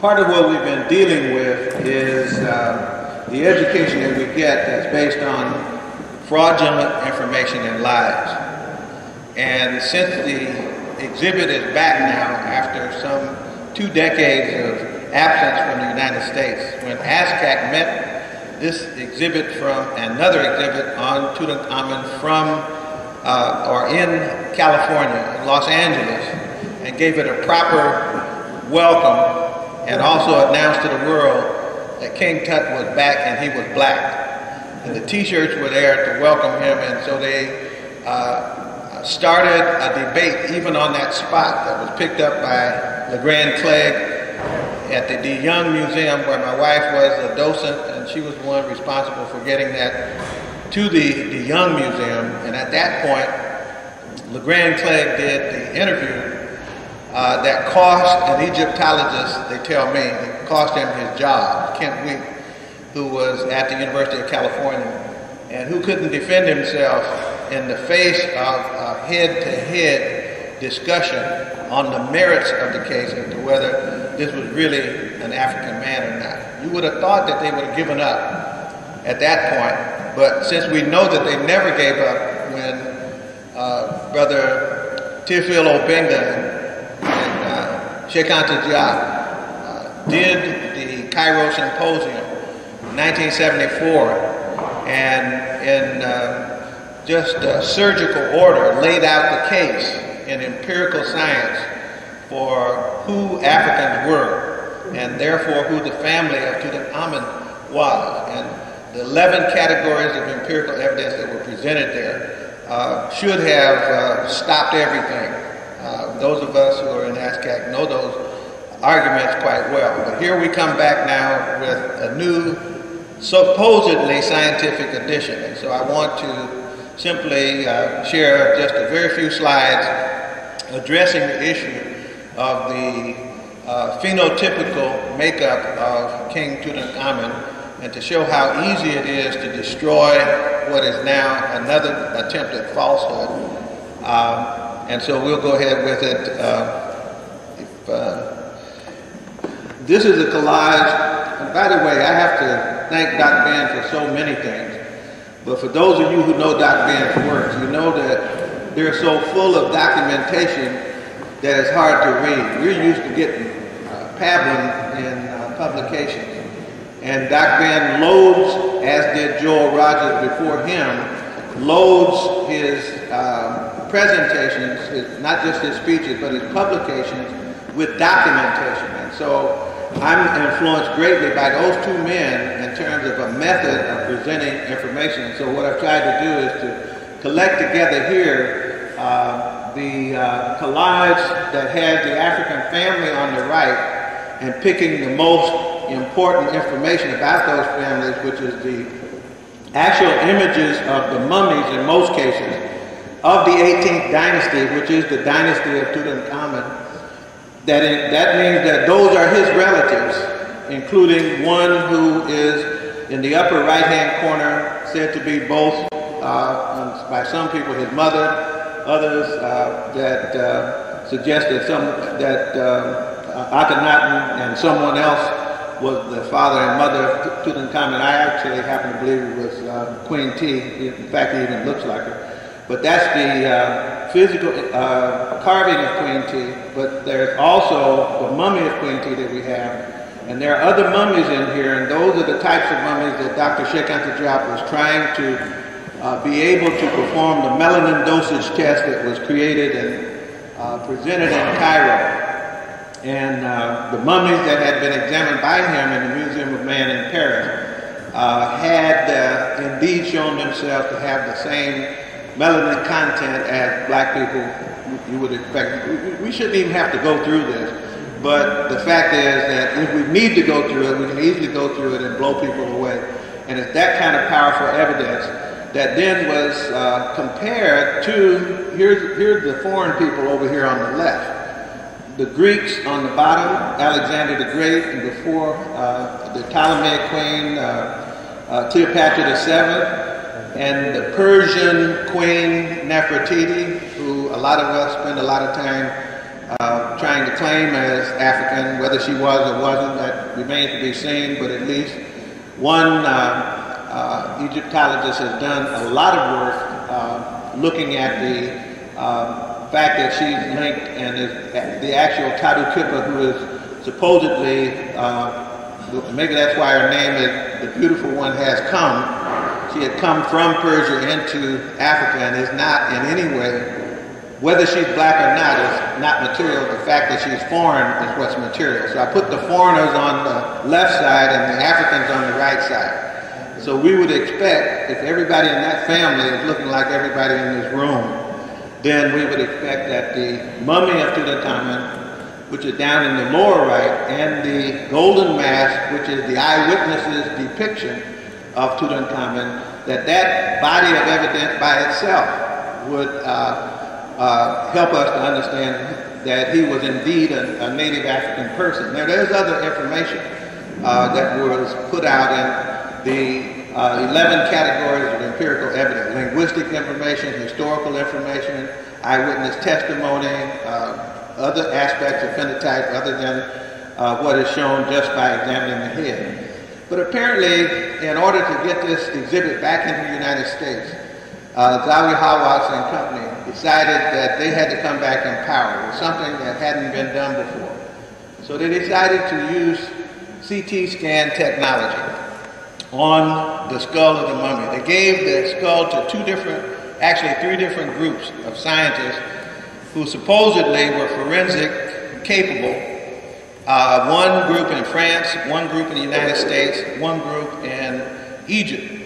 Part of what we've been dealing with is uh, the education that we get that's based on fraudulent information and lies. And since the exhibit is back now after some two decades of absence from the United States, when ASCAC met this exhibit from another exhibit on Tutankhamun from uh, or in California, Los Angeles, and gave it a proper welcome and also announced to the world that King Tut was back and he was black. And the t-shirts were there to welcome him, and so they uh, started a debate even on that spot that was picked up by LeGrand Clegg at the De Young Museum where my wife was a docent and she was the one responsible for getting that to the De Young Museum. And at that point, LeGrand Clegg did the interview uh, that cost an Egyptologist, they tell me, it cost him his job, Kent Wheat, who was at the University of California, and who couldn't defend himself in the face of a head-to-head discussion on the merits of the case as to whether this was really an African man or not. You would have thought that they would have given up at that point, but since we know that they never gave up when uh, Brother Theophile Obenga Cheikh Anta uh, did the Cairo Symposium in 1974 and in uh, just a surgical order laid out the case in empirical science for who Africans were and therefore who the family of Tutankhamun was. And the 11 categories of empirical evidence that were presented there uh, should have uh, stopped everything uh, those of us who are in ASCAC know those arguments quite well. But here we come back now with a new, supposedly scientific edition. And so I want to simply uh, share just a very few slides addressing the issue of the uh, phenotypical makeup of King Tutankhamun and to show how easy it is to destroy what is now another attempt at falsehood. Um, and so we'll go ahead with it. Uh, if, uh, this is a collage. And by the way, I have to thank Dr. Ben for so many things. But for those of you who know Dr. Ben's works, you know that they're so full of documentation that it's hard to read. We're used to getting uh, pablum in uh, publications. And Dr. Ben loads, as did Joel Rogers before him, loads his um, presentations, his, not just his speeches, but his publications with documentation. And so I'm influenced greatly by those two men in terms of a method of presenting information. So what I've tried to do is to collect together here uh, the uh, collage that has the African family on the right and picking the most important information about those families, which is the actual images of the mummies in most cases of the 18th dynasty, which is the dynasty of Tutankhamun, that, in, that means that those are his relatives, including one who is in the upper right-hand corner, said to be both, uh, by some people, his mother, others uh, that uh, suggested some, that uh, Akhenaten and someone else was the father and mother of Tutankhamun. I actually happen to believe it was uh, Queen Tiye. In fact, he even looks like her. But that's the uh, physical uh, carving of Queen Tiye. But there's also the mummy of Queen Tiye that we have. And there are other mummies in here, and those are the types of mummies that Dr. Cheikh was trying to uh, be able to perform the melanin dosage test that was created and uh, presented in Cairo. And uh, the mummies that had been examined by him in the Museum of Man in Paris uh, had indeed shown themselves to have the same melanin content as black people you would expect. We shouldn't even have to go through this. But the fact is that if we need to go through it, we can easily go through it and blow people away. And it's that kind of powerful evidence that then was uh, compared to, here's, here's the foreign people over here on the left. The Greeks on the bottom, Alexander the Great, and before uh, the Ptolemaic queen, uh, uh Cleopatra the Seventh, and the Persian queen Nefertiti, who a lot of us spend a lot of time uh, trying to claim as African. Whether she was or wasn't, that remains to be seen, but at least one uh, uh, Egyptologist has done a lot of work uh, looking at the uh, fact that she's linked and is the actual Tadukhipa, who is supposedly, uh, maybe that's why her name is The Beautiful One Has Come. She had come from Persia into Africa and is not in any way whether she's black or not is not material. The fact that she's foreign is what's material. So I put the foreigners on the left side and the Africans on the right side. So we would expect, if everybody in that family is looking like everybody in this room, then we would expect that the mummy of Tutankhamun, which is down in the lower right, and the golden mask, which is the eyewitness's depiction of Tutankhamun, that that body of evidence by itself would uh, uh, help us to understand that he was indeed a, a native African person. Now, there's other information uh, that was put out in the uh, 11 categories of empirical evidence, linguistic information, historical information, eyewitness testimony, uh, other aspects of phenotype other than uh, what is shown just by examining the head. But apparently, in order to get this exhibit back into the United States, uh, Zahi Hawass and company decided that they had to come back in power. It was something that hadn't been done before. So they decided to use CT scan technology on the skull of the mummy. They gave the skull to two different, actually three different groups of scientists who supposedly were forensic capable. Uh, one group in France, one group in the United States, one group in Egypt.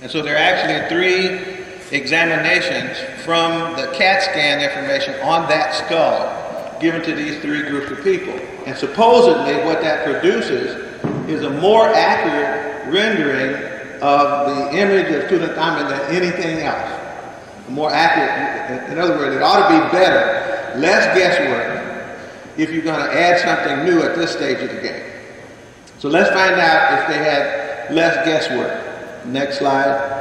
And so there are actually three examinations from the CAT scan information on that skull given to these three groups of people. And supposedly what that produces is a more accurate rendering of the image of Tutankhamun than anything else. More accurate, in other words, it ought to be better, less guesswork if you're going to add something new at this stage of the game. So let's find out if they had less guesswork. Next slide.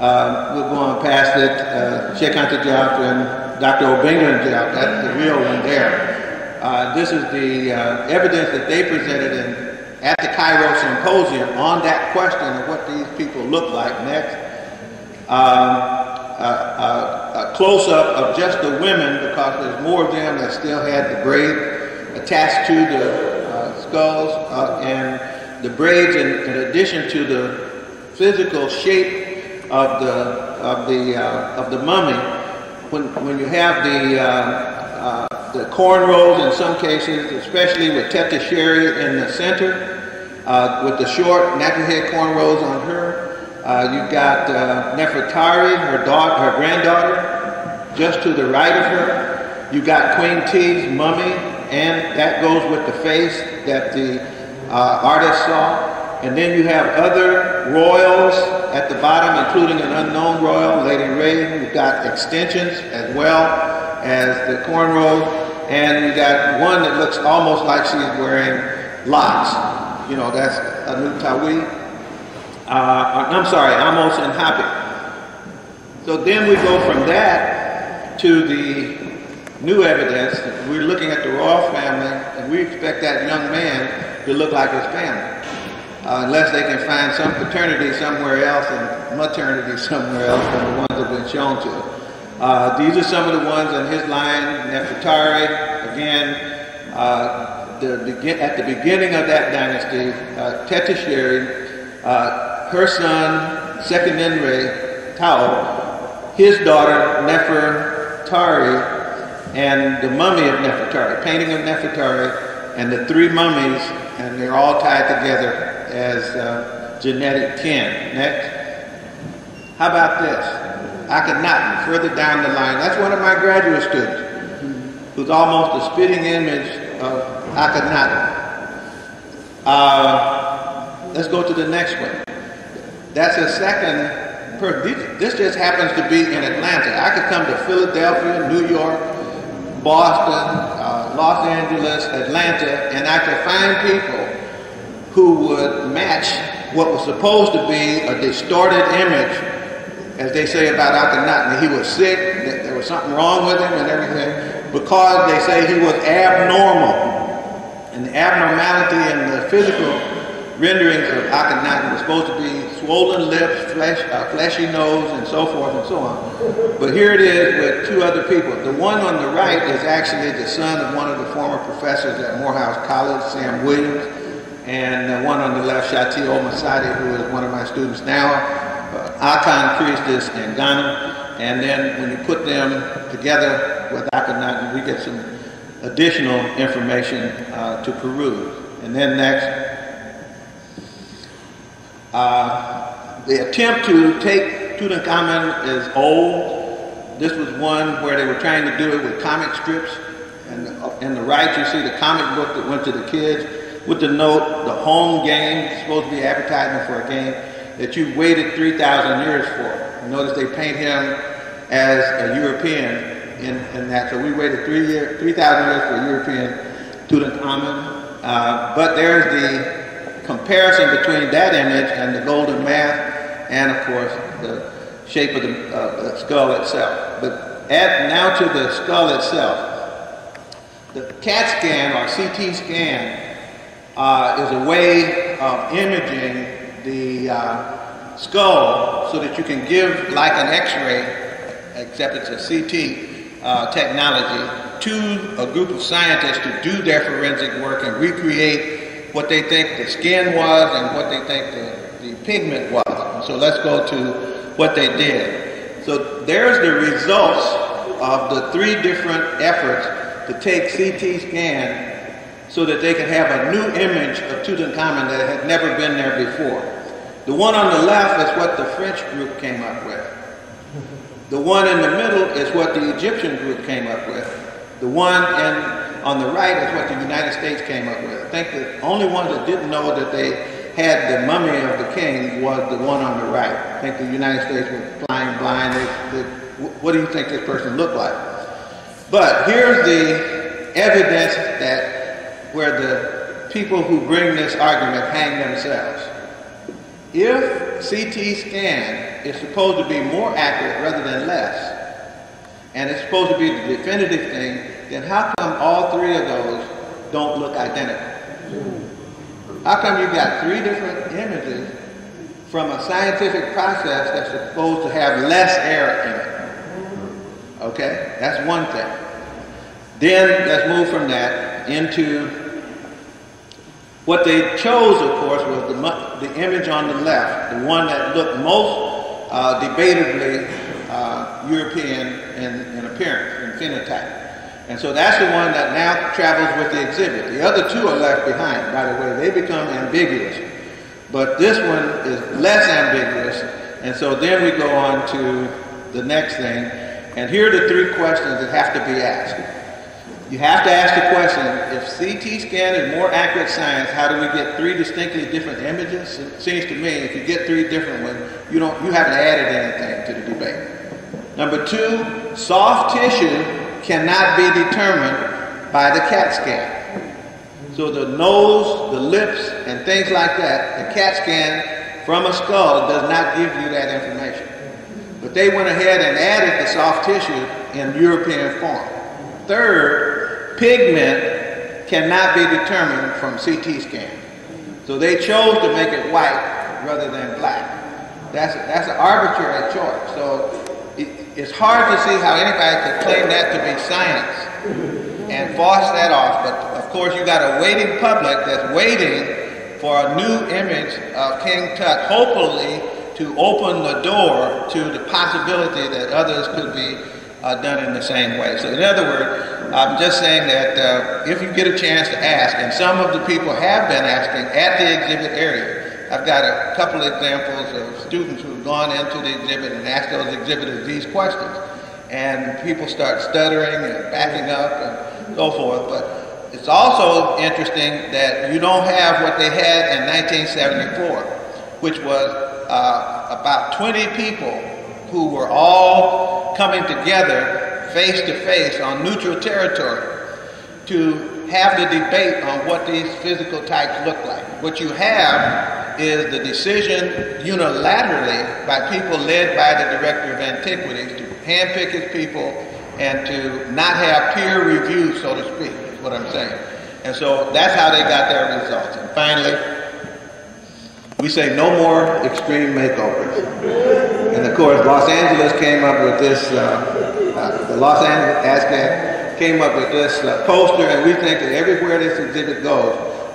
Um, we'll go on past it. Uh, out the Diop and Dr. Obenga Diop, that's the real one there. Uh, this is the uh, evidence that they presented in, at the Cairo Symposium on that question of what these people look like. Next. Um, a close-up of just the women because there's more of them that still had the braid attached to the uh, skulls uh, and the braids in, in addition to the physical shape of the of the uh, of the mummy, when when you have the uh, uh, the cornrows in some cases, especially with Tetisheri in the center, uh, with the short nappy head cornrows on her. You've got Nefertari, her daughter, her granddaughter, just to the right of her. You've got Queen Tiye's mummy, and that goes with the face that the artist saw. And then you have other royals at the bottom, including an unknown royal, Lady Ray, who got extensions as well as the cornrow. And you got one that looks almost like she's wearing locks. You know, that's Henuttawy. Uh, I'm sorry, Amos and Hapi. So then we go from that to the new evidence. We're looking at the royal family, and we expect that young man to look like his family uh, unless they can find some paternity somewhere else and maternity somewhere else than the ones that have been shown to. Uh, these are some of the ones in his line, Nefertari, again, uh, the, at the beginning of that dynasty, uh, Teta uh, her son, Seqenenre Tao, his daughter, Nefertari, and the mummy of Nefertari, painting of Nefertari, and the three mummies, and they're all tied together as uh, genetic kin. Next. How about this? Akhenaten, further down the line. That's one of my graduate students who's almost a spitting image of Akhenaten. Uh, let's go to the next one. That's a second person. This just happens to be in Atlanta. I could come to Philadelphia, New York, Boston, uh, Los Angeles, Atlanta, and I could find people who would match what was supposed to be a distorted image, as they say about Akhenaten. That he was sick, there was something wrong with him and everything. because they say he was abnormal. And the abnormality in the physical renderings of Akhenaten was supposed to be swollen lips, flesh, uh, fleshy nose, and so forth and so on. But here it is with two other people. The one on the right is actually the son of one of the former professors at Morehouse College, Sam Williams, and the one on the left, Shati Omasadi, who is one of my students now, uh, Akan priestess in Ghana. And then when you put them together with Akhenaten, we get some additional information uh, to peruse. And then next, uh, the attempt to take Tutankhamun is old. This was one where they were trying to do it with comic strips. And in the right, you see the comic book that went to the kids with the note, the home game, supposed to be advertising for a game that you waited 3,000 years for. notice they paint him as a European in, in that. So we waited 3,000 year, 3, years for a European Tutankhamun. Uh, but there's the comparison between that image and the golden mask and, of course, the shape of the, uh, the skull itself. But add now to the skull itself. The CAT scan or CT scan uh, is a way of imaging the uh, skull so that you can give, like an x-ray, except it's a CT uh, technology, to a group of scientists to do their forensic work and recreate what they think the skin was and what they think the, the pigment was. And so let's go to what they did. So there's the results of the three different efforts to take CT scan so that they could have a new image of Tutankhamun that had never been there before. The one on the left is what the French group came up with. The one in the middle is what the Egyptian group came up with. The one in on the right is what the United States came up with. I think the only ones that didn't know that they had the mummy of the king was the one on the right. I think the United States was flying blind. They, they, what do you think this person looked like? But here's the evidence that where the people who bring this argument hang themselves. If CT scan is supposed to be more accurate rather than less, and it's supposed to be the definitive thing, then how come all three of those don't look identical? How come you got three different images from a scientific process that's supposed to have less error in it? Okay, that's one thing. Then let's move from that into what they chose, of course, was the, the image on the left, the one that looked most uh, debatably uh, European in, in appearance, in phenotype. And so that's the one that now travels with the exhibit. The other two are left behind, by the way. They become ambiguous. But this one is less ambiguous. And so then we go on to the next thing. And here are the three questions that have to be asked. You have to ask the question, if CT scan is more accurate science, how do we get three distinctly different images? It seems to me if you get three different ones, you don't you haven't added anything to the debate. Number two, soft tissue cannot be determined by the CAT scan. So the nose, the lips, and things like that, the CAT scan from a skull does not give you that information. But they went ahead and added the soft tissue in European form. Third, pigment cannot be determined from CT scan. So they chose to make it white rather than black. That's, that's an arbitrary choice. So it's hard to see how anybody could claim that to be science and force that off. But of course, you got a waiting public that's waiting for a new image of King Tut, hopefully to open the door to the possibility that others could be uh, done in the same way. So, in other words, I'm just saying that uh, if you get a chance to ask, and some of the people have been asking at the exhibit area, I've got a couple examples of students who've gone into the exhibit and asked those exhibitors these questions. And people start stuttering and backing up and so forth. But it's also interesting that you don't have what they had in 1974, which was uh, about 20 people who were all coming together face to face on neutral territory to have the debate on what these physical types look like. What you have is the decision unilaterally by people led by the Director of Antiquities to handpick his people and to not have peer review, so to speak, is what I'm saying. And so that's how they got their results. And finally, we say no more extreme makeovers. And of course, Los Angeles came up with this, uh, uh, the Los Angeles ASCAC came up with this uh, poster, and we think that everywhere this exhibit goes,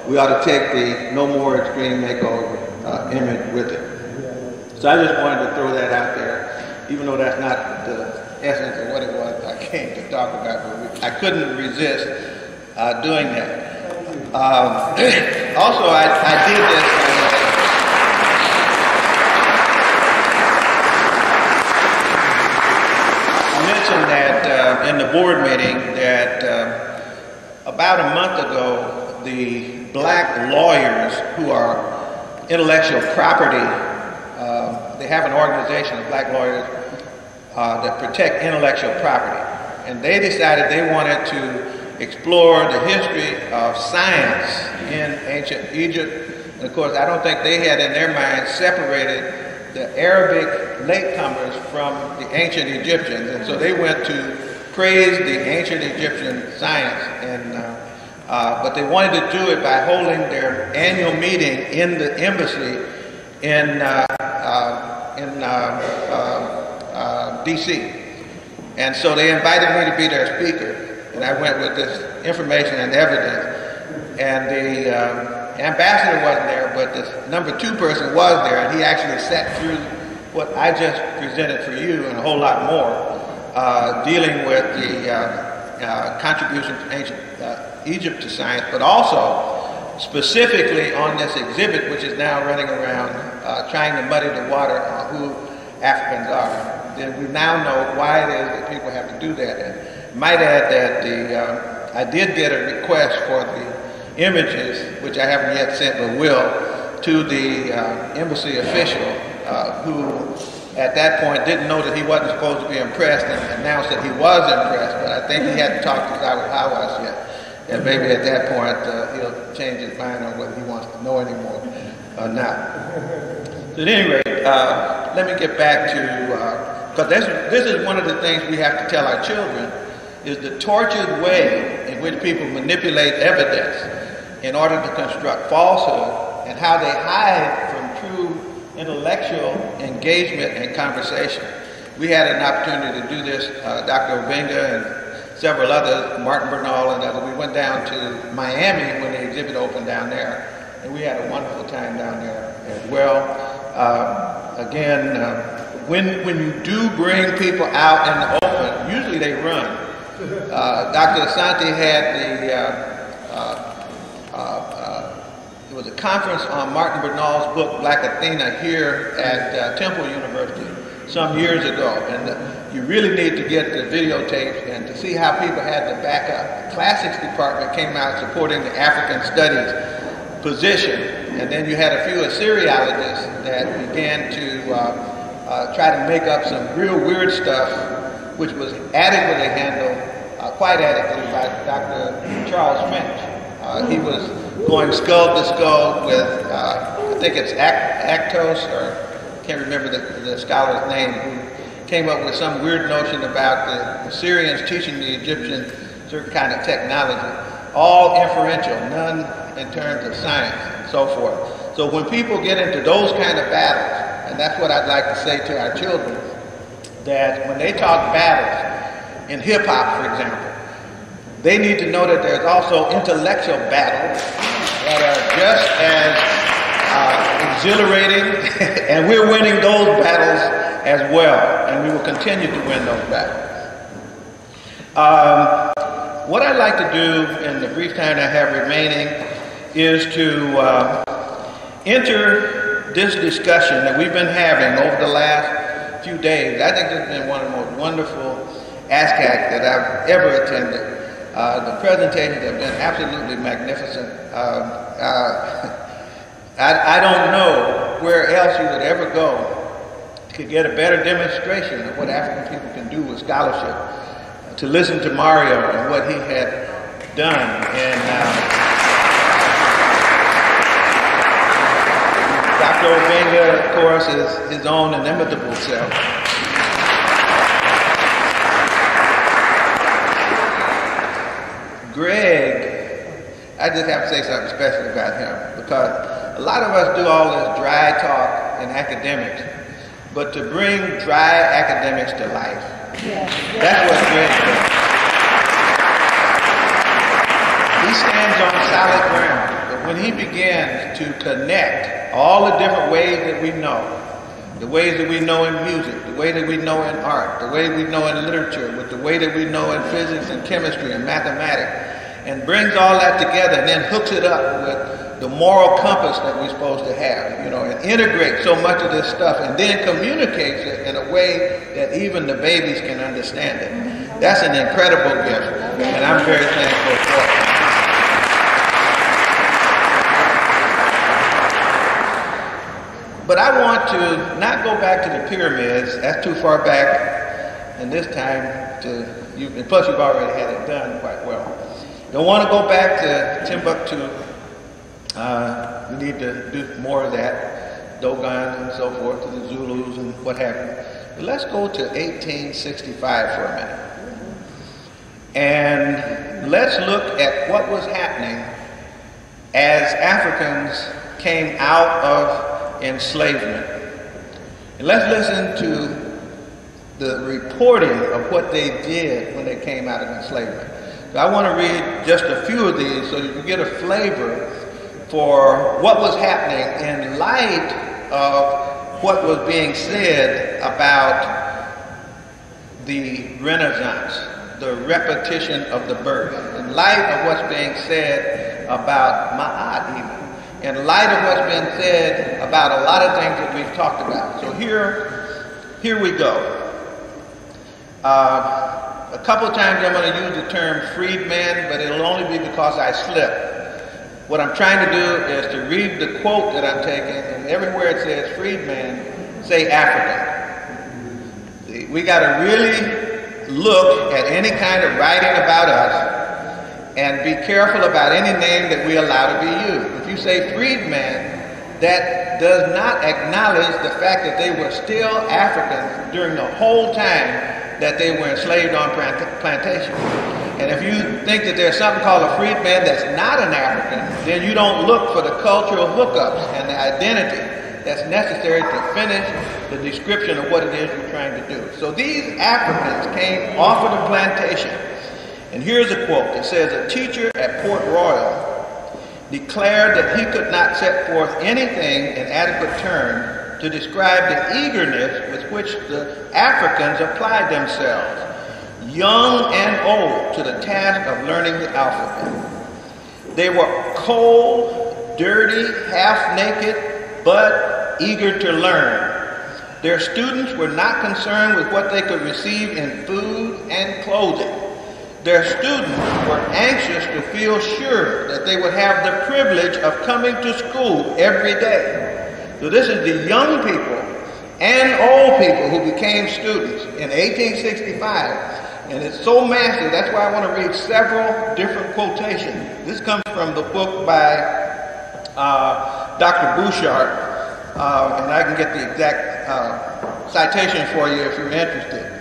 we ought to take the no more extreme makeover uh, image with it. So I just wanted to throw that out there, even though that's not the essence of what it was I came to talk about, but I couldn't resist uh, doing that. Um, also, I, I did this. I mentioned that in the board meeting that uh, about a month ago, the black lawyers who are intellectual property, uh, they have an organization of black lawyers uh, that protect intellectual property. And they decided they wanted to explore the history of science in ancient Egypt. And of course, I don't think they had in their mind separated the Arabic latecomers from the ancient Egyptians. And so they went to praise the ancient Egyptian science. And, uh, uh, but they wanted to do it by holding their annual meeting in the embassy in, uh, uh in uh, uh, D.C. And so they invited me to be their speaker. And I went with this information and evidence. And the ambassador wasn't there, but the number two person was there, and he actually sat through what I just presented for you and a whole lot more, uh, dealing with the uh, uh, contribution from ancient uh, Egypt to science, but also specifically on this exhibit, which is now running around trying to muddy the water on who Africans are. Then we now know why it is that people have to do that. And might add that the I did get a request for the images, which I haven't yet sent but will, to the embassy official uh, who at that point didn't know that he wasn't supposed to be impressed and announced that he was impressed, but I think he hadn't talked to Howard Hawass yet. And maybe at that point uh, he'll change his mind on whether he wants to know anymore or not. So at any rate, uh, let me get back to, because uh, this is one of the things we have to tell our children, is the tortured way in which people manipulate evidence in order to construct falsehood and how they hide from true intellectual engagement and conversation. We had an opportunity to do this, uh, Dr. Obenga and several others, Martin Bernal and others. We went down to Miami when the exhibit opened down there, and we had a wonderful time down there as well. Um, again, uh, when, when you do bring people out in the open, usually they run. Uh, Dr. Asante had the uh, was a conference on Martin Bernal's book, Black Athena, here at uh, Temple University some years ago. And uh, you really need to get the videotapes and to see how people had to back up. The classics department came out supporting the African studies position. And then you had a few Assyriologists that began to uh, uh, try to make up some real weird stuff, which was adequately handled, uh, quite adequately by Dr. Charles Finch. Uh, he was going skull to skull with, uh, I think it's Actos, or I can't remember the, the scholar's name, who came up with some weird notion about the Assyrians teaching the Egyptians certain kind of technology. All inferential, none in terms of science and so forth. So when people get into those kind of battles, and that's what I'd like to say to our children, that when they talk battles, in hip hop, for example, they need to know that there's also intellectual battles that are just as uh, exhilarating, and we're winning those battles as well, and we will continue to win those battles. Um, what I'd like to do in the brief time I have remaining is to uh, enter this discussion that we've been having over the last few days. I think this has been one of the most wonderful ASCAC that I've ever attended. Uh, the presentations have been absolutely magnificent. Um, uh, I, I, don't know where else you would ever go to get a better demonstration of what African people can do with scholarship. To listen to Mario and what he had done. And um, Dr. Obenga, of course, is his own inimitable self. Greg, I just have to say something special about him because a lot of us do all this dry talk in academics, but to bring dry academics to life, yes. that's what Greg does. He stands on solid ground. But when he begins to connect all the different ways that we know, the ways that we know in music, the way that we know in art, the way we know in literature, with the way that we know in physics and chemistry and mathematics, and brings all that together and then hooks it up with the moral compass that we're supposed to have, you know, and integrates so much of this stuff and then communicates it in a way that even the babies can understand it. That's an incredible gift, and I'm very thankful for it. But I want to not go back to the pyramids. That's too far back. And this time, to you, and plus you've already had it done quite well. Don't want to go back to Timbuktu. Uh, we need to do more of that, Dogon and so forth, to the Zulus and what have you. But let's go to 1865 for a minute. And let's look at what was happening as Africans came out of enslavement. And let's listen to the reporting of what they did when they came out of enslavement. So I want to read just a few of these so you can get a flavor for what was happening in light of what was being said about the Renaissance, the repetition of the birth, in light of what's being said about Ma'at even in light of what's been said about a lot of things that we've talked about. So here, here we go. Uh, a couple times I'm going to use the term freedman, but it'll only be because I slipped. What I'm trying to do is to read the quote that I'm taking, and everywhere it says freedman, say African. We got to really look at any kind of writing about us and be careful about any name that we allow to be used. If you say freedman, that does not acknowledge the fact that they were still Africans during the whole time that they were enslaved on plantation. And if you think that there's something called a freedman that's not an African, then you don't look for the cultural hookups and the identity that's necessary to finish the description of what it is you're trying to do. So these Africans came off of the plantation and here's a quote. It says, A teacher at Port Royal declared that he could not set forth anything in adequate terms to describe the eagerness with which the Africans applied themselves, young and old, to the task of learning the alphabet. They were cold, dirty, half naked, but eager to learn. Their students were not concerned with what they could receive in food and clothing. Their students were anxious to feel sure that they would have the privilege of coming to school every day. So this is the young people and old people who became students in 1865. And it's so massive, that's why I want to read several different quotations. This comes from the book by uh, Dr. Bouchard, uh, and I can get the exact uh, citation for you if you're interested.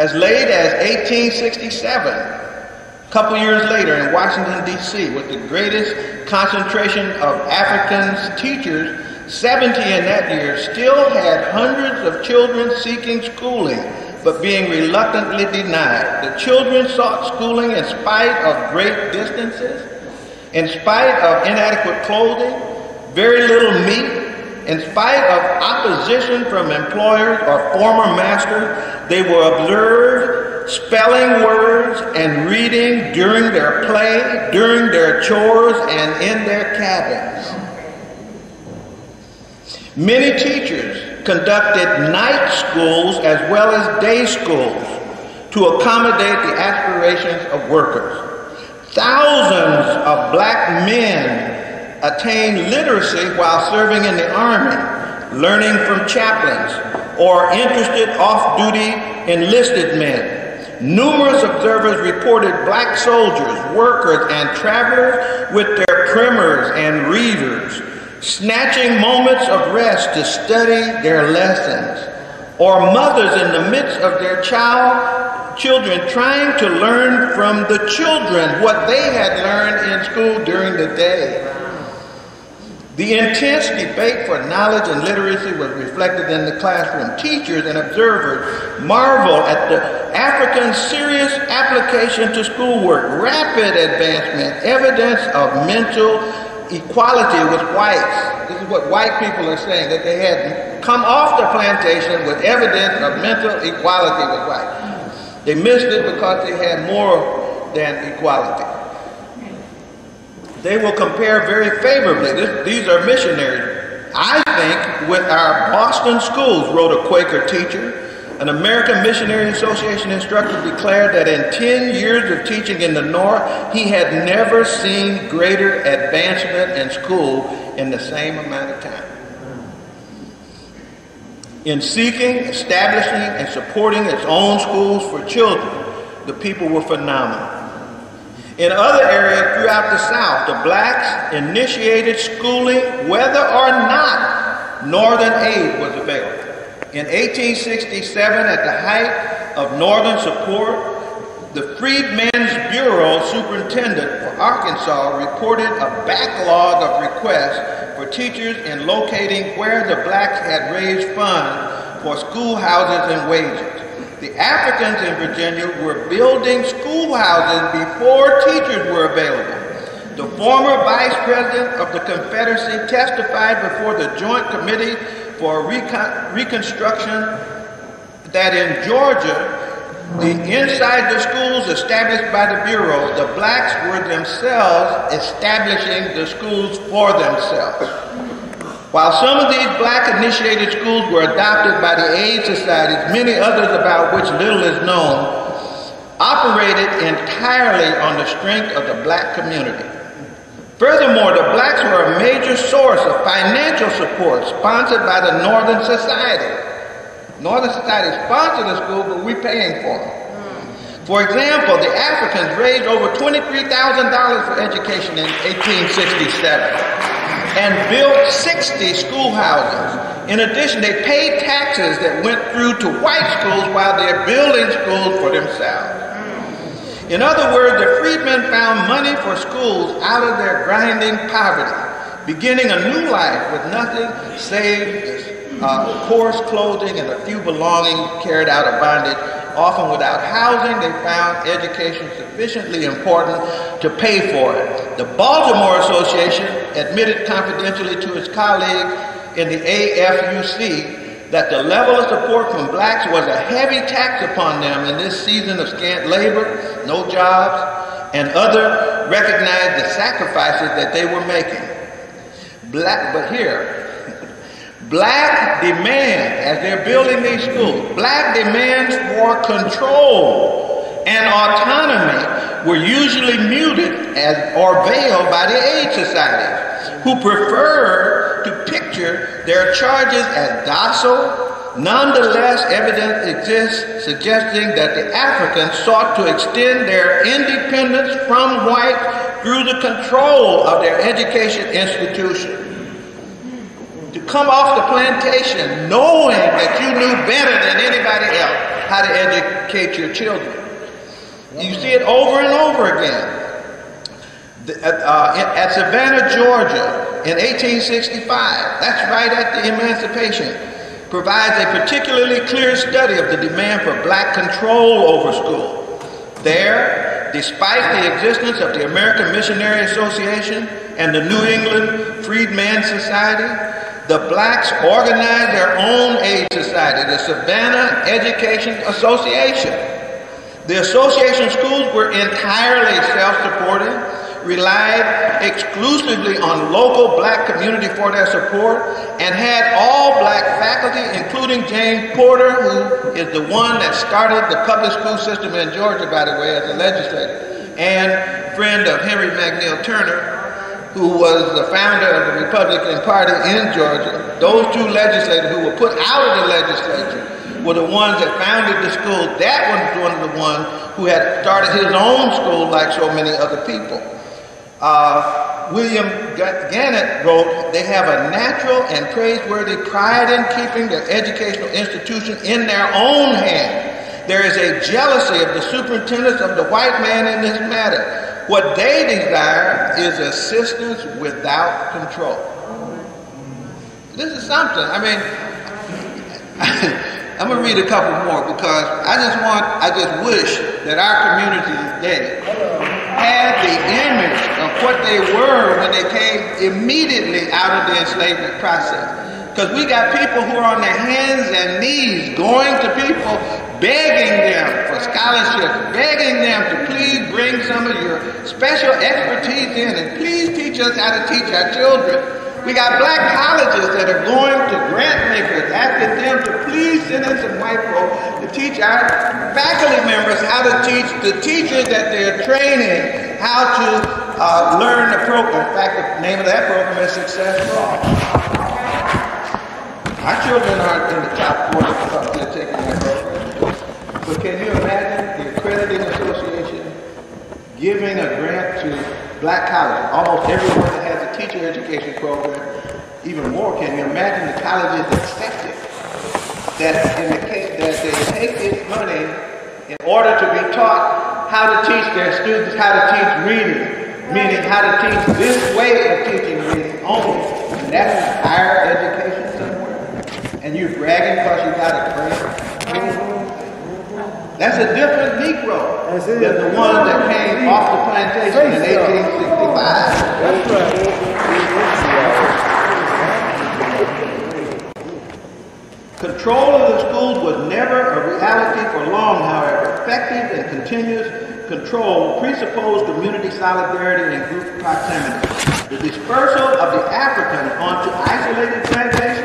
As late as 1867, a couple years later in Washington, D.C., with the greatest concentration of African teachers, 70 in that year still had hundreds of children seeking schooling, but being reluctantly denied. The children sought schooling in spite of great distances, in spite of inadequate clothing, very little meat, in spite of opposition from employers or former masters, they were observed spelling words and reading during their play, during their chores, and in their cabins. Many teachers conducted night schools as well as day schools to accommodate the aspirations of workers. Thousands of black men attained literacy while serving in the army, learning from chaplains, or interested off-duty enlisted men. Numerous observers reported black soldiers, workers, and travelers with their primers and readers, snatching moments of rest to study their lessons, or mothers in the midst of their child children trying to learn from the children what they had learned in school during the day. The intense debate for knowledge and literacy was reflected in the classroom. Teachers and observers marvel at the African serious application to schoolwork, rapid advancement, evidence of mental equality with whites. This is what white people are saying, that they had come off the plantation with evidence of mental equality with whites. They missed it because they had more than equality. They will compare very favorably. This, these are missionaries. I think with our Boston schools, wrote a Quaker teacher, an American Missionary Association instructor declared that in 10 years of teaching in the North, he had never seen greater advancement in school in the same amount of time. In seeking, establishing, and supporting its own schools for children, the people were phenomenal. In other areas throughout the South, the blacks initiated schooling whether or not Northern aid was available. In 1867, at the height of Northern support, the Freedmen's Bureau superintendent for Arkansas reported a backlog of requests for teachers in locating where the blacks had raised funds for schoolhouses and wages. The Africans in Virginia were building schoolhouses before teachers were available. The former vice president of the Confederacy testified before the Joint Committee for Recon Reconstruction that in Georgia, the inside the schools established by the Bureau, the blacks were themselves establishing the schools for themselves. While some of these black initiated schools were adopted by the aid societies, many others about which little is known, operated entirely on the strength of the black community. Furthermore, the blacks were a major source of financial support sponsored by the Northern Society. Northern Society sponsored the school, but we're paying for them. For example, the Africans raised over $23,000 for education in 1867 and built 60 schoolhouses. In addition, they paid taxes that went through to white schools while they're building schools for themselves. In other words, the freedmen found money for schools out of their grinding poverty, beginning a new life with nothing save uh, coarse clothing and a few belongings carried out of bondage often without housing, they found education sufficiently important to pay for it. The Baltimore Association admitted confidentially to its colleagues in the AFUC that the level of support from blacks was a heavy tax upon them in this season of scant labor, no jobs, and other recognized the sacrifices that they were making. Black, but here, Black demand, as they're building these schools, black demands for control and autonomy were usually muted as, or veiled by the aid societies, who prefer to picture their charges as docile. Nonetheless, evidence exists suggesting that the Africans sought to extend their independence from whites through the control of their education institutions to come off the plantation knowing that you knew better than anybody else how to educate your children. You see it over and over again. Uh, at Savannah, Georgia, in 1865, that's right at the emancipation, provides a particularly clear study of the demand for black control over school. There, despite the existence of the American Missionary Association and the New England Freedman Society, the blacks organized their own aid society, the Savannah Education Association. The association schools were entirely self-supporting, relied exclusively on local black community for their support, and had all black faculty, including James Porter, who is the one that started the public school system in Georgia, by the way, as a legislator, and friend of Henry McNeil Turner, who was the founder of the Republican Party in Georgia, those two legislators who were put out of the legislature were the ones that founded the school. That was one of the ones who had started his own school like so many other people. Uh, William Gannett wrote, they have a natural and praiseworthy pride in keeping their educational institution in their own hands there is a jealousy of the superintendents of the white man in this matter. What they desire is assistance without control. This is something. I mean, I'm going to read a couple more because I just want, I just wish that our community today had the image of what they were when they came immediately out of the enslavement process. Because we got people who are on their hands and knees going to people, begging them for scholarships, begging them to please bring some of your special expertise in and please teach us how to teach our children. We got black colleges that are going to grant makers, asking them to please send us some white to teach our faculty members how to teach the teachers that they're training how to uh, learn the program. In fact, the name of that program is Success for All. Our children aren't in the top 40 because they're taking that program. But can you imagine the Accrediting Association giving a grant to black colleges, almost everyone that has a teacher education program, even more, can you imagine the colleges accepted that in the case that they take this money in order to be taught how to teach their students how to teach reading, meaning how to teach this way of teaching reading only. And that's higher education. And you're bragging because you got a grant. That's a different Negro That's it. than the one that came off the plantation in 1865. That's right. Control of the schools was never a reality for long, however. Effective and continuous control presupposed community solidarity and group proximity. The dispersal of the African onto isolated plantations,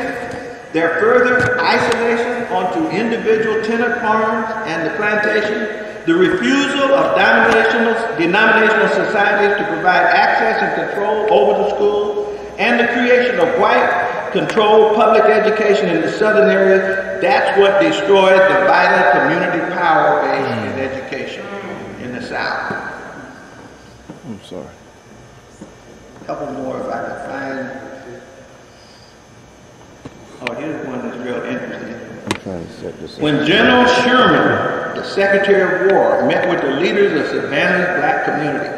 their further isolation onto individual tenant farms and the plantation, the refusal of denominational, denominational societies to provide access and control over the school, and the creation of white controlled public education in the southern area, that's what destroyed the vital community power base in mm. education in the South. I'm sorry. A couple more if I can find. Oh, here's one that's real interesting. I'm trying to set this up. When General Sherman, the Secretary of War, met with the leaders of Savannah's black community,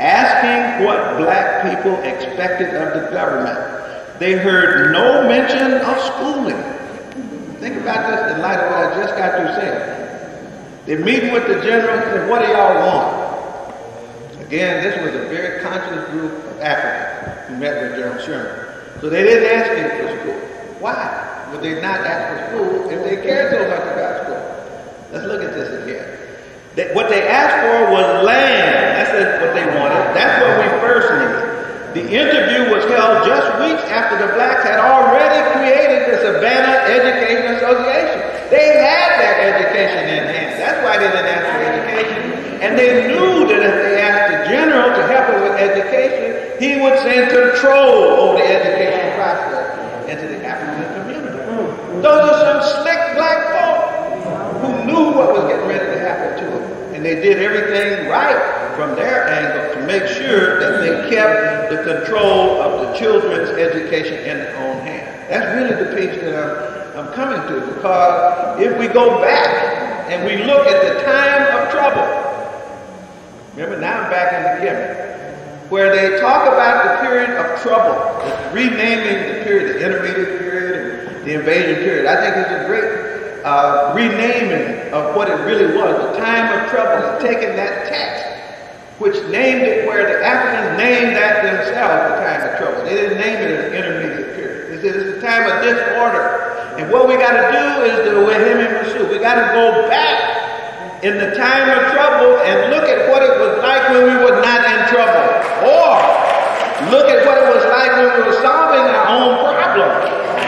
asking what black people expected of the government, they heard no mention of schooling. Think about this in light of what I just got through saying. They're meeting with the general and said, what do y'all want? Again, this was a very conscious group of Africans who met with General Sherman. So they didn't ask him for school. Why would they not ask for school if they cared so much about school? Let's look at this again. What they asked for was land. That's what they wanted. That's what we first needed. The interview was held just weeks after the blacks had already created the Savannah Education Association. They had that education in hand. That's why they didn't ask for education. And they knew that if they asked the general to help them with education, he would send control over the education process into the African community. Those are some slick black folk who knew what was getting ready to happen to them. And they did everything right from their angle to make sure that they kept the control of the children's education in their own hands. That's really the piece that I'm, I'm coming to because if we go back and we look at the time of trouble, remember now I'm back in the Kemet, where they talk about the period of trouble, renaming the period, the intermediate period the invasion period. I think it's a great uh, renaming of what it really was, the time of trouble, and taking that text which named it where the Africans named that themselves the time of trouble. They didn't name it an intermediate period. They said it's the time of disorder. And what we got to do is the Wehem Mesut. We got to go back in the time of trouble and look at what it was like when we were not in trouble. Or look at what it was like when we were solving our own problems.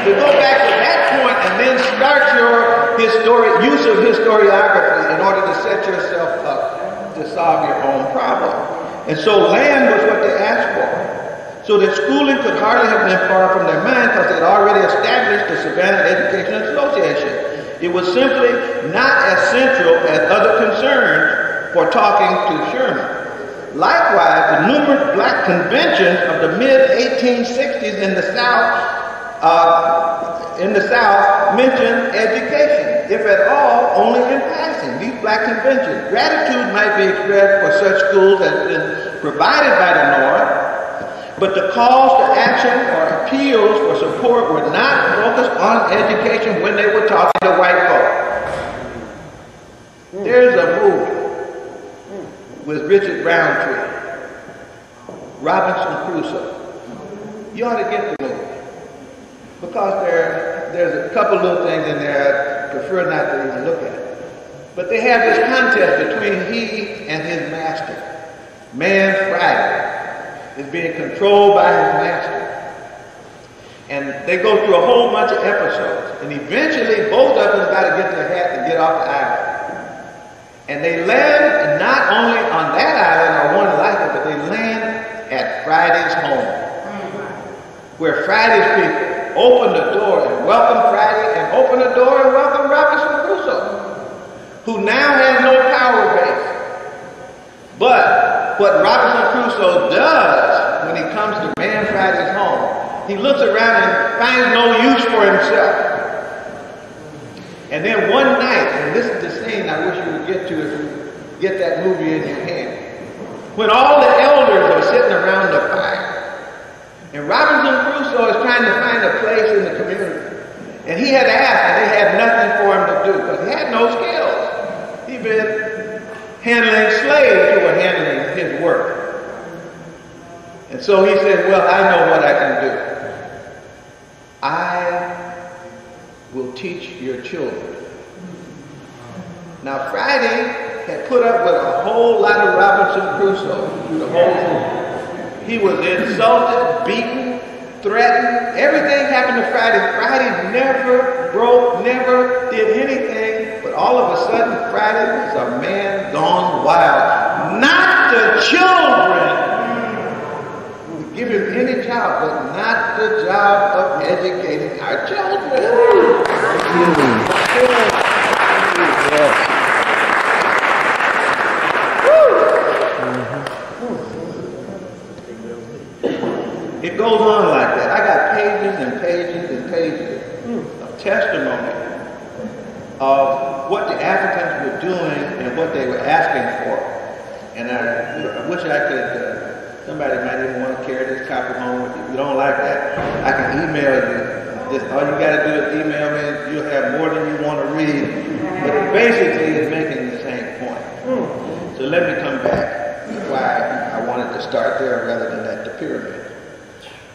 To go back to that point and then start your historic use of historiography in order to set yourself up to solve your own problem. And so land was what they asked for. So that schooling could hardly have been far from their mind because they had already established the Savannah Education Association. It was simply not as central as other concerns for talking to Sherman. Likewise, the numerous black conventions of the mid-1860s in the South, uh, in the South mentioned education. if at all, only in passing. These black conventions. Gratitude might be expressed for such schools as been provided by the North, but the calls to action or appeals for support were not focused on education when they were talking to white folk. There's a movie with Richard Roundtree, Robinson Crusoe. You ought to get the movie because there, there's a couple little things in there I prefer not to even look at. But they have this contest between he and his master. Man Friday is being controlled by his master. And they go through a whole bunch of episodes. And eventually both of them got to get their hat and get off the island. And they land not only on that island or one like it, but they land at Friday's home. Oh, Where Friday's people open the door and welcome Friday and open the door and welcome Robinson Crusoe, who now has no power base. But what Robinson Crusoe does when he comes to Man Friday's home, he looks around and finds no use for himself. And then one night, and this is the scene I wish you would get to if you get that movie in your hand, when all the elders are sitting around the fire, and Robinson Crusoe is trying to find a place in the community. And he had asked, and they had nothing for him to do because he had no skills. He'd been handling slaves who were handling his work. And so he said, Well, I know what I can do. I will teach your children. Now, Friday had put up with a whole lot of Robinson Crusoe the whole movie. He was insulted, beaten, threatened. Everything happened to Friday. Friday never broke, never did anything. But all of a sudden, Friday was a man gone wild. Not the children. We give him any job, but not the job of educating our children. Yes. It goes on like that. I got pages and pages and pages of testimony of what the Africans were doing and what they were asking for. And I, I wish I could, uh, somebody might even want to carry this copy home with you. If you don't like that, I can email you. Just, all you got to do is email me. You'll have more than you want to read. But basically is making the same point. So let me come back why I wanted to start there rather than at the pyramid.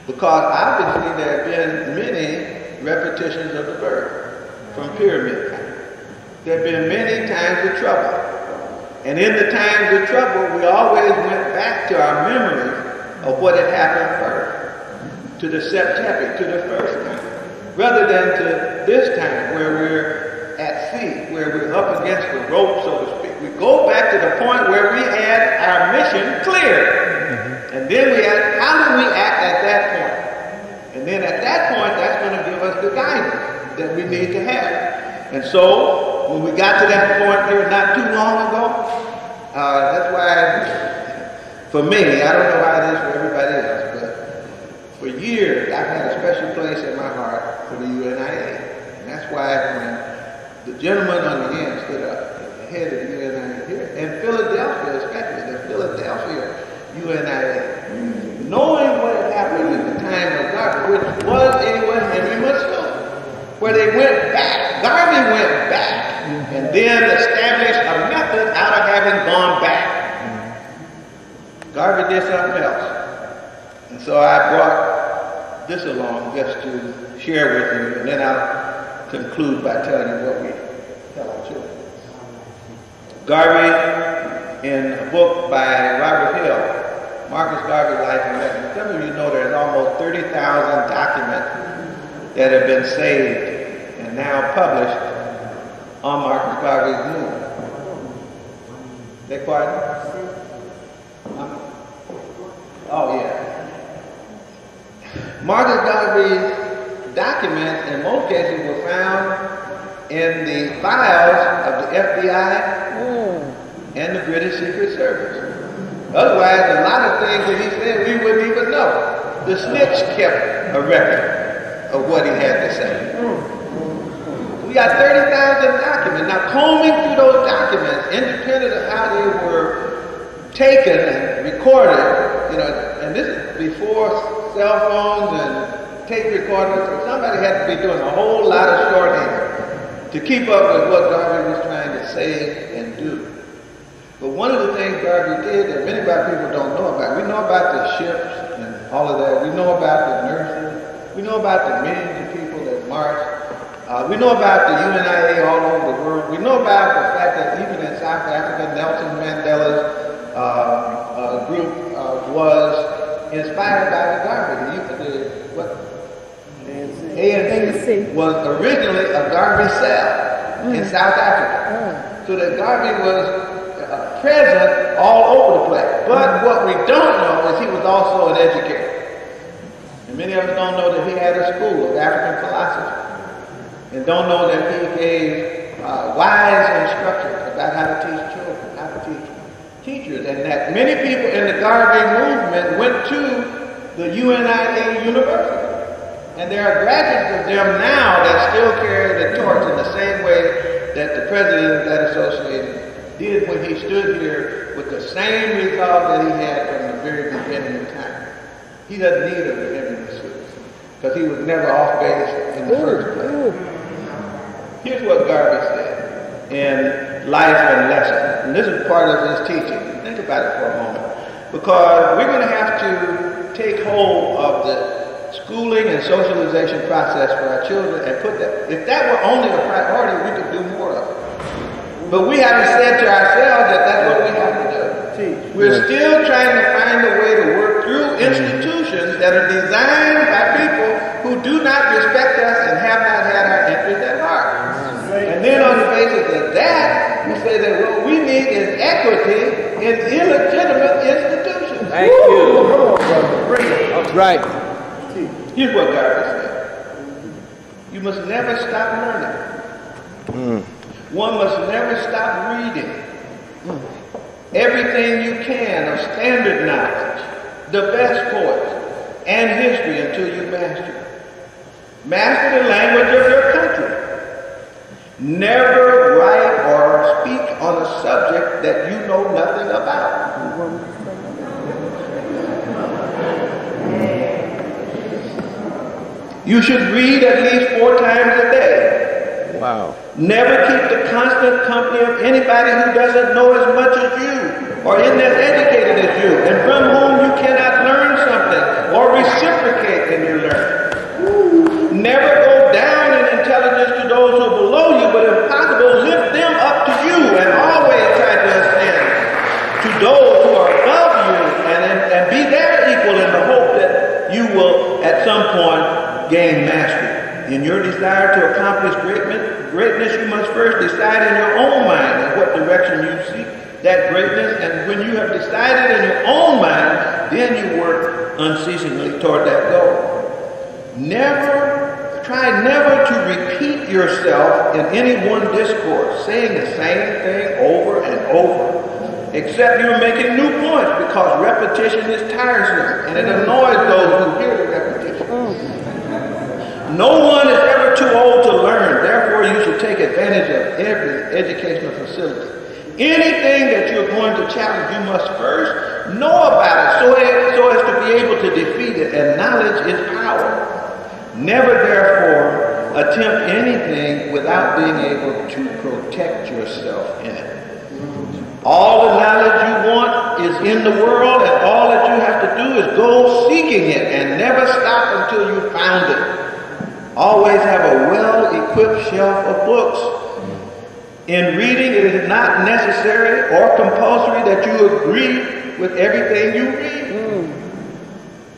Because obviously there have been many repetitions of the birth from pyramid time. There have been many times of trouble. And in the times of trouble, we always went back to our memories of what had happened first, to the Zep Tepi, to the first time, rather than to this time where we're at sea, where we're up against the rope, so to speak. We go back to the point where we had our mission clear. Mm-hmm. And then we ask, how do we act at that point? And at that point, that's going to give us the guidance that we need to have. And so, when we got to that point here not too long ago, uh, that's why, for me, I don't know how it is for everybody else, but for years, I've had a special place in my heart for the UNIA. And that's why when the gentleman on the end stood up, the head of the UNIA here, in Philadelphia especially, the Philadelphia UNIA, knowing what had happened in the time of Garvey, which was a Wehem Mesut, where they went Went back and then established a method out of having gone back. Garvey did something else. And so I brought this along just to share with you, and then I'll conclude by telling you what we tell our children. Garvey, in a book by Robert Hill, Marcus Garvey Life and Legacy. Some of you know there's almost 30,000 documents that have been saved and now published on Marcus Garvey's moon. Beg pardon? Huh? Oh, yeah. Marcus Garvey's documents, in most cases, were found in the files of the FBI hmm. and the British Secret Service. Otherwise, a lot of things that he said we wouldn't even know. The snitch kept a record of what he had to say. We We got 30,000 documents. Now, combing through those documents, independent of how they were taken and recorded, you know, and this is before cell phones and tape recorders, so somebody had to be doing a whole lot of shorthand to keep up with what Garvey was trying to say and do. But one of the things Garvey did that many black people don't know about, we know about the ships and all of that. We know about the nurses. We know about the millions of people that marched. Uh, we know about the UNIA all over the world. We know about the fact that even in South Africa, Nelson Mandela's uh, uh, group uh, was inspired by the Garvey. The, the, what? ANC. ANC was originally a Garvey cell mm. in South Africa. Mm. So that Garvey was uh, present all over the place. But mm. what we don't know is he was also an educator. And many of us don't know that he had a school of African philosophy and don't know that he gave uh, wise instructions about how to teach children, how to teach teachers, and that many people in the Garvey movement went to the UNIA University. And there are graduates of them now that still carry the torch in the same way that the president of that association did when he stood here with the same resolve that he had from the very beginning of time. He doesn't need a suit because he was never off base in the first place. Here's what Garvey said in Life and Lesson. And this is part of his teaching. Think about it for a moment. Because we're going to have to take hold of the schooling and socialization process for our children and put that, if that were only a priority, we could do more of it. But we haven't said to ourselves that that's what we have to do. We're still trying to find a way to work through mm-hmm. institutions that are designed by people who do not respect us and have not had our interests at heart. And then on the basis of that, we say that what we need is equity in illegitimate institutions. Thank you. That's right. Here's what Garvey said. You must never stop learning. Mm. One must never stop reading. Mm. Everything you can of standard knowledge, the best poets, and history until you master it. Master the language of your country. Never write or speak on a subject that you know nothing about. You should read at least four times a day. Wow. Never keep the constant company of anybody who doesn't know as much as you or isn't as educated as you and from whom you cannot learn something or reciprocate in your learning. Never go down in intelligence to those who are below you, but if possible, lift them up to you and always try to ascend to those who are above you and, and, and be their equal in the hope that you will at some point gain mastery. In your desire to accomplish greatness, greatness, you must first decide in your own mind in what direction you seek that greatness. And when you have decided in your own mind, then you work unceasingly toward that goal. Never Try never to repeat yourself in any one discourse, saying the same thing over and over, except you're making new points because repetition is tiresome and it annoys those who hear. No one is ever too old to learn. Therefore, you should take advantage of every educational facility. Anything that you're going to challenge, you must first know about it so as, so as to be able to defeat it. And knowledge is power. Never, therefore, attempt anything without being able to protect yourself in it. All the knowledge you want is in the world, and all that you have to do is go seeking it and never stop until you found it. Always have a well-equipped shelf of books. In reading, it is not necessary or compulsory that you agree with everything you read.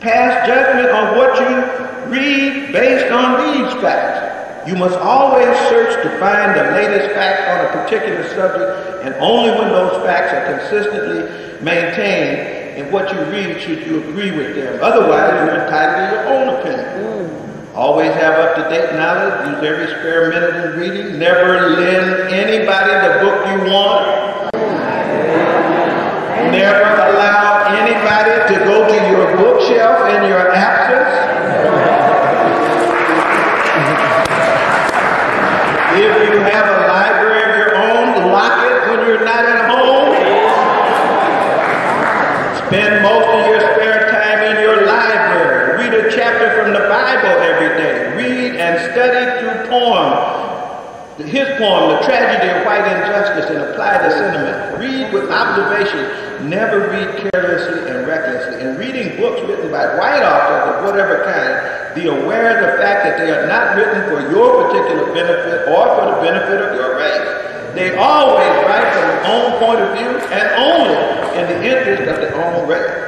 Pass judgment on what you read based on these facts. You must always search to find the latest facts on a particular subject, and only when those facts are consistently maintained in what you read should you agree with them. Otherwise, you're entitled to your own opinion. Mm. Always have up-to-date knowledge. Use every spare minute in reading. Never lend anybody the book you want. Never allow anybody to go to your bookshelf in your absence. If poem, The Tragedy of White Injustice, and apply the sentiment. Read with observation, never read carelessly and recklessly. In reading books written by white authors of whatever kind, be aware of the fact that they are not written for your particular benefit or for the benefit of your race. They always write from their own point of view and only in the interest of their own race.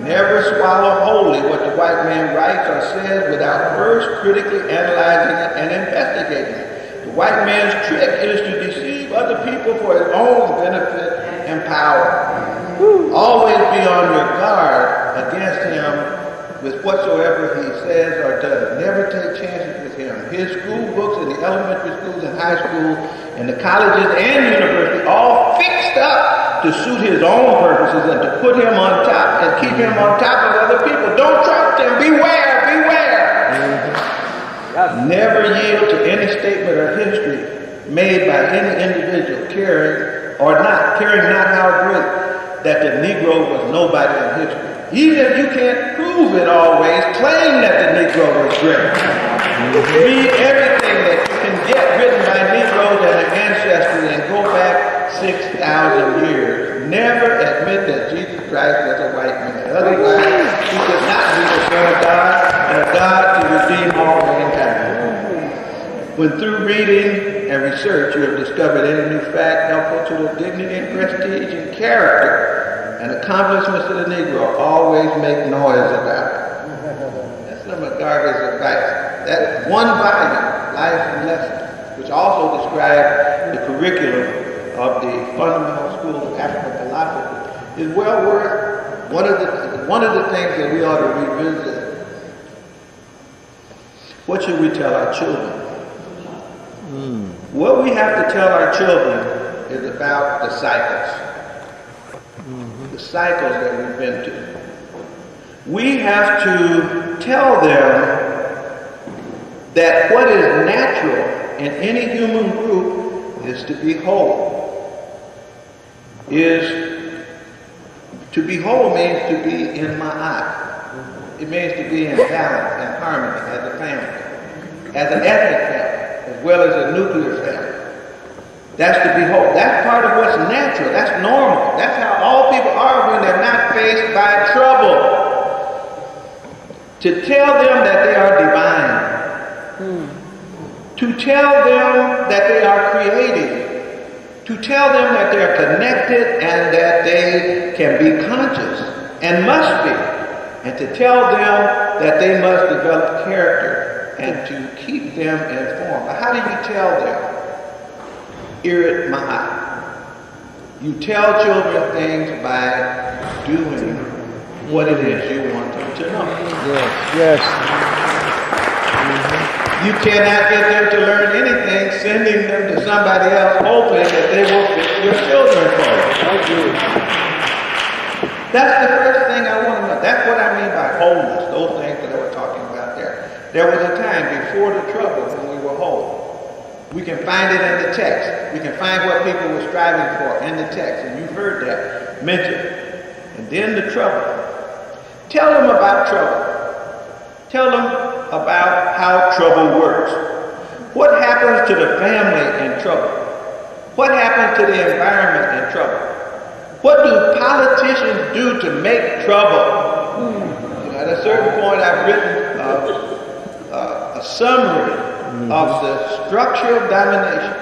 Never swallow wholly what the white man writes or says without first critically analyzing it and investigating it. White man's trick is to deceive other people for his own benefit and power. Always be on your guard against him with whatsoever he says or does. Never take chances with him. His school books in the elementary schools and high school and the colleges and universities all fixed up to suit his own purposes and to put him on top and keep him on top of other people. Don't trust him. Beware. Never yield to any statement or history made by any individual caring or not, caring not how great that the Negro was nobody in history. Even if you can't prove it always, claim that the Negro was great. Read everything that you can get written by Negroes and their ancestry and go back 6,000 years, never admit that Jesus Christ was a white man. Otherwise, he could not be the Son of God and God to redeem all mankind. When through reading and research you have discovered any new fact helpful to the dignity and prestige and character and accomplishments of the Negro, always make noise about it. That's some of Garvey's advice. That one volume, Life and Lessons, which also describes the curriculum of the fundamental school of African philosophy is well worth one of the one of the things that we ought to revisit. What should we tell our children? Mm. What we have to tell our children is about the cycles. Mm-hmm. The cycles that we've been to. We have to tell them that what is natural in any human group is to be whole is to be whole means to be in Ma'at. It means to be in balance and harmony as a family, as an ethnic family, well as a nuclear family. That's to be whole. That's part of what's natural. That's normal. That's how all people are when they're not faced by trouble. To tell them that they are divine. To tell them that they are creative to tell them that they're connected and that they can be conscious and must be, and to tell them that they must develop character and to keep them informed. But how do you tell them? Irit ma'a. You tell children things by doing what it is you want them to know. Yes, yes. You cannot get them to learn anything sending them to somebody else hoping that they will fix your children for you. That's the first thing I want to know. That's what I mean by wholeness, those things that I was talking about there. Was a time before the trouble when we were whole. We can find it in the text. We can find what people were striving for in the text, and you've heard that mentioned. And then the trouble. Tell them about trouble. Tell them about how trouble works. What happens to the family in trouble? What happens to the environment in trouble? What do politicians do to make trouble? At a certain point, I've written uh, uh, a summary of the structure of domination.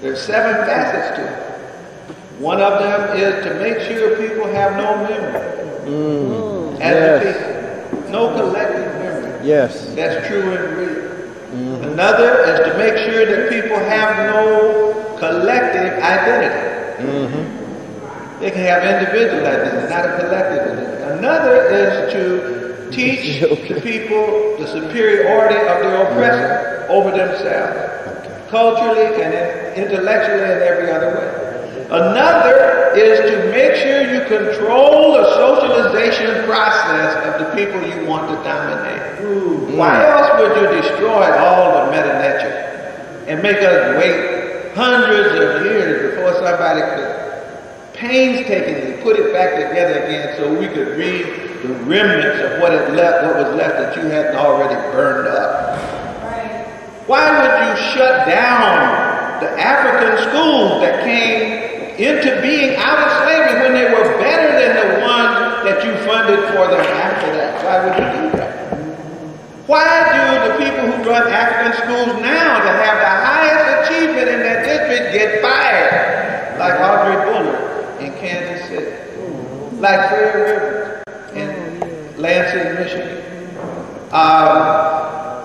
There's seven facets to it. One of them is to make sure people have no memory mm. as yes. people. No collective memory. Yes. That's true and real. Mm-hmm. Another is to make sure that people have no collective identity. Mm-hmm. They can have individual identity, not a collective identity. Another is to teach okay. people the superiority of their oppressor over themselves, okay. culturally and intellectually and every other way. Another is to make sure you control the socialization process of the people you want to dominate. Ooh, Why else would you destroy all the Medu Neter and make us wait hundreds of years before somebody could painstakingly put it back together again so we could read the remnants of what it left, what was left that you hadn't already burned up. Why would you shut down the African schools that came into being out of slavery when they were better than the ones that you funded for them after that? Why would you do that? Why do the people who run African schools now that have the highest achievement in their district get fired? Like Audrey Bullard Kansas City, like Fred Rivers in Lansing, Michigan. Um,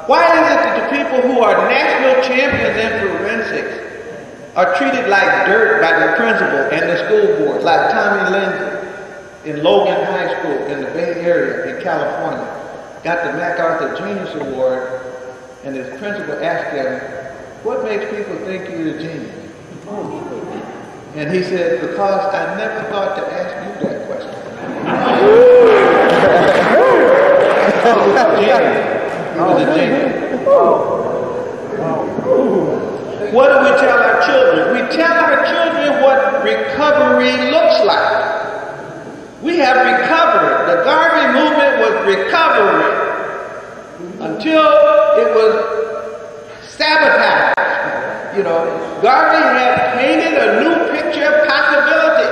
why is it that the people who are national champions in forensics are treated like dirt by the principal and the school board, like Tommy Lindsey in Logan High School in the Bay Area in California? Got the MacArthur Genius Award, and his principal asked him, What makes people think you're a genius? And he said, Because I never thought to ask you that question. He was a genius. What do we tell our children? We tell our children what recovery looks like. We have recovered. The Garvey movement was recovery until it was sabotaged. You know, Garvey had painted a new picture of possibility.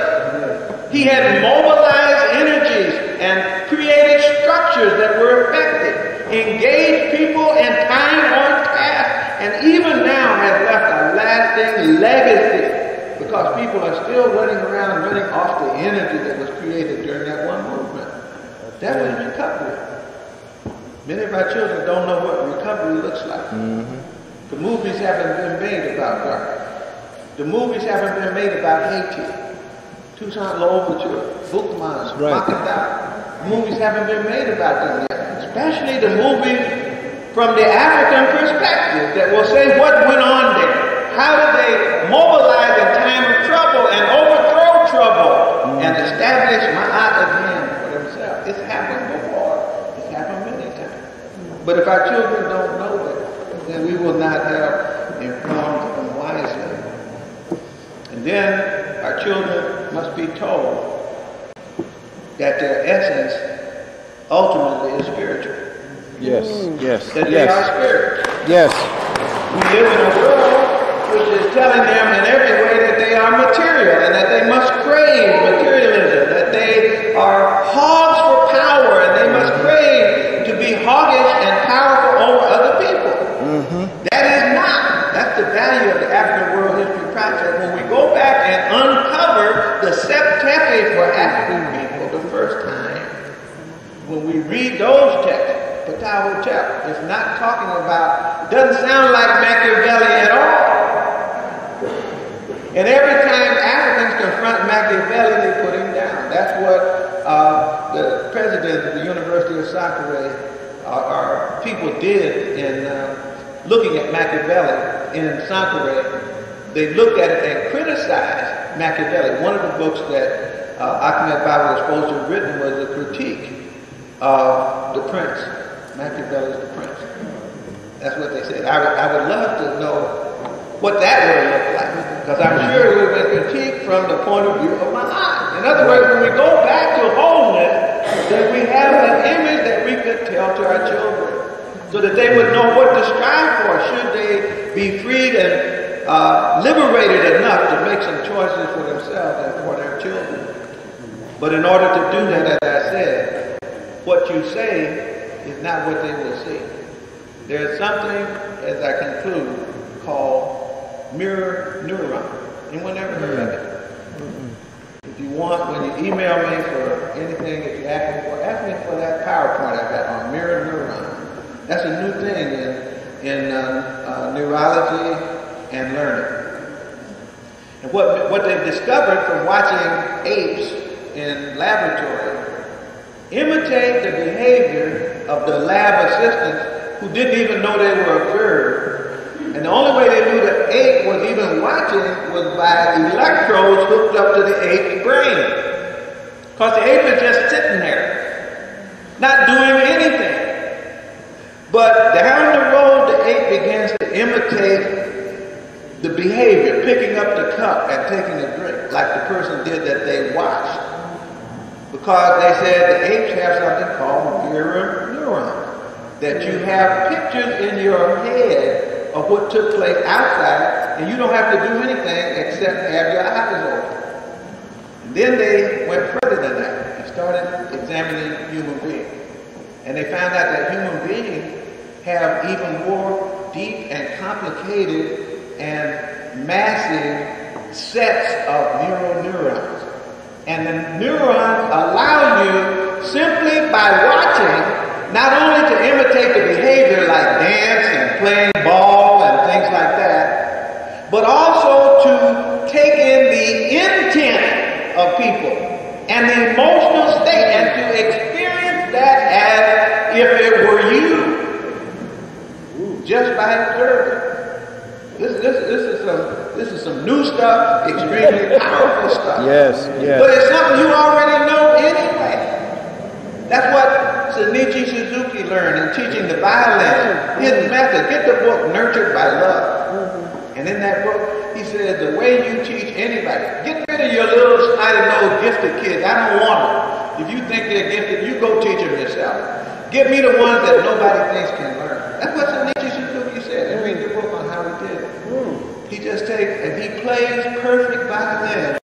He had mobilized energies and created structures that were effective, engaged people in time on task, and even now has left a lasting legacy because people are still running around running off the energy that was created during that one movement. That was recovery. Many of our children don't know what recovery looks like. Mm-hmm. The movies haven't been made about Garvey. The movies haven't been made about Haiti. Toussaint Louverture, Boukman's, Right. Crocodile. Movies haven't been made about them yet. Especially the movie from the African perspective that will say what went on there. How did they mobilize in time of trouble and overthrow trouble and mm-hmm. establish Ma'at again for themselves? It's happened before. It's happened many times. Mm-hmm. But if our children don't know that, then we will not have informed them wisely. And then our children must be told that their essence ultimately is spiritual. Yes, mm. yes, That they are yes, yes. We live in a world which is telling them in every way that they are material and that they must crave materialism, that they are hogs for power and they must crave to be hoggish and powerful over other people. That is not. That's the value of the African World History Project. When we go back and uncover the For African people the first time, when we read those texts, Ptahhotep is not talking about, doesn't sound like Machiavelli at all. And every time Africans confront Machiavelli, they put him down. That's what uh, the president of the University of Sankore, uh, our people did in uh, looking at Machiavelli in Sankore. They looked at it and criticized Machiavelli. One of the books that uh, Ahmed Baba was supposed to have written was a critique of the prince. Machiavelli's the prince. That's what they said. I would, I would love to know what that would have looked like. Because I'm sure it would have been critiqued from the point of view of Ma'at. In other words, when we go back to wholeness, then we have an image that we could tell to our children. So that they would know what to strive for should they be freed and uh, liberated enough to make some choices for themselves and for their children. But in order to do that, as I said, what you say is not what they will see. There's something, as I conclude, called mirror neuron. Anyone ever heard of it? If you want, when you email me for anything that you ask me for, ask me for that PowerPoint I got on mirror neuron. That's a new thing in, in uh, uh, neurology and learning. And what, what they've discovered from watching apes in laboratory imitate the behavior of the lab assistants who didn't even know they were observed. And the only way they knew the ape was even watching was by electrodes hooked up to the ape's brain. Because the ape is just sitting there, not doing anything. But down the road, the ape begins to imitate the behavior, picking up the cup and taking a drink, like the person did that they watched. Because they said the apes have something called mirror neurons. That you have pictures in your head of what took place outside, and you don't have to do anything except have your eyes open. And then they went further than that and started examining human beings. And they found out that human beings have even more deep and complicated and massive sets of neural neurons. And the neurons allow you simply by watching not only to imitate the behavior like dance and playing ball and things like that, but also to take in the intent of people and the emotional state and to experience that as if it were you just by observing. This, this, this is some this is some new stuff, extremely powerful stuff. Yes, yes. But it's something you already know anyway. That's what Shinichi Suzuki learned in teaching the violin, his method. Get the book, Nurtured by Love. Mm-hmm. And in that book, he says, the way you teach anybody, get rid of your little snotty nose gifted kids. I don't want them. If you think they're gifted, you go teach them yourself. Get me the ones that nobody thinks can learn. That's what Shinichi Suzuki said. And read the book on how he did it. He just takes, and he plays perfect violin.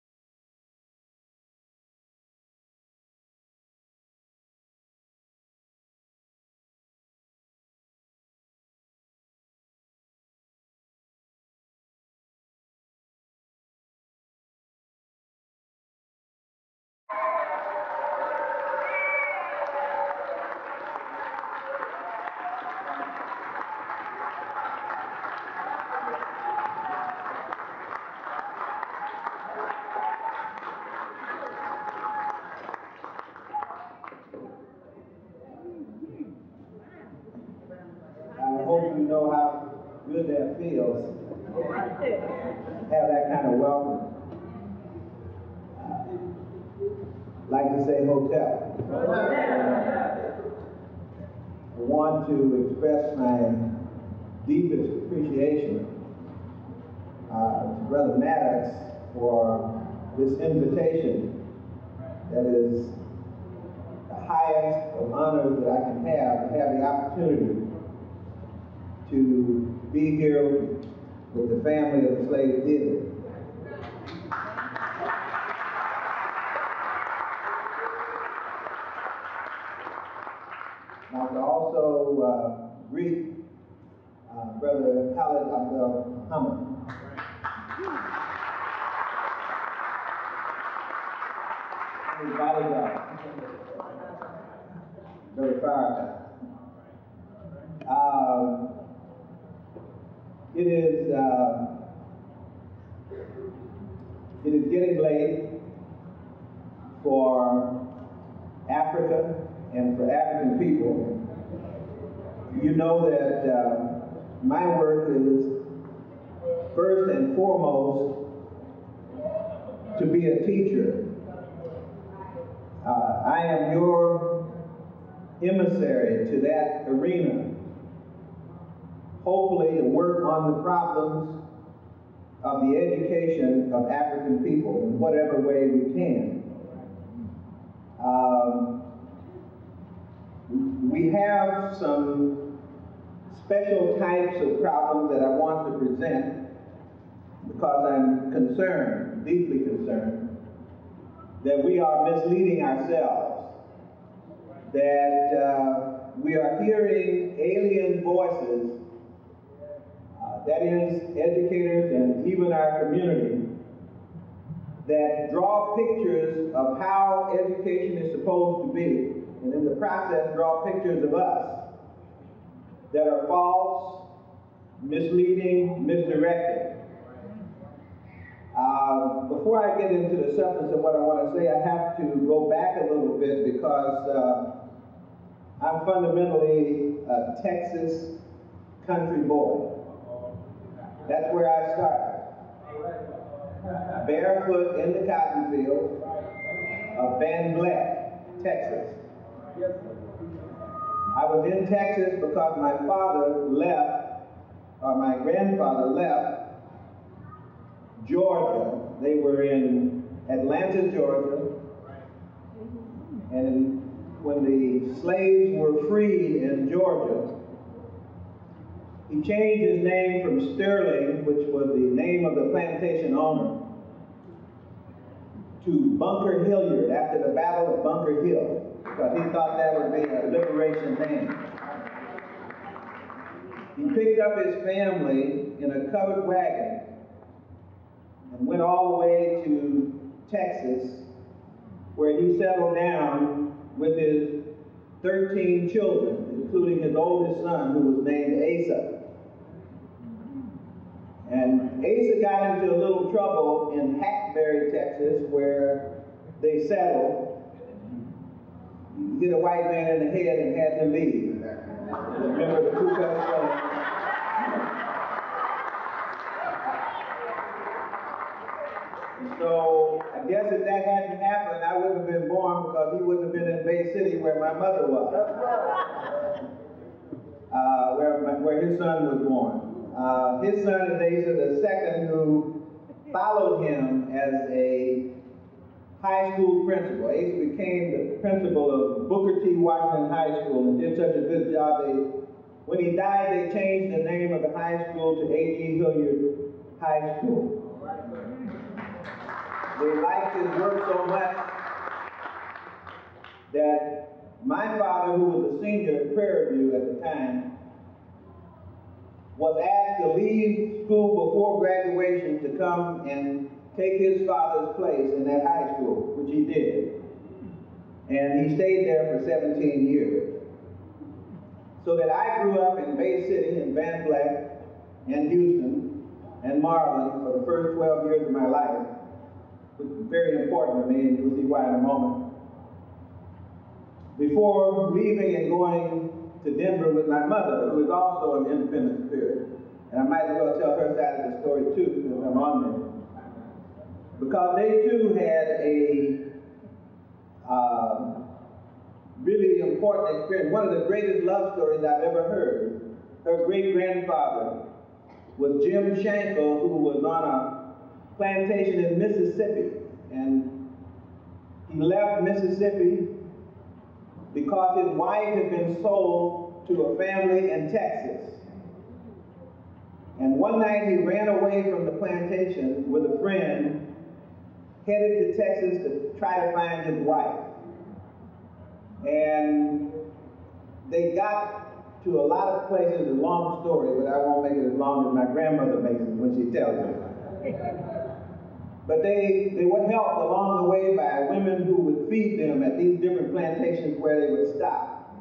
Invitation that is the highest of honors that I can have, to have the opportunity to be here with the family of the slave theater. I would also uh, greet uh, Brother Khalid Abdul Muhammad. Very far. Um, it is uh, it is getting late for Africa and for African people. You know that uh, my work is first and foremost to be a teacher uh, I am your emissary to that arena, hopefully to work on the problems of the education of African people in whatever way we can. Um, we have some special types of problems that I want to present because I'm concerned, deeply concerned, that we are misleading ourselves, that uh, we are hearing alien voices, uh, that is, educators and even our community, that draw pictures of how education is supposed to be, and in the process draw pictures of us that are false, misleading, misdirected. Uh, before I get into the substance of what I want to say, I have to go back a little bit because uh, I'm fundamentally a Texas country boy. That's where I started. Barefoot in the cotton field of Van Vleck, Texas. I was in Texas because my father left, or my grandfather left Georgia. They were in Atlanta, Georgia. And when the slaves were freed in Georgia, He changed his name from Sterling, which was the name of the plantation owner, to Bunker Hilliard after the Battle of Bunker Hill, because he thought that would be a liberation name. He picked up his family in a covered wagon and went all the way to Texas, where he settled down with his 13 children, including his oldest son, who was named Asa. And Asa got into a little trouble in Hackberry, Texas, where they settled. He hit a white man in the head and had to leave. Remember the Ku Klux Klan? So I guess if that hadn't happened, I wouldn't have been born because he wouldn't have been in Bay City where my mother was. Uh, where, my, where his son was born. Uh, his son is Asa the second who followed him as a high school principal. Asa became the principal of Booker T. Washington High School and did such a good job. They, when he died, they changed the name of the high school to A.G. Hilliard High School. They liked his work so much that my father, who was a senior at Prairie View at the time, was asked to leave school before graduation to come and take his father's place in that high school, which he did. And he stayed there for 17 years. So that I grew up in Bay City and Van Vleck and Houston and Marlin for the first 12 years of my life, was very important to me, and you'll see why in a moment. Before leaving and going to Denver with my mother, who is also an independent spirit. And I might as well tell her side of the story too, since I'm on there. Because they too had a um, really important experience. One of the greatest love stories I've ever heard. Her great grandfather was Jim Shankle, who was on a plantation in Mississippi. And he left Mississippi because his wife had been sold to a family in Texas. And one night he ran away from the plantation with a friend, headed to Texas to try to find his wife. And they got to a lot of places, a long story, but I won't make it as long as my grandmother makes it when she tells it. But they, they were helped along the way by women who would feed them at these different plantations where they would stop.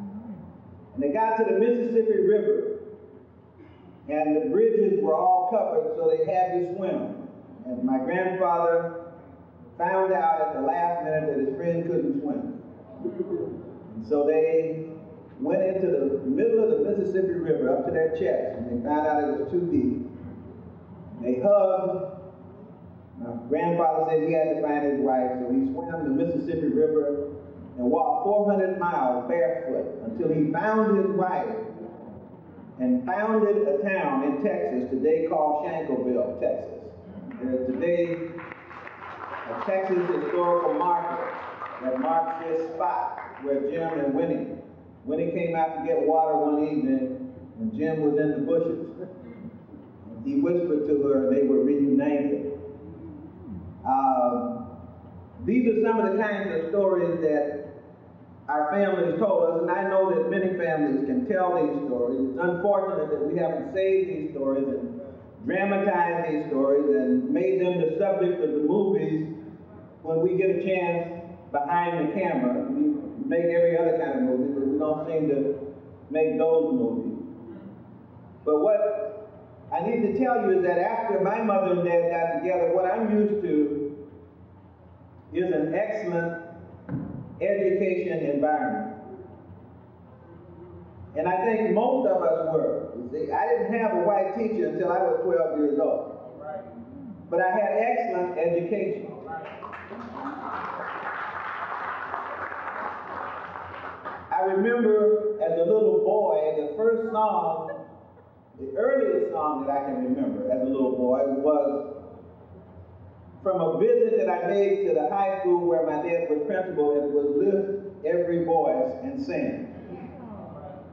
And they got to the Mississippi River, and the bridges were all covered, so they had to swim. And my grandfather found out at the last minute that his friend couldn't swim. And so they went into the middle of the Mississippi River up to their chest, and they found out it was too deep. They hugged, my grandfather said he had to find his wife, so he swam the Mississippi River and walked 400 miles barefoot until he found his wife and founded a town in Texas today called Shankleville, Texas. There's today a Texas historical marker that marks this spot where Jim and Winnie, Winnie came out to get water one evening and Jim was in the bushes. He whispered to her and they were reunited. Um, these are some of the kinds of stories that our families told us, and I know that many families can tell these stories. It's unfortunate that we haven't saved these stories and dramatized these stories and made them the subject of the movies when we get a chance behind the camera. We make every other kind of movie, but we don't seem to make those movies. But what I need to tell you is that after my mother and dad got together, what I'm used to is an excellent education environment. And I think most of us were. You see, I didn't have a white teacher until I was 12 years old. But I had excellent education. I remember as a little boy, the first song the earliest song that I can remember as a little boy was from a visit that I made to the high school where my dad was principal, and it was Lift Every Voice and Sing.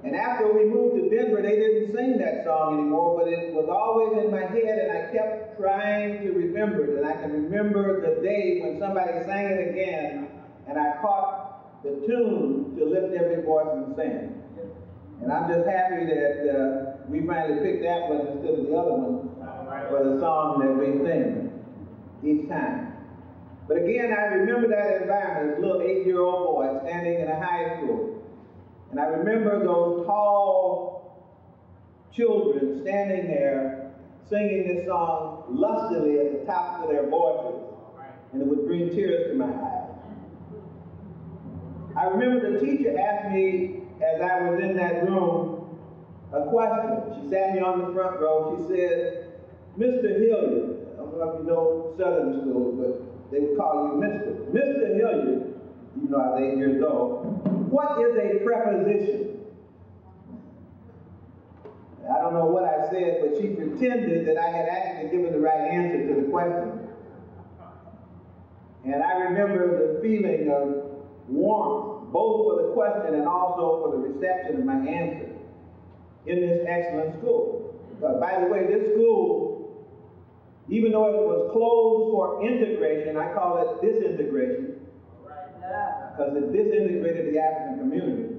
And after we moved to Denver, they didn't sing that song anymore, but it was always in my head, and I kept trying to remember it. And I can remember the day when somebody sang it again, and I caught the tune to lift every voice and sing. And I'm just happy that uh, we finally picked that one instead of the other one for the song that we sing each time. But again, I remember that environment, this little eight-year-old boy standing in a high school. And I remember those tall children standing there singing this song lustily at the tops of their voices. And it would bring tears to my eyes. I remember the teacher asked me as I was in that room a question. She sat me on the front row. She said, Mr. Hilliard, I don't know if you know Southern schools, but they would call you Mr. Mr. Hilliard, you know I was eight years old. What is a preposition? I don't know what I said, but she pretended that I had actually given the right answer to the question. And I remember the feeling of warmth, both for the question and also for the reception of my answer in this excellent school. But by the way, this school, even though it was closed for integration, I call it disintegration, because it disintegrated the African community.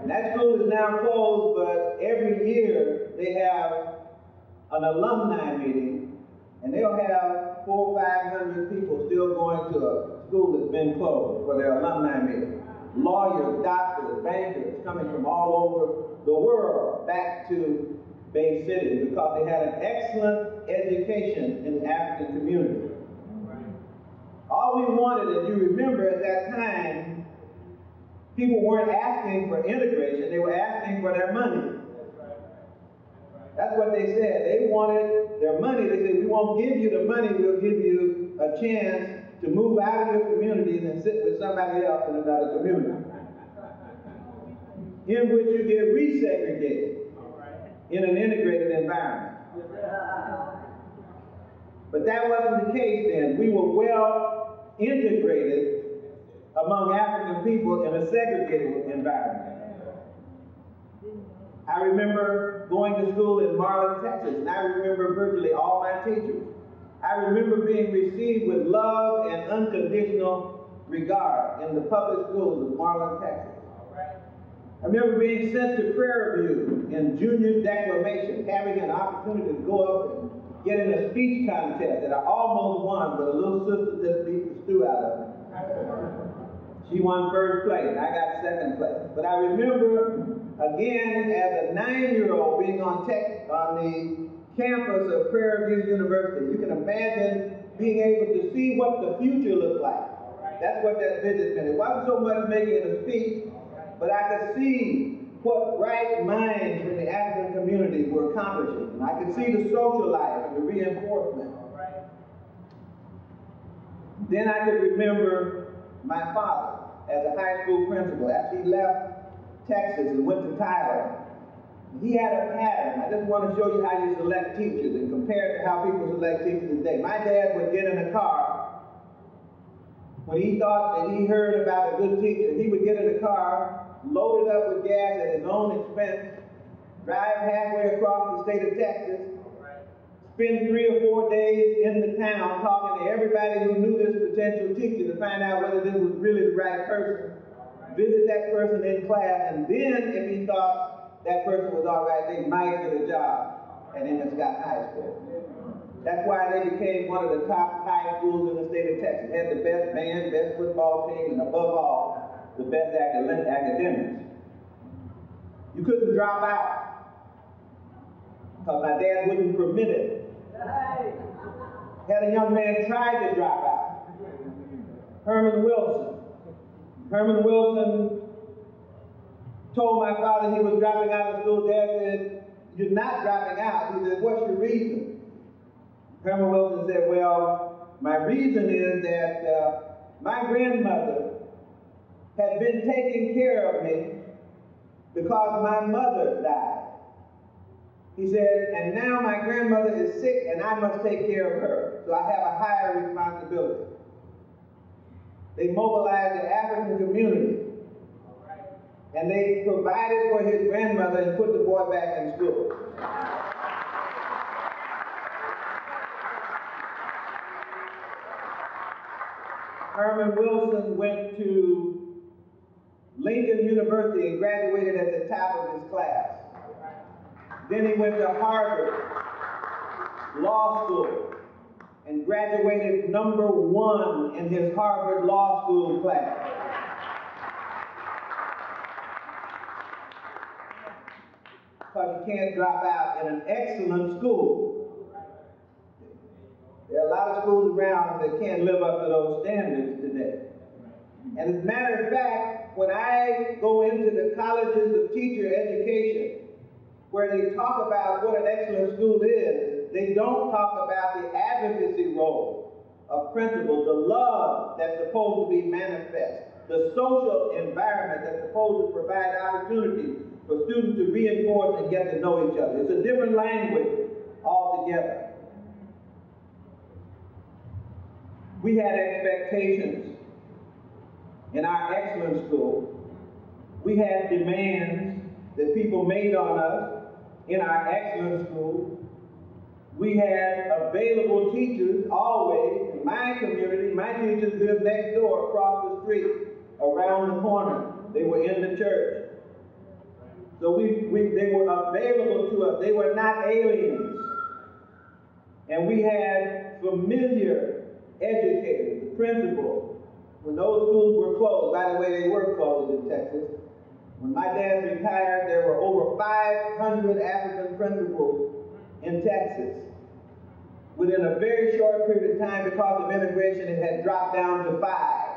And that school is now closed, but every year they have an alumni meeting, and they'll have four or five hundred people still going to a school that's been closed for their alumni meeting. Lawyers, doctors, bankers coming from all over the world back to Bay City because they had an excellent education in the African community. All we wanted, as you remember at that time, people weren't asking for integration, they were asking for their money. That's what they said. They wanted their money. They said, we won't give you the money, we'll give you a chance to move out of your communities and sit with somebody else in another community. In which you get resegregated in an integrated environment. But that wasn't the case then. We were well integrated among African people in a segregated environment. I remember going to school in Marlin, Texas, and I remember virtually all my teachers. I remember being received with love and unconditional regard in the public schools of Marlin, Texas. I remember being sent to Prairie View in junior declamation, having an opportunity to go up and get in a speech contest that I almost won, but a little sister just beat the stew out of me. She won first place, and I got second place. But I remember, again, as a nine-year-old being on, tech, on the campus of Prairie View University. You can imagine being able to see what the future looked like. That's what that visit meant. It wasn't so much making a speech, but I could see what bright minds in the African community were accomplishing. And I could see the social life and the reinforcement. Then I could remember my father as a high school principal after he left Texas and went to Thailand. He had a pattern. I just want to show you how you select teachers and compare it to how people select teachers today. My dad would get in a car when he thought that he heard about a good teacher. He would get in a car, load it up with gas at his own expense, drive halfway across the state of Texas, spend three or four days in the town talking to everybody who knew this potential teacher to find out whether this was really the right person, visit that person in class, and then if he thought that person was all right, they might get a job at Emmett Scott High School. That's why they became one of the top high schools in the state of Texas. Had the best band, best football team, and above all, the best academics. You couldn't drop out because my dad wouldn't permit it. Had a young man tried to drop out. Herman Wilson. Herman Wilson told my father he was dropping out of school. Dad said, You're not dropping out. He said, What's your reason? Herman Wilson said, Well, my reason is that uh, my grandmother had been taking care of me because my mother died. He said, and now my grandmother is sick and I must take care of her. So I have a higher responsibility. They mobilized the African community and they provided for his grandmother and put the boy back in school. Herman Wilson went to Lincoln University and graduated at the top of his class. Then he went to Harvard Law School and graduated number one in his Harvard Law School class. Because you can't drop out in an excellent school. There are a lot of schools around that can't live up to those standards today. And as a matter of fact, when I go into the colleges of teacher education, where they talk about what an excellent school is, they don't talk about the advocacy role of principals, the love that's supposed to be manifest, the social environment that's supposed to provide opportunity for students to reinforce and get to know each other. It's a different language altogether. We had expectations in our excellent school. We had demands that people made on us in our excellent school. We had available teachers always. In my community, my teachers lived next door, across the street, around the corner. They were in the church. So we, we, they were available to us. They were not aliens. And we had familiar educators, the principals. When those schools were closed, by the way, they were closed in Texas, when my dad retired, there were over 500 African principals in Texas. Within a very short period of time, because of immigration, it had dropped down to five.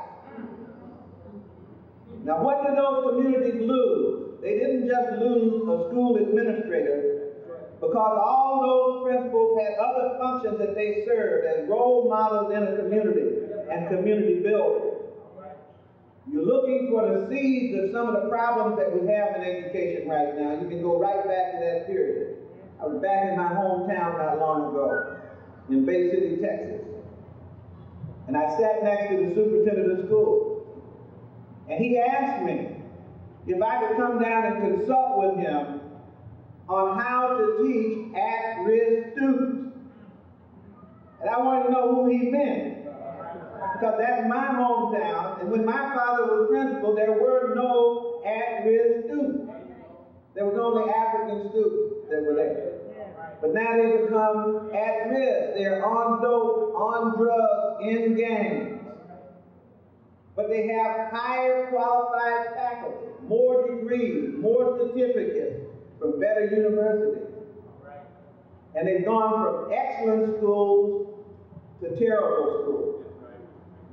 Now, what did those communities lose? They didn't just lose a school administrator, because all those principals had other functions that they served as role models in a community and community builders. You're looking for the seeds of some of the problems that we have in education right now. You can go right back to that period. I was back in my hometown not long ago in Bay City, Texas. And I sat next to the superintendent of schools. And he asked me if I could come down and consult with him on how to teach at-risk students. And I wanted to know who he meant because that's my hometown. And when my father was principal, there were no at-risk students. There was only African students that were there. But now they become at risk. They're on dope, on drugs, in gangs. But they have higher qualified faculty, more degrees, more certificates from better universities. And they've gone from excellent schools to terrible schools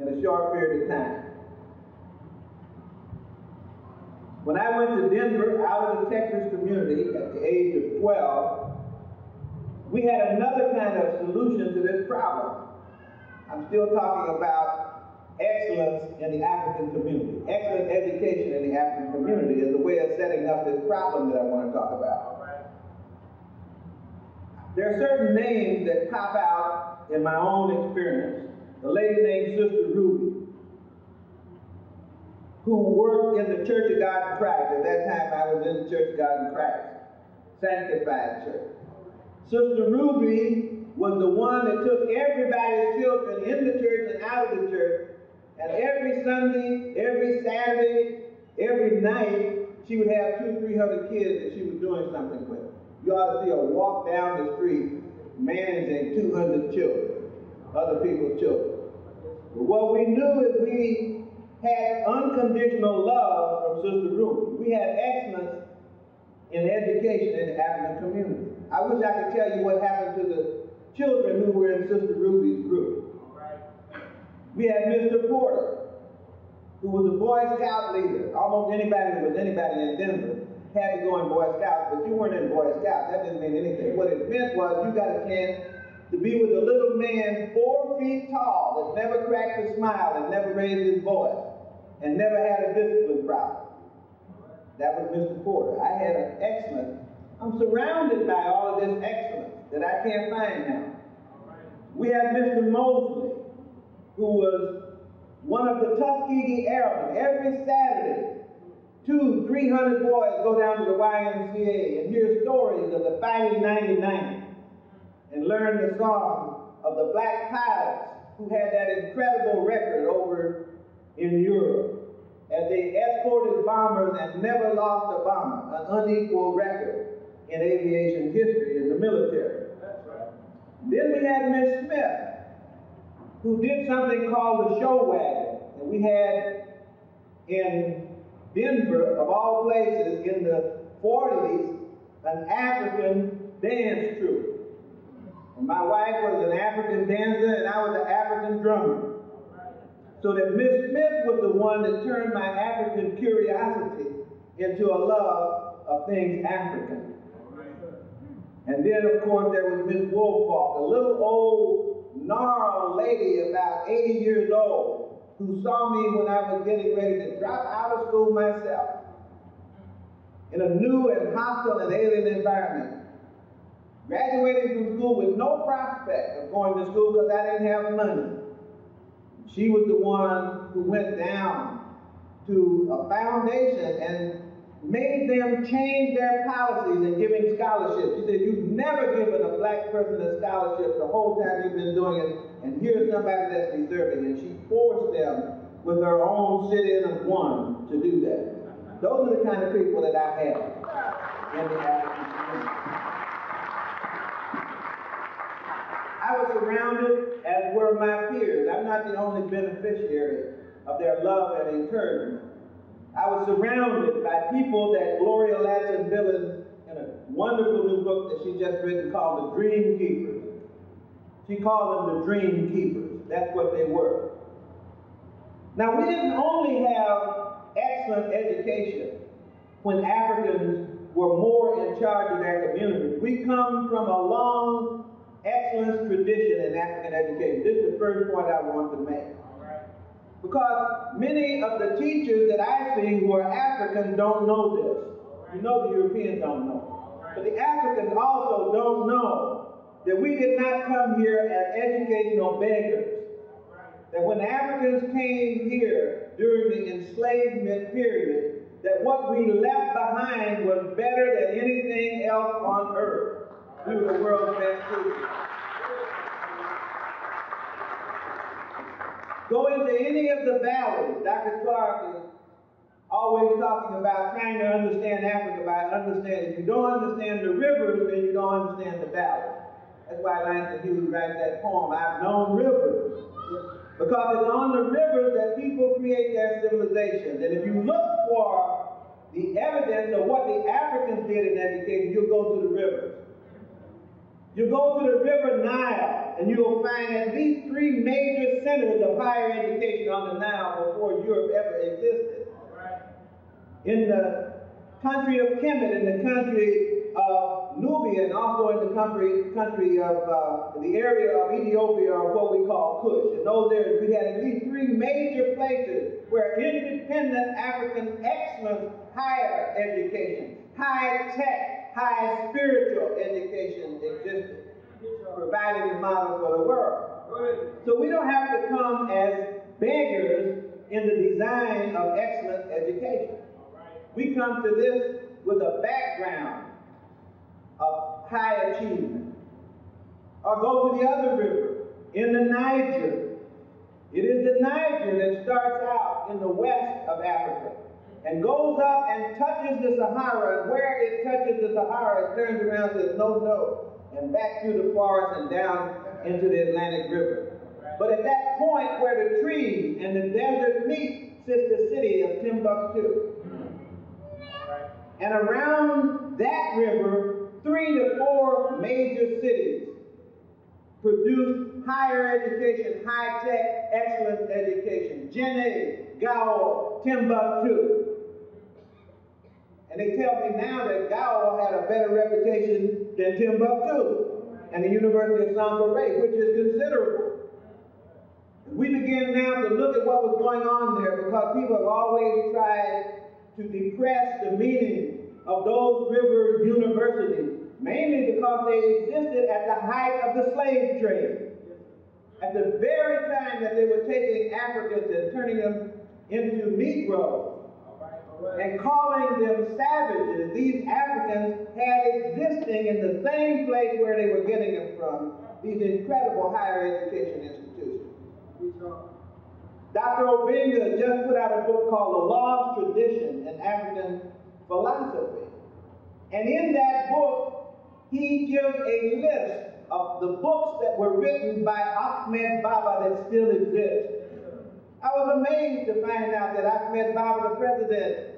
in a short period of time. When I went to Denver, out of the Texas community, at the age of 12, we had another kind of solution to this problem. I'm still talking about excellence in the African community. Excellent education in the African community is a way of setting up this problem that I want to talk about. There are certain names that pop out in my own experience a lady named Sister Ruby, who worked in the Church of God in Christ. At that time, I was in the Church of God in Christ, sanctified church. Sister Ruby was the one that took everybody's children in the church and out of the church, and every Sunday, every Saturday, every night, she would have two, three hundred kids that she was doing something with. You ought to see her walk down the street managing 200 children, other people's children. But what we knew is we had unconditional love from Sister Ruby. We had excellence in education in the African community. I wish I could tell you what happened to the children who were in Sister Ruby's group. We had Mr. Porter, who was a Boy Scout leader. Almost anybody who was anybody in Denver had to go in Boy Scouts, but you weren't in Boy Scouts. That didn't mean anything. What it meant was you got a chance to be with a little man four feet tall that never cracked a smile and never raised his voice and never had a discipline problem. That was Mr. Porter. I had an excellent, I'm surrounded by all of this excellence that I can't find now. We had Mr. Mosley, who was one of the Tuskegee Airmen. Every Saturday, two, three hundred boys go down to the YMCA and hear stories of the Fighting 99 and learn the song of the black pilots who had that incredible record over in Europe as they escorted bombers and never lost a bomber, an unequal record in aviation history in the military. Right. Then we had Miss Smith, who did something called the show wagon. And we had in Denver, of all places, in the 40s, an African dance troupe. My wife was an African dancer, and I was an African drummer. So that Miss Smith was the one that turned my African curiosity into a love of things African. And then, of course, there was Miss Woolfolk, a little old, gnarled lady about 80 years old, who saw me when I was getting ready to drop out of school myself in a new and hostile and alien environment. Graduating from school with no prospect of going to school because I didn't have money. She was the one who went down to a foundation and made them change their policies in giving scholarships. She said, You've never given a black person a scholarship the whole time you've been doing it, and here's somebody that's deserving. And she forced them with her own sit in of one to do that. Those are the kind of people that I have in the African community. I was surrounded, as were my peers. I'm not the only beneficiary of their love and encouragement. I was surrounded by people that Gloria Ladson Billings, in a wonderful new book that she just written called The Dream Keepers. She called them the Dream Keepers. That's what they were. Now, we didn't only have excellent education when Africans were more in charge of their communities. We come from a long excellence tradition in African education. This is the first point I want to make. Because many of the teachers that I see who are African don't know this. You know the Europeans don't know. But the Africans also don't know that we did not come here as educational beggars. That when Africans came here during the enslavement period, that what we left behind was better than anything else on earth. We were the world's best students. Go into any of the valleys. Dr. Clarke is always talking about trying to understand Africa by understanding. If you don't understand the rivers, then you don't understand the valleys. That's why Langston Hughes writes that poem, I've known rivers. Because it's on the rivers that people create their civilizations. And if you look for the evidence of what the Africans did in education, you'll go to the rivers. You go to the River Nile, and you'll find at least three major centers of higher education on the Nile before Europe ever existed. In the country of Kemet, in the country of Nubia, and also in the country, country of uh, the area of Ethiopia, or what we call Kush. In those areas, we had at least three major places where independent African excellence higher education, high tech, high spiritual education existed, providing the model for the world. So we don't have to come as beggars in the design of excellent education. We come to this with a background of high achievement. Or go to the other river, in the Niger. It is the Niger that starts out in the west of Africa and goes up and touches the Sahara, and where it touches the Sahara, it turns around and says, no, no, and back through the forest and down into the Atlantic River. But at that point where the trees and the desert meet sits the city of Timbuktu. And around that river, three to four major cities produce higher education, high-tech, excellent education. Djenné, Gao, Timbuktu. And they tell me now that Gao had a better reputation than Timbuktu and the University of Sankore, which is considerable. We begin now to look at what was going on there because people have always tried to depress the meaning of those river universities, mainly because they existed at the height of the slave trade. At the very time that they were taking Africans and turning them into Negroes. and calling them savages, these Africans had existing in the same place where they were getting them from, these incredible higher education institutions. Dr. Obenga just put out a book called The Lost Tradition in African Philosophy. And in that book, he gives a list of the books that were written by Ahmed Baba that still exist. I was amazed to find out that Ahmed Baba, the president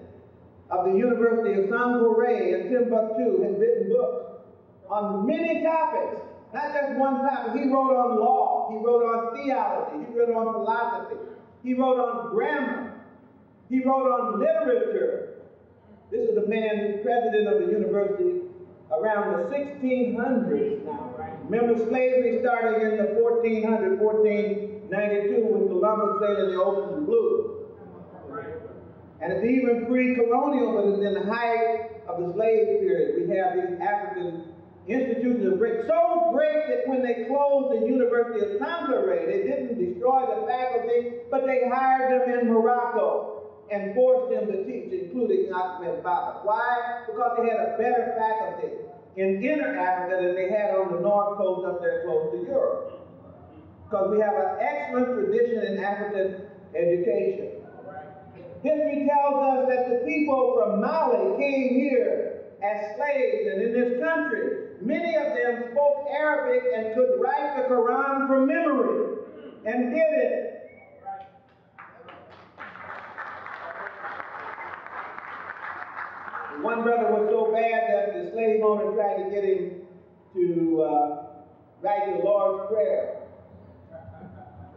of the University of San Sankore in Timbuktu, had written books on many topics, not just one topic. He wrote on law, he wrote on theology, he wrote on philosophy, he wrote on grammar, he wrote on literature. This is the man who's president of the university around the 1600s now. Right? Remember, slavery started in the 1400, 1492 when Columbus sailed in the open blue. And it's even pre-colonial, but it's in the height of the slave period. We have these African institutions of great, so great that when they closed the University of Sankore, they didn't destroy the faculty, but they hired them in Morocco and forced them to teach, including Ahmed Baba. Why? Because they had a better faculty in inner Africa than they had on the north coast up there close to Europe. Because we have an excellent tradition in African education. History tells us that the people from Mali came here as slaves, and in this country, many of them spoke Arabic and could write the Quran from memory, and did it. One brother was so bad that the slave owner tried to get him to uh, write the Lord's Prayer.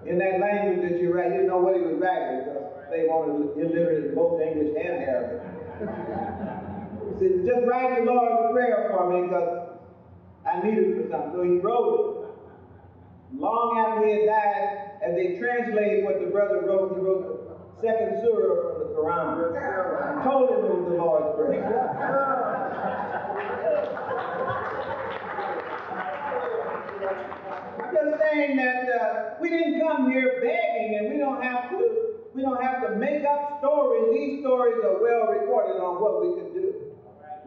In that language that you write, you didn't know what he was writing because slave owner illiterate in both English and Arabic. he said, just write the Lord's Prayer for me because I need it for something. So he wrote it. Long after he had died, as they translated what the brother wrote, he wrote the second surah from the Quran. Told him it was the Lord's Prayer. Saying that uh, we didn't come here begging, and we don't have to. We don't have to make up stories. These stories are well recorded on what we can do.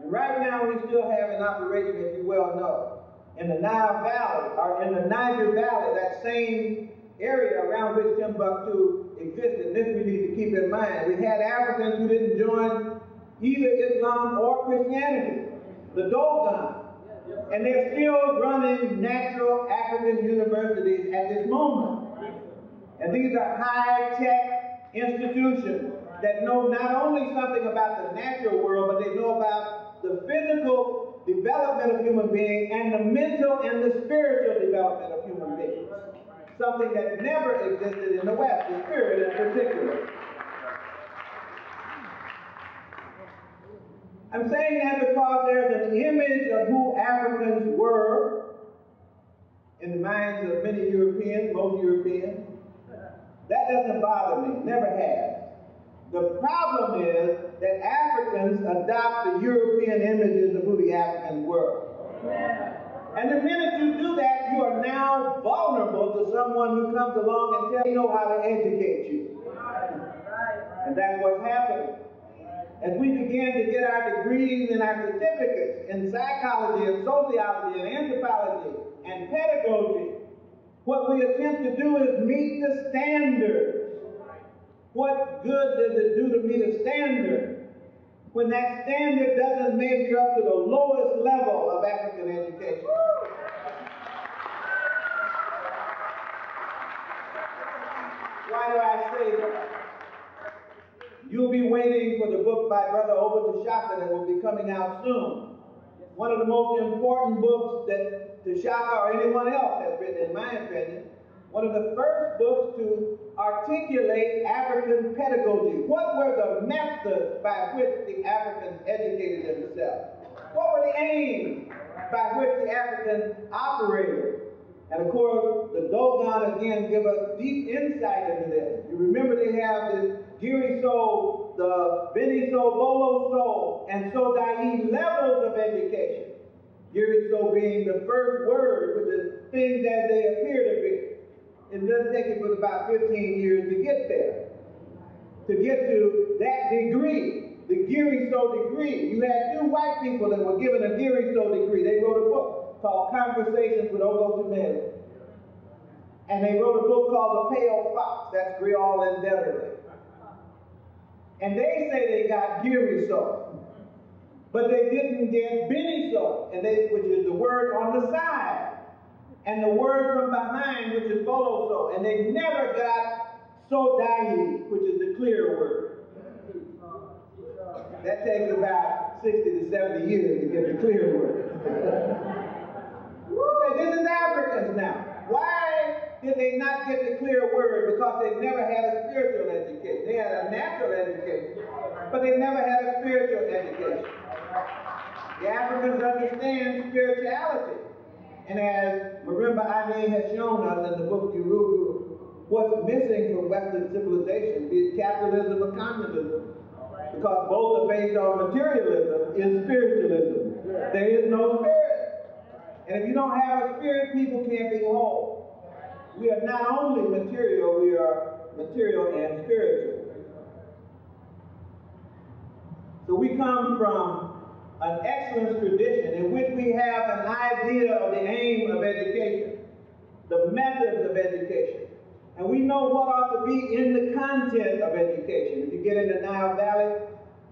And right now, we still have an operation, as you well know, in the Nile Valley, or in the Niger Valley, that same area around which Timbuktu existed. This we need to keep in mind. We had Africans who didn't join either Islam or Christianity, the Dogon. And they're still running natural African universities at this moment. And these are high-tech institutions that know not only something about the natural world, but they know about the physical development of human beings and the mental and the spiritual development of human beings. Something that never existed in the West, the spirit in particular. I'm saying that because there's an image of who Africans were in the minds of many Europeans, most Europeans. That doesn't bother me, never has. The problem is that Africans adopt the European images of who the Africans were. And the minute you do that, you are now vulnerable to someone who comes along and tells you know how to educate you. And that's what's happening. As we begin to get our degrees and our certificates in psychology and sociology and anthropology and pedagogy, what we attempt to do is meet the standards. What good does it do to meet a standard when that standard doesn't measure up to the lowest level of African education? Why do I say that? You'll be waiting for the book by Brother Oba T'Shaka that will be coming out soon. One of the most important books that T'Shaka or anyone else has written, in my opinion. One of the first books to articulate African pedagogy. What were the methods by which the Africans educated themselves? What were the aims by which the Africans operated? And of course, the Dogon again give us deep insight into this. You remember they have the Giri So, the Beni So, Bolo So, and So Dai levels of education. Giri So being the first word, which is things as they appear to be. It does take you about 15 years to get there. To get to that degree. the Giri So degree. You had two white people that were given a Giri So degree. They wrote a book called Conversations with Ogotemmeli. And they wrote a book called The Pale Fox. That's Griaule and Dieterlen. And they say they got Giri So. But they didn't get Beni So, and they, which is the word on the side. And the word from behind, which is Bolo So. And they never got So Dai, which is the clear word. That takes about 60 to 70 years to get the clear word. this is Africans now. Why did they not get the clear word? Because they never had a spiritual education. They had a natural education, but they never had a spiritual education. The Africans understand spirituality. And as Marimba Ani has shown us in the book Yurugu, what's missing from Western civilization, it capitalism or communism, because both are based on materialism, is spiritualism. There is no spirit. And if you don't have a spirit, people can't be whole. We are not only material, we are material and spiritual. So we come from an excellent tradition in which we have an idea of the aim of education, the methods of education, and we know what ought to be in the content of education. If you get into Nile Valley,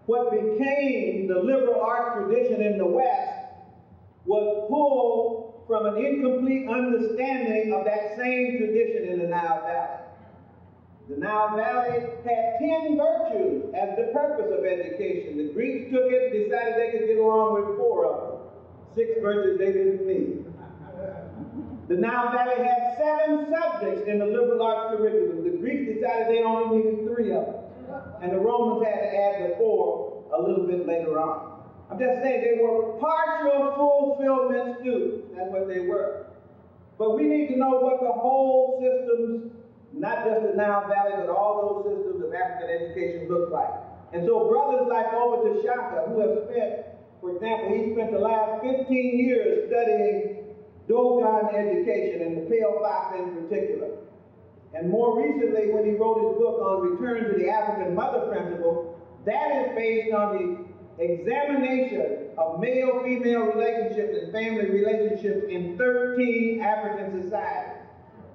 what became the liberal arts tradition in the West was pulled from an incomplete understanding of that same tradition in the Nile Valley. The Nile Valley had 10 virtues as the purpose of education. The Greeks took it, decided they could get along with four of them. Six virtues they didn't need. The Nile Valley had seven subjects in the liberal arts curriculum. The Greeks decided they only needed three of them. And the Romans had to add the four a little bit later on. I'm just saying they were partial fulfillment students. That's what they were. But we need to know what the whole systems, not just the Nile Valley, but all those systems of African education look like. And so brothers like Oba T'Shaka, who have spent, for example, he spent the last 15 years studying Dogon education and the Pale Fox in particular. And more recently, when he wrote his book on Return to the African Mother Principle, that is based on the examination of male-female relationships and family relationships in 13 African societies.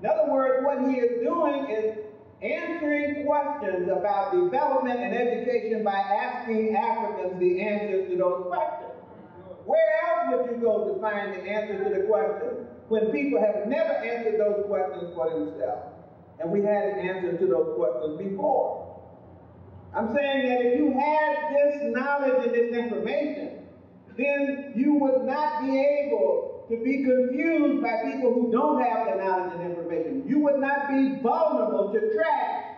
In other words, what he is doing is answering questions about development and education by asking Africans the answers to those questions. Where else would you go to find the answer to the question when people have never answered those questions for themselves? And we had the answer to those questions before. I'm saying that if you had this knowledge and this information, then you would not be able to be confused by people who don't have the knowledge and information. You would not be vulnerable to trash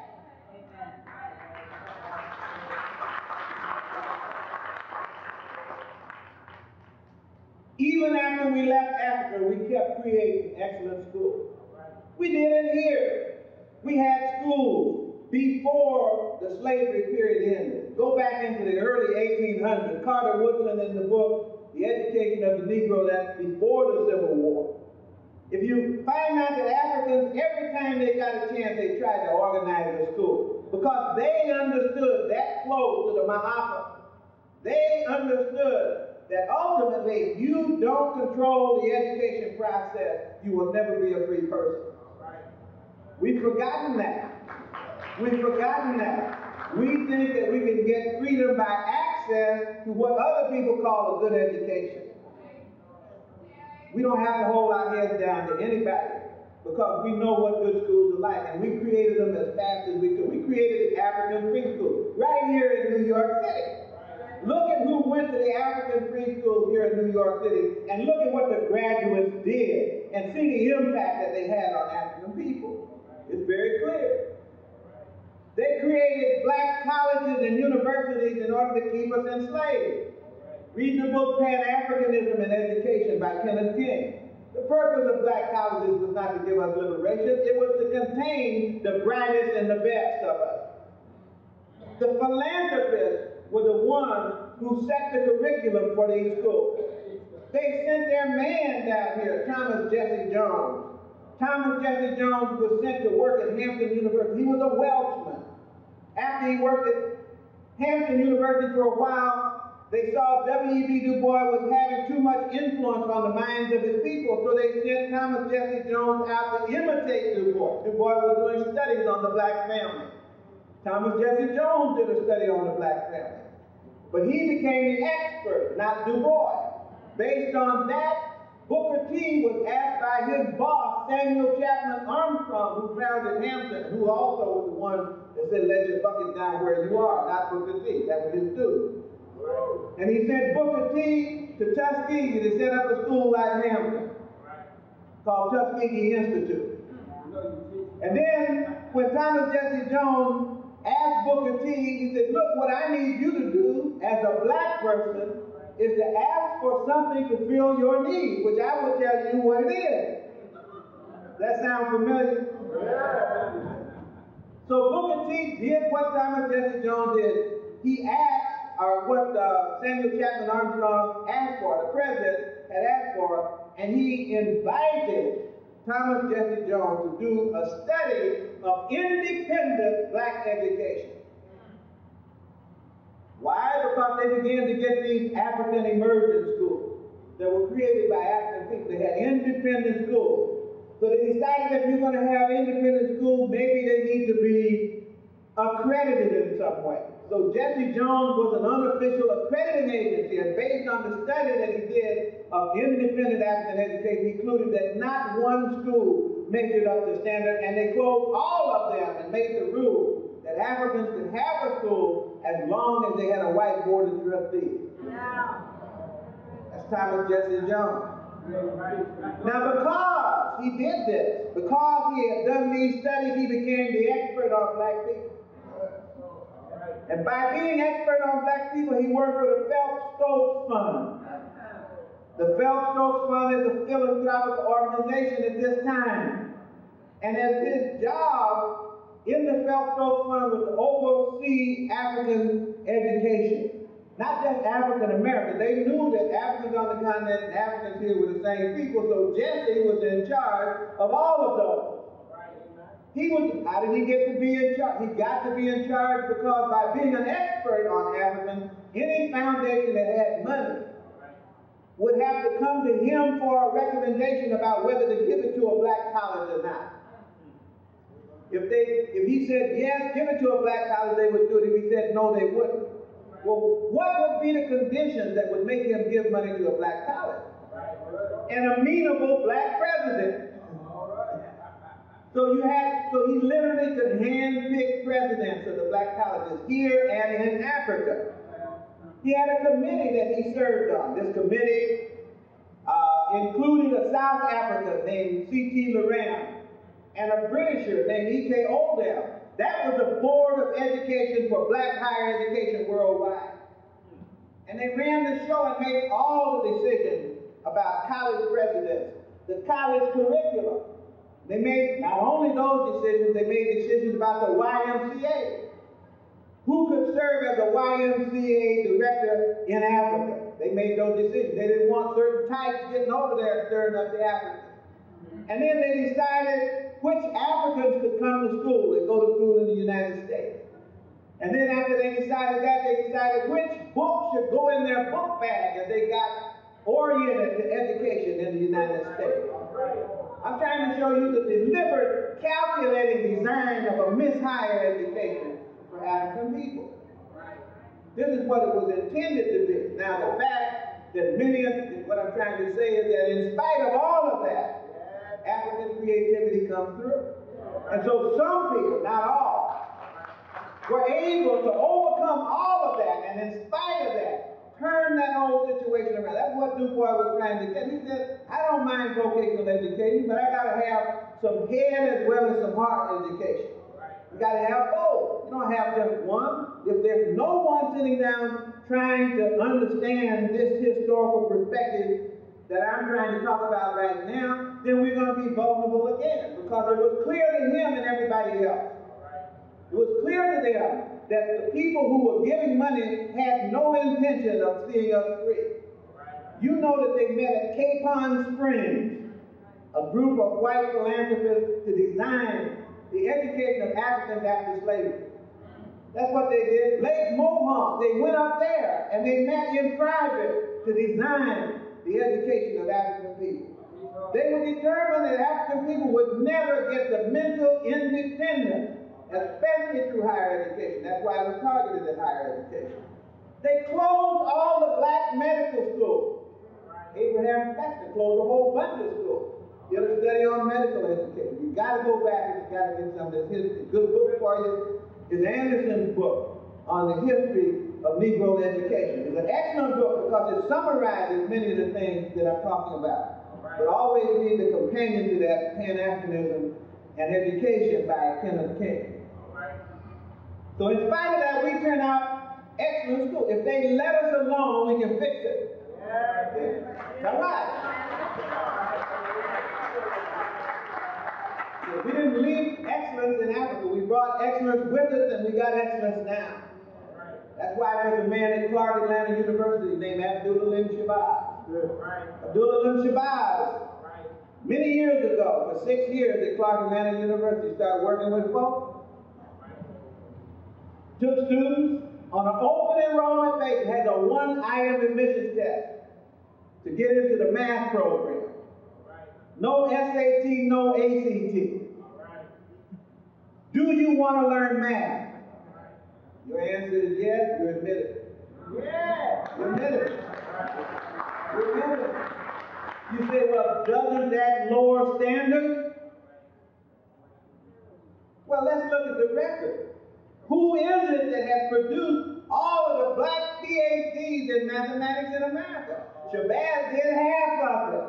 Even after we left Africa, we kept creating excellent schools. We did it here. We had schools before the slavery period ended. Go back into the early 1800s. Carter Woodson in the book, The Education of the Negro, that's before the Civil War. If you find out that Africans, every time they got a chance, they tried to organize a school because they understood that close to the Mahapa. They understood that ultimately if you don't control the education process, you will never be a free person. We've forgotten that. We've forgotten that. We think that we can get freedom by access to what other people call a good education. We don't have to hold our heads down to anybody because we know what good schools are like, and we created them as fast as we could. We created the African Free School right here in New York City. Look at who went to the African free schools here in New York City, and look at what the graduates did, and see the impact that they had on African people. It's very clear. They created black colleges and universities in order to keep us enslaved. Read the book Pan-Africanism and Education by Kenneth King. The purpose of black colleges was not to give us liberation, it was to contain the brightest and the best of us. The philanthropists were the ones who set the curriculum for these schools. They sent their man down here, Thomas Jesse Jones. Thomas Jesse Jones was sent to work at Hampton University. He was a Welshman. After he worked at Hampton University for a while, they saw W.E.B. Du Bois was having too much influence on the minds of his people, so they sent Thomas Jesse Jones out to imitate Du Bois. Du Bois was doing studies on the black family. Thomas Jesse Jones did a study on the black family. But he became the expert, not Du Bois. Based on that, Booker T was asked by his boss, Samuel Chapman Armstrong, who founded Hampton, who also was the one that said, let your bucket down where you are, not Booker T. That was his dude. And he sent Booker T to Tuskegee to set up a school like Hampton, called Tuskegee Institute. And then, when Thomas Jesse Jones asked Booker T, he said, look, what I need you to do as a black person is to ask for something to fill your need, which I will tell you what it is. That sound familiar? So Booker T did what Thomas Jesse Jones did. He asked, or what uh, Samuel Chapman Armstrong asked for, the president had asked for, and he invited Thomas Jesse Jones to do a study of independent black education. Why? Because they began to get these African immersion schools that were created by African people. They had independent schools. So they decided that if you're going to have independent schools, maybe they need to be accredited in some way. So Jesse Jones was an unofficial accrediting agency, and based on the study that he did of independent African education, he concluded that not one school measured up to standard, and they closed all of them and made the rule that Africans could have a school as long as they had a white board of trustees. Yeah. That's Thomas Jesse Jones. Now, because he did this, because he had done these studies, he became the expert on black people. And by being expert on black people, he worked for the Phelps Stokes Fund. The Phelps Stokes Fund is a philanthropic organization at this time. And as his job in the Phelps Fund was to oversee African education. Not just African American. They knew that Africans on the continent and Africans here were the same people, so Jesse was in charge of all of those. He was, how did he get to be in charge? He got to be in charge because by being an expert on Africans, any foundation that had money would have to come to him for a recommendation about whether to give it to a black college or not. If they, if he said yes, give it to a black college, they would do it. If he said no, they wouldn't. Well, what would be the conditions that would make him give money to a black college? An amenable black president. So you had, so he literally could handpick presidents of the black colleges here and in Africa. He had a committee that he served on. This committee uh, included a South African named C.T. Loram, and a Britisher named E.K. Odell. That was the Board of Education for Black Higher Education Worldwide. And they ran the show and made all the decisions about college presidents, the college curriculum. They made not only those decisions, they made decisions about the YMCA. Who could serve as a YMCA director in Africa? They made those decisions. They didn't want certain types getting over there stirring up the Africans. And then they decided which Africans could come to school and go to school in the United States. And then after they decided that, they decided which books should go in their book bag as they got oriented to education in the United States. I'm trying to show you the deliberate, calculating design of a mishigher education for African people. This is what it was intended to be. Now, the fact that many of what I'm trying to say is that in spite of all of that, African creativity comes through. And so some people, not all, were able to overcome all of that and in spite of that, turn that whole situation around. That's what Du Bois was trying to get. He said, I don't mind vocational education, but I gotta have some head as well as some heart education. You gotta have both. You don't have just one. If there's no one sitting down trying to understand this historical perspective that I'm trying to talk about right now, then we're going to be vulnerable again because it was clear to him and everybody else. It was clear to them that the people who were giving money had no intention of seeing us free. You know that they met at Capon Springs, a group of white philanthropists to design the education of Africans after slavery. That's what they did. Lake Mohonk, they went up there and they met in private to design the education of African people. They were determined that African people would never get the mental independence, especially through higher education. That's why it was targeted at higher education. They closed all the black medical schools. Abraham Flexner closed a whole bunch of schools. You have to study on medical education. You got to go back and you got to get some of this history. Good book for you is Anderson's book on the history of Negro education. It's an excellent book because it summarizes many of the things that I'm talking about. But always be the companion to that, Pan-Africanism and Education by Kenneth King. So in spite of that, we turn out excellent school. If they let us alone, we can fix it. Yeah. All right. we didn't leave excellence in Africa. We brought excellence with us and we got excellence now. That's why there's a man at Clark Atlanta University named Abdul Alim Shabazz. Right. Abdul Alim Shabazz, right. many years ago, for six years at Clark Atlanta University, started working with folks. Right. Took students on an open enrollment basis, had a one-item admissions test to get into the math program. No SAT, no ACT. Do you want to learn math? Your answer is yes, you're admitted. Yeah, you're admitted. You're You say, well, doesn't that lower standards? Well, let's look at the record. Who is it that has produced all of the black PhDs in mathematics in America? Shabazz did half of it.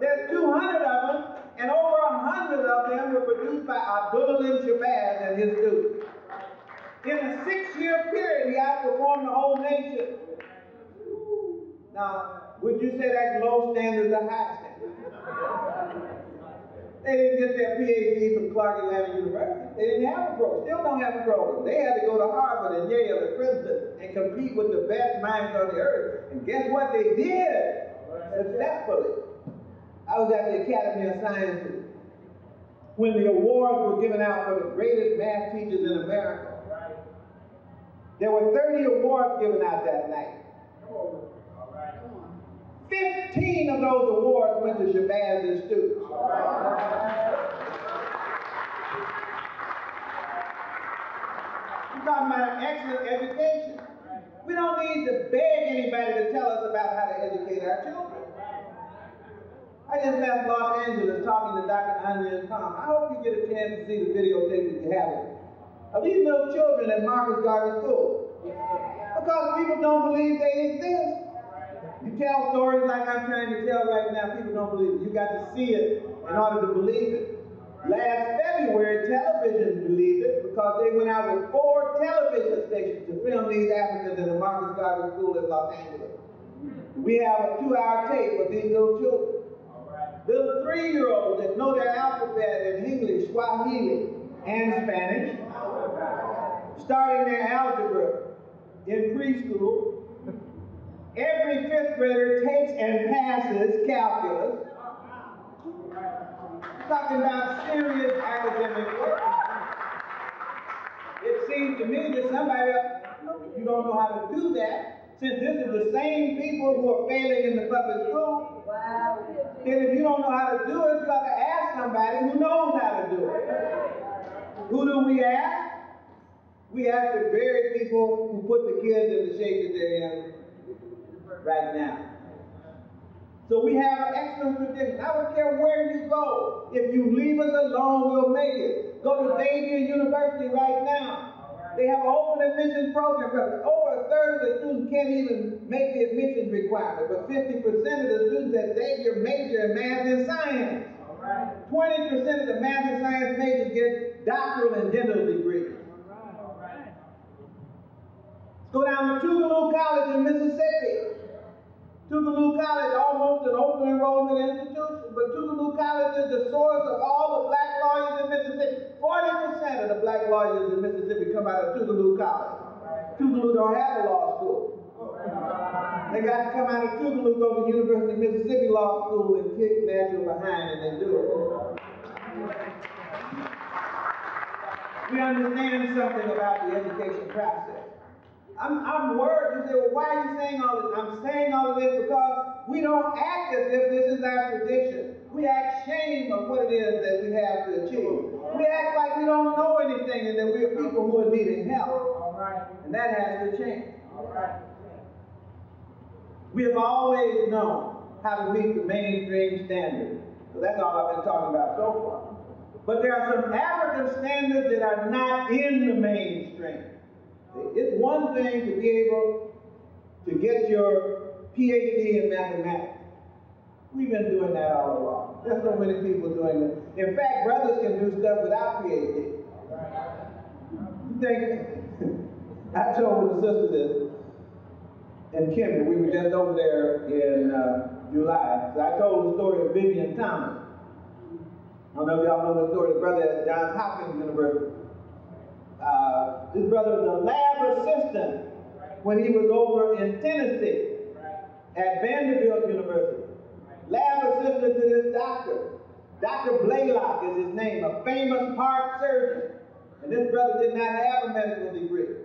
There's 200 of them, and over 100 of them were produced by Abdul Alim Shabazz and his students. In a six-year period, he outperformed the whole nation. Now, would you say that's low standards or high standards? They didn't get their PhD from Clark Atlanta University. They didn't have a program. Still don't have a program. They had to go to Harvard and Yale and Princeton and compete with the best minds on the earth. And guess what they did successfully? I was at the Academy of Sciences when the awards were given out for the greatest math teachers in America. There were 30 awards given out that night. 15 of those awards went to Shabazz's students. We're talking about excellent education. We don't need to beg anybody to tell us about how to educate our children. I just left Los Angeles talking to Dr. Anya Tom. I hope you get a chance to see the videotape if you haven't. Of these little children at Marcus Garvey School. Because people don't believe they exist. You tell stories like I'm trying to tell right now, people don't believe it. You got to see it in order to believe it. Last February, television believed it because they went out with four television stations to film these Africans in the Marcus Garvey School in Los Angeles. We have a two-hour tape of these little children. Little three-year-olds that know their alphabet in English, Swahili, and Spanish, starting their algebra in preschool, Every fifth grader takes and passes calculus. Talking about serious academic work. It seems to me that somebody, if you don't know how to do that, since this is the same people who are failing in the public school, then if you don't know how to do it, you got to ask somebody who knows how to do it. Who do we ask? We ask the very people who put the kids in the shape that they're in right now. So we have excellent tradition. I don't care where you go. If you leave us alone, we'll make it. Go to Xavier University right now. They have an open admissions program. Over a third of the students can't even make the admissions requirement, but 50% of the students at Xavier major in math and science. 20% of the math and science majors get doctoral and dental degrees. Let's go down to Tougaloo College in Mississippi. Tougaloo College, almost an open enrollment institution, but Tougaloo College is the source of all the black lawyers in Mississippi. 40% of the black lawyers in Mississippi come out of Tougaloo College. Tougaloo don't have a law school. They got to come out of Tougaloo, go to the University of Mississippi Law School and kick Nashville behind, and they do it. we understand something about the education process. I'm, I'm worried. You say, well, why are you saying all this? I'm saying all of this because we don't act as if this is our tradition. We act shame of what it is that we have to achieve. We act like we don't know anything and that we're people who are needing help. All right. And that has to change. All right. We have always known how to meet the mainstream standard. So that's all I've been talking about so far. But there are some African standards that are not in the mainstream. It's one thing to be able to get your PhD in mathematics. We've been doing that all along. There's so many people doing that. In fact, brothers can do stuff without PhD. You think, I told the sister this, and Kimber, we were just over there in uh, July. So I told the story of Vivian Thomas. I don't know if y'all know the story. His brother at Johns Hopkins University. Uh, his brother was a lab assistant when he was over in Tennessee at Vanderbilt University. Lab assistant to this doctor. Dr. Blalock is his name, a famous heart surgeon. And this brother did not have a medical degree.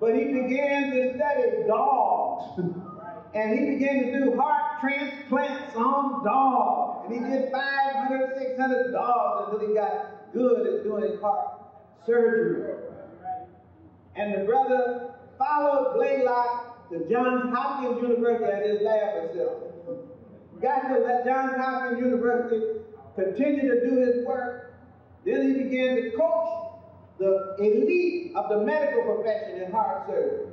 But he began to study dogs. and he began to do heart transplants on dogs. And he did 500, 600 dogs until he got good at doing heart surgery. And the brother followed Blalock to Johns Hopkins University as his lab assistant. Got to let Johns Hopkins University, continued to do his work. Then he began to coach the elite of the medical profession in heart surgery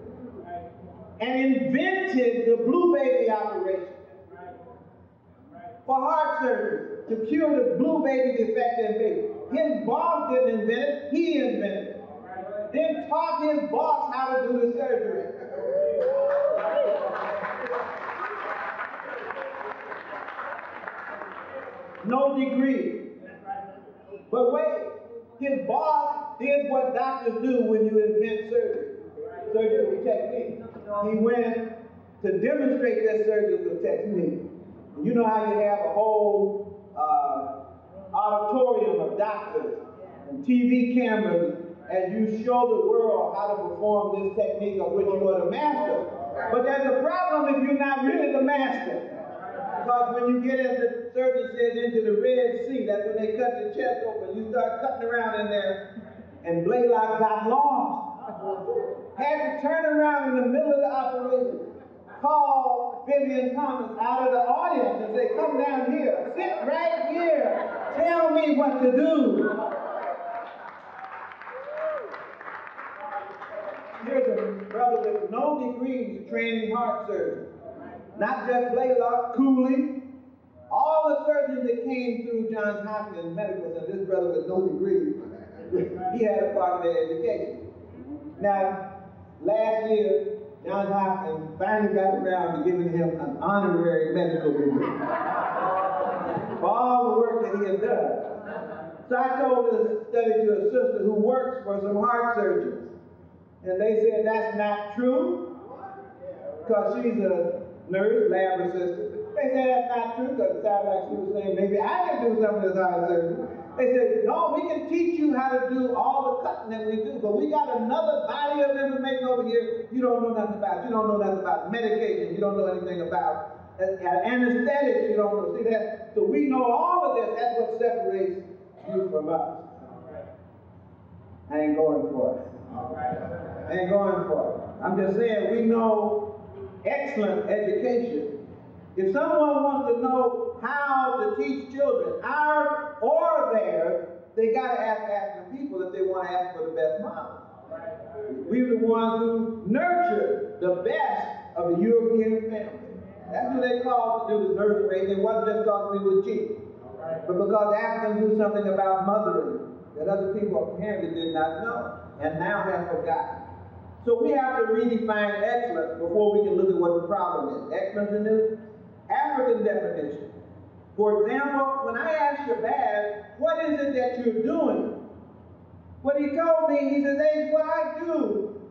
and invented the blue baby operation for heart surgery to cure the blue baby defect in baby. His boss didn't invent it, he invented it. Then taught his boss how to do the surgery. No degree. But wait, his boss did what doctors do when you invent surgery, surgical technique. He went to demonstrate that surgical technique. You know how you have a whole uh, auditorium of doctors and TV cameras as you show the world how to perform this technique of which you are the master. But there's a problem if you're not really the master. Because when you get, as the surgeon says, into the Red Sea, that's when they cut your chest open. You start cutting around in there, and Blalock got lost. Had to turn around in the middle of the operation, call Vivian Thomas out of the audience and say, come down here, sit right here, tell me what to do. Here's a brother with no degrees training heart surgery. Not just Blalock, Cooley, all the surgeons that came through Johns Hopkins Medical Center, this brother with no degree, he had a part of their education. Now, last year, Johns Hopkins finally got around to giving him an honorary medical degree for all the work that he had done. So I told this study to a sister who works for some heart surgeons. And they said that's not true because she's a nurse, lab assistant. They said that's not true because it sounded like she was saying maybe I can do some of this heart surgery. They said, no, we can teach you how to do all the cutting that we do, but we got another body of information over here you don't know nothing about. You don't know nothing about medication. You don't know anything about uh, anesthetics. You don't know. See that? So we know all of this. That's what separates you from us. I ain't going for it. I ain't going for it. I'm just saying we know excellent education. If someone wants to know how to teach children, ours or theirs, they got to ask African people if they want to ask for the best model. We were the ones who nurtured the best of the European family. That's what they called to do the race. It wasn't just because we were cheap, but because Africans knew something about mothering that other people apparently did not know and now have forgotten. So we have to redefine excellence before we can look at what the problem is. Excellence in this African definition. For example, when I asked Shabazz, what is it that you're doing? What he told me, he says, hey, what I do.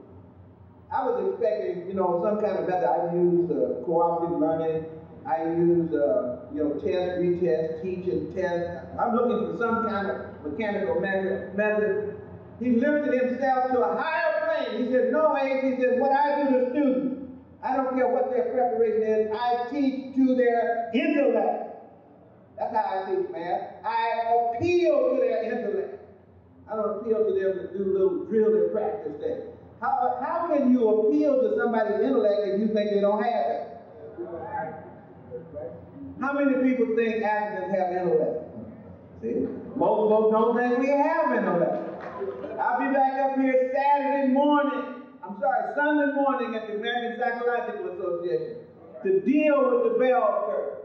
I was expecting, you know, some kind of method. I use uh, cooperative learning. I use, uh, you know, test, retest, teach, and test. I'm looking for some kind of mechanical method. method. He lifted himself to a higher plane. He said, no, Ace, he said, what I do to students, I don't care what their preparation is, I teach to their intellect. That's how I teach math. I appeal to their intellect. I don't appeal to them to do a little drill and practice thing. How, how can you appeal to somebody's intellect if you think they don't have it? How many people think Africans have intellect? See? Most folks don't think we have intellect. I'll be back up here Saturday morning, Sunday morning at the American Psychological Association to deal with the bell curve.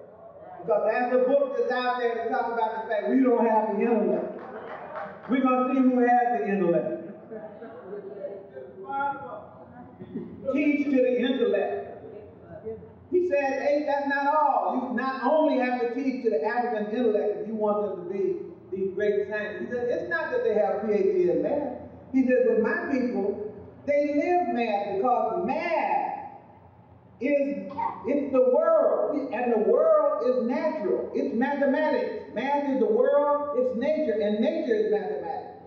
Because that's a book that's out there to talk about the fact we don't have the intellect. We're going to see who has the intellect. Teach to the intellect. He said, hey, that's not all. You not only have to teach to the African intellect if you want them to be these great scientists. He said, it's not that they have PhD in math. He said, but my people, they live math because math is it's the world, and the world is natural. It's mathematics. Math is the world, it's nature, and nature is mathematics.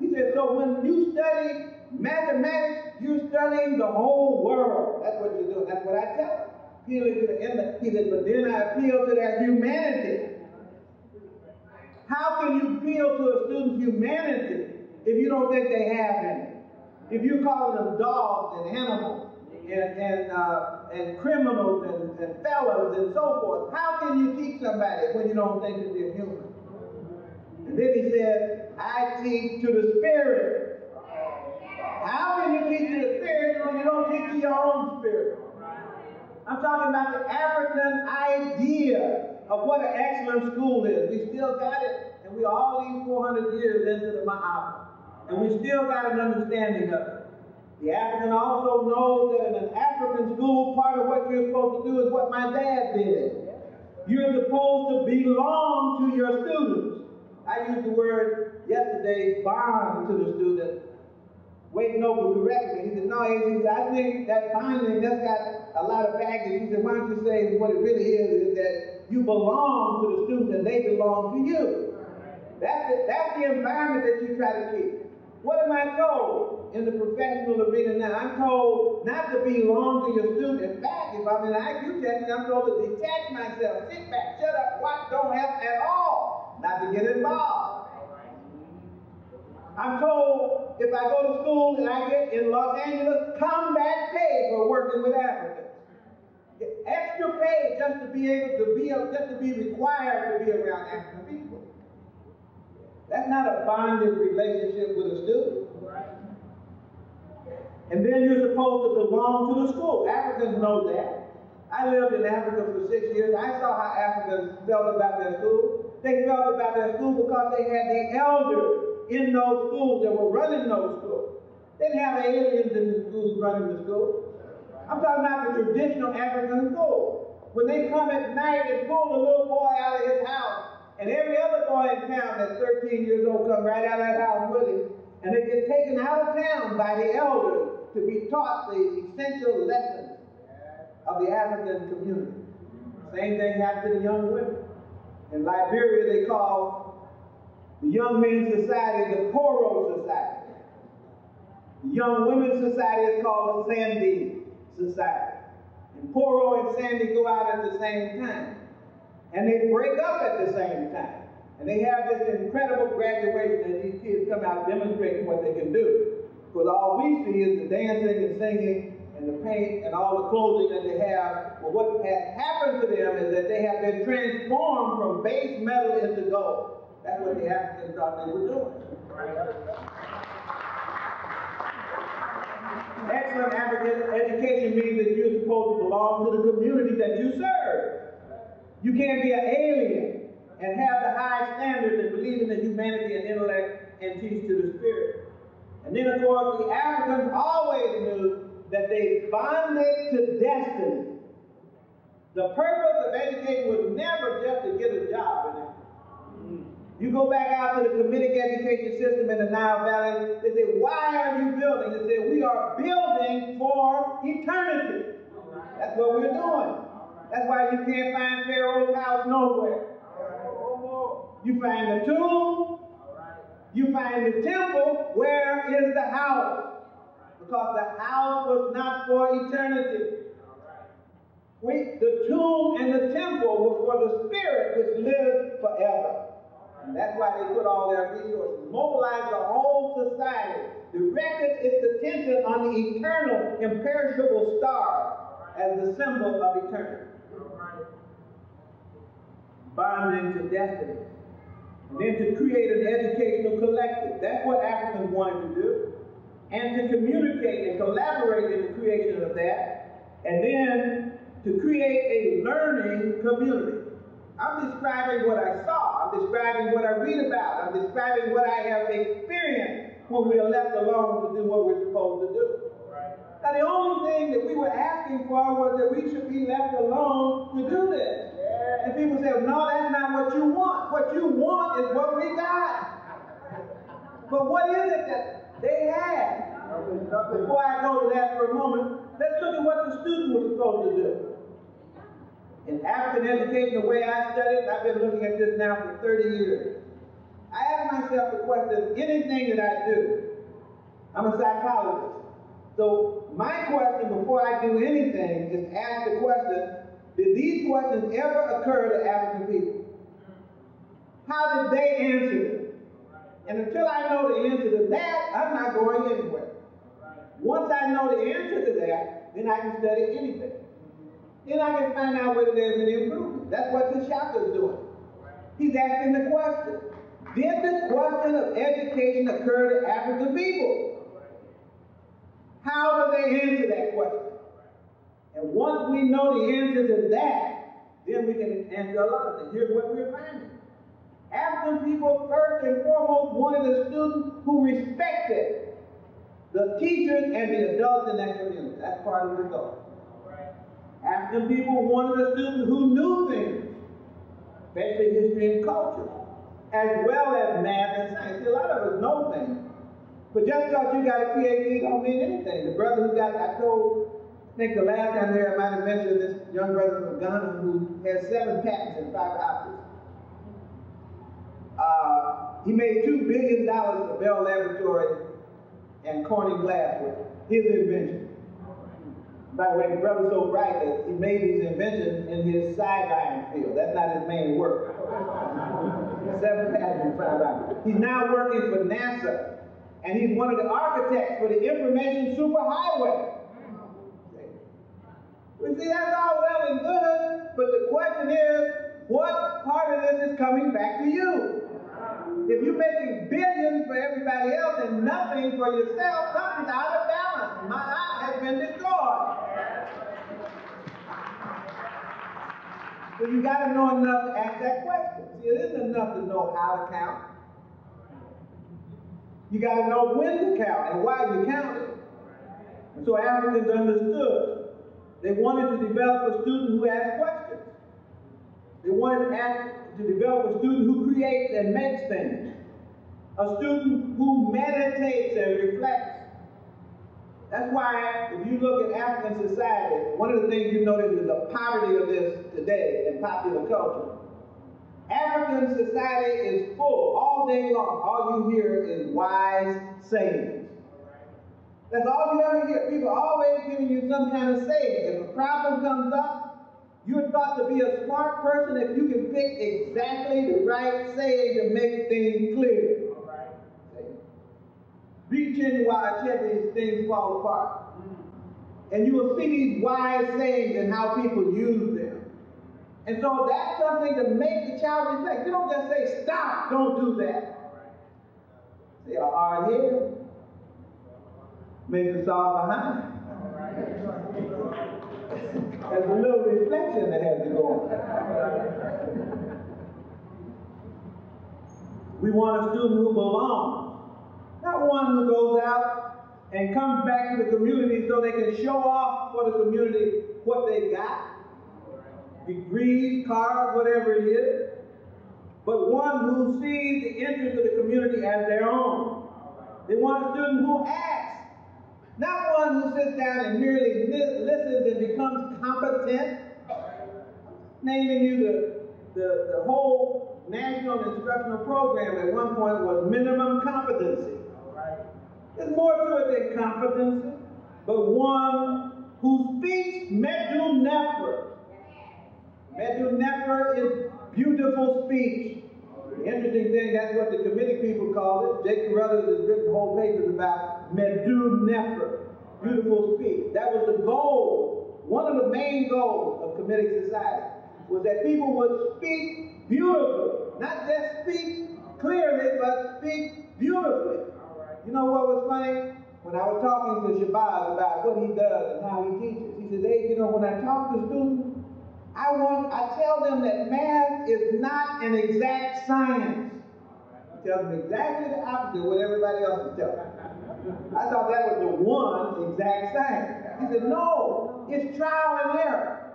He said, so when you study mathematics, you're studying the whole world. That's what you're doing. That's what I tell them. He said, but then I appeal to their humanity. How can you appeal to a student's humanity if you don't think they have any? If you call them dogs and animals and, and, uh, and criminals and, and felons and so forth, how can you teach somebody when you don't think that they're human? And then he said, I teach to the spirit. How can you teach to the spirit when you don't teach to your own spirit? I'm talking about the African idea of what an excellent school is. We still got it, and we all these 400 years into the Maafa. And we still got an understanding of it. The African also knows that in an African school, part of what you're supposed to do is what my dad did. You're supposed to belong to your students. I used the word yesterday, bond to the student. Wade Nobles corrected me. He said, no, he said, I think that bonding, that's got a lot of baggage. He said, why don't you say what it really is, is that you belong to the students and they belong to you. That's the, that's the environment that you try to keep. What am I told in the professional arena now? I'm told not to be belong to your student. In fact, if I'm in IQ test, I'm told to detach myself, sit back, shut up, watch, don't help at all, not to get involved. I'm told if I go to school and I get in Los Angeles, come back pay for working with Africans. Extra pay just to be able to be, just to be required to be around African people. That's not a bonded relationship with a student. And then you're supposed to belong to the school. Africans know that. I lived in Africa for six years. I saw how Africans felt about their school. They felt about their school because they had the elders in those schools that were running those schools. They didn't have aliens in the schools running the school. I'm talking about the traditional African school. When they come at night and pull a little boy out of his house, and every other boy in town that's 13 years old come right out of that house with him, and they get taken out of town by the elders to be taught the essential lessons of the African community. Same thing happened to the young women. In Liberia, they call the Young Men's Society, the Poro Society. The Young Women's Society is called the Sande Society. And Poro and Sande go out at the same time. And they break up at the same time. And they have this incredible graduation and these kids come out demonstrating what they can do. Because all we see is the dancing and singing and the paint and all the clothing that they have. But what has happened to them is that they have been transformed from base metal into gold. That's what the Africans thought they were doing. Excellent African education means that you're supposed to belong to the community that you serve. You can't be an alien and have the high standards and believe in the humanity and intellect and teach to the spirit. And then, of course, the Africans always knew that they bonded to destiny. The purpose of education was never just to get a job in. You go back out to the Kemetic education system in the Nile Valley, they say, why are you building? They say, we are building for eternity. That's what we're doing. That's why you can't find Pharaoh's house nowhere. You find the tomb, You find the temple, where is the house? Because the house was not for eternity. We, the tomb and the temple were for the spirit which lived forever. And that's why they put all their resources, mobilized the whole society, directed its attention on the eternal, imperishable star as the symbol of eternity. Bonding to destiny. And then to create an educational collective. That's what Africans wanted to do. And to communicate and collaborate in the creation of that. And then to create a learning community. I'm describing what I saw. I'm describing what I read about. I'm describing what I have experienced when we are left alone to do what we're supposed to do. Now, the only thing that we were asking for was that we should be left alone to do this. And people say, no, that's not what you want. What you want is what we got. But what is it that they had? Before I go to that for a moment, let's look at what the student was supposed to do. In African education, the way I studied, I've been looking at this now for 30 years. I ask myself the question, anything that I do, I'm a psychologist. So my question before I do anything is ask the question, did these questions ever occur to African people? How did they answer it? And until I know the answer to that, I'm not going anywhere. Once I know the answer to that, then I can study anything. Then I can find out whether there's any improvement. That's what the is doing. He's asking the question. Did the question of education occur to African people? How do they answer that question? And once we know the answer to that, then we can answer a lot of things. Here's what we're finding. African people, first and foremost, wanted a student who respected the teachers and the adults in that community. That's part of the goal. African people wanted a student who knew things, especially history and culture, as well as math and science. See, a lot of us know things, but just because you got a PhD don't mean anything. The brother who got, I told, I think the last time there I might have mentioned this young brother from Ghana who has seven patents in fiber optics. Uh, he made two billion dollars for Bell Laboratories and Corning Glassware, his invention. By the way, the brother's so bright that he made his invention in his sideline field. That's not his main work. Seven patents in five He's now working for NASA, and he's one of the architects for the information superhighway. We see, that's all well and good, but the question is, what part of this is coming back to you? If you're making billions for everybody else and nothing for yourself, something's out of balance. My eye has been destroyed. So you got to know enough to ask that question. See, it isn't enough to know how to count. You got to know when to count and why you count it. And so Africans understood. They wanted to develop a student who asked questions. They wanted to, to develop a student who creates and makes things. A student who meditates and reflects. That's why, if you look at African society, one of the things you notice is the poverty of this today in popular culture. African society is full all day long. All you hear is wise sayings. That's all you ever hear. People always giving you some kind of saying. If a problem comes up, you're thought to be a smart person if you can pick exactly the right saying to make things clear. Read while these things fall apart. And you will see these wise sayings and how people use them. And so that's something to make the child reflect. You don't just say, stop, don't do that. Say a hard head makes us all behind. There's a little reflection that has to go on. We want a student who belongs. Not one who goes out and comes back to the community so they can show off for the community what they got. Degrees, cars, whatever it is. But one who sees the interest of the community as their own. They want a student who acts. Not one who sits down and merely listens and becomes competent. Naming you the, the, the whole national instructional program at one point was minimum competency. There's more to it than competency, but one who speaks Medu Nefer. Medu Nefer is beautiful speech. The interesting thing, that's what the Kemetic people call it. Jake Carruthers has written whole papers about Medu Nefer, beautiful speech. That was the goal, one of the main goals of Kemetic society, was that people would speak beautifully, not just speak clearly, but speak beautifully. You know what was funny? When I was talking to Shabazz about what he does and how he teaches, he said, Dave, you know, when I talk to students, I want, I tell them that math is not an exact science. He tells them exactly the opposite of what everybody else is telling. I thought that was the one exact thing. He said, no, it's trial and error.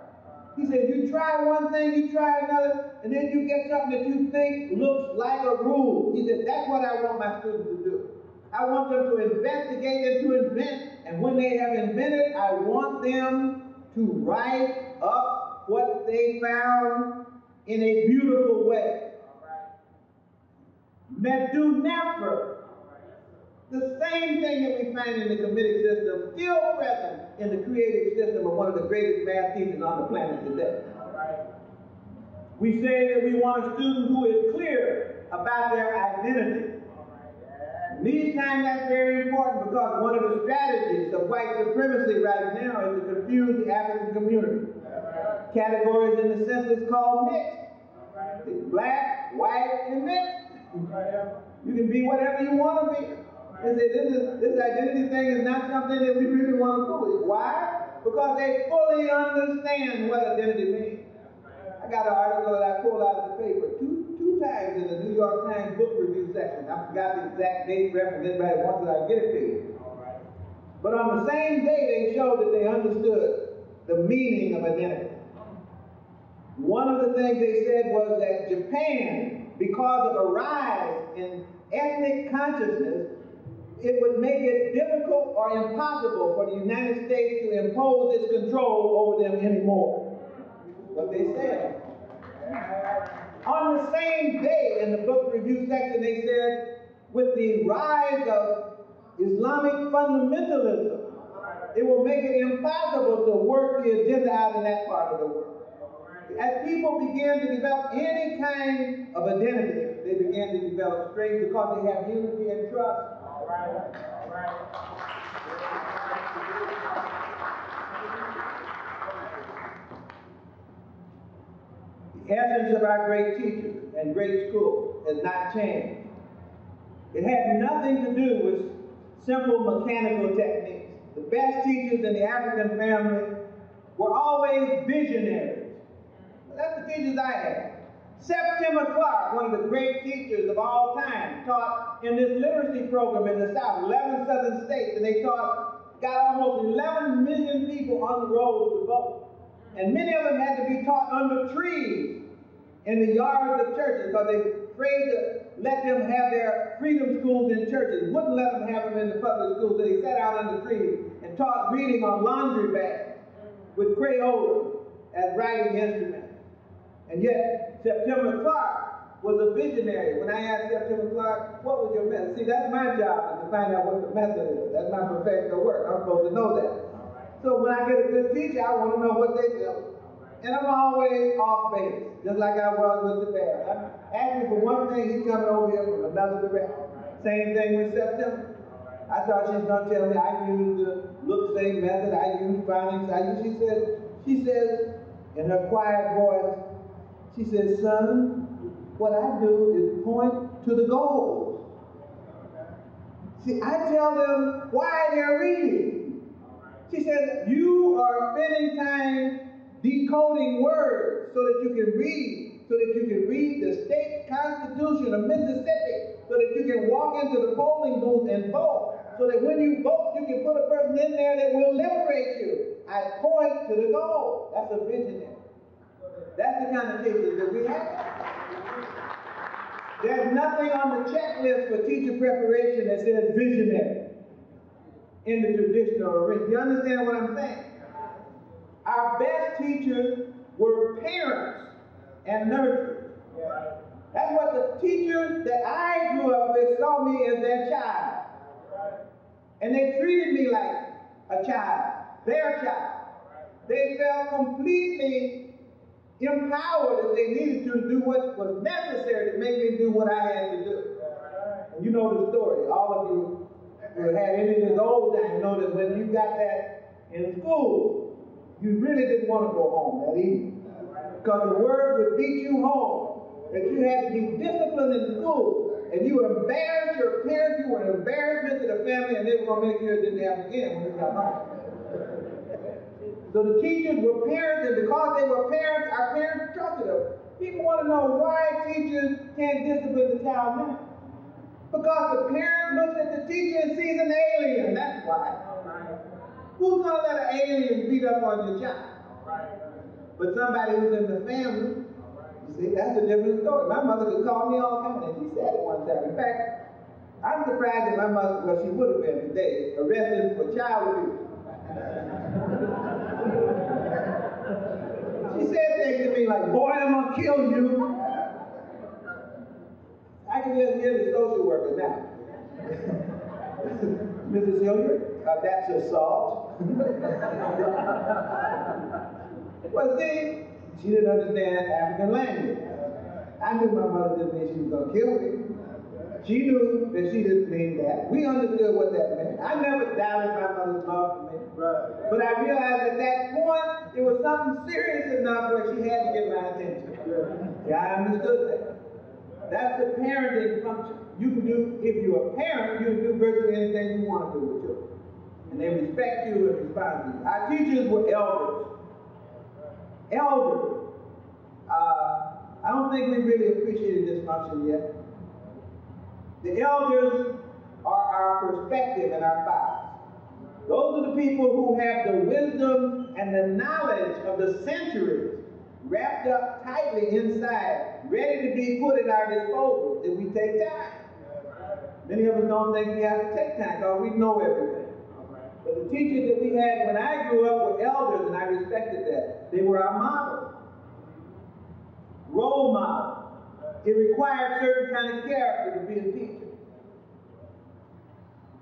He said, you try one thing, you try another, and then you get something that you think looks like a rule. He said, that's what I want my students to do. I want them to investigate and to invent. And when they have invented, I want them to write up what they found in a beautiful way. Medu Nefer. The same thing that we find in the Kemetic system, still present in the creative system of one of the greatest math teachers on the planet today. We say that we want a student who is clear about their identity. And these times that's very important because one of the strategies of white supremacy right now is to confuse the African community categories in the census called mixed. Black, white, and mixed. You can be whatever you want to be. This, is, this identity thing is not something that we really want to do. Why? Because they fully understand what identity means. I got an article that I pulled out of the paper two, two times in the New York Times book review section. I forgot the exact date reference. Anybody wants it, I'll get it to you. But on the same day, they showed that they understood the meaning of identity. One of the things they said was that Japan, because of a rise in ethnic consciousness, it would make it difficult or impossible for the United States to impose its control over them anymore. What they said. On the same day, in the book review section, they said, with the rise of Islamic fundamentalism, it will make it impossible to work the agenda out in that part of the world as people began to develop any kind of identity, they began to develop strength because they have unity and trust. The essence of our great teachers and great school has not changed. It had nothing to do with simple mechanical techniques. The best teachers in the African family were always visionaries. That's the teachers I had. Septima Clark, one of the great teachers of all time, taught in this literacy program in the South, 11 southern states, and they taught, got almost 11 million people on the road to vote. And many of them had to be taught under trees in the yards of churches because they afraid to let them have their freedom schools in churches, wouldn't let them have them in the public schools, so they sat out under trees and taught reading on laundry bags with Crayolas as writing instruments. And yet, Septima Clark was a visionary. When I asked Septima Clark, what was your method? See, that's my job, is to find out what the method is. That's my professional work. I'm supposed to know that. So when I get a good teacher, I want to know what they do. And I'm always off base, just like I was with the band. I'm asking for one thing, he's coming over here from another direction. Same thing with Septima. I thought she was going to tell me I used the look-say method, I used phonics, I used, she said, she says in her quiet voice, she says, son, what I do is point to the goals. See, I tell them why they're reading. She says, you are spending time decoding words so that you can read, so that you can read the state constitution of Mississippi, so that you can walk into the polling booth and vote, so that when you vote, you can put a person in there that will liberate you. I point to the goal. That's a visionary. That we have. There's nothing on the checklist for teacher preparation that says visionary in the traditional arena. You understand what I'm saying? Our best teachers were parents and nurtured. That's what the teachers that I grew up with saw me as their child. And they treated me like a child, their child. They felt completely empowered if they needed to do what was necessary to make me do what I had to do. And you know the story. All of you who had any of this old time know that when you got that in school, you really didn't want to go home that evening. Because the word would beat you home. That you had to be disciplined in school. And you embarrassed your parents, you were an embarrassment to the family, and they were going to make you it didn't again when you got home. So the teachers were parents, and because they were parents, our parents trusted them. People want to know why teachers can't discipline the child now. Because the parent looks at the teacher and sees an alien. That's why. Who's going to let an alien beat up on your child? But somebody who's in the family, you see, that's a different story. My mother could call me all kinds, and she said it one time. In fact, I'm surprised that my mother, well, she would have been today, arrested for child abuse. she said things to me like, boy, I'm gonna kill you. I can just hear the social worker now. Mrs. Hilliard, uh, that's assault. well, see, she didn't understand African language. I knew my mother didn't mean she was to kill me. She knew that she didn't mean that. We understood what that meant. I never doubted my mother's love for me. Right. But I realized at that point, it was something serious enough where she had to get my attention. Yeah, yeah I understood that. That's the parenting function. You can do, if you're a parent, you can do virtually anything you want to do with children. And they respect you and respond to you. Our teachers were elders. Elders. Uh, I don't think we really appreciated this function yet. The elders are our perspective and our fathers. Those are the people who have the wisdom and the knowledge of the centuries wrapped up tightly inside, ready to be put at our disposal if we take time. Many of us don't think we have to take time because we know everything. But the teachers that we had when I grew up were elders, and I respected that. They were our models, role models. It required certain kind of character to be a teacher.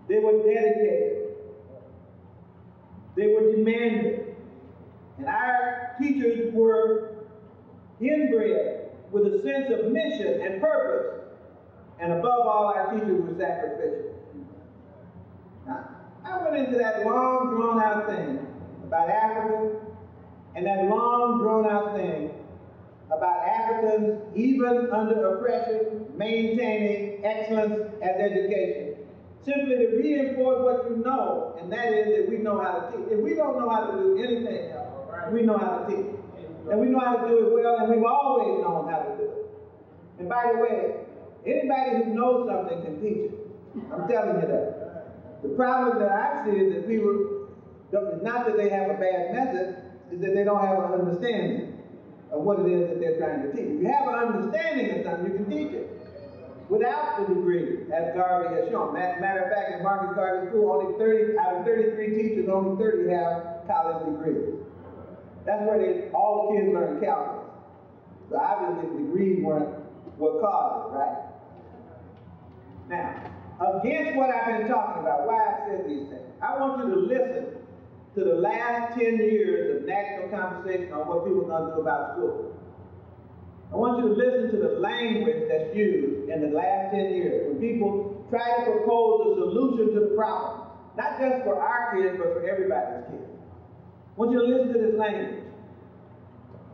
They were dedicated. They were demanding. And our teachers were inbred with a sense of mission and purpose. And above all, our teachers were sacrificial. Now, I went into that long, drawn out thing about Africa and that long, drawn out thing about Africans, even under oppression, maintaining excellence as education. Simply to reinforce what you know, and that is that we know how to teach. If we don't know how to do anything else, we know how to teach. And we know how to do it well, and we've always known how to do it. And by the way, anybody who knows something can teach it. I'm telling you that. The problem that I see is that people, not that they have a bad method, is that they don't have an understanding of what it is that they're trying to teach. If you have an understanding of something, you can teach it without the degree, as Garvey has shown. Matter of fact, in Marcus Garvey School, only 30 out of 33 teachers, only 30 have college degrees. That's where they, all the kids learn calculus. So obviously the degrees weren't what caused it, right? Now, against what I've been talking about, why I said these things, I want you to listen to the last 10 years of national conversation on what people are going to do about school. I want you to listen to the language that's used in the last 10 years when people try to propose a solution to the problem, not just for our kids, but for everybody's kids. I want you to listen to this language.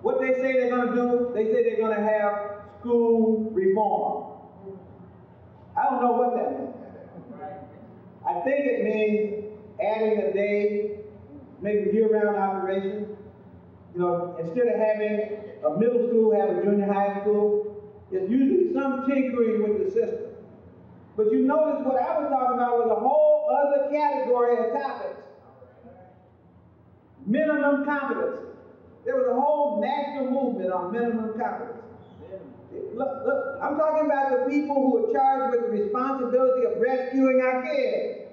What they say they're going to do, they say they're going to have school reform. I don't know what that means. I think it means adding a day, maybe year-round operation. You know, instead of having a middle school have a junior high school, it's usually some tinkering with the system. But you notice what I was talking about was a whole other category of topics minimum competency. There was a whole national movement on minimum competency. Look, look, I'm talking about the people who are charged with the responsibility of rescuing our kids.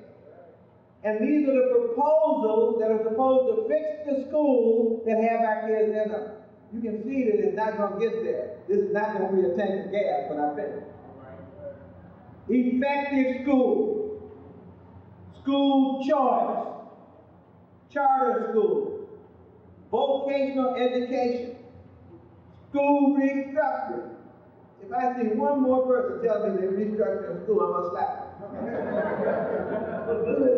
And these are the proposals that are supposed to fix the schools that have our kids in them. You can see that it's not going to get there. This is not going to be a tank of gas when I finish. Effective school, school choice, charter school, vocational education, school restructuring. If I see one more person tell me they're restructuring school, I'm gonna slap them.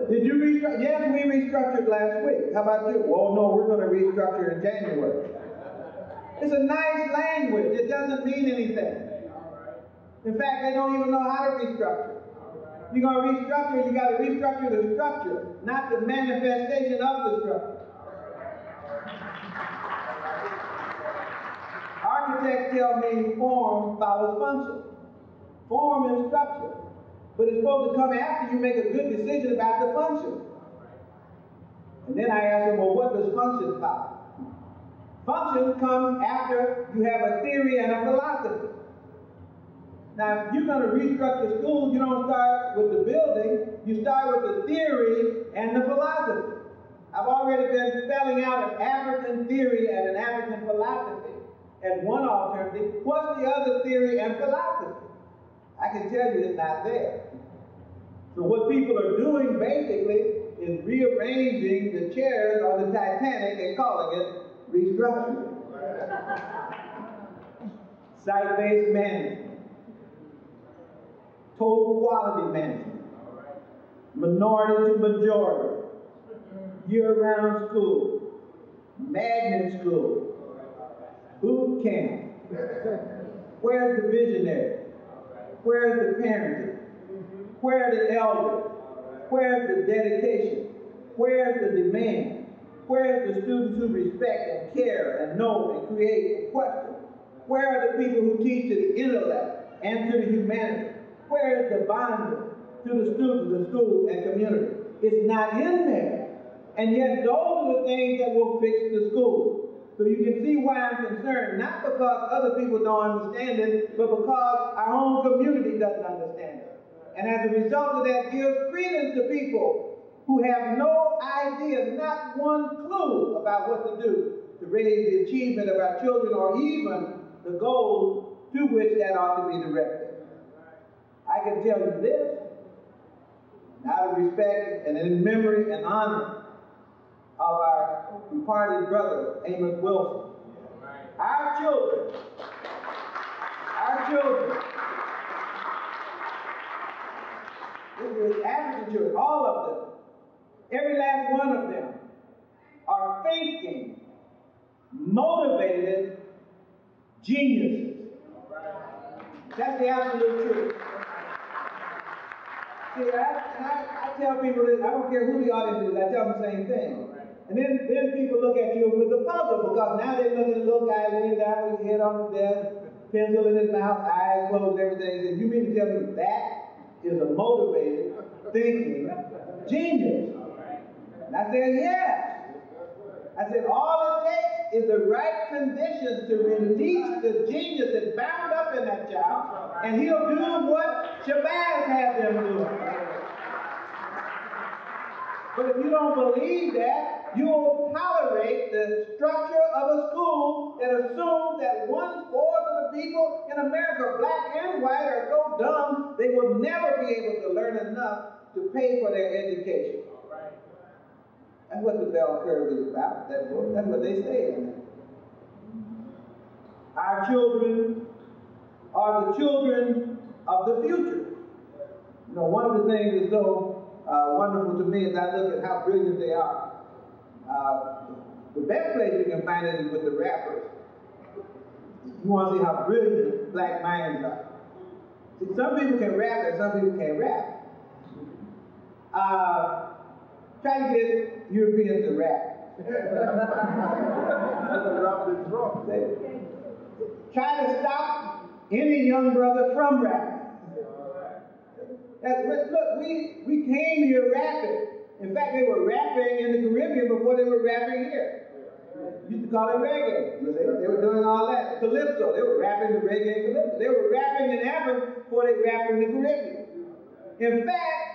Did you restructure? Yes, we restructured last week. How about you? Well, no, we're gonna restructure in January. It's a nice language. It doesn't mean anything. In fact, they don't even know how to restructure. You're going to restructure, you got to restructure the structure, not the manifestation of the structure. Architects tell me form follows function. Form and structure. But it's supposed to come after you make a good decision about the function. And then I ask them, well, what does function follow? Functions come after you have a theory and a philosophy. Now, if you're going to restructure schools, you don't start with the building, you start with the theory and the philosophy. I've already been spelling out an African theory and an African philosophy as one alternative. What's the other theory and philosophy? I can tell you it's not there. So what people are doing basically is rearranging the chairs on the Titanic and calling it restructuring. Site-based management total quality management, minority to majority, year-round school, magnet school, boot camp. Where's the visionary? Where's the parenting? Where's the elder? Where's the dedication? Where's the demand? Where's the students who respect and care and know and create and question? Where are the people who teach to the intellect and to the humanity? Where is the bonding to the students, the school, and community? It's not in there. And yet those are the things that will fix the school. So you can see why I'm concerned, not because other people don't understand it, but because our own community doesn't understand it. And as a result of that, gives freedom to people who have no idea, not one clue about what to do to raise the achievement of our children or even the goals to which that ought to be directed. I can tell you this, out of respect and in memory and honor of our departed brother, Amos Wilson. Our children, our children, African children, all of them, every last one of them, are thinking, motivated geniuses. That's the absolute truth. See, I, I, I tell people this, I don't care who the audience is, I tell them the same thing. And then, then people look at you with a puzzle because now they look at the little guy laying down with his head on the desk, pencil in his mouth, eyes closed, everything. And you mean to tell me that is a motivated, thinking genius? And I said, yes. I said, all it takes is the right conditions to release the genius that's bound up in that child, and he'll do what Shabazz had them do. But if you don't believe that, you'll tolerate the structure of a school that assumes that one fourth of the people in America, black and white, are so dumb they will never be able to learn enough to pay for their education. That's what the bell curve is about. That book. That's what they say in it. Our children are the children of the future. You know, one of the things that's so uh, wonderful to me as I look at how brilliant they are. Uh, the best place you can find it is with the rappers. You want to see how brilliant black minds are. See, some people can rap and some people can't rap. Uh, try to get Europeans to rap. Try to stop any young brother from rapping. That, look, we, we came here rapping. In fact, they were rapping in the Caribbean before they were rapping here. Used to call it reggae. They, were doing all that. Calypso. They were rapping the reggae calypso. They were rapping in Africa before they rapped in the Caribbean. In fact,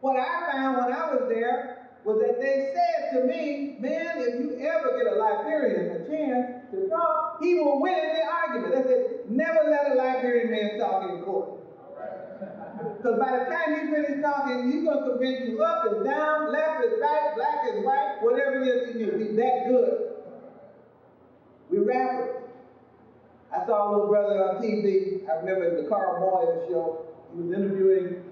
what I found when I was there was that they said to me, man, if you ever get a Liberian a chance to talk, he will win the argument. They said, never let a Liberian man talk in court. Because by the time he finishes talking, he's going to convince you up and down, left is right, black is white, whatever it is he needs. He's that good. We rappers. I saw a little brother on TV. I remember the Carl Moyer show. He was interviewing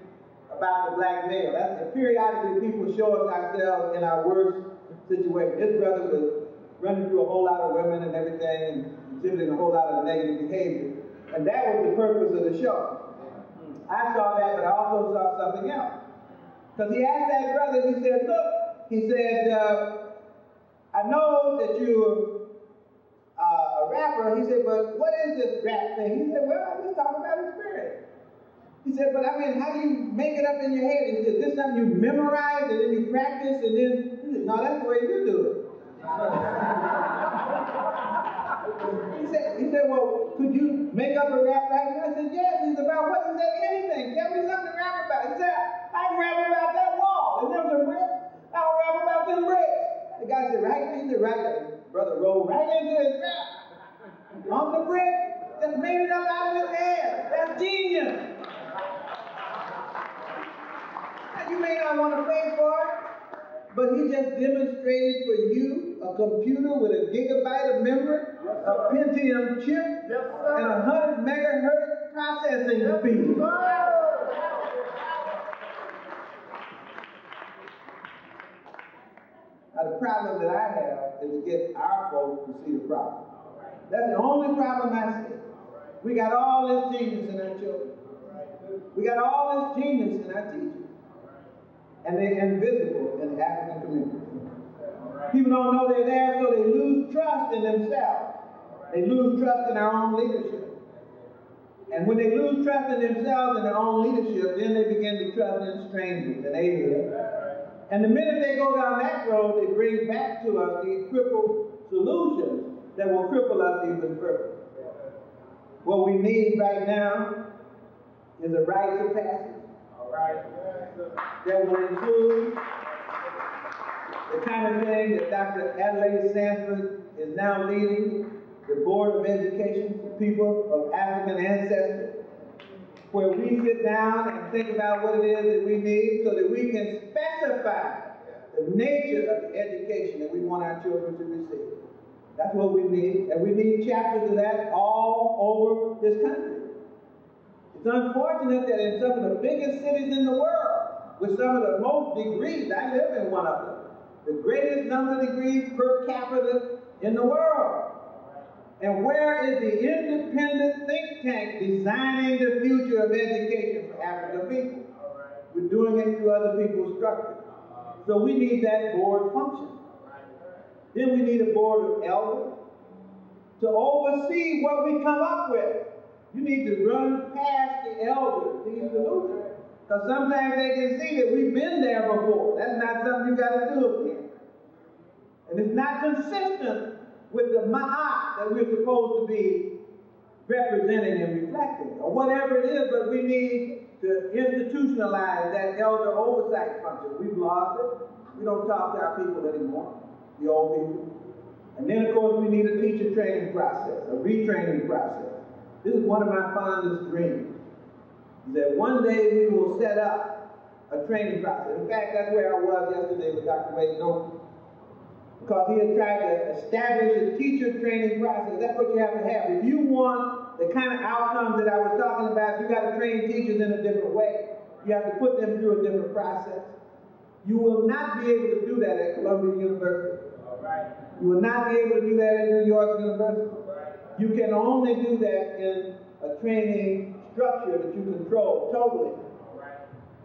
about the black male. That's periodically people show us ourselves in our worst situation. This brother was running through a whole lot of women and everything and exhibiting a whole lot of negative behavior. And that was the purpose of the show. I saw that, but I also saw something else. Because he asked that brother, he said, look, he said, uh, I know that you're uh, a rapper. He said, but what is this rap thing? He said, well, I just talk about experience. He said, but I mean, how do you make it up in your head? He said, this something you memorize and then you practice and then, he said, no, that's the way you do it. he said, he said, well, could you make up a rap right now? I said, yes. He said, about what? He said, anything. Tell me something to rap about. He said, I can rap about that wall. And them some bricks. I'll rap about them bricks. The guy said, right? Said, right. The brother rolled right into his rap. On the brick. Just made it up out of his head. That's genius. You may not want to pay for it, but he just demonstrated for you a computer with a gigabyte of memory, a Pentium chip, and a 100 megahertz processing speed. Now, the problem that I have is to get our folks to see the problem. That's the only problem I see. We got all this genius in our children. We got all this genius in our teachers and they're invisible in the African community. People don't know they're there, so they lose trust in themselves. They lose trust in our own leadership. And when they lose trust in themselves and their own leadership, then they begin to trust in strangers and aliens. And the minute they go down that road, they bring back to us these crippled solutions that will cripple us even further. What we need right now is a rite of passage that will include the kind of thing that Dr. Adelaide Sanford is now leading, the Board of Education for people of African ancestry, where we sit down and think about what it is that we need so that we can specify the nature of the education that we want our children to receive. That's what we need, and we need chapters of that all over this country. It's unfortunate that in some of the biggest cities in the world, with some of the most degrees, I live in one of them, the greatest number of degrees per capita in the world. And where is the independent think tank designing the future of education for African people? We're doing it through other people's structures. Uh-huh. So we need that board function. Then we need a board of elders to oversee what we come up with. You need to run past the elders, these solutions. Because sometimes they can see that we've been there before. That's not something you got to do again. And it's not consistent with the ma'at that we're supposed to be representing and reflecting, or whatever it is, but we need to institutionalize that elder oversight function. We've lost it. We don't talk to our people anymore, the old people. And then, of course, we need a teacher training process, a retraining process. This is one of my fondest dreams, that one day we will set up a training process. In fact, that's where I was yesterday with Dr. Wade Nobles. Because he has tried to establish a teacher training process. That's what you have to have. If you want the kind of outcomes that I was talking about, you got to train teachers in a different way. You have to put them through a different process. You will not be able to do that at Columbia University. You will not be able to do that at New York University. You can only do that in a training structure that you control totally.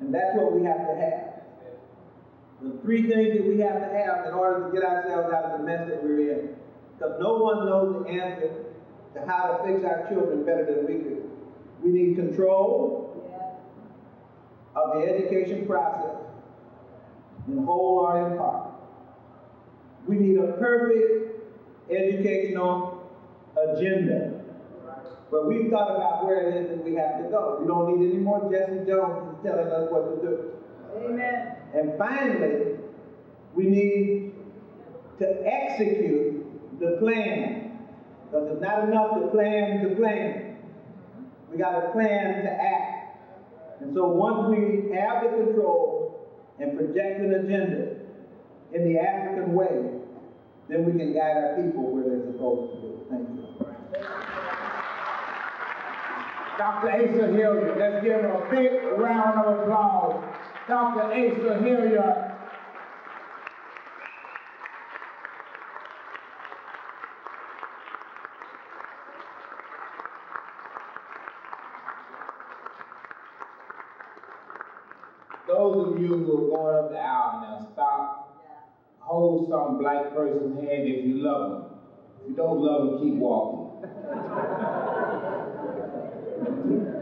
And that's what we have to have. The three things that we have to have in order to get ourselves out of the mess that we're in. Because no one knows the answer to how to fix our children better than we do. We need control of the education process, in whole or in part. We need a perfect educational agenda. But we've thought about where it is that we have to go. We don't need any more Jesse Jones telling us what to do. Amen. And finally, we need to execute the plan. Because it's not enough to plan to plan. We got to plan to act. And so once we have the control and project an agenda in the African way, then we can guide our people where they're supposed to go. Thank you. Dr. Asa Hilliard, let's give him a big round of applause. Dr. Asa Hilliard. Those of you who are going up the aisle now, stop. Hold some black person's hand if you love them. If you don't love them, keep walking.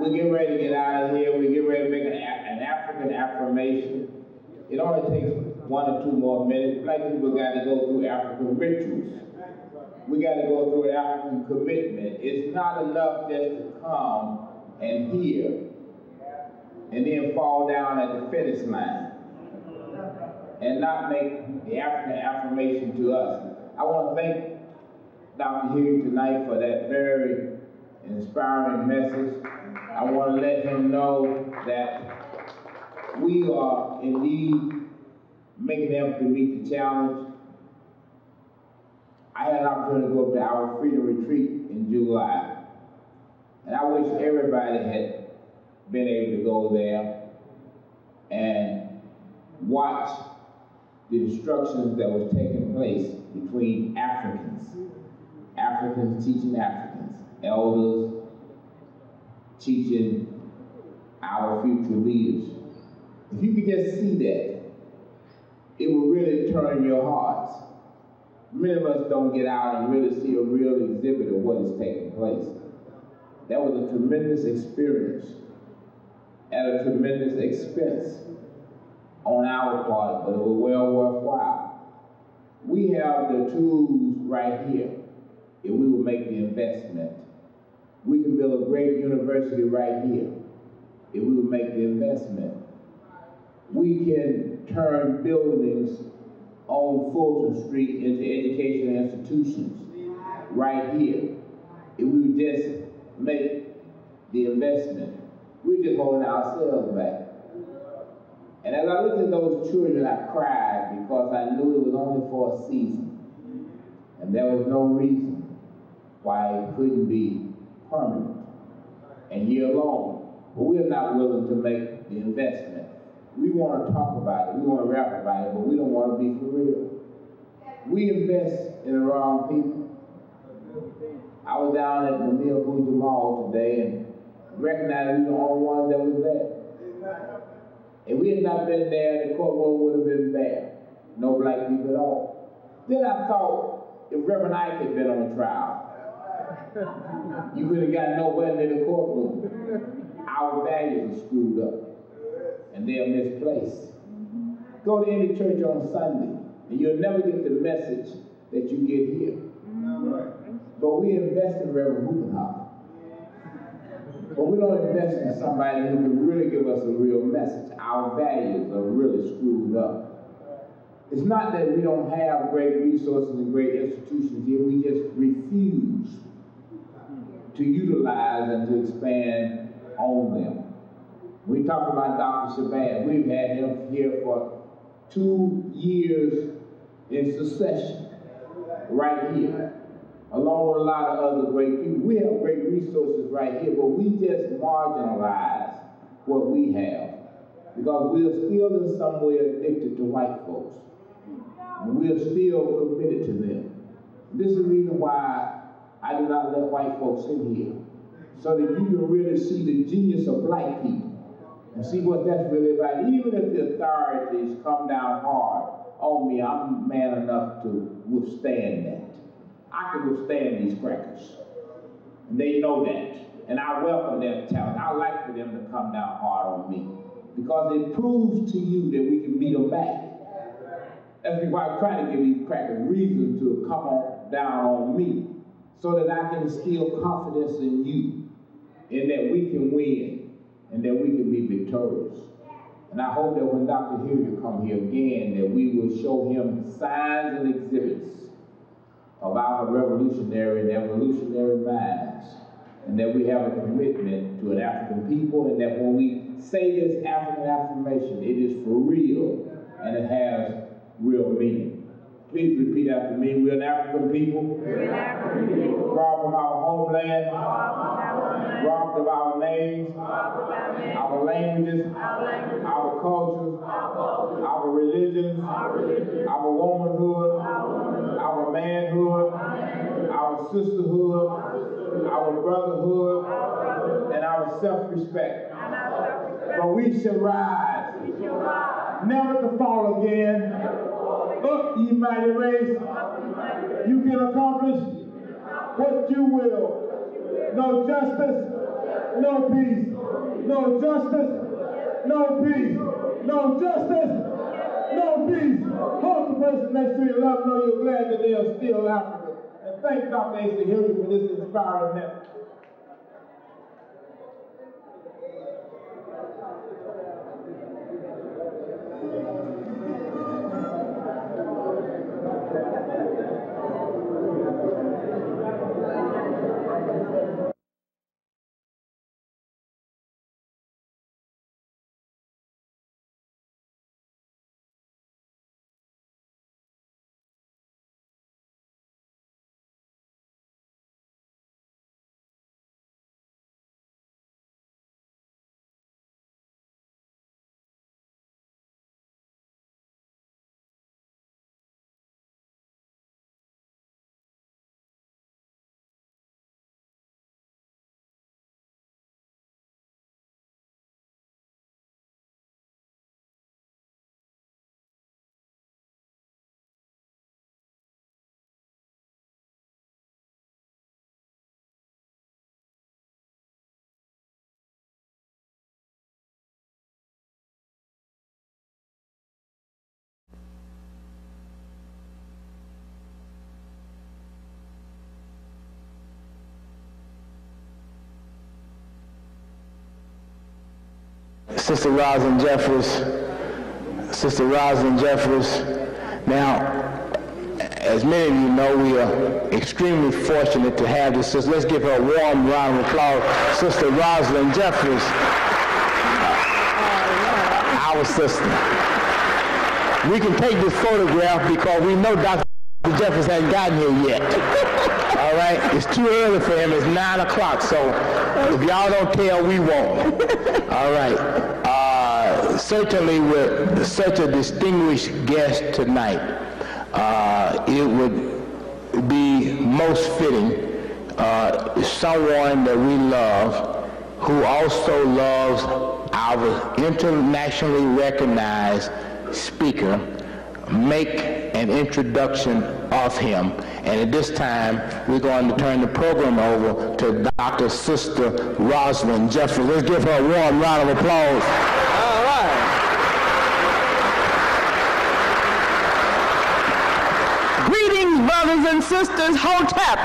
we get ready to get out of here. We get ready to make an, an African affirmation. It only takes one or two more minutes. Black people got to go through African rituals. We got to go through an African commitment. It's not enough just to come and hear and then fall down at the finish line and not make the African affirmation to us. I want to thank Dr. Huey tonight for that very inspiring message. I want to let him know that we are indeed making effort to meet the challenge. I had an opportunity to go up to our freedom retreat in July. And I wish everybody had been able to go there and watch the instructions that was taking place between Africans, Africans teaching Africans, elders teaching our future leaders. If you could just see that, it will really turn your hearts. Many of us don't get out and really see a real exhibit of what is taking place. That was a tremendous experience at a tremendous expense on our part, but it was well worthwhile. We have the tools right here if we will make the investment. We can build a great university right here if we would make the investment. We can turn buildings on Fulton Street into educational institutions right here if we would just make the investment. We're just holding ourselves back. And as I looked at those children, I cried because I knew it was only for a season. And there was no reason why it couldn't be permanent and year long. But we're not willing to make the investment. We want to talk about it, we want to rap about it, but we don't want to be for real. We invest in the wrong people. I was down at Mumia Abu-Jamal today and recognized we were the only ones that was there. If we had not been there, the courtroom would have been bare. No black people at all. Then I thought, if Reverend Ike had been on trial, you would have got nowhere near the courtroom. Our values are screwed up, and they're misplaced. Go to any church on Sunday, and you'll never get the message that you get here. But we invest in Reverend Hoopenhoff. But we don't invest in somebody who can really give us a real message. Our values are really screwed up. It's not that we don't have great resources and great institutions here, we just refuse to utilize and to expand on them. We talk about Dr. Shabazz. We've had him here for two years in succession, right here along with a lot of other great people. We have great resources right here, but we just marginalize what we have because we are still in some way addicted to white folks. And we are still committed to them. This is the reason why I do not let white folks in here, so that you can really see the genius of black people and see what that's really about. Even if the authorities come down hard on me, I'm man enough to withstand that. I can withstand these crackers. And they know that. And I welcome their talent. I like for them to come down hard on me. Because it proves to you that we can beat them back. That's why I try to give these crackers reason to come on down on me so that I can instill confidence in you and that we can win and that we can be victorious. And I hope that when Dr. Hilliard come here again, that we will show him signs and exhibits of our revolutionary and evolutionary minds. And that we have a commitment to an African people, and that when we say this African affirmation, it is for real and it has real meaning. Please repeat after me. We're an African people. We're an African people. Far from our homeland. Far from our homeland. Robbed of our names. Robbed our languages. Our cultures. Our religions. Our womanhood. Our manhood. Our sisterhood. Our brotherhood. And our self-respect. And our self-respect. But we shall rise. We shall rise. Never to fall again. Up, ye mighty race. You can accomplish what you will. No justice, no peace. No justice, no peace. No justice, no peace. Hold the person next to you, let them know you're glad that they are still African. And thank Dr. Asa Hilliard for this inspiring message. Sister Rosalind Jeffries, Sister Rosalind Jeffries. Now, as many of you know, we are extremely fortunate to have this sister. Let's give her a warm round of applause. Sister Rosalind Jeffries, our sister. We can take this photograph because we know Dr. Jeffries hasn't gotten here yet. All right? It's too early for him. It's 9 o'clock, so if y'all don't tell, we won't. All right. Certainly with such a distinguished guest tonight, uh, it would be most fitting uh, someone that we love who also loves our internationally recognized speaker make an introduction of him. And at this time, we're going to turn the program over to Dr. Sister Rosalind Jeffries. Let's give her a warm round of applause. All right. Greetings, brothers and sisters, Hotep.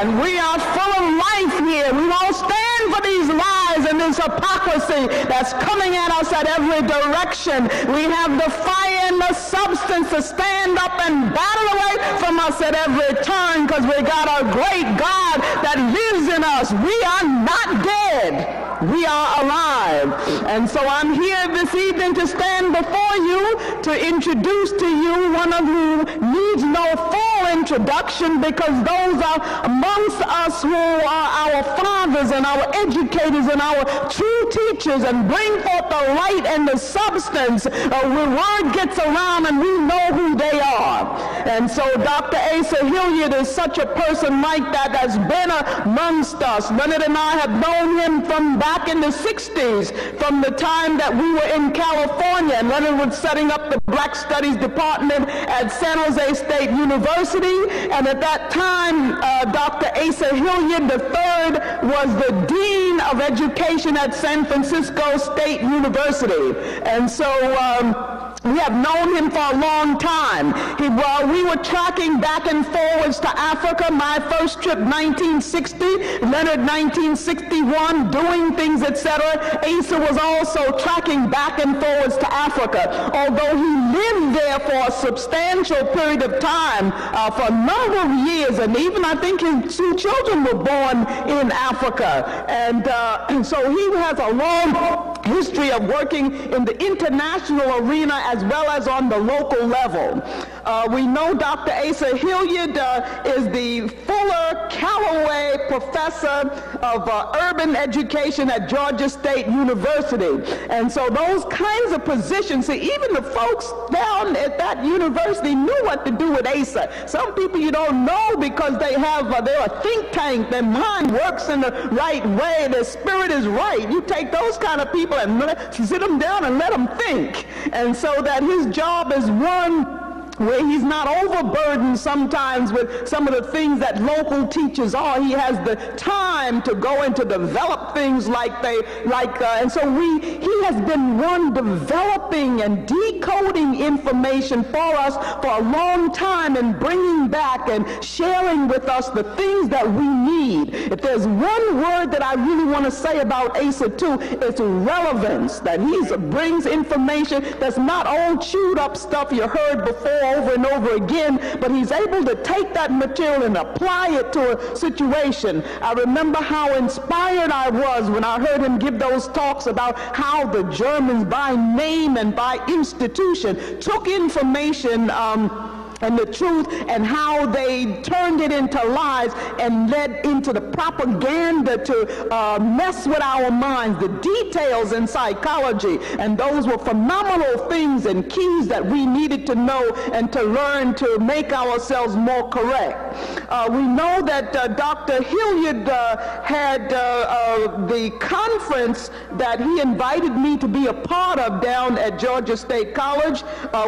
And we are full of life here. We won't stand for these lies and this hypocrisy that's coming at us at every direction. We have the fire and the substance to stand up and battle away from us at every turn because we got a great God that lives in us. We are not dead we are alive. And so I'm here this evening to stand before you to introduce to you one of whom needs no full introduction because those are amongst us who are our fathers and our educators and our true teachers and bring forth the light and the substance uh, when word gets around and we know who they are. And so Dr. Asa Hilliard is such a person like that that's been amongst us. Leonard and I have known him from back in the 60s from the time that we were in California and Leonard was setting up the Black Studies Department at San Jose State University. And at that time, uh, Dr. Asa Hilliard III was the Dean of Education at San Francisco State University. And so um, we have known him for a long time. He, we were tracking back and forwards to Africa, my first trip 1960, Leonard 1961, doing things, etc. Asa was also tracking back and forwards to Africa. Although he lived there for a substantial period of time, uh, for a number of years, and even I think his two children were born in Africa. And uh, so he has a long history of working in the international arena as well as on the local level. Uh, we know Dr. Asa Hilliard uh, is the Fuller Callaway Professor of uh, Urban Education at Georgia State University. And so those kinds of positions, see, even the folks down at that university knew what to do with Asa. Some people you don't know because they have, uh, they're a think tank, their mind works in the right way, their spirit is right. You take those kind of people and let, sit him down and let him think. And so that his job is one where he's not overburdened sometimes with some of the things that local teachers are. He has the time to go and to develop things like they like, uh, and so we he has been one developing and decoding information for us for a long time and bringing back and sharing with us the things that we need. If there's one word that I really want to say about Asa too, it's relevance. That he brings information that's not all chewed up stuff you heard before over and over again, but he's able to take that material and apply it to a situation. I remember how inspired I was when I heard him give those talks about how the Germans, by name and by institution, took information. Um, and the truth and how they turned it into lies and led into the propaganda to uh, mess with our minds, the details in psychology. And those were phenomenal things and keys that we needed to know and to learn to make ourselves more correct. Uh, we know that uh, Dr. Hilliard uh, had uh, uh, the conference that he invited me to be a part of down at Georgia State College,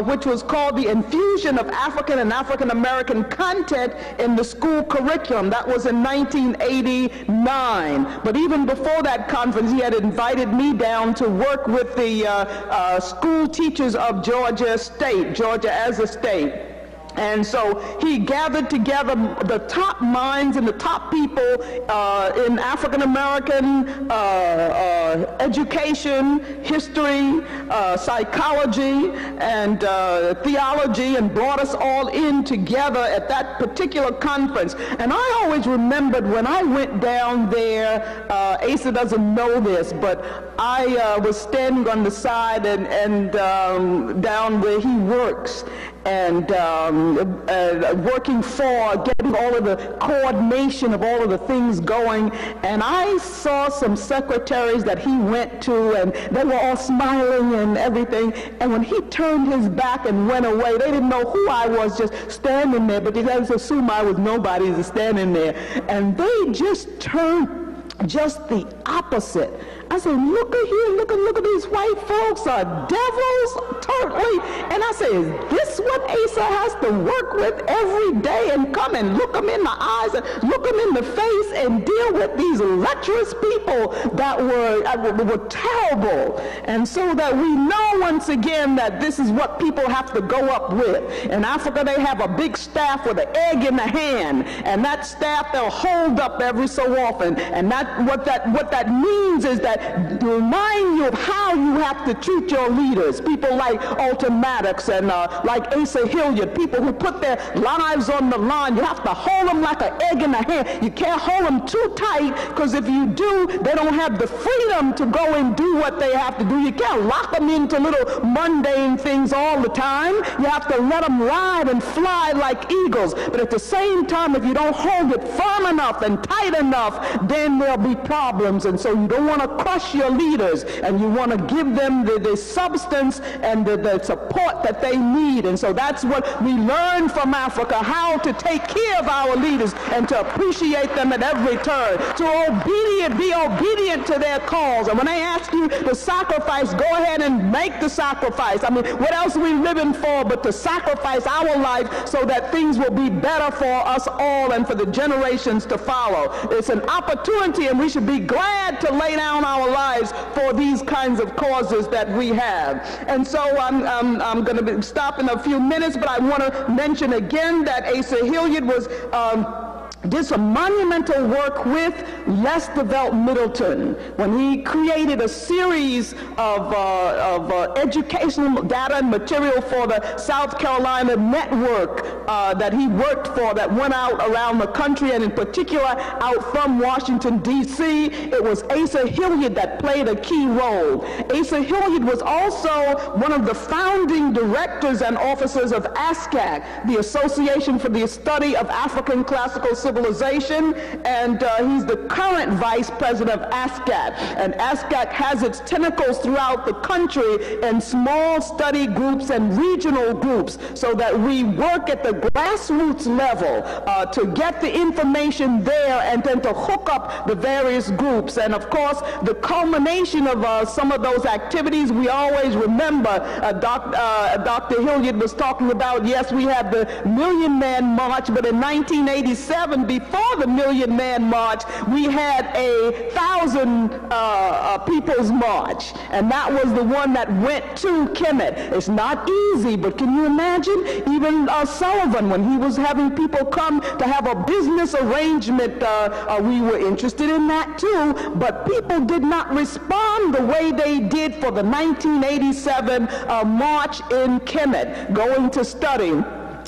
which was called the Infusion of African African and African American content in the school curriculum. That was in 1989. But even before that conference, he had invited me down to work with the uh, uh, school teachers of Georgia State, Georgia as a state. And so he gathered together the top minds and the top people uh, in African American uh, uh, education, history, uh, psychology, and uh, theology, and brought us all in together at that particular conference. And I always remembered when I went down there, uh, Asa doesn't know this, but I was standing on the side and, and um, down where he works and um, uh, working for getting all of the coordination of all of the things going. And I saw some secretaries that he went to, and they were all smiling and everything. And when he turned his back and went away, they didn't know who I was, just standing there. But they just assumed I was nobody, just standing there. And they just turned just the opposite. I said, look at here, look at look at these white folks are devils, totally. And I said, is this what Asa has to work with every day and come and look them in the eyes and look them in the face and deal with these lecherous people that were, uh, were terrible. And so that we know once again that this is what people have to go up with. In Africa, they have a big staff with an egg in the hand, and that staff they'll hold up every so often. And that what that what that means is that that remind you of how you have to treat your leaders. People like Alton Maddox and uh, like Asa Hilliard, people who put their lives on the line. You have to hold them like an egg in the hand. You can't hold them too tight because if you do, they don't have the freedom to go and do what they have to do. You can't lock them into little mundane things all the time. You have to let them ride and fly like eagles. But at the same time, if you don't hold it firm enough and tight enough, then there'll be problems. And so you don't want to crush your leaders and you want to give them the, the substance and the, the support that they need. And so that's what we learn from Africa, how to take care of our leaders and to appreciate them at every turn, to obedient, be obedient to their calls. And when they ask you to sacrifice, go ahead and make the sacrifice. I mean, what else are we living for but to sacrifice our life so that things will be better for us all and for the generations to follow. It's an opportunity and we should be glad to lay down our lives for these kinds of causes that we have. And so I'm, I'm, I'm going to stop in a few minutes, but I want to mention again that Asa Hilliard was um, did some monumental work with Les developed Middleton when he created a series of, uh, of uh, educational data and material for the South Carolina network uh, that he worked for that went out around the country and in particular out from Washington, D.C. It was Asa Hilliard that played a key role. Asa Hilliard was also one of the founding directors and officers of ASCAC, the Association for the Study of African Classical Civilization civilization, and uh, he's the current vice president of ASCAC. And ASCAC has its tentacles throughout the country in small study groups and regional groups so that we work at the grassroots level uh, to get the information there and then to hook up the various groups. And of course, the culmination of uh, some of those activities, we always remember uh, Doc, uh, Dr. Hilliard was talking about, yes, we have the Million Man March, but in 1987, before the Million Man March, we had a thousand uh, uh, people's march, and that was the one that went to Kemet. It's not easy, but can you imagine? Even uh, Sullivan, when he was having people come to have a business arrangement, uh, uh, we were interested in that too, but people did not respond the way they did for the 1987 uh, march in Kemet, going to study.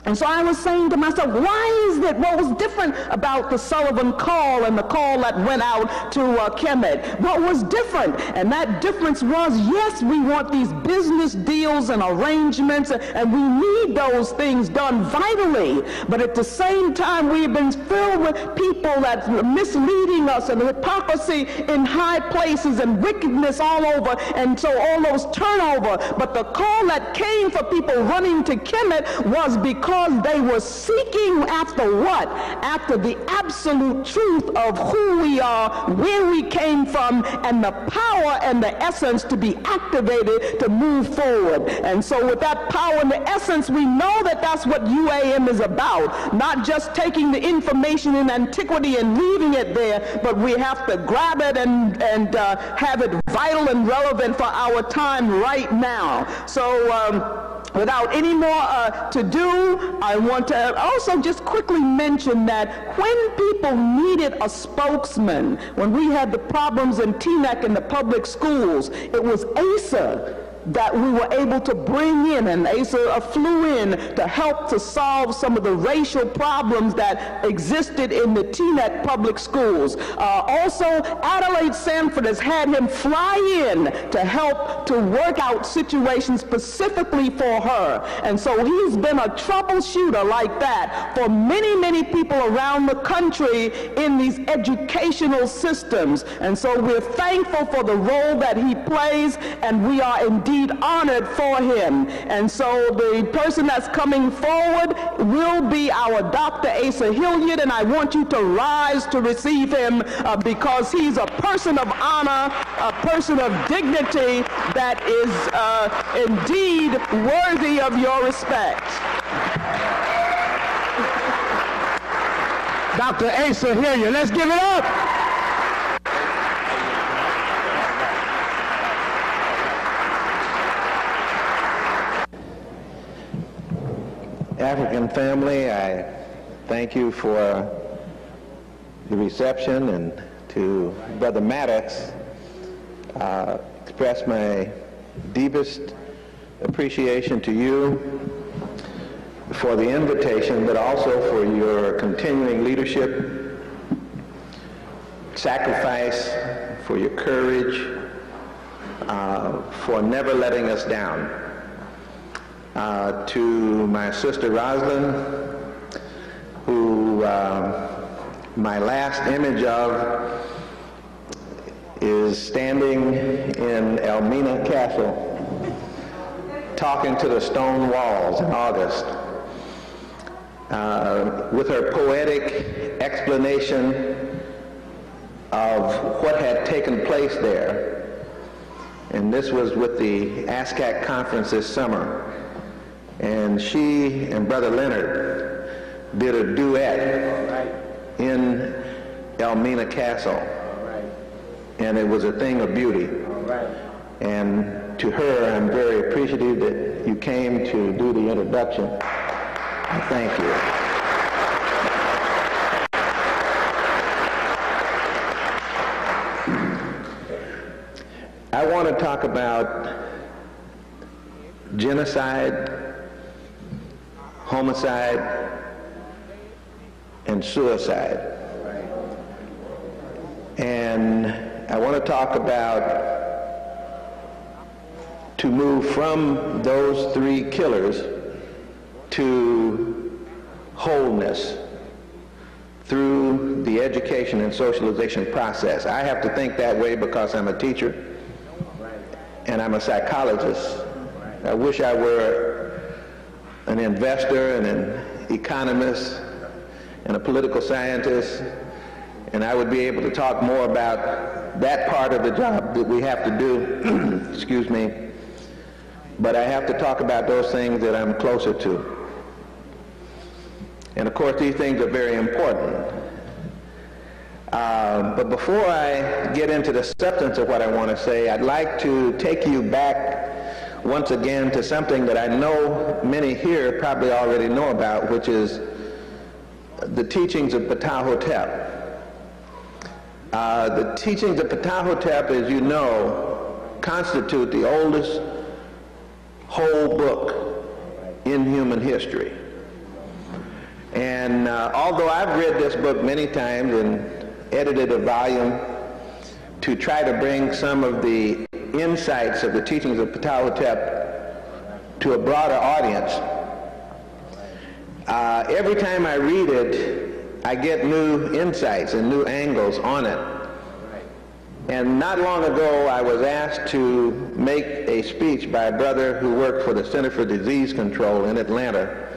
And so I was saying to myself, why is it What was different about the Sullivan call and the call that went out to uh, Kemet? What was different? And that difference was, yes, we want these business deals and arrangements, and we need those things done vitally. But at the same time, we've been filled with people that misleading us and hypocrisy in high places and wickedness all over, and so all those turnover. But the call that came for people running to Kemet was because because they were seeking after what? After the absolute truth of who we are, where we came from, and the power and the essence to be activated to move forward. And so with that power and the essence, we know that that's what UAM is about. Not just taking the information in antiquity and leaving it there, but we have to grab it and, and uh, have it vital and relevant for our time right now. So um, Without any more uh, to do, I want to also just quickly mention that when people needed a spokesman, when we had the problems in Teaneck in the public schools, it was ASA that we were able to bring in, and Asa flew in to help to solve some of the racial problems that existed in the Teaneck public schools. Uh, also, Adelaide Sanford has had him fly in to help to work out situations specifically for her. And so he's been a troubleshooter like that for many, many people around the country in these educational systems. And so we're thankful for the role that he plays, and we are indeed indeed honored for him. And so the person that's coming forward will be our Dr. Asa Hilliard, and I want you to rise to receive him uh, because he's a person of honor, a person of dignity that is uh, indeed worthy of your respect. Dr. Asa Hilliard, let's give it up. African family, I thank you for the reception and to Brother Maddox uh, express my deepest appreciation to you for the invitation, but also for your continuing leadership, sacrifice, for your courage, uh, for never letting us down uh, to my sister Rosalind, who um, my last image of is standing in Elmina Castle talking to the stone walls in August, uh, with her poetic explanation of what had taken place there. And this was with the ASCAC conference this summer. And she and Brother Leonard did a duet in Elmina Castle. And it was a thing of beauty. And to her, I'm very appreciative that you came to do the introduction. Thank you. I want to talk about genocide, homicide, and suicide. And I want to talk about to move from those three killers to wholeness through the education and socialization process. I have to think that way because I'm a teacher and I'm a psychologist. I wish I were an investor and an economist and a political scientist and I would be able to talk more about that part of the job that we have to do, excuse me, but I have to talk about those things that I'm closer to. And of course, these things are very important. Uh, but before I get into the substance of what I want to say, I'd like to take you back once again to something that I know many here probably already know about, which is the teachings of Ptahhotep. Uh, the teachings of Ptahhotep, as you know, constitute the oldest whole book in human history. And uh, although I've read this book many times and edited a volume to try to bring some of the insights of the teachings of Ptahhotep to a broader audience, uh, every time I read it, I get new insights and new angles on it. And not long ago, I was asked to make a speech by a brother who worked for the Center for Disease Control in Atlanta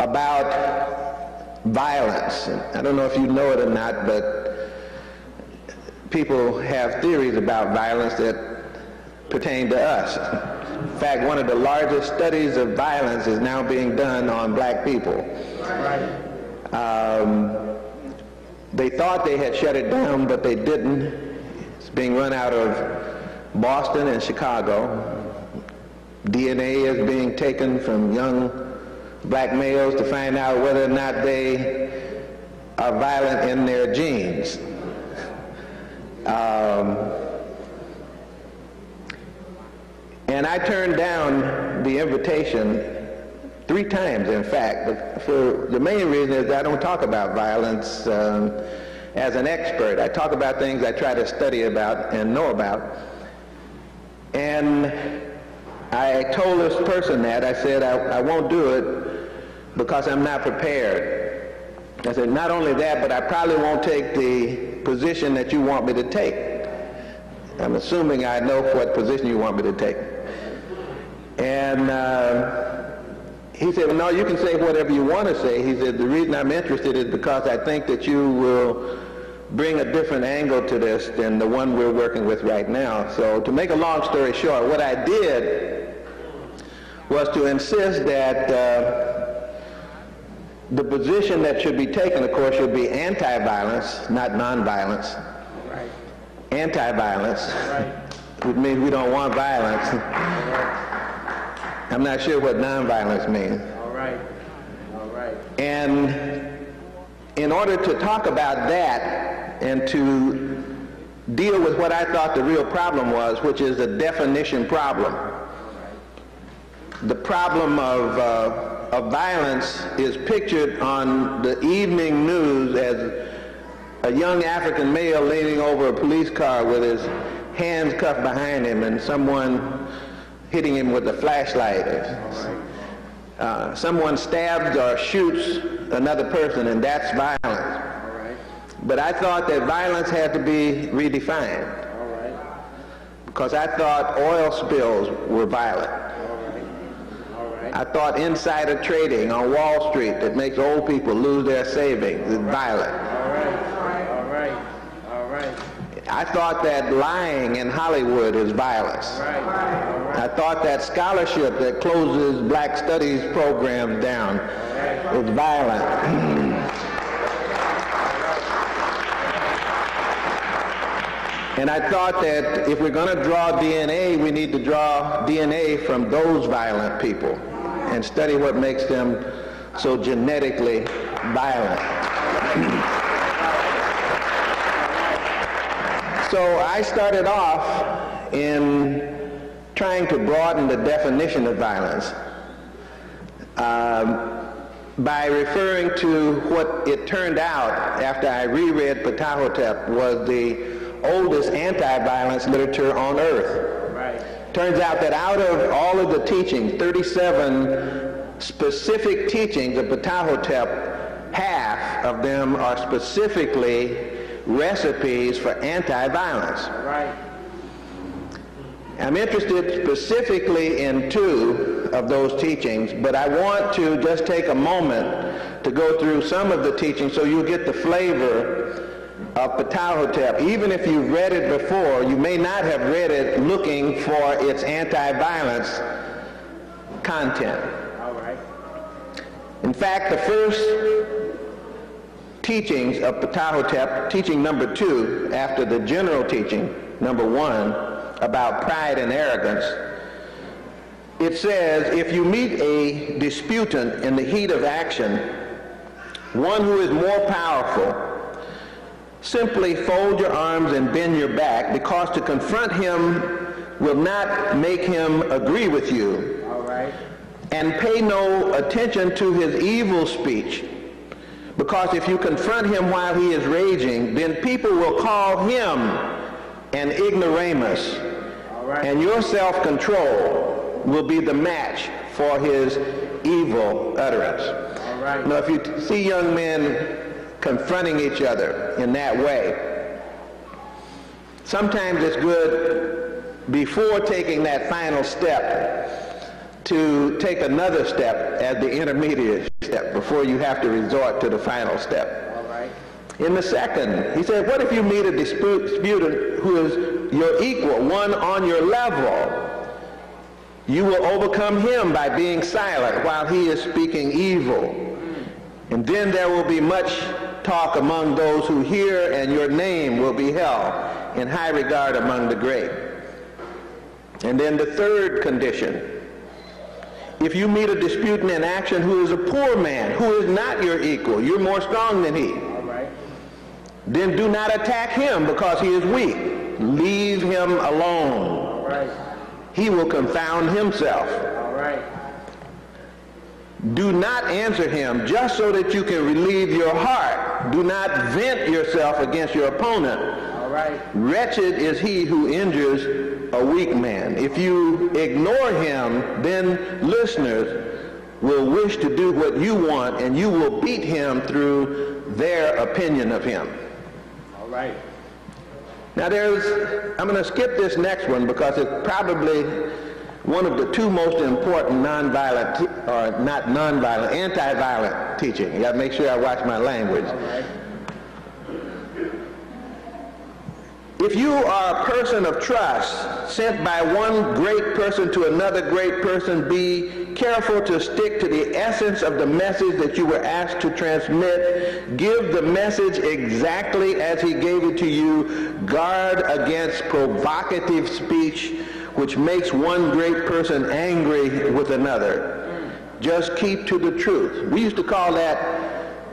about violence. I don't know if you know it or not, but people have theories about violence that pertain to us. In fact, one of the largest studies of violence is now being done on black people. Um, they thought they had shut it down, but they didn't. It's being run out of Boston and Chicago. DNA is being taken from young black males to find out whether or not they are violent in their genes. Um, and I turned down the invitation three times, in fact. But for the main reason is I don't talk about violence um, as an expert. I talk about things I try to study about and know about. And I told this person that. I said, I, I won't do it because I'm not prepared. I said, not only that, but I probably won't take the position that you want me to take. I'm assuming I know what position you want me to take. And uh, he said, well, no, you can say whatever you want to say. He said, the reason I'm interested is because I think that you will bring a different angle to this than the one we're working with right now. So to make a long story short, what I did was to insist that uh, the position that should be taken, of course, should be anti-violence, not nonviolence. Right. Anti-violence, right. which means we don't want violence. I'm not sure what non-violence means. All right. All right. And in order to talk about that and to deal with what I thought the real problem was, which is the definition problem. The problem of, uh, of violence is pictured on the evening news as a young African male leaning over a police car with his hands cuffed behind him and someone hitting him with a flashlight. Uh, someone stabs or shoots another person and that's violence. But I thought that violence had to be redefined. because I thought oil spills were violent. I thought insider trading on Wall Street that makes old people lose their savings is violent. All right. All right. All right. I thought that lying in Hollywood is violence. I thought that scholarship that closes black studies programs down is violent. And I thought that if we're going to draw DNA, we need to draw DNA from those violent people and study what makes them so genetically violent. So I started off in trying to broaden the definition of violence um, by referring to what it turned out after I reread Ptahhotep was the oldest anti-violence literature on earth. Turns out that out of all of the teachings, 37 specific teachings of Ptahhotep, half of them are specifically recipes for anti-violence. Right. I'm interested specifically in two of those teachings, but I want to just take a moment to go through some of the teachings so you get the flavor of Ptahhotep. Even if you've read it before, you may not have read it looking for its anti-violence content. All right. In fact, the first teachings of Ptahhotep, teaching number two, after the general teaching, number one, about pride and arrogance, it says, if you meet a disputant in the heat of action, one who is more powerful, simply fold your arms and bend your back because to confront him will not make him agree with you. All right. And pay no attention to his evil speech. Because if you confront him while he is raging, then people will call him an ignoramus. Right. And your self-control will be the match for his evil utterance. All right. Now, if you see young men confronting each other in that way, sometimes it's good before taking that final step to take another step as the intermediate step before you have to resort to the final step. All right. In the second, he said, what if you meet a disputant who is your equal, one on your level? You will overcome him by being silent while he is speaking evil. And then there will be much talk among those who hear, and your name will be held in high regard among the great. And then the third condition, if you meet a disputant in action who is a poor man, who is not your equal, you're more strong than he, All right. then do not attack him because he is weak. Leave him alone. Right. He will confound himself. All right. Do not answer him just so that you can relieve your heart. Do not vent yourself against your opponent. All right. Wretched is he who injures a weak man. If you ignore him, then listeners will wish to do what you want and you will beat him through their opinion of him. All right. Now there's, I'm going to skip this next one because it's probably one of the two most important nonviolent, te- or not nonviolent, anti-violent teaching. You got to make sure I watch my language. If you are a person of trust, sent by one great person to another great person, be careful to stick to the essence of the message that you were asked to transmit. Give the message exactly as he gave it to you. Guard against provocative speech, which makes one great person angry with another. Just keep to the truth. We used to call that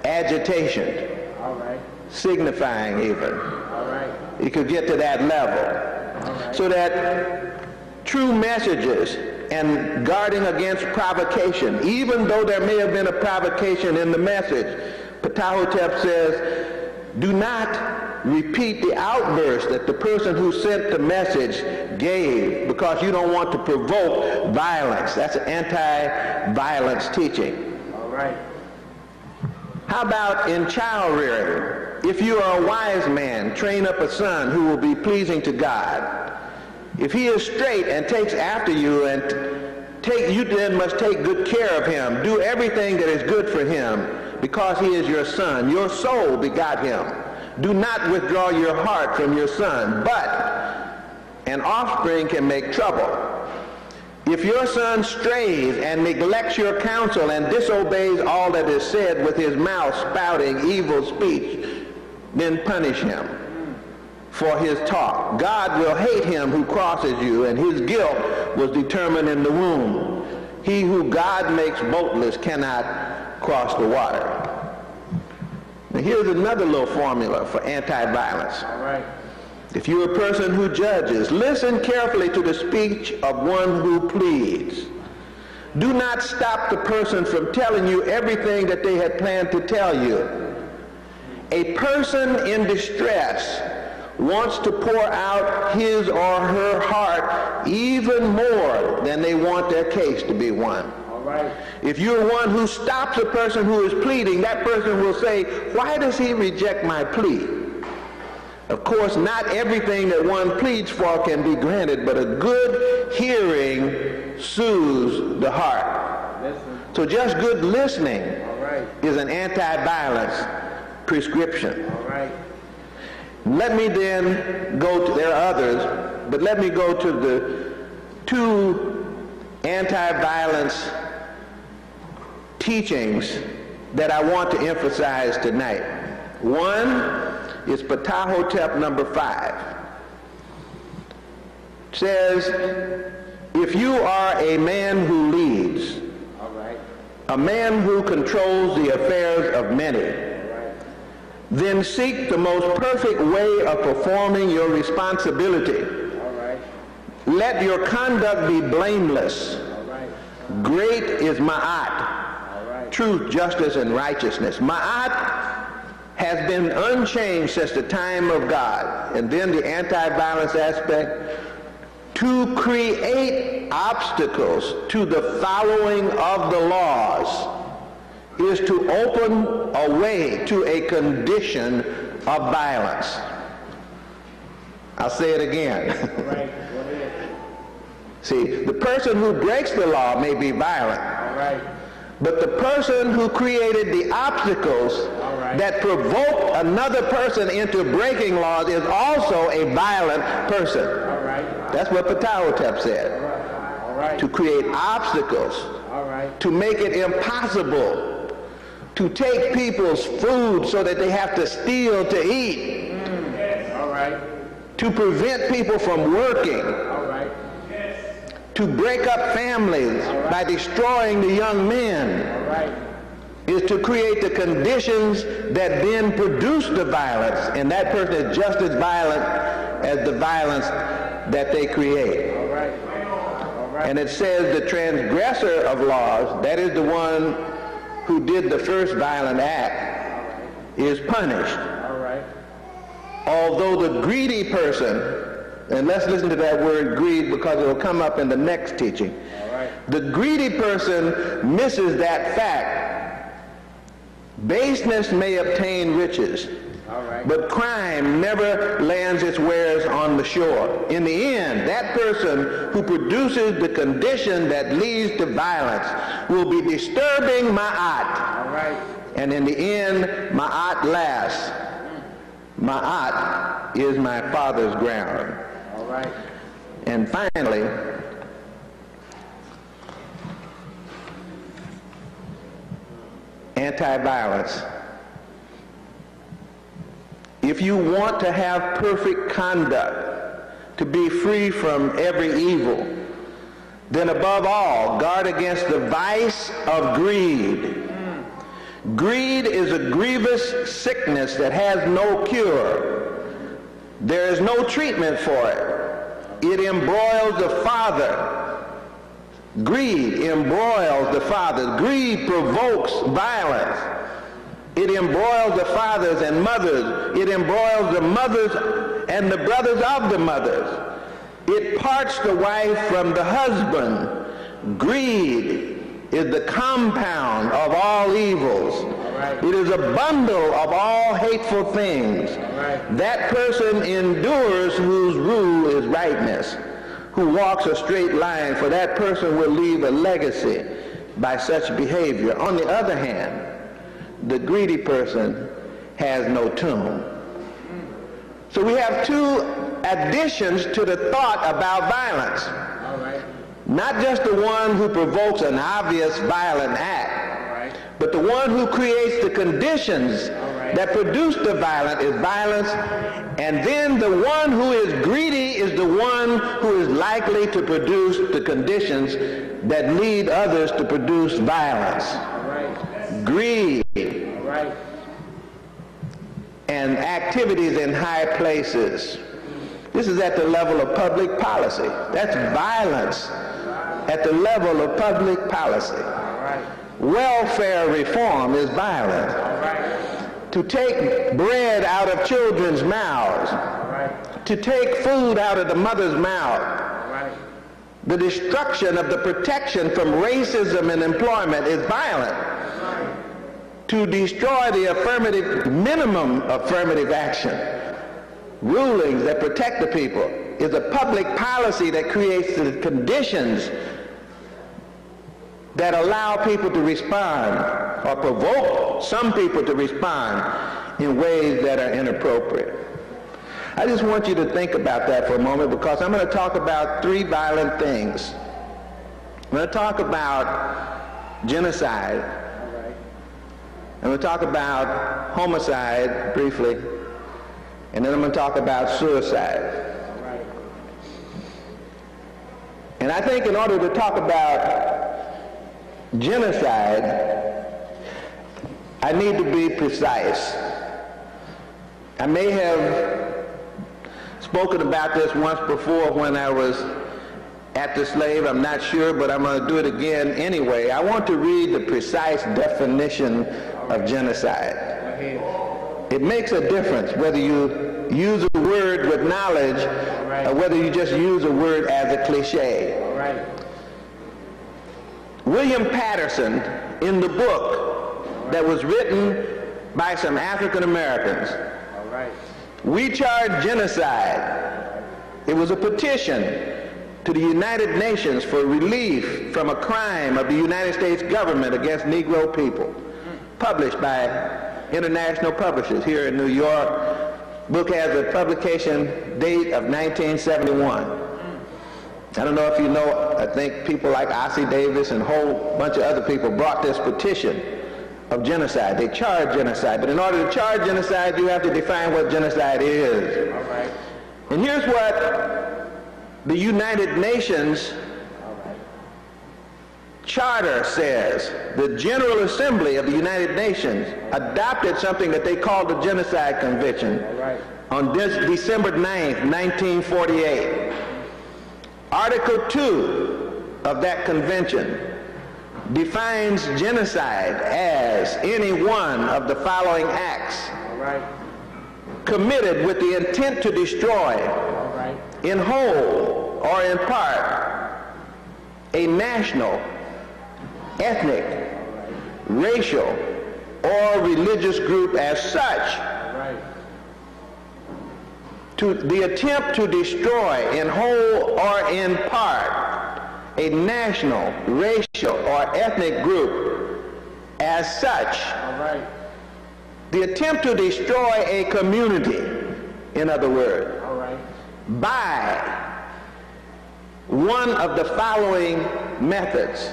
agitation, All right. signifying even. All right. You could get to that level. So that true messages and guarding against provocation, even though there may have been a provocation in the message, Ptahhotep says, do not repeat the outburst that the person who sent the message gave because you don't want to provoke violence. That's an anti-violence teaching. All right. How about in child rearing? If you are a wise man, train up a son who will be pleasing to God. If he is straight and takes after you and take, you then must take good care of him. Do everything that is good for him because he is your son. Your soul begot him. Do not withdraw your heart from your son, but an offspring can make trouble. If your son strays and neglects your counsel and disobeys all that is said with his mouth spouting evil speech, then punish him for his talk. God will hate him who crosses you, and his guilt was determined in the womb. He who God makes boatless cannot cross the water. Now here's another little formula for anti-violence. If you're a person who judges, listen carefully to the speech of one who pleads. Do not stop the person from telling you everything that they had planned to tell you. A person in distress wants to pour out his or her heart even more than they want their case to be won. Right. If you're one who stops a person who is pleading, that person will say, why does he reject my plea? Of course, not everything that one pleads for can be granted, but a good hearing soothes the heart. Listen. So just good listening right. is an anti-violence prescription. All right. Let me then go to, there are others, but let me go to the two anti-violence teachings that I want to emphasize tonight. One is Ptahhotep number five. It says, if you are a man who leads, All right. a man who controls the affairs of many, right. then seek the most perfect way of performing your responsibility. All right. Let your conduct be blameless. All right. Great is Ma'at, All right. truth, justice, and righteousness. Ma'at has been unchanged since the time of God. And then the anti-violence aspect, to create obstacles to the following of the laws is to open a way to a condition of violence. I'll say it again. All right. Go ahead. See, the person who breaks the law may be violent, All right. But the person who created the obstacles right. that provoke another person into breaking laws is also a violent person. All right. That's what Ptahhotep said. All right. To create obstacles, All right. to make it impossible, to take people's food so that they have to steal to eat, mm. All right. to prevent people from working. To break up families by destroying the young men. Is to create the conditions that then produce the violence, and that person is just as violent as the violence that they create. All right. All right. And it says the transgressor of laws, that is the one who did the first violent act, is punished. All right. Although the greedy person, and let's listen to that word greed because it will come up in the next teaching. All right. The greedy person misses that fact. Baseness may obtain riches, All right. but crime never lands its wares on the shore. In the end, that person who produces the condition that leads to violence will be disturbing Ma'at. All right. And in the end, Ma'at lasts. Ma'at is my father's ground. And finally, anti-violence. If you want to have perfect conduct, to be free from every evil, then above all, guard against the vice of greed. Greed is a grievous sickness that has no cure. There is no treatment for it. It embroils the father. Greed embroils the father. Greed provokes violence. It embroils the fathers and mothers. It embroils the mothers and the brothers of the mothers. It parts the wife from the husband. Greed is the compound of all evils. Right. It is a bundle of all hateful things. right. That person endures whose rule is rightness. who walks a straight line, for that person will leave a legacy by such behavior. On the other hand, the greedy person has no tomb. So we have two additions to the thought about violence. Not just the one who provokes an obvious violent act, but the one who creates the conditions that produce the violent is violence, and then the one who is greedy is the one who is likely to produce the conditions that lead others to produce violence. Greed and activities in high places. This is at the level of public policy. That's violence at the level of public policy. Welfare reform is violent. To take bread out of children's mouths, to take food out of the mother's mouth, the destruction of the protection from racism in employment is violent. To destroy the affirmative, minimum affirmative action, rulings that protect the people, is a public policy that creates the conditions that allow people to respond or provoke some people to respond in ways that are inappropriate. I just want you to think about that for a moment because I'm going to talk about three violent things. I'm going to talk about genocide. I'm going to talk about homicide briefly. And then I'm going to talk about suicide. And I think in order to talk about genocide, I need to be precise. I may have spoken about this once before when I was at the slave. I'm not sure, but I'm going to do it again anyway. I want to read the precise definition of genocide. It makes a difference whether you use a word with knowledge or whether you just use a word as a cliche. William Patterson, in the book that was written by some African Americans, we charge genocide. It was a petition to the United Nations for relief from a crime of the United States government against Negro people, published by international publishers here in New York. Book has a publication date of 1971. I don't know if you know, I think people like Ossie Davis and a whole bunch of other people brought this petition of genocide. They charge genocide. But in order to charge genocide, you have to define what genocide is. And here's what the United Nations Charter says. The General Assembly of the United Nations adopted something that they called the Genocide Convention on this December 9th, 1948. Article 2 of that convention defines genocide as any one of the following acts committed with the intent to destroy in whole or in part a national, ethnic, racial, or religious group as such to the attempt to destroy in whole or in part a national, racial, or ethnic group as such. The attempt to destroy a community, in other words, by one of the following methods.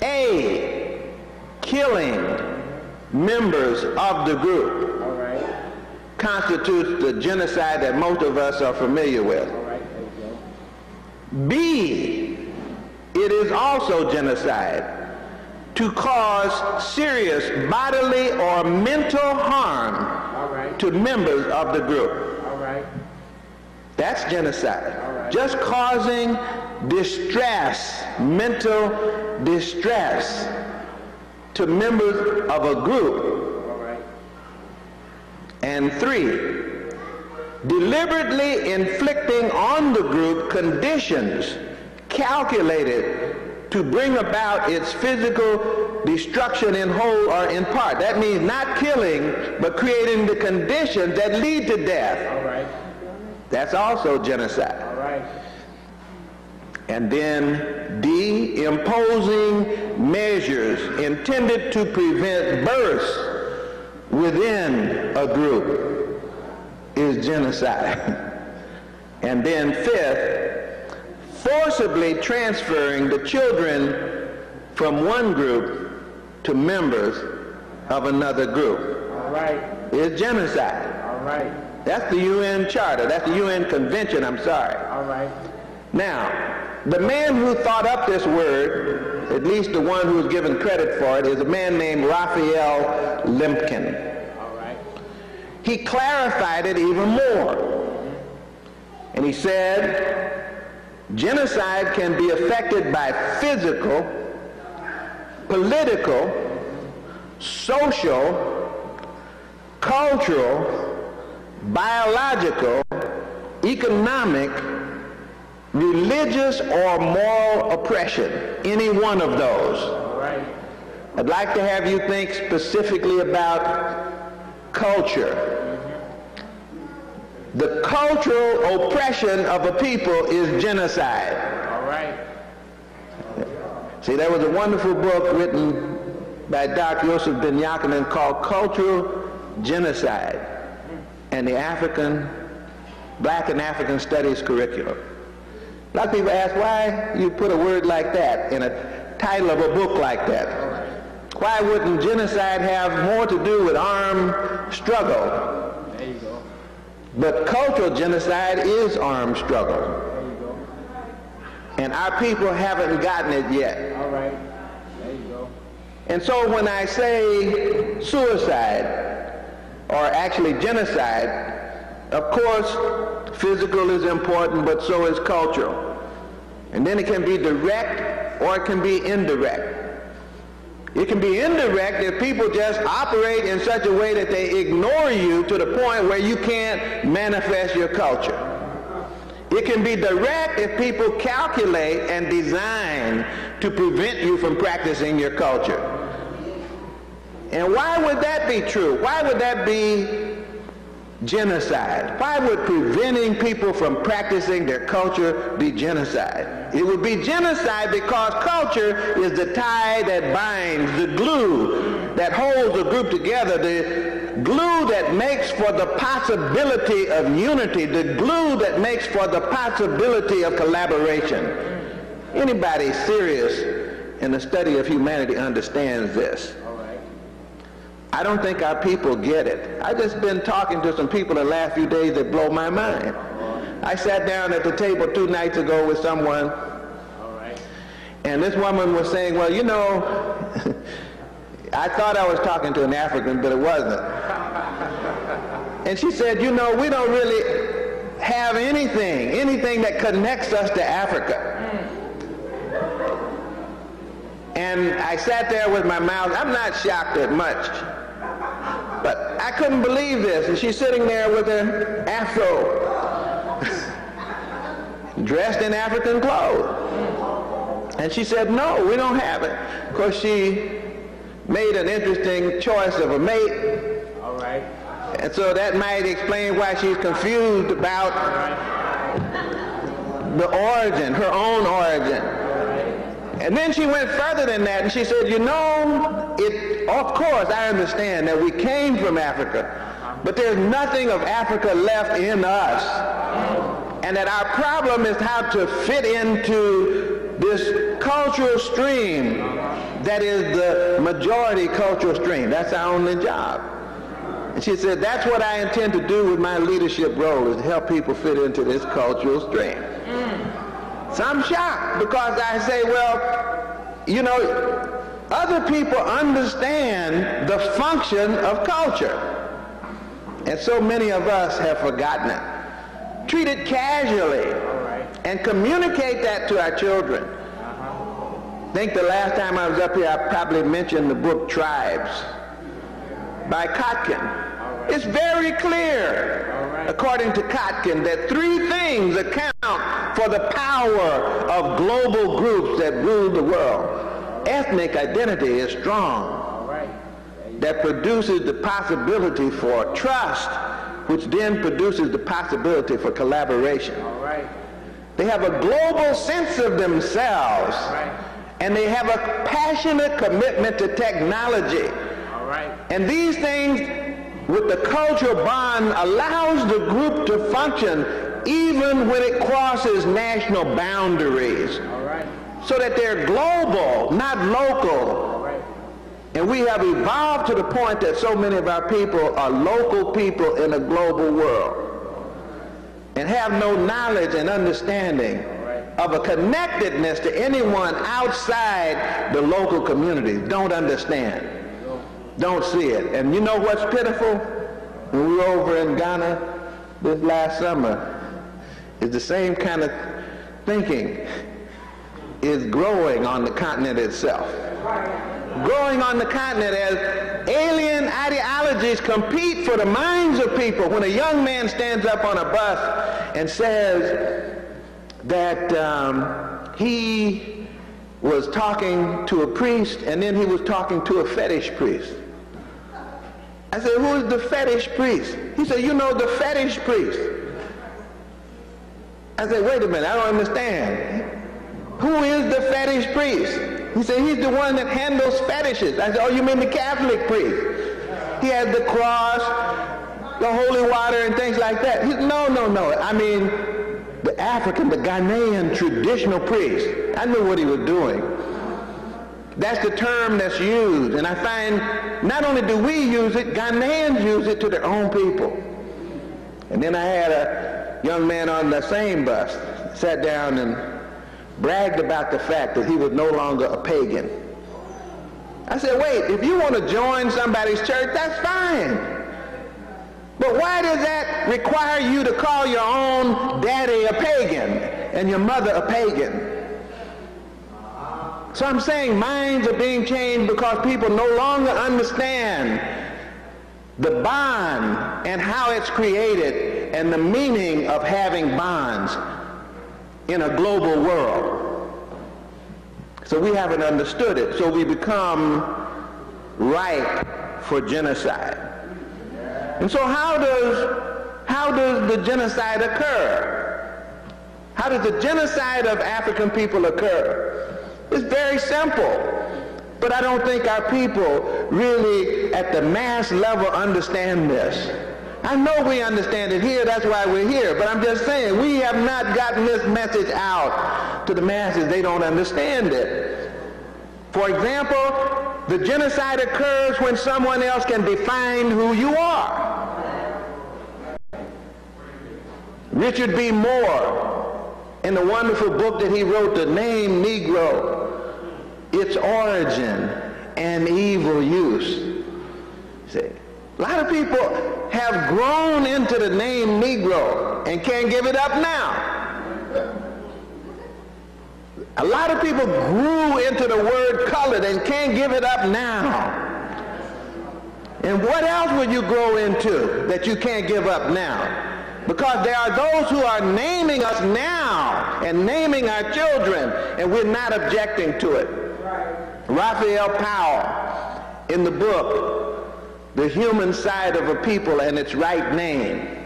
A, killing members of the group constitutes the genocide that most of us are familiar with. B, it is also genocide to cause serious bodily or mental harm to members of the group. That's genocide. Just causing distress, mental distress to members of a group and three, deliberately inflicting on the group conditions calculated to bring about its physical destruction in whole or in part. That means not killing, but creating the conditions that lead to death. That's also genocide. And then D, imposing measures intended to prevent births within a group is genocide. and then fifth, forcibly transferring the children from one group to members of another group All right. is genocide. All right. That's the UN Charter. That's the UN Convention, I'm sorry. All right. Now, the man who thought up this word, at least the one who was given credit for it, is a man named Raphael Lemkin. All right. He clarified it even more. And he said, genocide can be affected by physical, political, social, cultural, biological, economic, religious, or moral oppression. Any one of those. I'd like to have you think specifically about culture. The cultural oppression of a people is genocide. All right. See, there was a wonderful book written by Dr. Yosef Ben Jochannan called Cultural Genocide and the African, Black and African Studies Curriculum. A lot of people ask why you put a word like that in a title of a book like that. Why wouldn't genocide have more to do with armed struggle? There you go. But cultural genocide is armed struggle. And our people haven't gotten it yet. All right. There you go. And so when I say suicide, or actually genocide, of course, physical is important, but so is cultural. And then it can be direct or it can be indirect. It can be indirect if people just operate in such a way that they ignore you to the point where you can't manifest your culture. It can be direct if people calculate and design to prevent you from practicing your culture. And why would that be true? Why would that be genocide? Why would preventing people from practicing their culture be genocide? It would be genocide because culture is the tie that binds, the glue that holds a group together, the glue that makes for the possibility of unity, the glue that makes for the possibility of collaboration. Anybody serious in the study of humanity understands this. I don't think our people get it. I've just been talking to some people the last few days that blow my mind. I sat down at the table two nights ago with someone, and this woman was saying, well, you know, I thought I was talking to an African, but it wasn't. And she said, you know, we don't really have anything, anything that connects us to Africa. And I sat there with my mouth, I'm not shocked at much. I couldn't believe this. And she's sitting there with an afro, dressed in African clothes. And she said, no, we don't have it. Of course, she made an interesting choice of a mate. All right. And so that might explain why she's confused about the origin, her own origin. And then she went further than that and she said, you know, it, of course I understand that we came from Africa, but there's nothing of Africa left in us. And that our problem is how to fit into this cultural stream that is the majority cultural stream. That's our only job. And she said, that's what I intend to do with my leadership role is to help people fit into this cultural stream. So I'm shocked because I say, well, you know, other people understand the function of culture. And so many of us have forgotten it. Treat it casually and communicate that to our children. I think the last time I was up here, I probably mentioned the book Tribes by Kotkin. It's very clear, according to Kotkin, that three things account for the power of global groups that rule the world. Ethnic identity is strong. That produces the possibility for trust, which then produces the possibility for collaboration. They have a global sense of themselves. And they have a passionate commitment to technology. And these things, with the cultural bond, allows the group to function even when it crosses national boundaries. Right. So that they're global, not local. Right. And we have evolved to the point that so many of our people are local people in a global world and have no knowledge and understanding of a connectedness to anyone outside the local community. Don't understand. Don't see it. And you know what's pitiful? When we were over in Ghana this last summer, is the same kind of thinking is growing on the continent itself. Growing on the continent as alien ideologies compete for the minds of people. When a young man stands up on a bus and says that um, he was talking to a priest and then he was talking to a fetish priest. I said, who is the fetish priest? He said, you know the fetish priest. I said, wait a minute, I don't understand. Who is the fetish priest? He said, he's the one that handles fetishes. I said, oh, you mean the Catholic priest? He has the cross, the holy water, and things like that. He, no, no, no. I mean, the African, the Ghanaian traditional priest. I knew what he was doing. That's the term that's used. And I find not only do we use it, Ghanaians use it to their own people. And then I had a young man on the same bus sat down and bragged about the fact that he was no longer a pagan. I said, wait, if you want to join somebody's church, that's fine. But why does that require you to call your own daddy a pagan and your mother a pagan? So I'm saying minds are being changed because people no longer understand the bond and how it's created and the meaning of having bonds in a global world. So we haven't understood it. So we become ripe for genocide. And so how does, how does the genocide occur? How does the genocide of African people occur? It's very simple. But I don't think our people really at the mass level understand this. I know we understand it here, that's why we're here, but I'm just saying we have not gotten this message out to the masses. They don't understand it. For example, the genocide occurs when someone else can define who you are. Richard B. Moore, in the wonderful book that he wrote, The Name Negro, Its Origin and Evil Use. See, a lot of people have grown into the name Negro and can't give it up now. A lot of people grew into the word colored and can't give it up now. And what else will you grow into that you can't give up now? Because there are those who are naming us now and naming our children, and we're not objecting to it. Raphael Powell, in the book, The Human Side of a People and Its Right Name.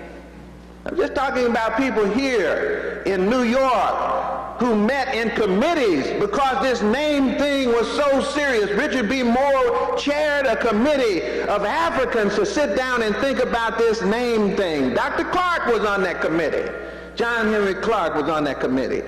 I'm just talking about people here in New York who met in committees because this name thing was so serious. Richard B. Moore chaired a committee of Africans to sit down and think about this name thing. Dr. Clarke was on that committee. John Henrik Clarke was on that committee.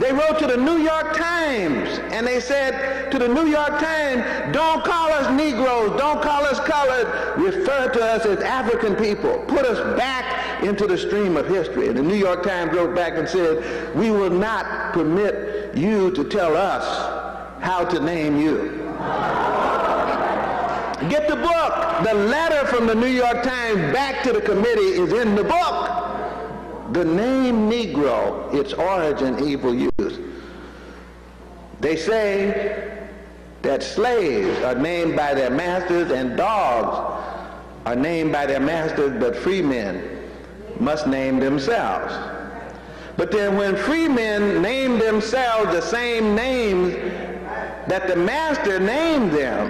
They wrote to the New York Times and they said to the New York Times, don't call us Negroes, don't call us colored, refer to us as African people. Put us back into the stream of history. And the New York Times wrote back and said, we will not permit you to tell us how to name you. Get the book. The letter from the New York Times back to the committee is in the book. The name Negro, its origin, evil use. They say that slaves are named by their masters and dogs are named by their masters, but free men must name themselves. But then when free men name themselves the same names that the master named them,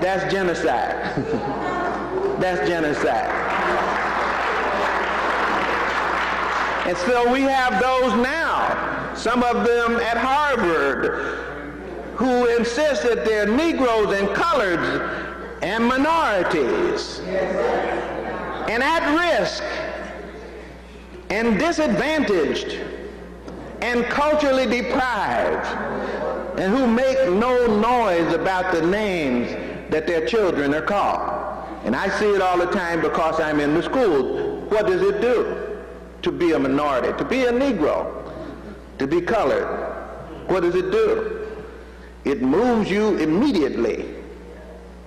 that's genocide. that's genocide. And so we have those now, some of them at Harvard, who insist that they're Negroes and coloreds and minorities and at risk and disadvantaged and culturally deprived and who make no noise about the names that their children are called. And I see it all the time because I'm in the schools. What does it do to be a minority, to be a Negro, to be colored? What does it do? It moves you immediately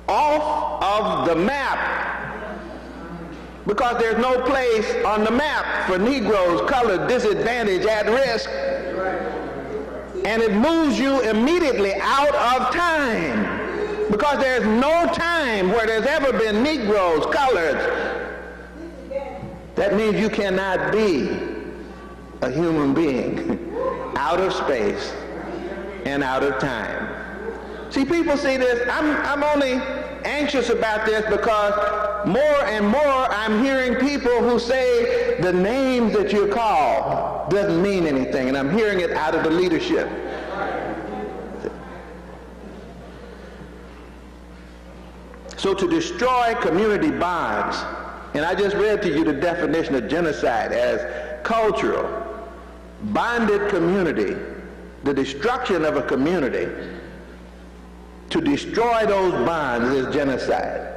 off of the map because there's no place on the map for Negroes, colored, disadvantaged, at risk. And it moves you immediately out of time because there's no time where there's ever been Negroes, colored. That means you cannot be a human being out of space and out of time. See, people see this. I'm, I'm only anxious about this because more and more I'm hearing people who say the names that you call doesn't mean anything, and I'm hearing it out of the leadership. So to destroy community bonds, and I just read to you the definition of genocide as cultural, bonded community, the destruction of a community, to destroy those bonds is genocide.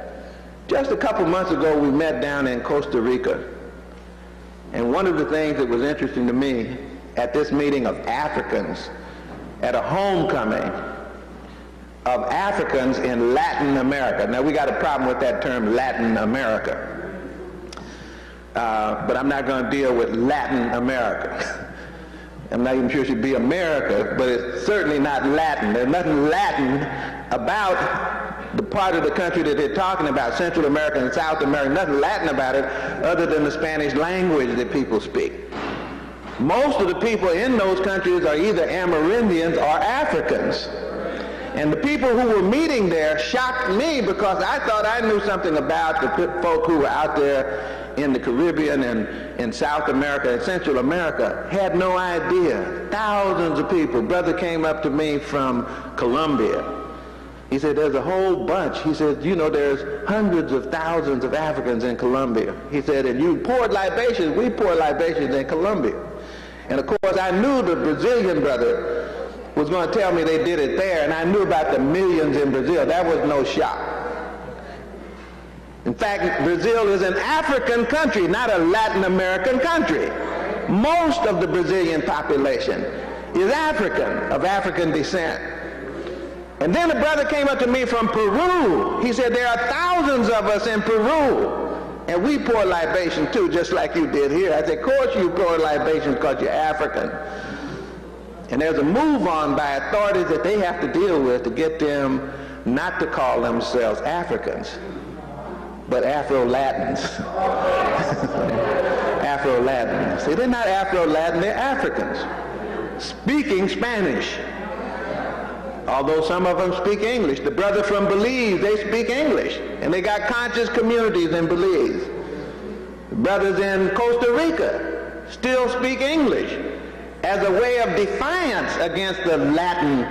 Just a couple months ago, we met down in Costa Rica. And one of the things that was interesting to me at this meeting of Africans, at a homecoming of Africans in Latin America. Now, we got a problem with that term, Latin America. Uh, but I'm not going to deal with Latin America. I'm not even sure it should be America, but it's certainly not Latin. There's nothing Latin about the part of the country that they're talking about, Central America and South America, nothing Latin about it other than the Spanish language that people speak. Most of the people in those countries are either Amerindians or Africans. And the people who were meeting there shocked me because I thought I knew something about the folk who were out there in the Caribbean and in South America and Central America. Had no idea. Thousands of people. Brother came up to me from Colombia. He said, there's a whole bunch. He said, you know, there's hundreds of thousands of Africans in Colombia. He said, and you poured libations. We pour libations in Colombia. And of course, I knew the Brazilian brother was going to tell me they did it there, and I knew about the millions in Brazil. That was no shock. In fact, Brazil is an African country, not a Latin American country. Most of the Brazilian population is African, of African descent. And then a brother came up to me from Peru. He said, there are thousands of us in Peru. And we pour libation too, just like you did here. I said, of course you pour libation because you're African. And there's a move on by authorities that they have to deal with to get them not to call themselves Africans, but Afro-Latins. Afro-Latins. See, they're not Afro-Latin, they're Africans speaking Spanish. Although some of them speak English. The brother from Belize, they speak English. And they got conscious communities in Belize. The brothers in Costa Rica still speak English as a way of defiance against the Latin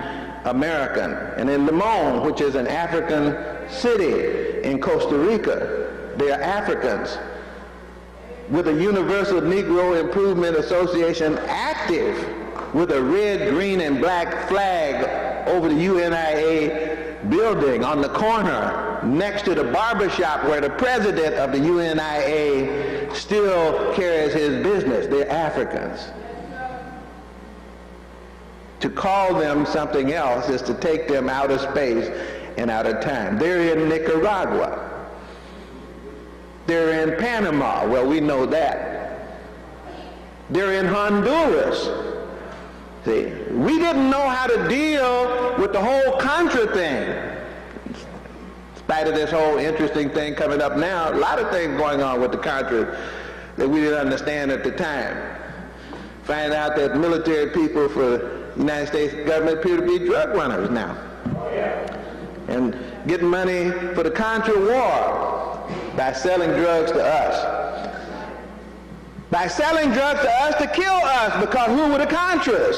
American. And in Limon, which is an African city in Costa Rica, they are Africans with a Universal Negro Improvement Association active with a red, green, and black flag over the UNIA building on the corner next to the barber shop where the president of the UNIA still carries his business. They're Africans. To call them something else is to take them out of space and out of time. They're in Nicaragua. They're in Panama. Well, we know that. They're in Honduras. See, we didn't know how to deal with the whole Contra thing. In spite of this whole interesting thing coming up now, a lot of things going on with the Contra that we didn't understand at the time. Find out that military people for United States government appear to be drug runners now. And getting money for the Contra war by selling drugs to us. by selling drugs to us to kill us because who were the Contras?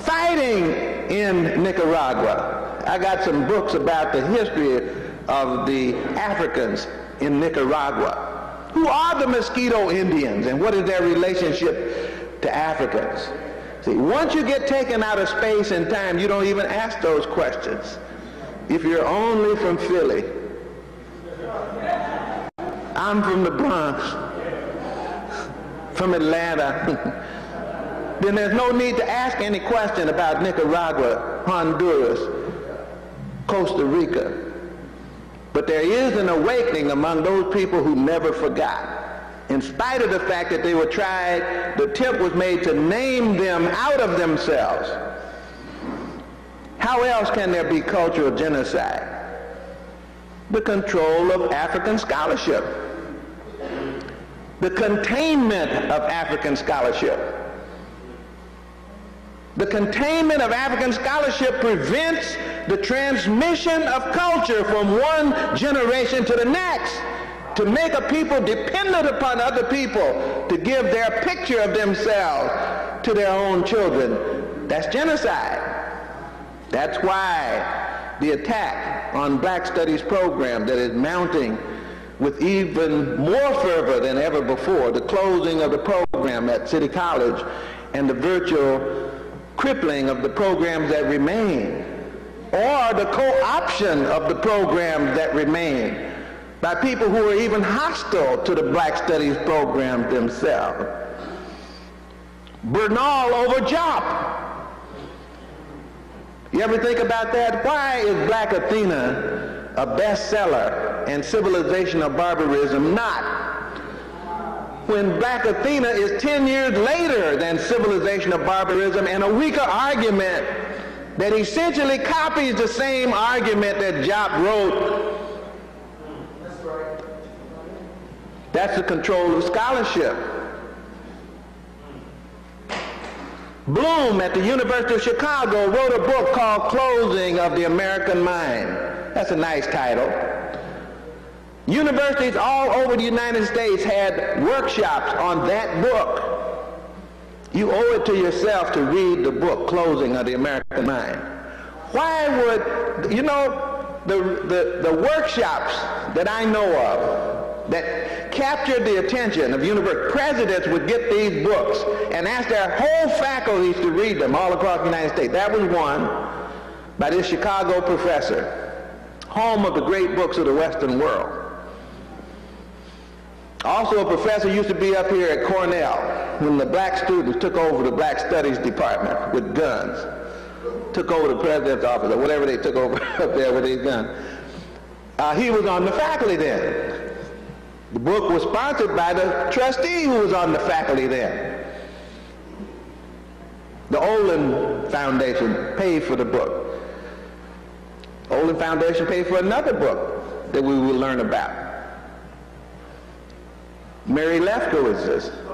Fighting in Nicaragua. I got some books about the history of the Africans in Nicaragua. Who are the Mosquito Indians and what is their relationship to Africans? See, once you get taken out of space and time, you don't even ask those questions. If you're only from Philly, I'm from the Bronx, from Atlanta, then there's no need to ask any question about Nicaragua, Honduras, Costa Rica. But there is an awakening among those people who never forgot. In spite of the fact that they were tried, the attempt was made to name them out of themselves. How else can there be cultural genocide? The control of African scholarship. The containment of African scholarship. The containment of African scholarship prevents the transmission of culture from one generation to the next to make a people dependent upon other people to give their picture of themselves to their own children. That's genocide. That's why the attack on black studies program that is mounting with even more fervor than ever before, the closing of the program at City College and the virtual crippling of the programs that remain, or the co-option of the programs that remain by people who are even hostile to the Black Studies program themselves. Bernal over Diop. You ever think about that? Why is Black Athena a bestseller and Civilization of Barbarism not? When Black Athena is 10 years later than Civilization of Barbarism and a weaker argument that essentially copies the same argument that Diop wrote. That's the control of scholarship. Bloom at the University of Chicago wrote a book called Closing of the American Mind. That's a nice title. Universities all over the United States had workshops on that book. You owe it to yourself to read the book Closing of the American Mind. Why would, you know, the, the, the workshops that I know of that captured the attention of university presidents would get these books and ask their whole faculties to read them all across the United States. That was one by this Chicago professor, home of the great books of the Western world. Also, a professor used to be up here at Cornell when the black students took over the black studies department with guns. Took over the president's office or whatever they took over up there with these guns. Uh, he was on the faculty then. The book was sponsored by the trustee who was on the faculty then. The Olin Foundation paid for the book. Olin Foundation paid for another book that we will learn about. Mary Lefkowitz is this.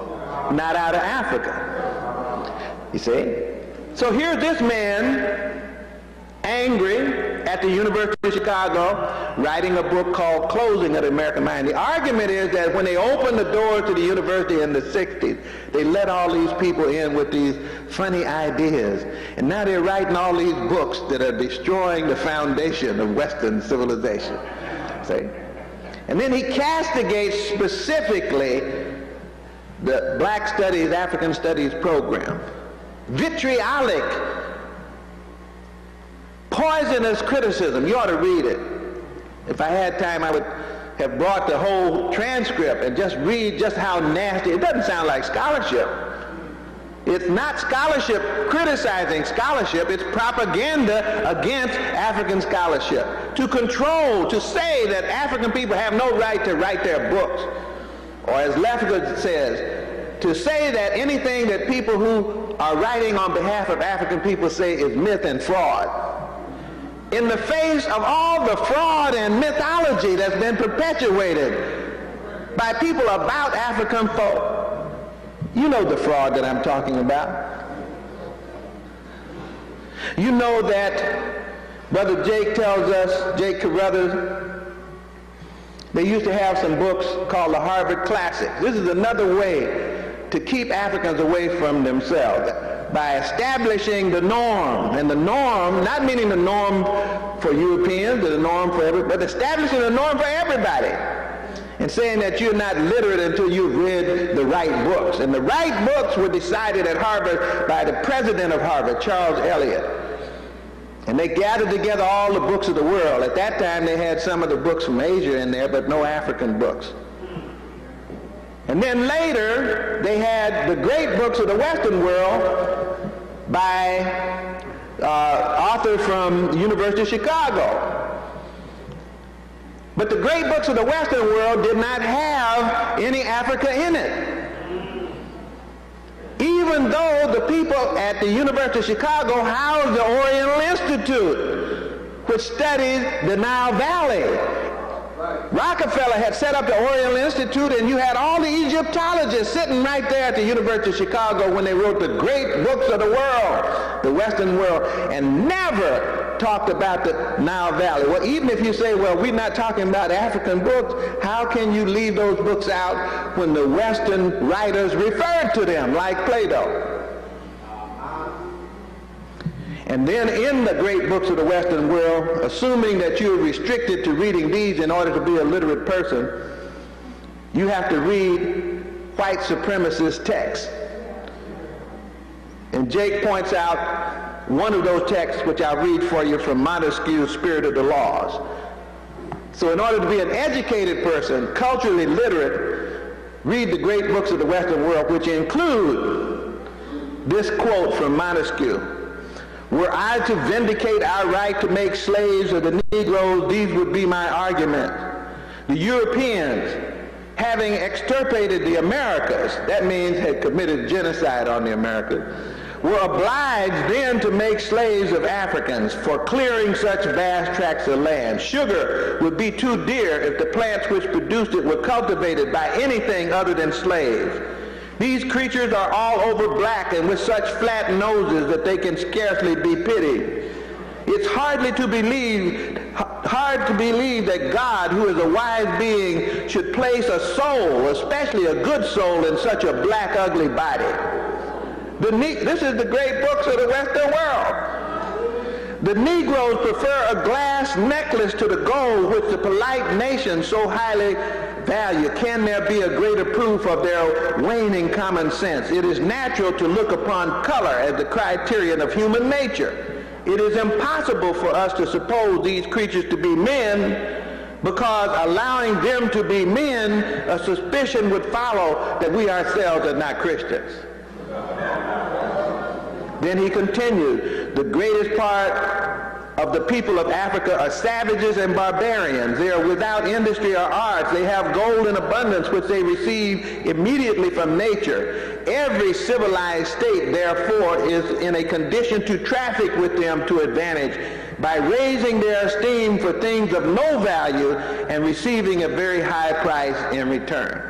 not out of Africa. You see? So here's this man angry at the University of Chicago writing a book called Closing of the American Mind. The argument is that when they opened the doors to the university in the 60s, they let all these people in with these funny ideas. And now they're writing all these books that are destroying the foundation of Western civilization. See? And then he castigates specifically the Black Studies, African Studies program. Vitriolic, poisonous criticism. You ought to read it. If I had time, I would have brought the whole transcript and just read just how nasty. It doesn't sound like scholarship. It's not scholarship criticizing scholarship, it's propaganda against African scholarship. To control, to say that African people have no right to write their books. Or as Lefkowitz says, to say that anything that people who are writing on behalf of African people say is myth and fraud. In the face of all the fraud and mythology that's been perpetuated by people about African folk, you know the fraud that I'm talking about. You know that Brother Jake tells us, Jake Carruthers, They used to have some books called the Harvard Classics. This is another way to keep Africans away from themselves by establishing the norm. And the norm, not meaning the norm for Europeans the norm for everybody, but establishing the norm for everybody. And saying that you're not literate until you've read the right books. And the right books were decided at Harvard by the president of Harvard, Charles Eliot. And they gathered together all the books of the world. At that time, they had some of the books from Asia in there, but no African books. And then later, they had the great books of the Western world by uh, author from the University of Chicago. But the great books of the Western world did not have any Africa in it. Even though the people at the University of Chicago housed the Oriental Institute, which studied the Nile Valley Rockefeller had set up the Oriental Institute and you had all the Egyptologists sitting right there at the University of Chicago when they wrote the great books of the world, the Western world, and never talked about the Nile Valley. Well, even if you say, well, we're not talking about African books, how can you leave those books out when the Western writers referred to them, like Plato? And then in the great books of the Western world, assuming that you're restricted to reading these in order to be a literate person, you have to read white supremacist texts. And Jake points out one of those texts, which I'll read for you from Montesquieu's Spirit of the Laws. So in order to be an educated person, culturally literate, read the great books of the Western world, which include this quote from Montesquieu. Were I to vindicate our right to make slaves of the Negroes, these would be my argument. The Europeans, having extirpated the Americas, that means had committed genocide on the Americas, were obliged then to make slaves of Africans for clearing such vast tracts of land. Sugar would be too dear if the plants which produced it were cultivated by anything other than slaves. These creatures are all over black and with such flat noses that they can scarcely be pitied. It's hardly to believe, hard to believe that God, who is a wise being, should place a soul, especially a good soul, in such a black, ugly body. The, this is the great books of the Western world. The Negroes prefer a glass necklace to the gold which the polite nations so highly value, can there be a greater proof of their waning common sense? It is natural to look upon color as the criterion of human nature. It is impossible for us to suppose these creatures to be men because allowing them to be men, a suspicion would follow that we ourselves are not Christians. Then he continued, the greatest part of the people of Africa are savages and barbarians. They are without industry or arts. They have gold in abundance, which they receive immediately from nature. Every civilized state, therefore, is in a condition to traffic with them to advantage by raising their esteem for things of no value and receiving a very high price in return.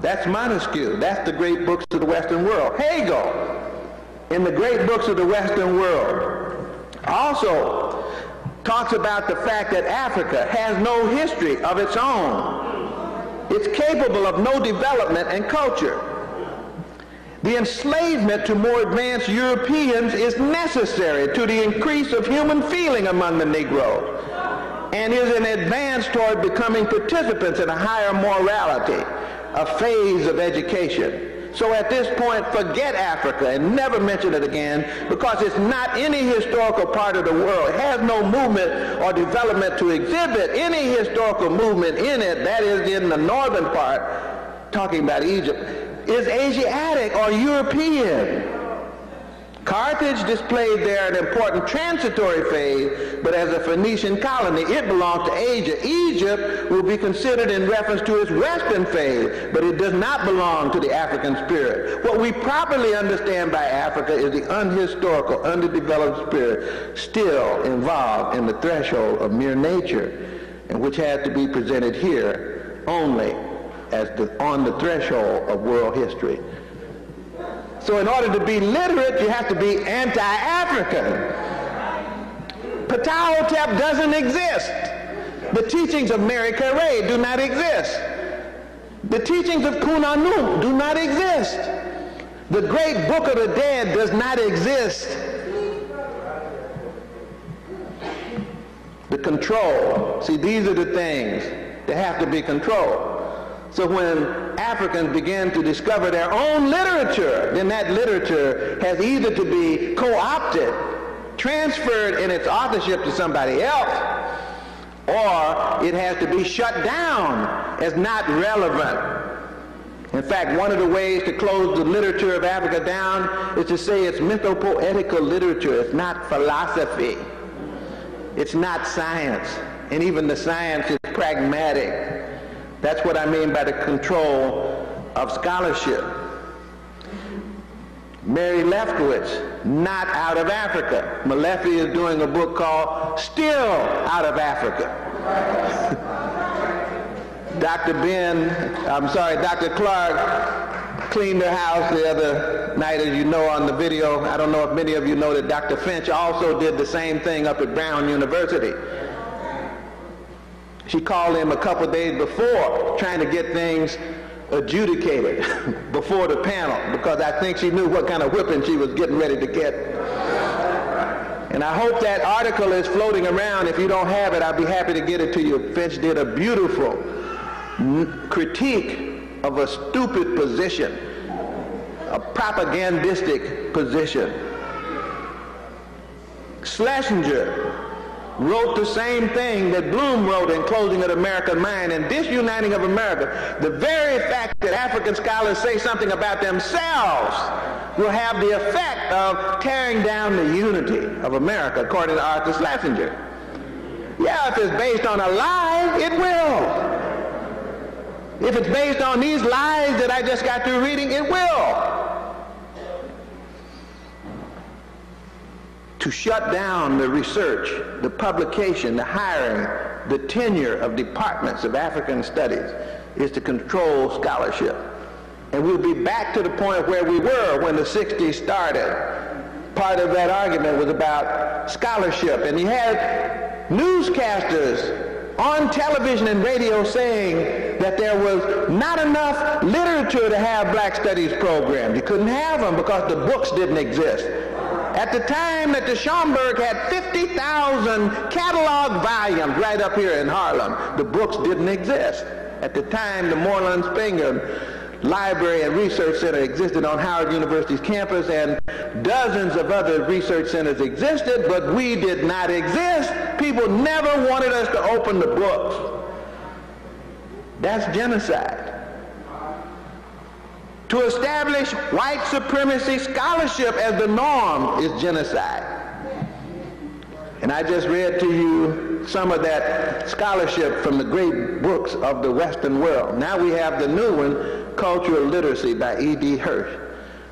That's Montesquieu. That's the great books of the Western world. Hegel, in the great books of the Western world, also talks about the fact that Africa has no history of its own. It's capable of no development and culture. The enslavement to more advanced Europeans is necessary to the increase of human feeling among the Negroes and is an advance toward becoming participants in a higher morality, a phase of education. So at this point, forget Africa and never mention it again because it's not any historical part of the world. It has no movement or development to exhibit any historical movement in it, that is in the northern part, talking about Egypt, is Asiatic or European. Carthage displayed there an important transitory phase, but as a Phoenician colony, it belonged to Asia. Egypt will be considered in reference to its western phase, but it does not belong to the African spirit. What we properly understand by Africa is the unhistorical, underdeveloped spirit still involved in the threshold of mere nature, and which had to be presented here only as the, on the threshold of world history. So in order to be literate, you have to be anti-African. Ptahhotep doesn't exist. The teachings of Merikare do not exist. The teachings of Khunanup do not exist. The great book of the dead does not exist. The control. See, these are the things that have to be controlled. So when Africans begin to discover their own literature, then that literature has either to be co-opted, transferred in its authorship to somebody else, or it has to be shut down as not relevant. In fact, one of the ways to close the literature of Africa down is to say it's mythopoetical literature. It's not philosophy. It's not science. And even the science is pragmatic. That's what I mean by the control of scholarship. Mary Lefkowitz, not out of Africa. Molefi is doing a book called Still Out of Africa. Dr. Ben, I'm sorry, Dr. Clarke cleaned her house the other night, as you know on the video. I don't know if many of you know that Dr. Finch also did the same thing up at Brown University. She called him a couple days before trying to get things adjudicated before the panel because I think she knew what kind of whipping she was getting ready to get. And I hope that article is floating around. If you don't have it, I'd be happy to get it to you. Finch did a beautiful critique of a stupid position, a propagandistic position. Schlesinger wrote the same thing that Bloom wrote in Closing of American Mind and Disuniting of America. The very fact that African scholars say something about themselves will have the effect of tearing down the unity of America, according to Arthur Schlesinger. Yeah, if it's based on a lie, it will. If it's based on these lies that I just got through reading, it will. To shut down the research, the publication, the hiring, the tenure of departments of African studies is to control scholarship. And we'll be back to the point where we were when the 60s started. Part of that argument was about scholarship. And you had newscasters on television and radio saying that there was not enough literature to have black studies programs. You couldn't have them because the books didn't exist. At the time that the Schomburg had 50,000 catalog volumes right up here in Harlem, the books didn't exist. At the time, the Moorland Spingarn Library and Research Center existed on Howard University's campus and dozens of other research centers existed, but we did not exist. People never wanted us to open the books. That's genocide. To establish white supremacy scholarship as the norm is genocide. And I just read to you some of that scholarship from the great books of the Western world. Now we have the new one, Cultural Literacy by E.D. Hirsch.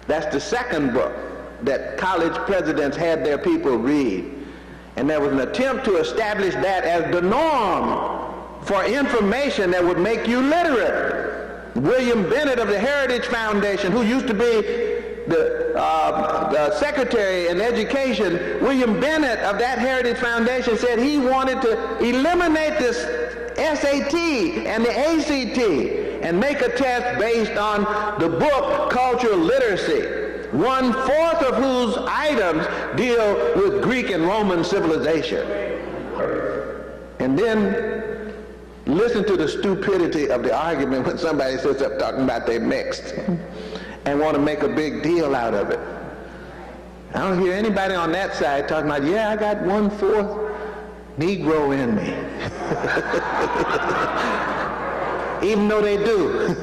That's the second book that college presidents had their people read. And there was an attempt to establish that as the norm for information that would make you literate. William Bennett of the Heritage Foundation, who used to be the, uh, the secretary in education, William Bennett of that Heritage Foundation said he wanted to eliminate this SAT and the ACT and make a test based on the book Cultural Literacy, one fourth of whose items deal with Greek and Roman civilization. And then listen to the stupidity of the argument when somebody sits up talking about they mixed and want to make a big deal out of it. I don't hear anybody on that side talking about, yeah, I got one fourth Negro in me. even though they do.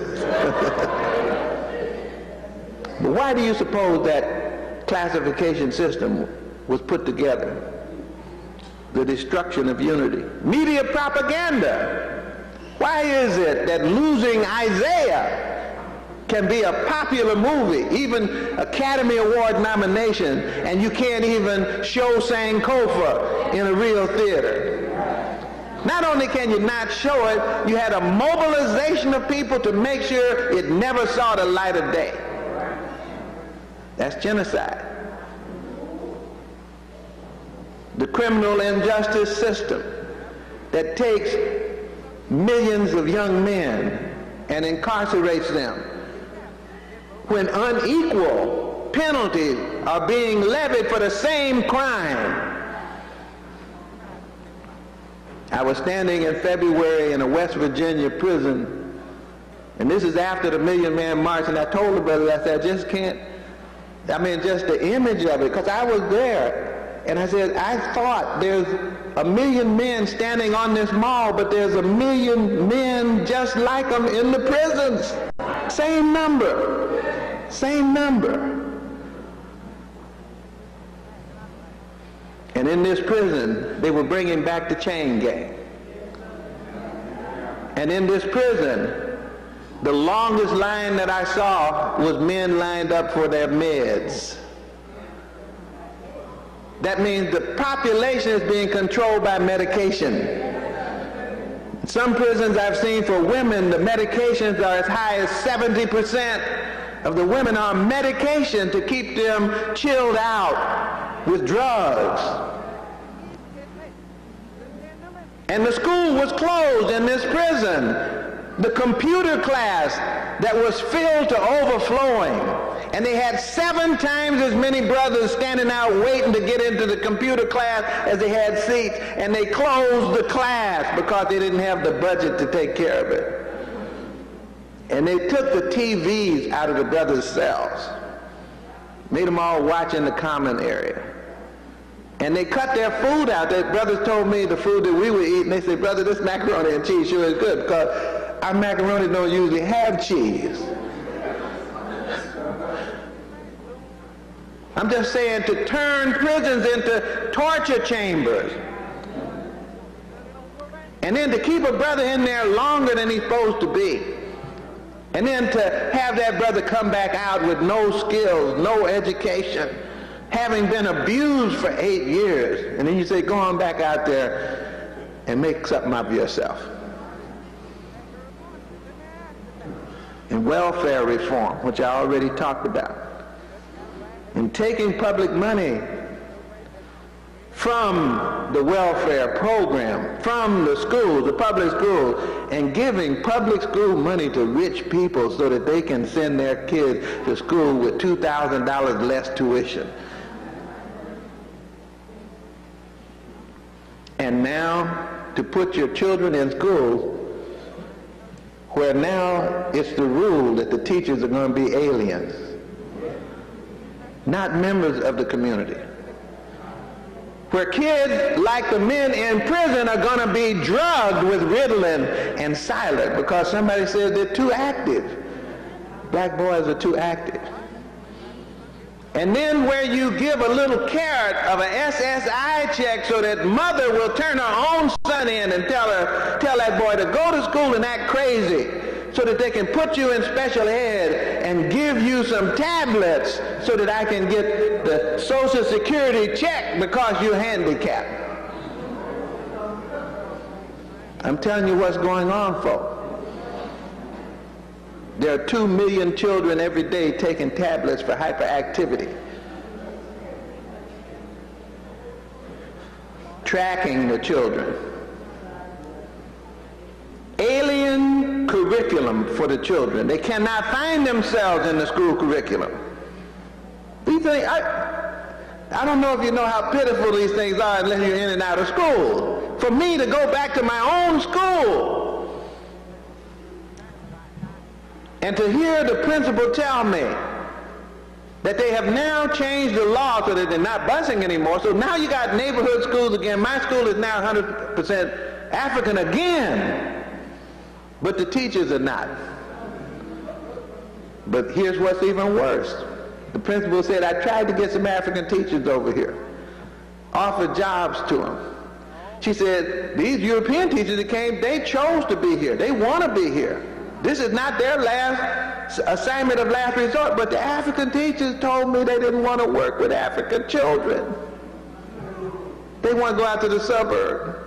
but why do you suppose that classification system was put together? The destruction of unity. Media propaganda. Why is it that losing Isaiah can be a popular movie, even Academy Award nomination, and you can't even show Sankofa in a real theater? Not only can you not show it, you had a mobilization of people to make sure it never saw the light of day. That's genocide. The criminal injustice system that takes millions of young men and incarcerates them when unequal penalties are being levied for the same crime. I was standing in February in a West Virginia prison, and this is after the Million Man March, and I told the brother, I said, I just can't, I mean, just the image of it, because I was there, and I said, I thought there's a million men standing on this mall, but there's a million men just like them in the prisons. Same number, same number. And in this prison, they were bringing back the chain gang. And in this prison, the longest line that I saw was men lined up for their meds. That means the population is being controlled by medication. Some prisons I've seen for women, the medications are as high as 70% of the women are on medication to keep them chilled out with drugs. And the school was closed in this prison. The computer class that was filled to overflowing. And they had seven times as many brothers standing out waiting to get into the computer class as they had seats. And they closed the class because they didn't have the budget to take care of it. And they took the TVs out of the brothers' cells. Made them all watch in the common area. And they cut their food out. Their brothers told me the food that we were eating. They said, brother, this macaroni and cheese sure is good because our macaroni don't usually have cheese. I'm just saying to turn prisons into torture chambers. And then to keep a brother in there longer than he's supposed to be. And then to have that brother come back out with no skills, no education, having been abused for eight years. And then you say, go on back out there and make something of yourself. And welfare reform, which I already talked about. And taking public money from the welfare program, from the schools, the public schools, and giving public school money to rich people so that they can send their kids to school with $2,000 less tuition. And now to put your children in schools where now it's the rule that the teachers are going to be aliens, not members of the community where kids like the men in prison are going to be drugged with Ritalin and silent because somebody says they're too active. Black boys are too active. And then where you give a little carrot of an SSI check so that mother will turn her own son in and tell her, tell that boy to go to school and act crazy so that they can put you in special ed and give you some tablets so that I can get the Social Security check because you're handicapped. I'm telling you what's going on, folks. There are two million children every day taking tablets for hyperactivity. Tracking the children. Alien curriculum for the children. They cannot find themselves in the school curriculum. These things, I, I don't know if you know how pitiful these things are unless you're in and out of school. For me to go back to my own school and to hear the principal tell me that they have now changed the law so that they're not busing anymore. So now you got neighborhood schools again. My school is now 100% African again, but the teachers are not. But here's what's even worse. The principal said, I tried to get some African teachers over here, offered jobs to them. She said, these European teachers that came, they chose to be here. They want to be here. This is not their last assignment of last resort, but the African teachers told me they didn't want to work with African children. They want to go out to the suburb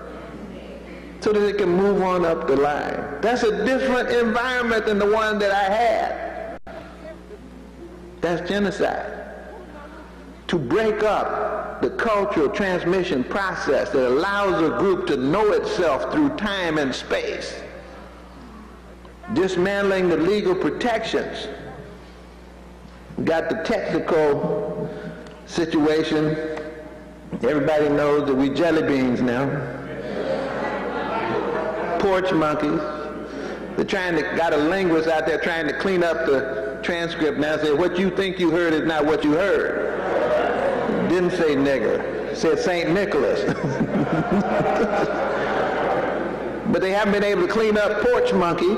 so that it can move on up the line. That's a different environment than the one that I had. That's genocide. To break up the cultural transmission process that allows a group to know itself through time and space. Dismantling the legal protections. Got the technical situation. Everybody knows that we jelly beans now. Porch monkeys. They're trying to, got a linguist out there trying to clean up the transcript now say what you think you heard is not what you heard. Didn't say nigger, said St. Nicholas. but they haven't been able to clean up porch monkey.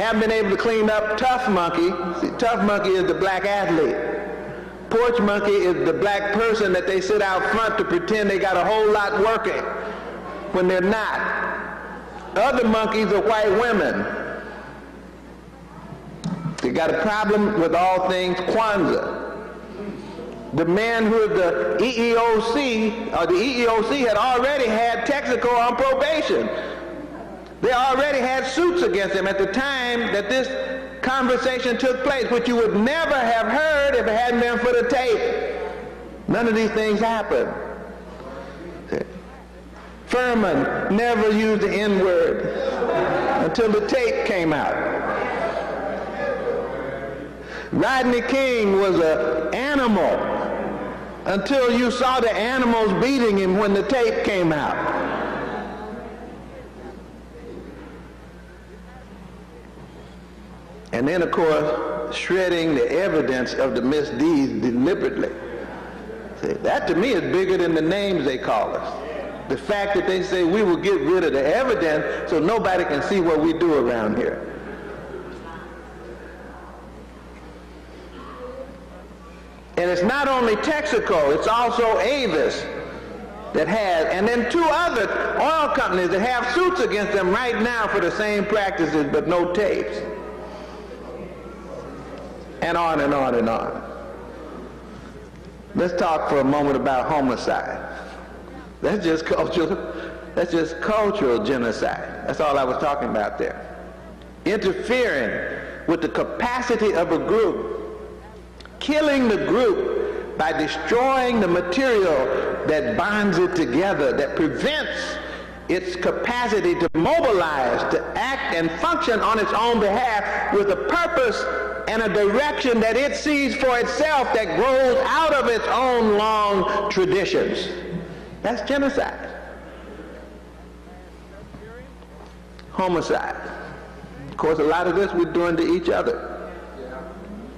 Haven't been able to clean up tough monkey. See, tough monkey is the black athlete. Porch monkey is the black person that they sit out front to pretend they got a whole lot working when they're not. Other monkeys are white women. They got a problem with all things Kwanzaa. The man who is the EEOC, or uh, the EEOC had already had Texaco on probation. They already had suits against him at the time that this conversation took place, which you would never have heard if it hadn't been for the tape. None of these things happened. Fuhrman never used the N-word until the tape came out. Rodney King was an animal until you saw the animals beating him when the tape came out. And then, of course, shredding the evidence of the misdeeds deliberately. See, that to me is bigger than the names they call us. The fact that they say we will get rid of the evidence so nobody can see what we do around here. And it's not only Texaco, it's also Avis that has, and then two other oil companies that have suits against them right now for the same practices but no tapes. And on and on and on. Let's talk for a moment about homicide. That's just cultural, that's just cultural genocide. That's all I was talking about there. Interfering with the capacity of a group killing the group by destroying the material that binds it together, that prevents its capacity to mobilize, to act and function on its own behalf with a purpose and a direction that it sees for itself that grows out of its own long traditions. That's genocide. Homicide. Of course, a lot of this we're doing to each other.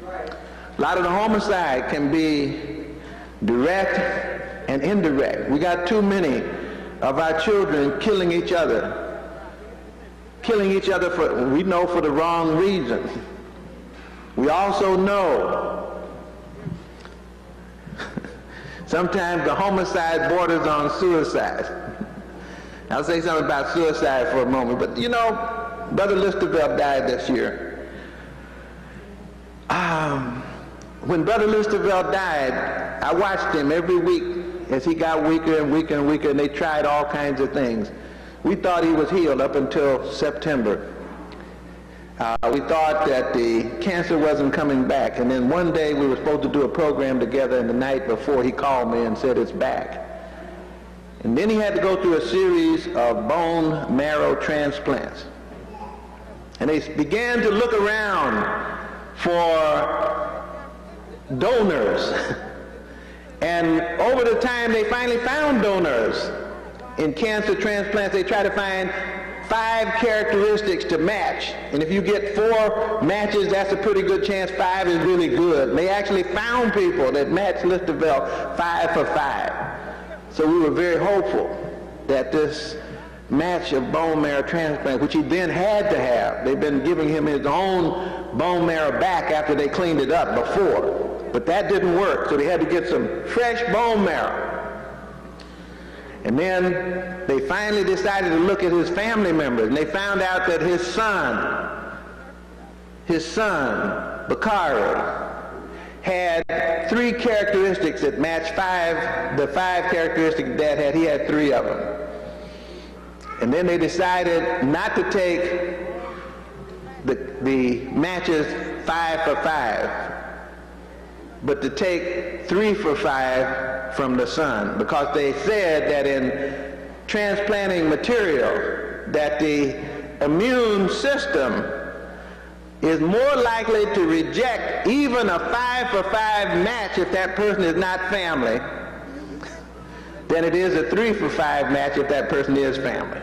A lot of the homicide can be direct and indirect. We got too many of our children killing each other. Killing each other for, we know, for the wrong reason. We also know sometimes the homicide borders on suicide. I'll say something about suicide for a moment, but you know, Brother Listervelt died this year. Um, when Brother Listervelt died, I watched him every week as he got weaker and weaker and weaker, and they tried all kinds of things. We thought he was healed up until September. Uh, we thought that the cancer wasn't coming back, and then one day we were supposed to do a program together, and the night before he called me and said it's back. And then he had to go through a series of bone marrow transplants. And they began to look around for donors. and over the time, they finally found donors. In cancer transplants, they try to find five characteristics to match. And if you get four matches, that's a pretty good chance five is really good. They actually found people that matched Listervelt five for five. So we were very hopeful that this match of bone marrow transplant, which he then had to have, they've been giving him his own bone marrow back after they cleaned it up before. But that didn't work, so they had to get some fresh bone marrow. And then they finally decided to look at his family members, and they found out that his son, his son, Bakari, had three characteristics that matched five, the five characteristics dad had. He had three of them. And then they decided not to take the, the matches five for five. But to take three for five from the son because they said that in transplanting material that the immune system is more likely to reject even a five for five match if that person is not family than it is a three for five match if that person is family.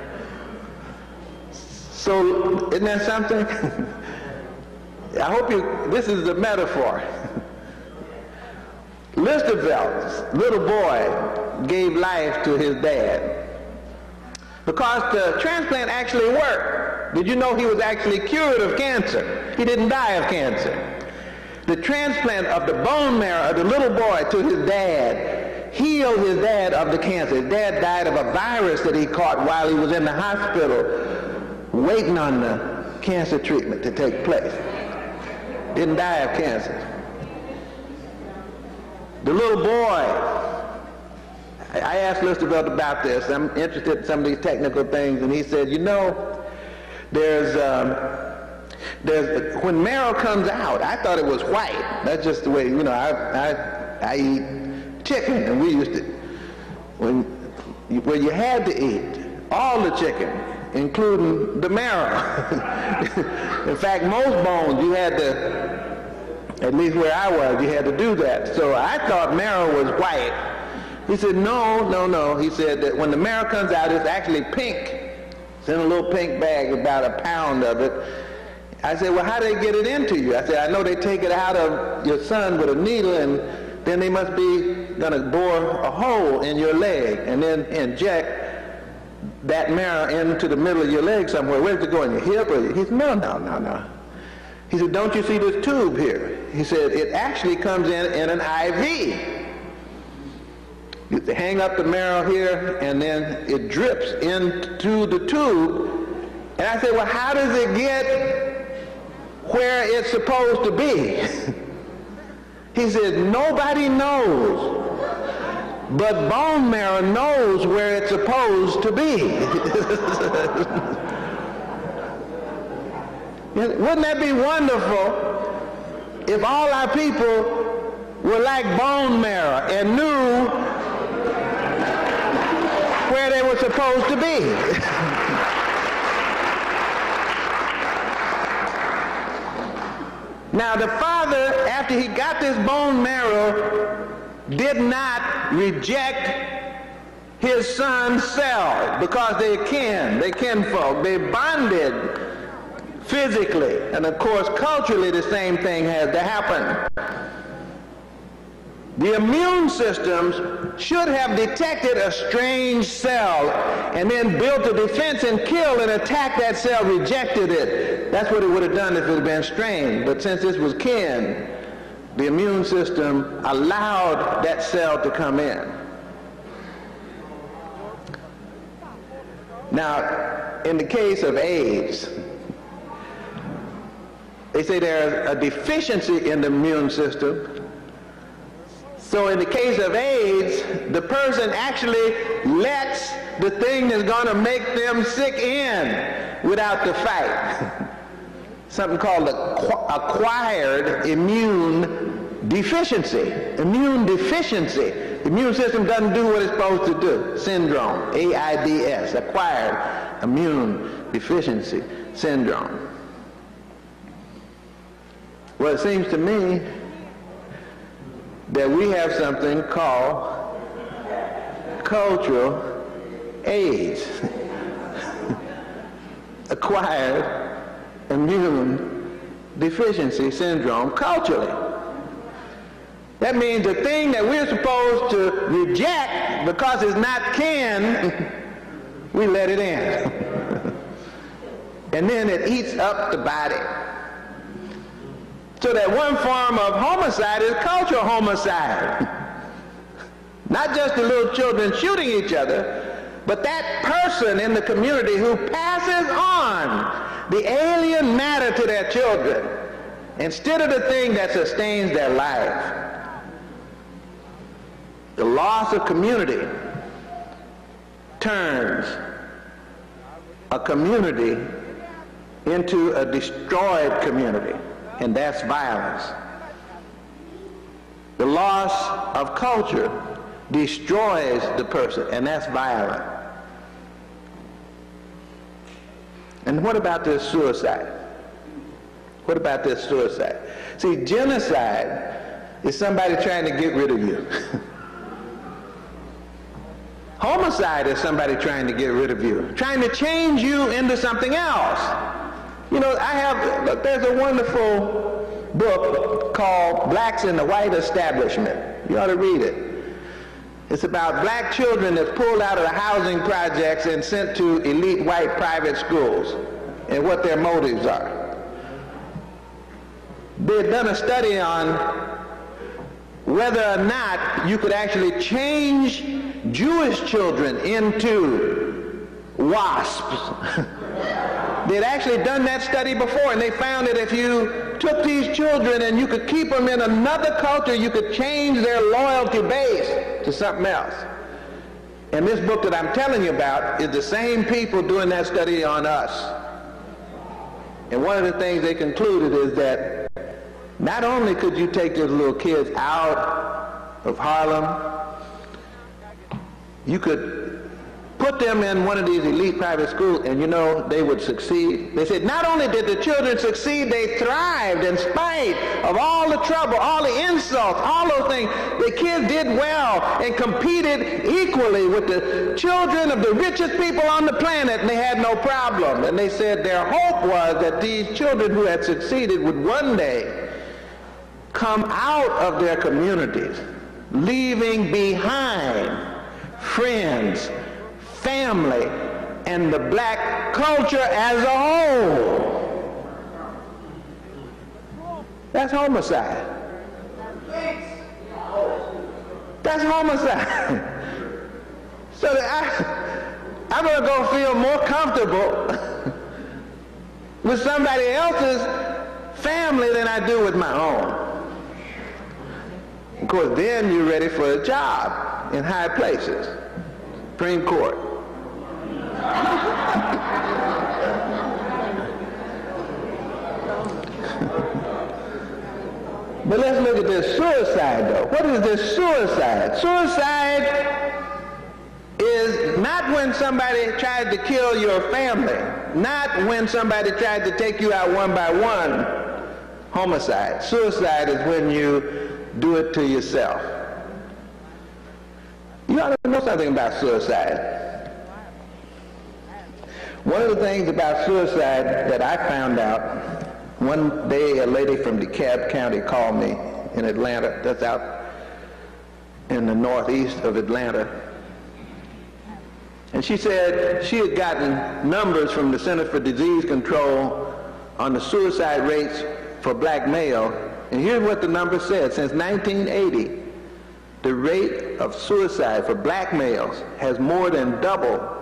So isn't that something? I hope you, this is a metaphor. Listervelt, little boy, gave life to his dad because the transplant actually worked. Did you know he was actually cured of cancer? He didn't die of cancer. The transplant of the bone marrow of the little boy to his dad healed his dad of the cancer. His dad died of a virus that he caught while he was in the hospital waiting on the cancer treatment to take place. Didn't die of cancer. The little boy I asked Listervelt about this. I'm interested in some of these technical things, and he said, you know, there's, um, there's when marrow comes out, I thought it was white. That's just the way, you know, I, I, I eat chicken, and we used to, when, when you had to eat all the chicken, including the marrow. in fact, most bones you had to, at least where I was, you had to do that. So I thought marrow was white. He said, no, no, no. He said that when the marrow comes out, it's actually pink. It's in a little pink bag, about a pound of it. I said, well, how do they get it into you? I said, I know they take it out of your son with a needle, and then they must be going to bore a hole in your leg and then inject that marrow into the middle of your leg somewhere. Where's it go, in your hip? Or he said, no, no, no, no. He said, don't you see this tube here? He said, it actually comes in in an IV. You hang up the marrow here, and then it drips into the tube. And I said, well, how does it get where it's supposed to be? he said, nobody knows. But bone marrow knows where it's supposed to be. Wouldn't that be wonderful if all our people were like bone marrow and knew where they were supposed to be. now the father, after he got this bone marrow, did not reject his son's cell because they kin, they kinfolk, they bonded physically. And of course, culturally, the same thing has to happen. The immune systems should have detected a strange cell and then built a defense and killed and attacked that cell, rejected it. That's what it would have done if it had been strange. But since this was kin, the immune system allowed that cell to come in. Now, in the case of AIDS, they say there's a deficiency in the immune system so in the case of AIDS, the person actually lets the thing that's going to make them sick in without the fight. Something called acquired immune deficiency. Immune deficiency. The immune system doesn't do what it's supposed to do. Syndrome. AIDS. Acquired immune deficiency syndrome. Well, it seems to me that we have something called cultural AIDS, acquired immune deficiency syndrome culturally. That means the thing that we're supposed to reject because it's not kin, we let it in. and then it eats up the body. So that one form of homicide is cultural homicide. Not just the little children shooting each other, but that person in the community who passes on the alien matter to their children instead of the thing that sustains their life. The loss of community turns a community into a destroyed community and that's violence. The loss of culture destroys the person, and that's violent. And what about this suicide? What about this suicide? See, genocide is somebody trying to get rid of you. Homicide is somebody trying to get rid of you, trying to change you into something else. You know, I have, look, there's a wonderful book called Blacks in the White Establishment. You ought to read it. It's about black children that's pulled out of the housing projects and sent to elite white private schools and what their motives are. They've done a study on whether or not you could actually change Jewish children into wasps. They'd actually done that study before, and they found that if you took these children and you could keep them in another culture, you could change their loyalty base to something else. And this book that I'm telling you about is the same people doing that study on us. And one of the things they concluded is that not only could you take those little kids out of Harlem, you could put them in one of these elite private schools and you know they would succeed. They said not only did the children succeed, they thrived in spite of all the trouble, all the insults, all those things. The kids did well and competed equally with the children of the richest people on the planet and they had no problem. And they said their hope was that these children who had succeeded would one day come out of their communities, leaving behind friends, family and the black culture as a whole. That's homicide. That's homicide. so I, I'm going to go feel more comfortable with somebody else's family than I do with my own. Of course, then you're ready for a job in high places. Supreme Court. But let's look at this suicide though. What is this suicide? Suicide is not when somebody tried to kill your family, not when somebody tried to take you out one by one. Homicide. Suicide is when you do it to yourself. You ought to know something about suicide. One of the things about suicide that I found out, one day a lady from DeKalb County called me in Atlanta, that's out in the northeast of Atlanta. And she said she had gotten numbers from the Center for Disease Control on the suicide rates for black male. And here's what the number said. Since 1980, the rate of suicide for black males has more than doubled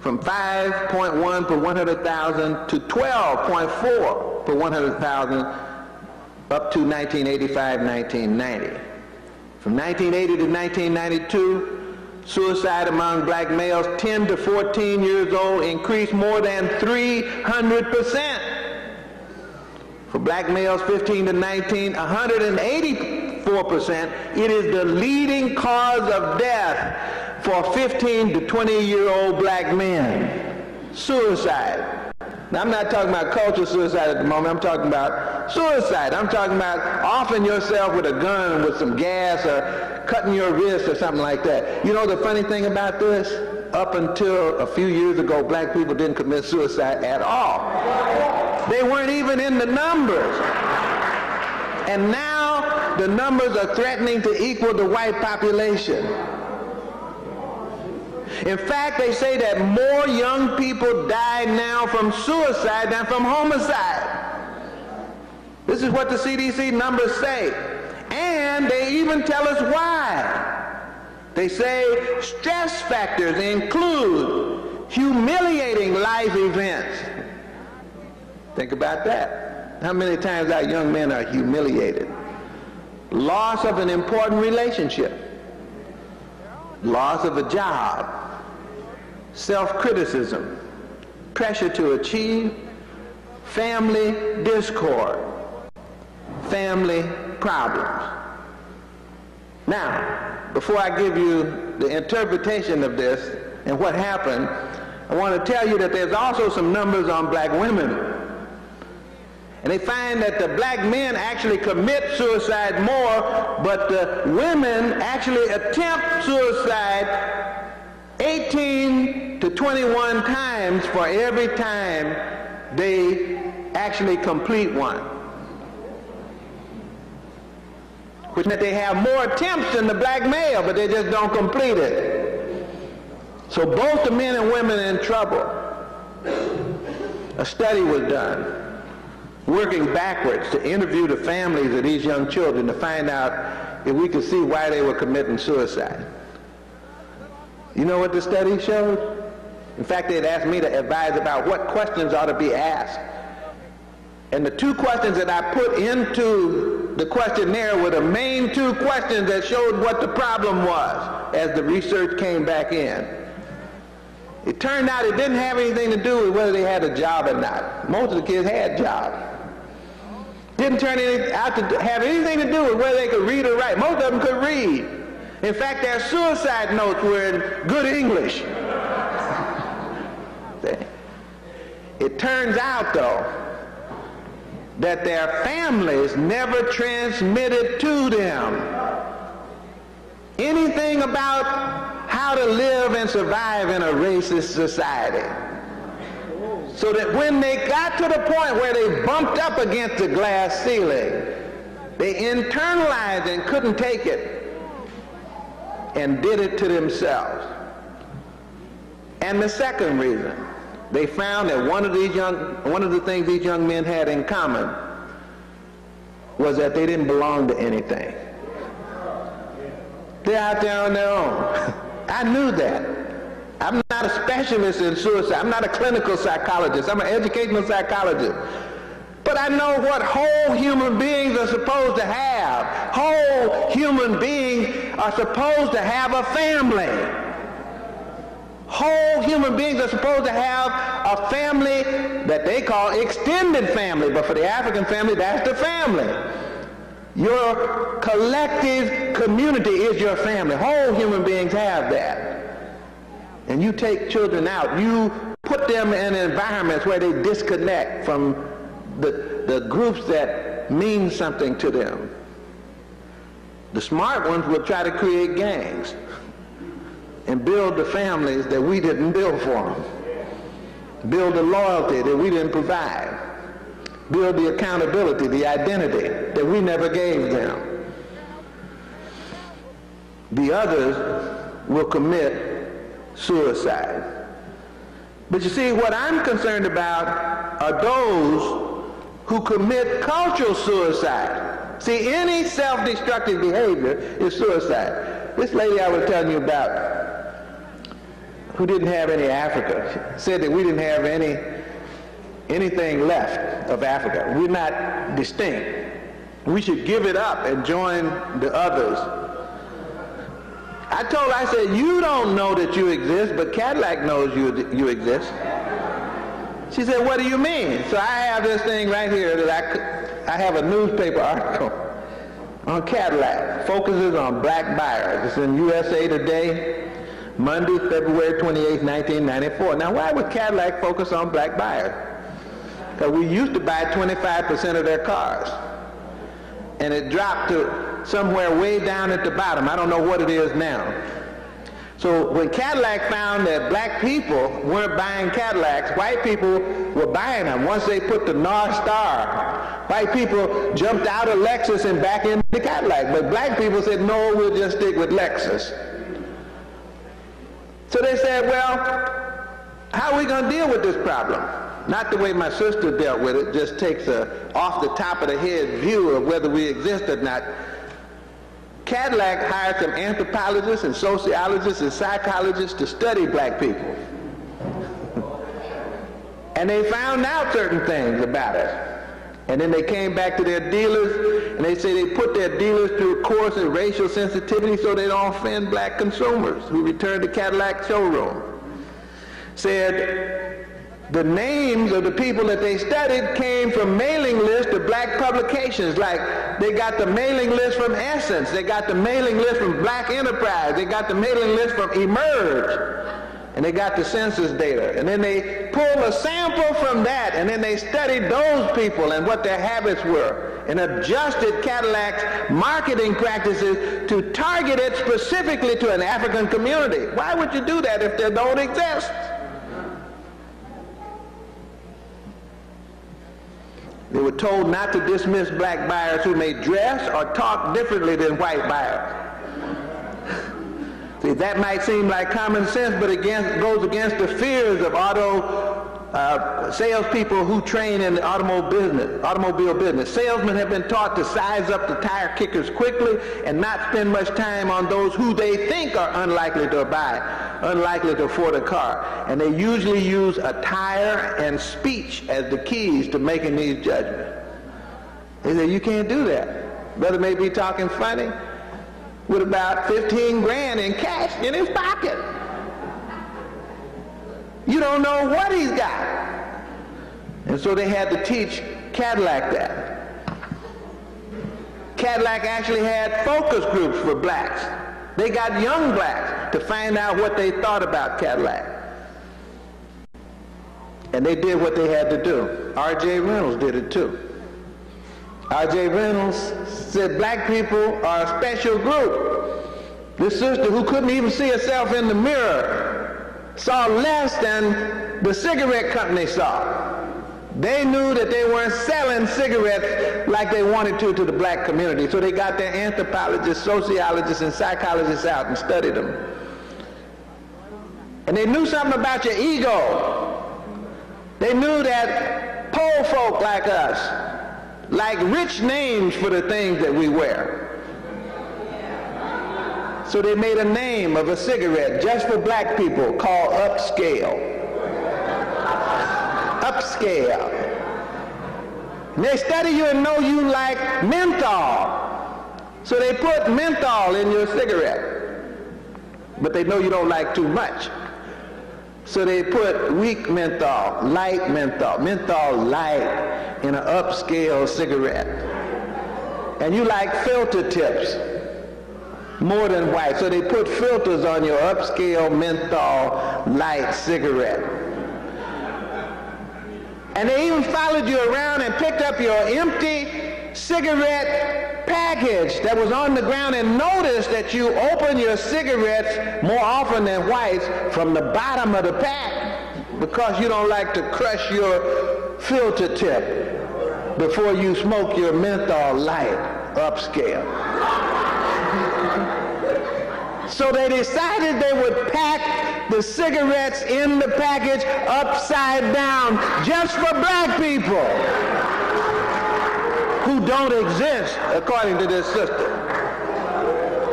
from 5.1 per 100,000 to 12.4 per 100,000 up to 1985-1990. From 1980 to 1992, suicide among black males 10 to 14 years old increased more than 300 percent. For black males 15 to 19, 184%. It is the leading cause of death for 15 to 20 year old black men. Suicide. Now, I'm not talking about cultural suicide at the moment. I'm talking about suicide. I'm talking about offing yourself with a gun with some gas or cutting your wrist or something like that. You know the funny thing about this? Up until a few years ago, black people didn't commit suicide at all. They weren't even in the numbers. And now the numbers are threatening to equal the white population. In fact, they say that more young people die now from suicide than from homicide. This is what the CDC numbers say. And they even tell us why. They say stress factors include humiliating life events. Think about that. How many times our young men are humiliated? Loss of an important relationship. Loss of a job. Self-criticism. Pressure to achieve. Family discord. Family problems. Now, before I give you the interpretation of this and what happened, I want to tell you that there's also some numbers on black women. And they find that the black men actually commit suicide more, but the women actually attempt suicide 18 to 21 times for every time they actually complete one. Which meant they have more attempts than the black male, but they just don't complete it. So both the men and women are in trouble. A study was done, working backwards to interview the families of these young children to find out if we could see why they were committing suicide. You know what the study showed? In fact, they'd asked me to advise about what questions ought to be asked. And the two questions that I put into the questionnaire were the main two questions that showed what the problem was as the research came back in. It turned out it didn't have anything to do with whether they had a job or not. Most of the kids had jobs. Didn't turn out to have anything to do with whether they could read or write. Most of them could read. In fact, their suicide notes were in good English. It turns out, though, that their families never transmitted to them anything about how to live and survive in a racist society. So that when they got to the point where they bumped up against the glass ceiling, they internalized and couldn't take it and did it to themselves. And the second reason, they found that one of these young, one of the things these young men had in common was that they didn't belong to anything. They're out there on their own. I knew that. I'm not a specialist in suicide. I'm not a clinical psychologist. I'm an educational psychologist. But I know what whole human beings are supposed to have. Whole human beings are supposed to have a family. Whole human beings are supposed to have a family that they call extended family, but for the African family, that's the family. Your collective community is your family. Whole human beings have that. And you take children out, you put them in environments where they disconnect from the, the groups that mean something to them. The smart ones will try to create gangs and build the families that we didn't build for them. Build the loyalty that we didn't provide. Build the accountability, the identity that we never gave them. The others will commit suicide. But you see, what I'm concerned about are those who commit cultural suicide. See, any self-destructive behavior is suicide. This lady I was telling you about, who didn't have any Africa, said that we didn't have any anything left of Africa. We're not distinct. We should give it up and join the others. I told her, I said, you don't know that you exist, but Cadillac knows you, you exist. She said, what do you mean? So I have this thing right here that I, I have a newspaper article on Cadillac. Focuses on black buyers. It's in USA Today, Monday, February 28, 1994. Now, why would Cadillac focus on black buyers? Because we used to buy 25% of their cars. And it dropped to somewhere way down at the bottom. I don't know what it is now. So when Cadillac found that black people weren't buying Cadillacs, white people were buying them. Once they put the North Star, white people jumped out of Lexus and back into Cadillac. But black people said, no, we'll just stick with Lexus. So they said, well, how are we going to deal with this problem? Not the way my sister dealt with it, just takes a off the top of the head view of whether we exist or not. Cadillac hired some anthropologists and sociologists and psychologists to study black people. and they found out certain things about us. And then they came back to their dealers and they say they put their dealers through a course in racial sensitivity so they don't offend black consumers who return to Cadillac showroom. Said the names of the people that they studied came from mailing lists of black publications. Like they got the mailing list from Essence, they got the mailing list from Black Enterprise, they got the mailing list from Emerge, and they got the census data. And then they pulled a sample from that, and then they studied those people and what their habits were, and adjusted Cadillac's marketing practices to target it specifically to an African community. Why would you do that if they don't exist? They were told not to dismiss black buyers who may dress or talk differently than white buyers. See, that might seem like common sense, but against, goes against the fears of auto uh, salespeople who train in the automobile business, automobile business. Salesmen have been taught to size up the tire kickers quickly and not spend much time on those who they think are unlikely to buy, unlikely to afford a car. And they usually use attire and speech as the keys to making these judgments. They say, you can't do that. Brother may be talking funny with about 15 grand in cash in his pocket. You don't know what he's got. And so they had to teach Cadillac that. Cadillac actually had focus groups for blacks. They got young blacks to find out what they thought about Cadillac. And they did what they had to do. R.J. Reynolds did it too. R.J. Reynolds said black people are a special group. This sister who couldn't even see herself in the mirror saw less than the cigarette company saw. They knew that they weren't selling cigarettes like they wanted to to the black community, so they got their anthropologists, sociologists, and psychologists out and studied them. And they knew something about your ego. They knew that poor folk like us like rich names for the things that we wear. So they made a name of a cigarette just for black people called Upscale. Upscale. And they study you and know you like menthol. So they put menthol in your cigarette. But they know you don't like too much. So they put weak menthol, light menthol, menthol light in an upscale cigarette. And you like filter tips more than white. So they put filters on your upscale menthol light cigarette. And they even followed you around and picked up your empty cigarette package that was on the ground and noticed that you open your cigarettes more often than whites from the bottom of the pack because you don't like to crush your filter tip before you smoke your menthol light upscale. So they decided they would pack the cigarettes in the package upside down just for black people who don't exist, according to this system.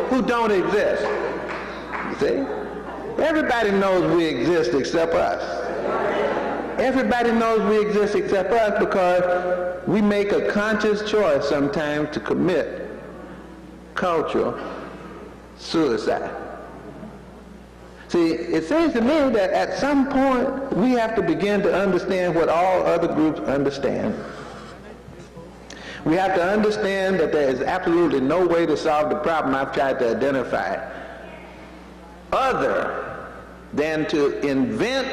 Who don't exist. You See? Everybody knows we exist except us. Everybody knows we exist except us because we make a conscious choice sometimes to commit cultural suicide. See, it seems to me that at some point we have to begin to understand what all other groups understand. We have to understand that there is absolutely no way to solve the problem I've tried to identify other than to invent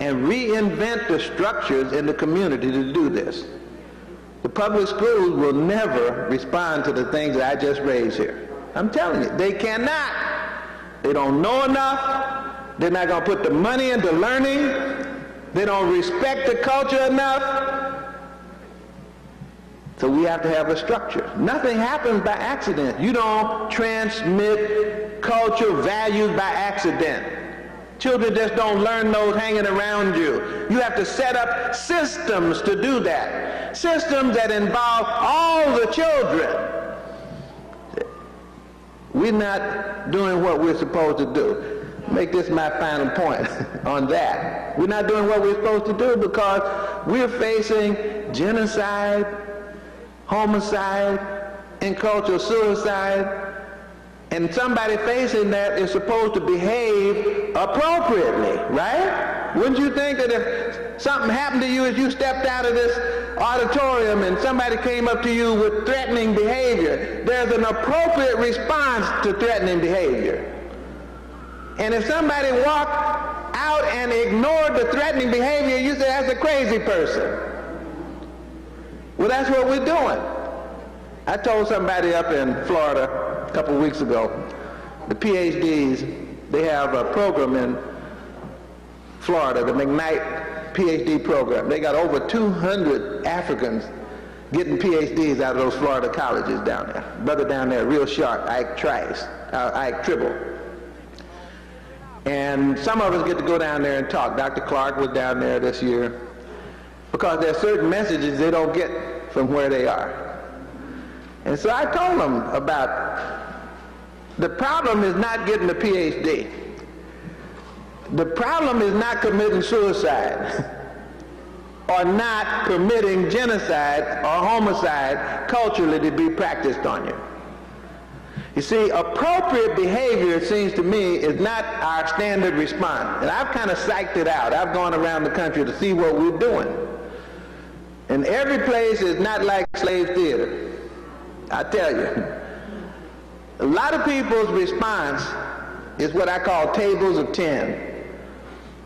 and reinvent the structures in the community to do this. The public schools will never respond to the things that I just raised here. I'm telling you, they cannot. They don't know enough. They're not going to put the money into learning. They don't respect the culture enough. So we have to have a structure. Nothing happens by accident. You don't transmit culture values by accident. Children just don't learn those hanging around you. You have to set up systems to do that. Systems that involve all the children. We're not doing what we're supposed to do. Make this my final point on that. We're not doing what we're supposed to do because we're facing genocide, homicide, and cultural suicide. And somebody facing that is supposed to behave appropriately, right? Wouldn't you think that if something happened to you as you stepped out of this auditorium and somebody came up to you with threatening behavior, there's an appropriate response to threatening behavior. And if somebody walked out and ignored the threatening behavior, you say that's a crazy person. Well, that's what we're doing. I told somebody up in Florida a couple weeks ago, the PhDs, they have a program in Florida, the McKnight PhD program. They got over 200 Africans getting PhDs out of those Florida colleges down there. Brother down there, real sharp, Ike Trice, uh, Ike Tribble. And some of us get to go down there and talk. Dr. Clarke was down there this year because there are certain messages they don't get from where they are. And so I told them about the problem is not getting a PhD. The problem is not committing suicide or not permitting genocide or homicide culturally to be practiced on you. You see, appropriate behavior, it seems to me, is not our standard response. And I've kind of psyched it out. I've gone around the country to see what we're doing. And every place is not like slave theater. I tell you. A lot of people's response is what I call tables of ten.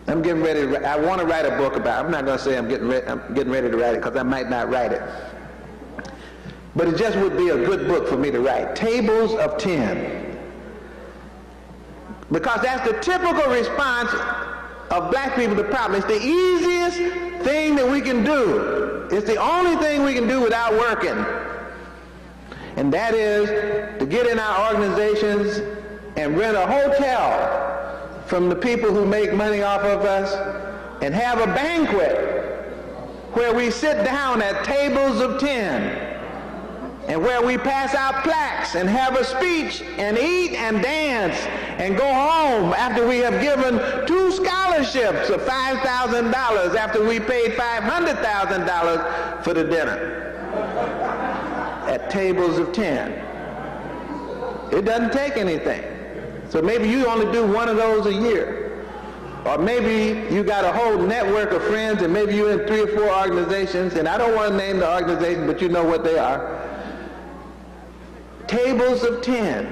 I'm getting ready to, I want to write a book about it. I'm not going to say I'm getting, re- I'm getting ready to write it because I might not write it. But it just would be a good book for me to write. Tables of ten. Because that's the typical response of black people to problems. It's the easiest thing that we can do. It's the only thing we can do without working. And that is to get in our organizations and rent a hotel from the people who make money off of us and have a banquet where we sit down at tables of ten and where we pass out plaques and have a speech and eat and dance and go home after we have given two scholarships of $5,000 after we paid $500,000 for the dinner at tables of 10. It doesn't take anything. So maybe you only do one of those a year. Or maybe you got a whole network of friends and maybe you're in three or four organizations, and I don't want to name the organization, but you know what they are. Tables of 10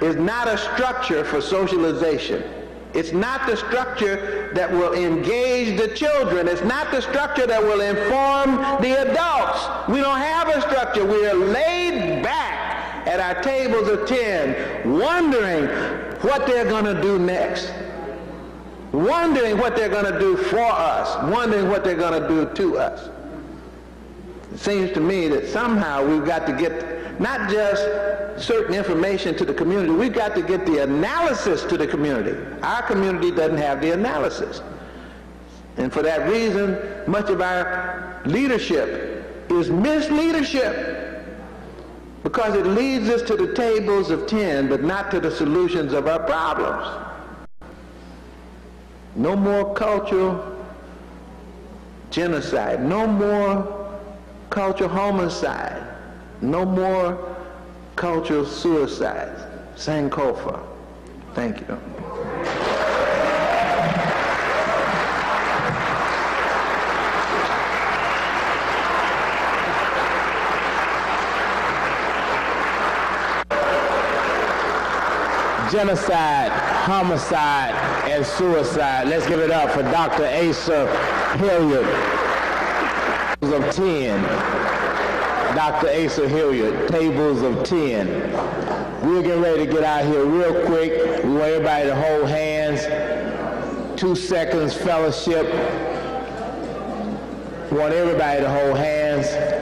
is not a structure for socialization. It's not the structure that will engage the children. It's not the structure that will inform the adults. We don't have a structure. We are laid back at our tables of 10, wondering what they're going to do next. Wondering what they're going to do for us. Wondering what they're going to do to us. It seems to me that somehow we've got to get not just certain information to the community, we've got to get the analysis to the community. Our community doesn't have the analysis. And for that reason, much of our leadership is misleadership because it leads us to the tables of 10, but not to the solutions of our problems. No more cultural genocide. No more cultural homicide. No more cultural suicides. Sankofa. Thank you. Genocide, homicide, and suicide. Let's give it up for Dr. Asa Hilliard of 10. Dr. Asa Hilliard, tables of 10. We're getting ready to get out here real quick. We want everybody to hold hands. Two seconds fellowship. We want everybody to hold hands.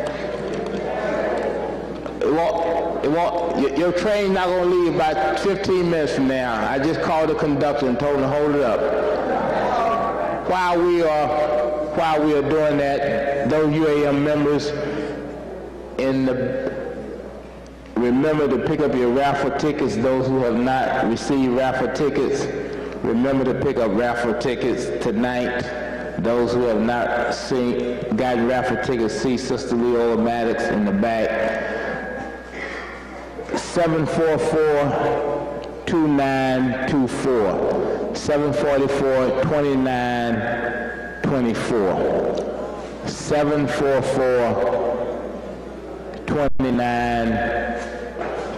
It won't, it won't, your, train's not going to leave about 15 minutes from now. I just called the conductor and told him to hold it up. While we are, while we are doing that, those UAM members, in the, remember to pick up your raffle tickets. Those who have not received raffle tickets, remember to pick up raffle tickets tonight. Those who have not seen, gotten raffle tickets, see Sister Leola Maddox in the back. 744-2924. 744-2924. 24. 744 29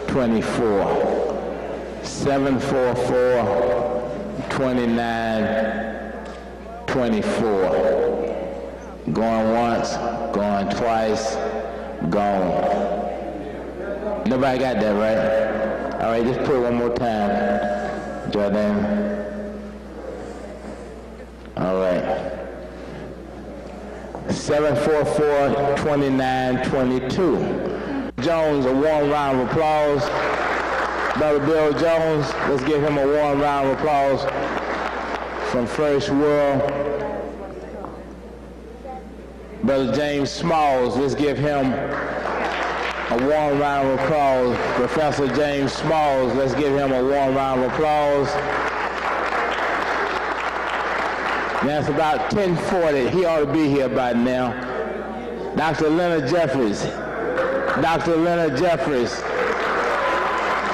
24. 744 29 24. Going once, going twice, gone. Nobody got that, right? All right, just put it one more time. Jordan. All right. 744-2922. Jones, a warm round of applause. Brother Bill Jones, let's give him a warm round of applause from First World. Brother James Smalls, let's give him a warm round of applause. Professor James Smalls, let's give him a warm round of applause. It's about 1040. He ought to be here by now. Dr. Leonard Jeffries. Dr. Leonard Jeffries.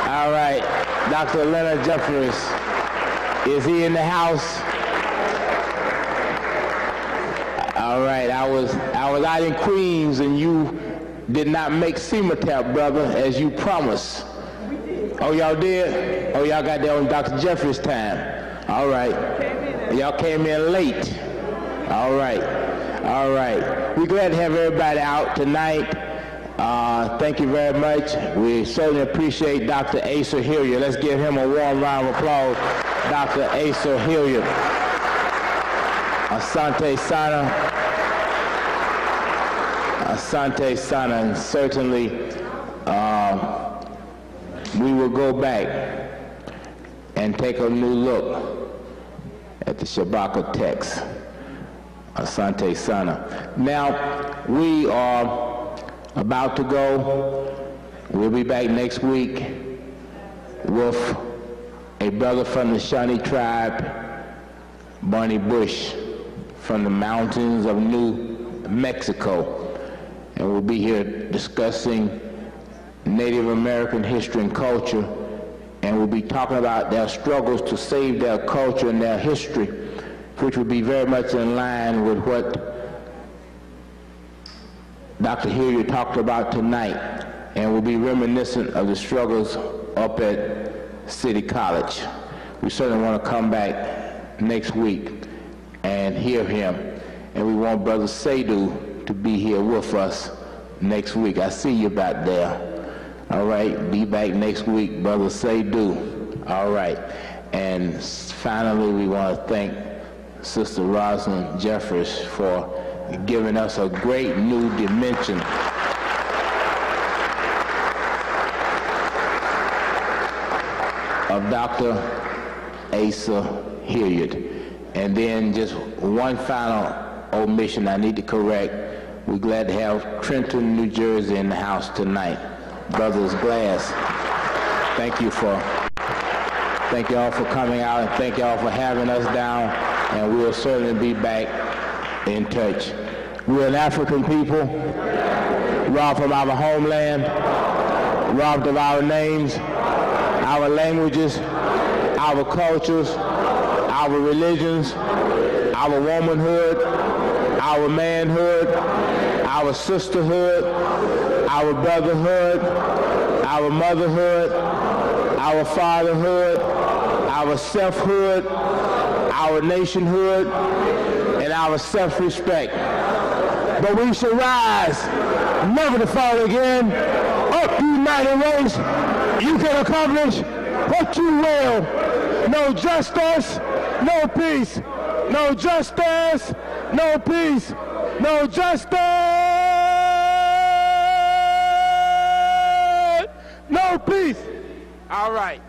All right. Dr. Leonard Jeffries. Is he in the house? All right. I was I was out in Queens and you did not make CMATAP, brother, as you promised. Oh, y'all did? Oh, y'all got there on Dr. Jeffries' time. All right. Y'all came in late. All right. All right. We're glad to have everybody out tonight. Uh, thank you very much. We certainly appreciate Dr. Asa Hilliard. Let's give him a warm round of applause. Dr. Asa Hilliard. Asante Sana. Asante Sana, and certainly uh, we will go back and take a new look at the Shabaka text, Asante Sana. Now, we are about to go. We'll be back next week with a brother from the Shawnee tribe, Barney Bush, from the mountains of New Mexico and we'll be here discussing Native American history and culture, and we'll be talking about their struggles to save their culture and their history, which will be very much in line with what Dr. Hilliard talked about tonight, and we'll be reminiscent of the struggles up at City College. We certainly want to come back next week and hear him, and we want Brother Sadu to be here with us next week. I see you back there. All right, be back next week, Brother Say Do. All right. And finally, we want to thank Sister Rosalind Jeffries for giving us a great new dimension of Dr. Asa Hilliard. And then just one final omission I need to correct. We're glad to have Trenton, New Jersey in the house tonight. Brothers Glass, thank you for, thank you all for coming out and thank you all for having us down and we'll certainly be back in touch. We're an African people, robbed from our homeland, robbed of our names, our languages, our cultures, our religions, our womanhood, our manhood, our sisterhood, our brotherhood, our motherhood, our fatherhood, our selfhood, our nationhood, and our self-respect. But we shall rise, never to fall again. Up, united race, you can accomplish what you will. No justice, no peace. No justice, no peace. No justice, All right.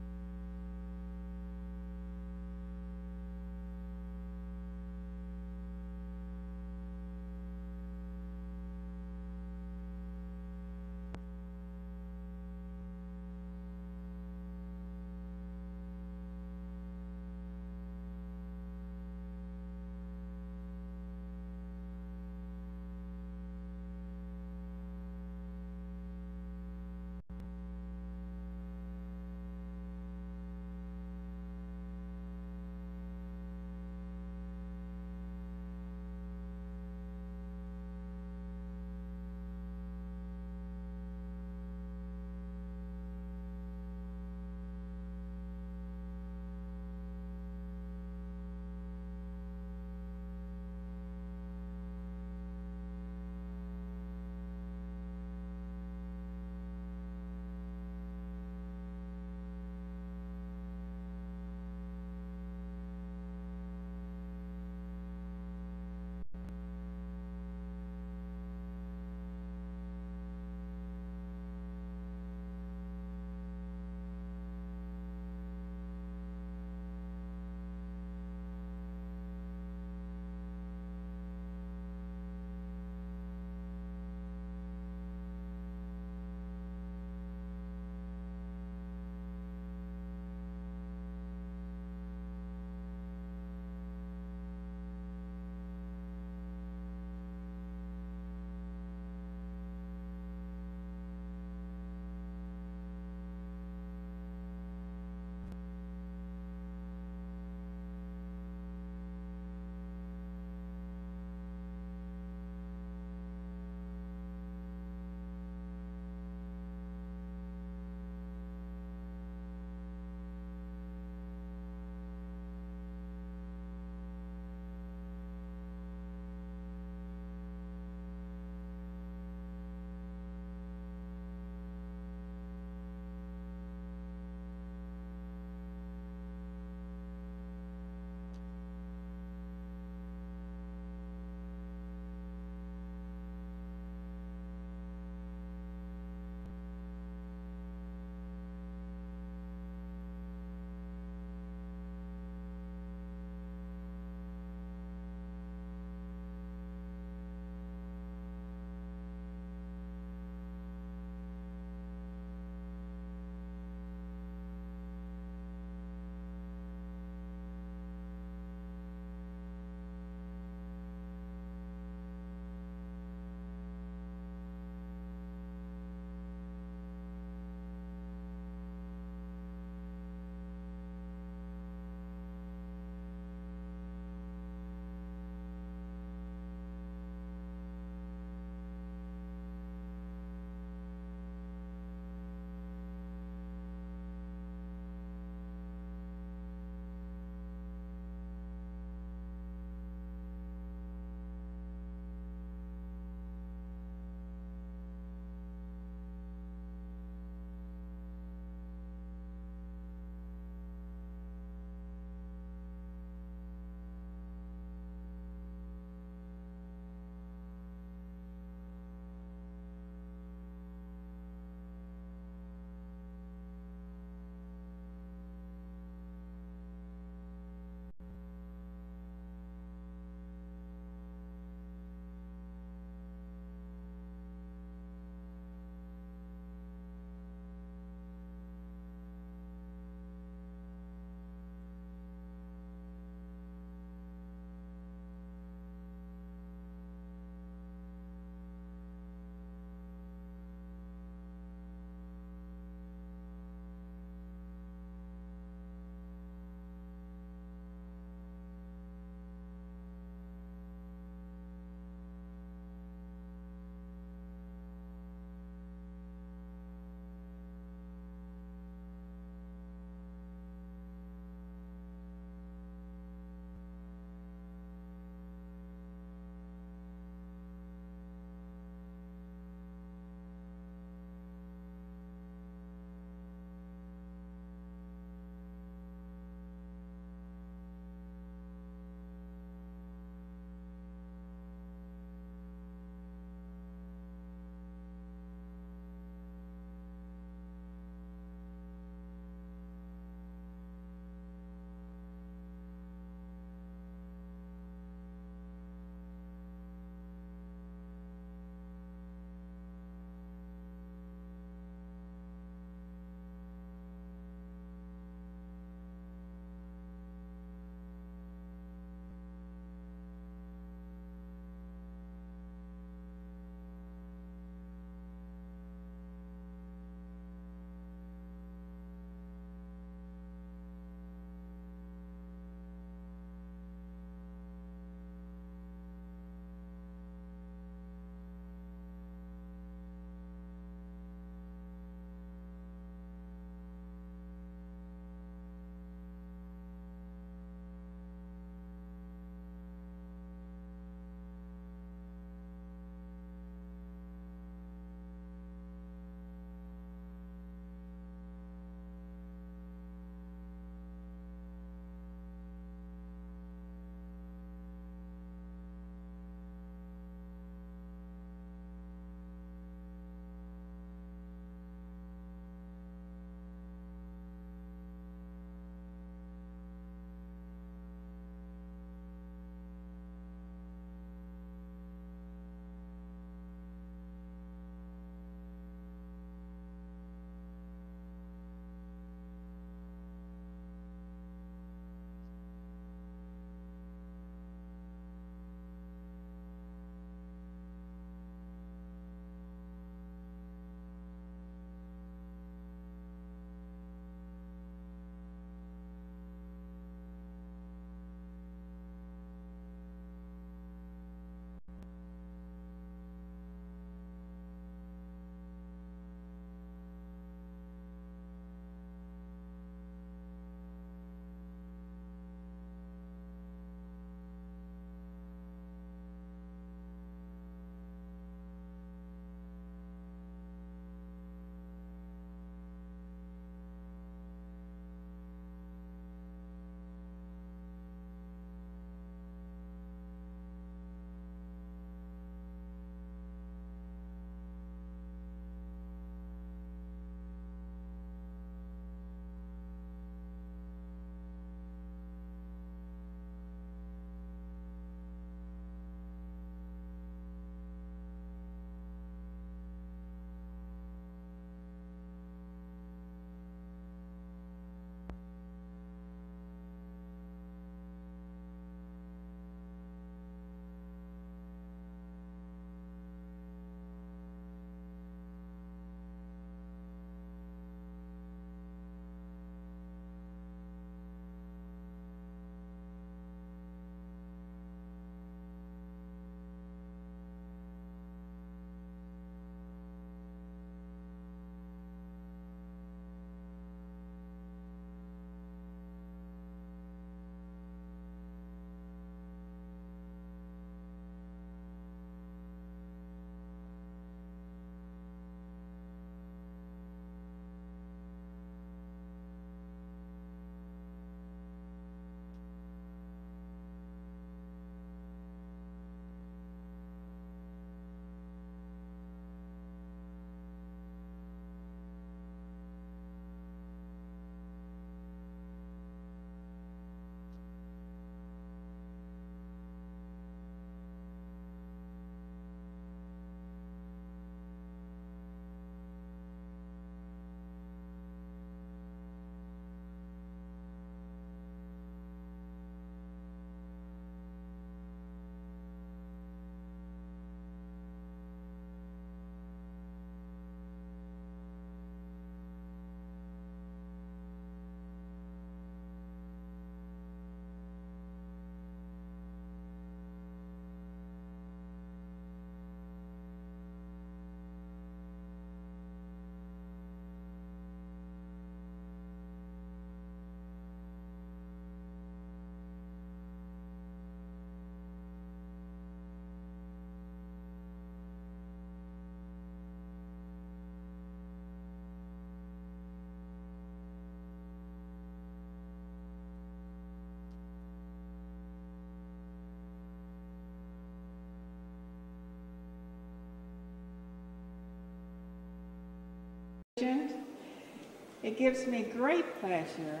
It gives me great pleasure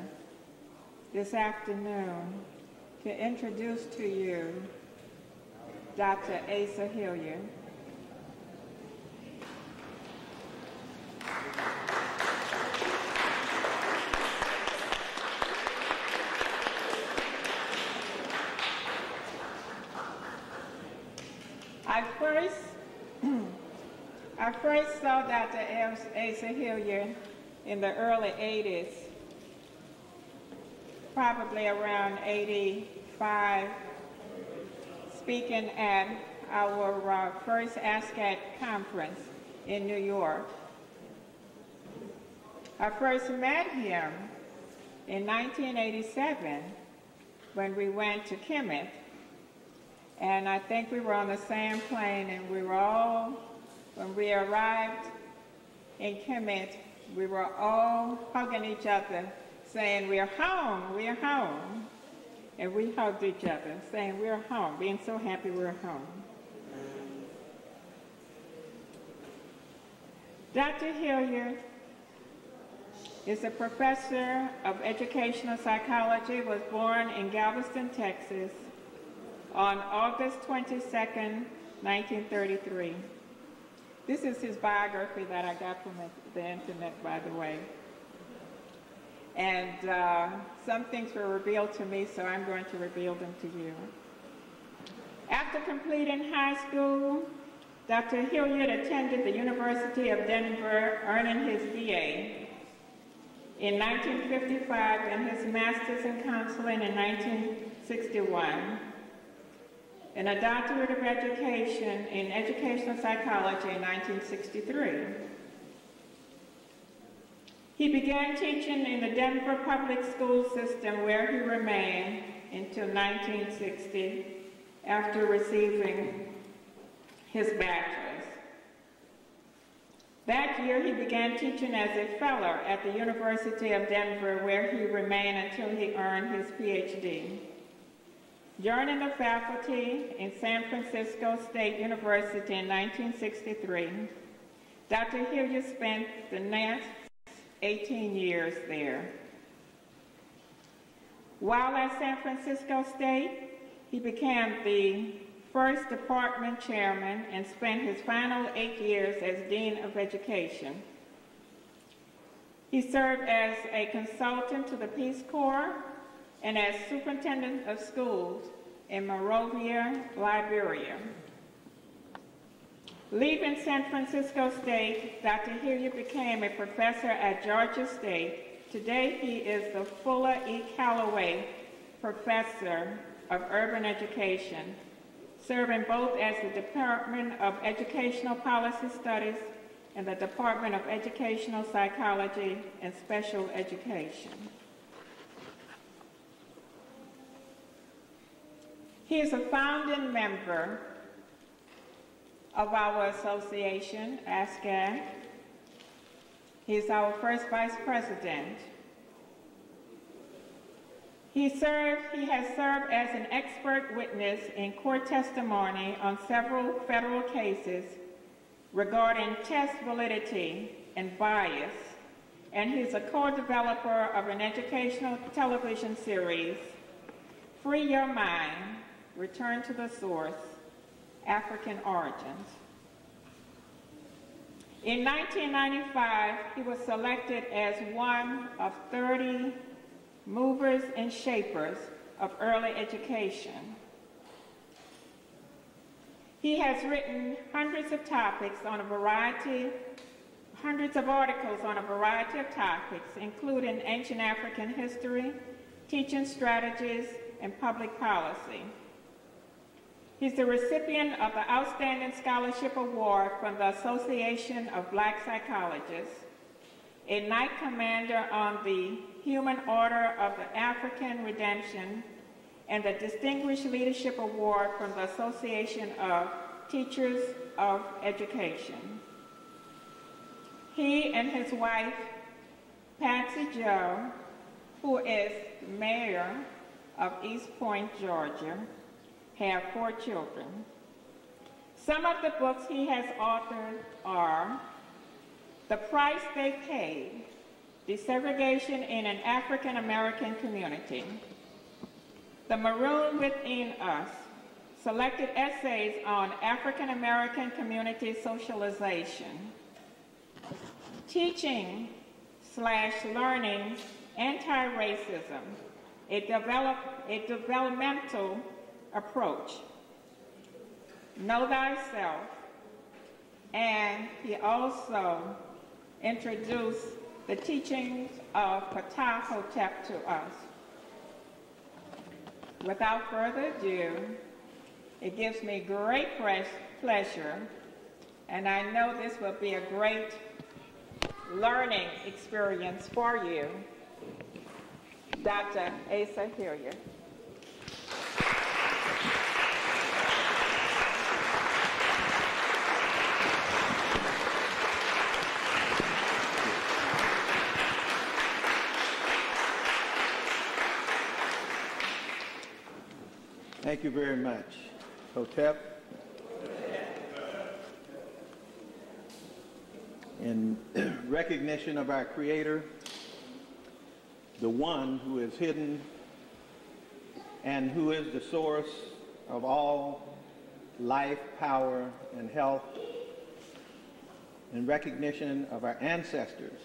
this afternoon to introduce to you Dr. Asa Hilliard. I first, I first saw Dr. Asa Hilliard in the early 80s, probably around 85, speaking at our uh, first ASCAC conference in New York. I first met him in 1987 when we went to Kemet. And I think we were on the same plane and we were all, when we arrived in Kemet, we were all hugging each other, saying, we're home, we're home. And we hugged each other, saying, we're home, being so happy we're home. Dr. Hilliard is a professor of educational psychology, was born in Galveston, Texas on August 22, 1933. This is his biography that I got from the internet, by the way. And uh, some things were revealed to me, so I'm going to reveal them to you. After completing high school, Dr. Hilliard attended the University of Denver, earning his BA in 1955 and his master's in counseling in 1961 and a doctorate of education in educational psychology in 1963. He began teaching in the Denver public school system where he remained until 1960 after receiving his bachelor's. That year he began teaching as a fellow at the University of Denver where he remained until he earned his PhD. Joining the faculty in San Francisco State University in 1963, Dr. Hilliard spent the next 18 years there. While at San Francisco State, he became the first department chairman and spent his final eight years as Dean of Education. He served as a consultant to the Peace Corps and as superintendent of schools in Monrovia, Liberia. Leaving San Francisco State, Dr. Hilliard became a professor at Georgia State. Today, he is the Fuller E. Callaway Professor of Urban Education, serving both as the Department of Educational Policy Studies and the Department of Educational Psychology and Special Education. He is a founding member of our association, ASCAC. He is our first vice president. He, served, he has served as an expert witness in court testimony on several federal cases regarding test validity and bias, and he's a co-developer of an educational television series, Free Your Mind, Return to the Source, African Origins. In 1995, he was selected as one of 30 movers and shapers of early education. He has written hundreds of topics on a variety, hundreds of articles on a variety of topics, including ancient African history, teaching strategies, and public policy. He's the recipient of the Outstanding Scholarship Award from the Association of Black Psychologists, a Knight Commander on the Humane Order of the African Redemption, and the Distinguished Leadership Award from the Association of Teachers of Education. He and his wife, Patsy Jo, who is mayor of East Point, Georgia, have four children. Some of the books he has authored are The price they paid, desegregation in an African American community. The Maroon Within Us, selected essays on African American community socialization. Teaching slash learning anti-racism, a, develop, a developmental approach. Know thyself, and he also introduced the teachings of Ptah to us. Without further ado, it gives me great pleasure, and I know this will be a great learning experience for you, Dr. Asa Hilliard. Thank you very much. Hotep. In recognition of our Creator, the one who is hidden and who is the source of all life, power, and health, in recognition of our ancestors,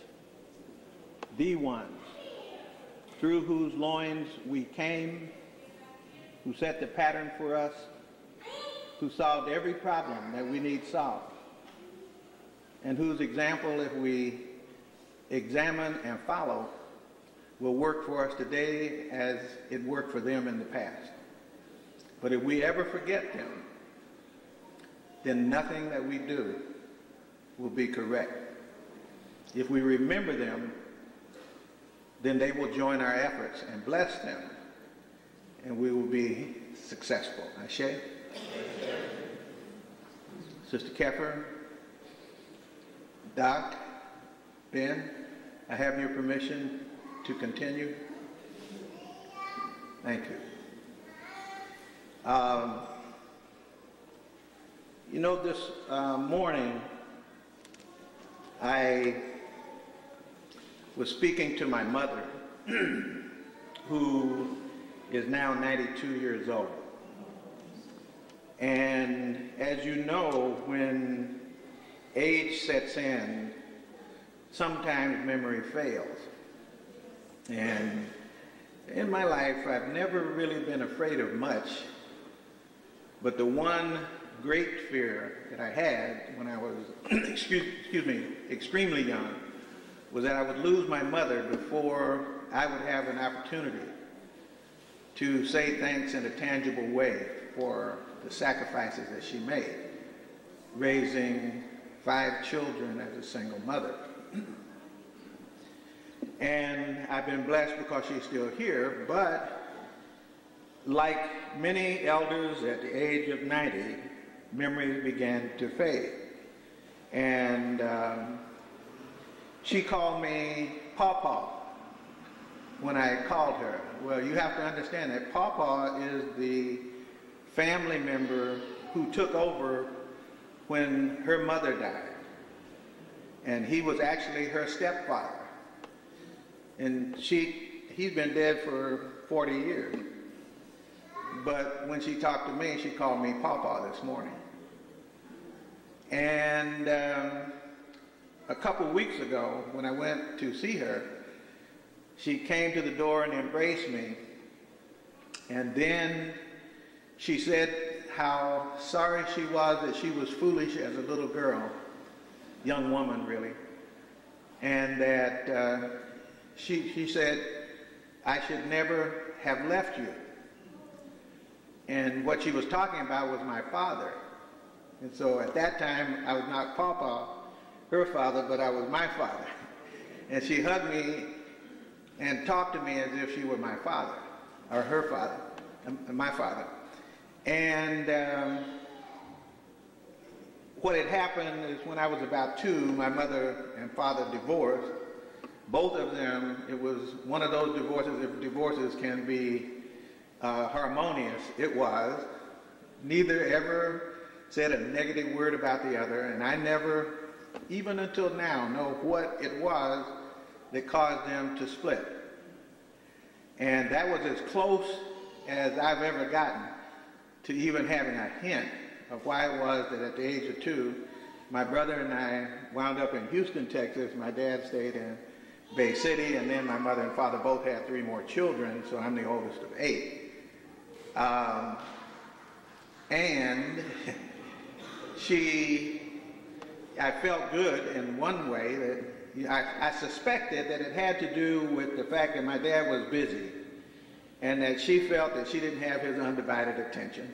the ones through whose loins we came who set the pattern for us, who solved every problem that we need solved, and whose example, if we examine and follow, will work for us today as it worked for them in the past. But if we ever forget them, then nothing that we do will be correct. If we remember them, then they will join our efforts and bless them and we will be successful. Ashe? Sister Keffer, Doc, Ben, I have your permission to continue. Thank you. Um, you know, this uh, morning I was speaking to my mother, who is now 92 years old. And as you know, when age sets in, sometimes memory fails. And in my life, I've never really been afraid of much, but the one great fear that I had when I was, excuse, excuse me, extremely young, was that I would lose my mother before I would have an opportunity to say thanks in a tangible way for the sacrifices that she made, raising five children as a single mother. and I've been blessed because she's still here, but like many elders at the age of 90, memories began to fade. And um, she called me Pawpaw when I called her. Well, you have to understand that Papa is the family member who took over when her mother died. And he was actually her stepfather. And she, he's been dead for 40 years. But when she talked to me, she called me Papa this morning. And um, a couple weeks ago, when I went to see her, she came to the door and embraced me. And then she said how sorry she was that she was foolish as a little girl, young woman really, and that uh, she, she said, I should never have left you. And what she was talking about was my father. And so at that time, I was not Papa, her father, but I was my father. And she hugged me and talked to me as if she were my father, or her father, um, my father. And um, what had happened is when I was about two, my mother and father divorced. Both of them, it was one of those divorces, if divorces can be uh, harmonious, it was. Neither ever said a negative word about the other, and I never even until now, know what it was that caused them to split. And that was as close as I've ever gotten to even having a hint of why it was that at the age of two, my brother and I wound up in Houston, Texas. My dad stayed in Bay City, and then my mother and father both had three more children, so I'm the oldest of eight. Um, and she, I felt good in one way that I, I, suspected that it had to do with the fact that my dad was busy and that she felt that she didn't have his undivided attention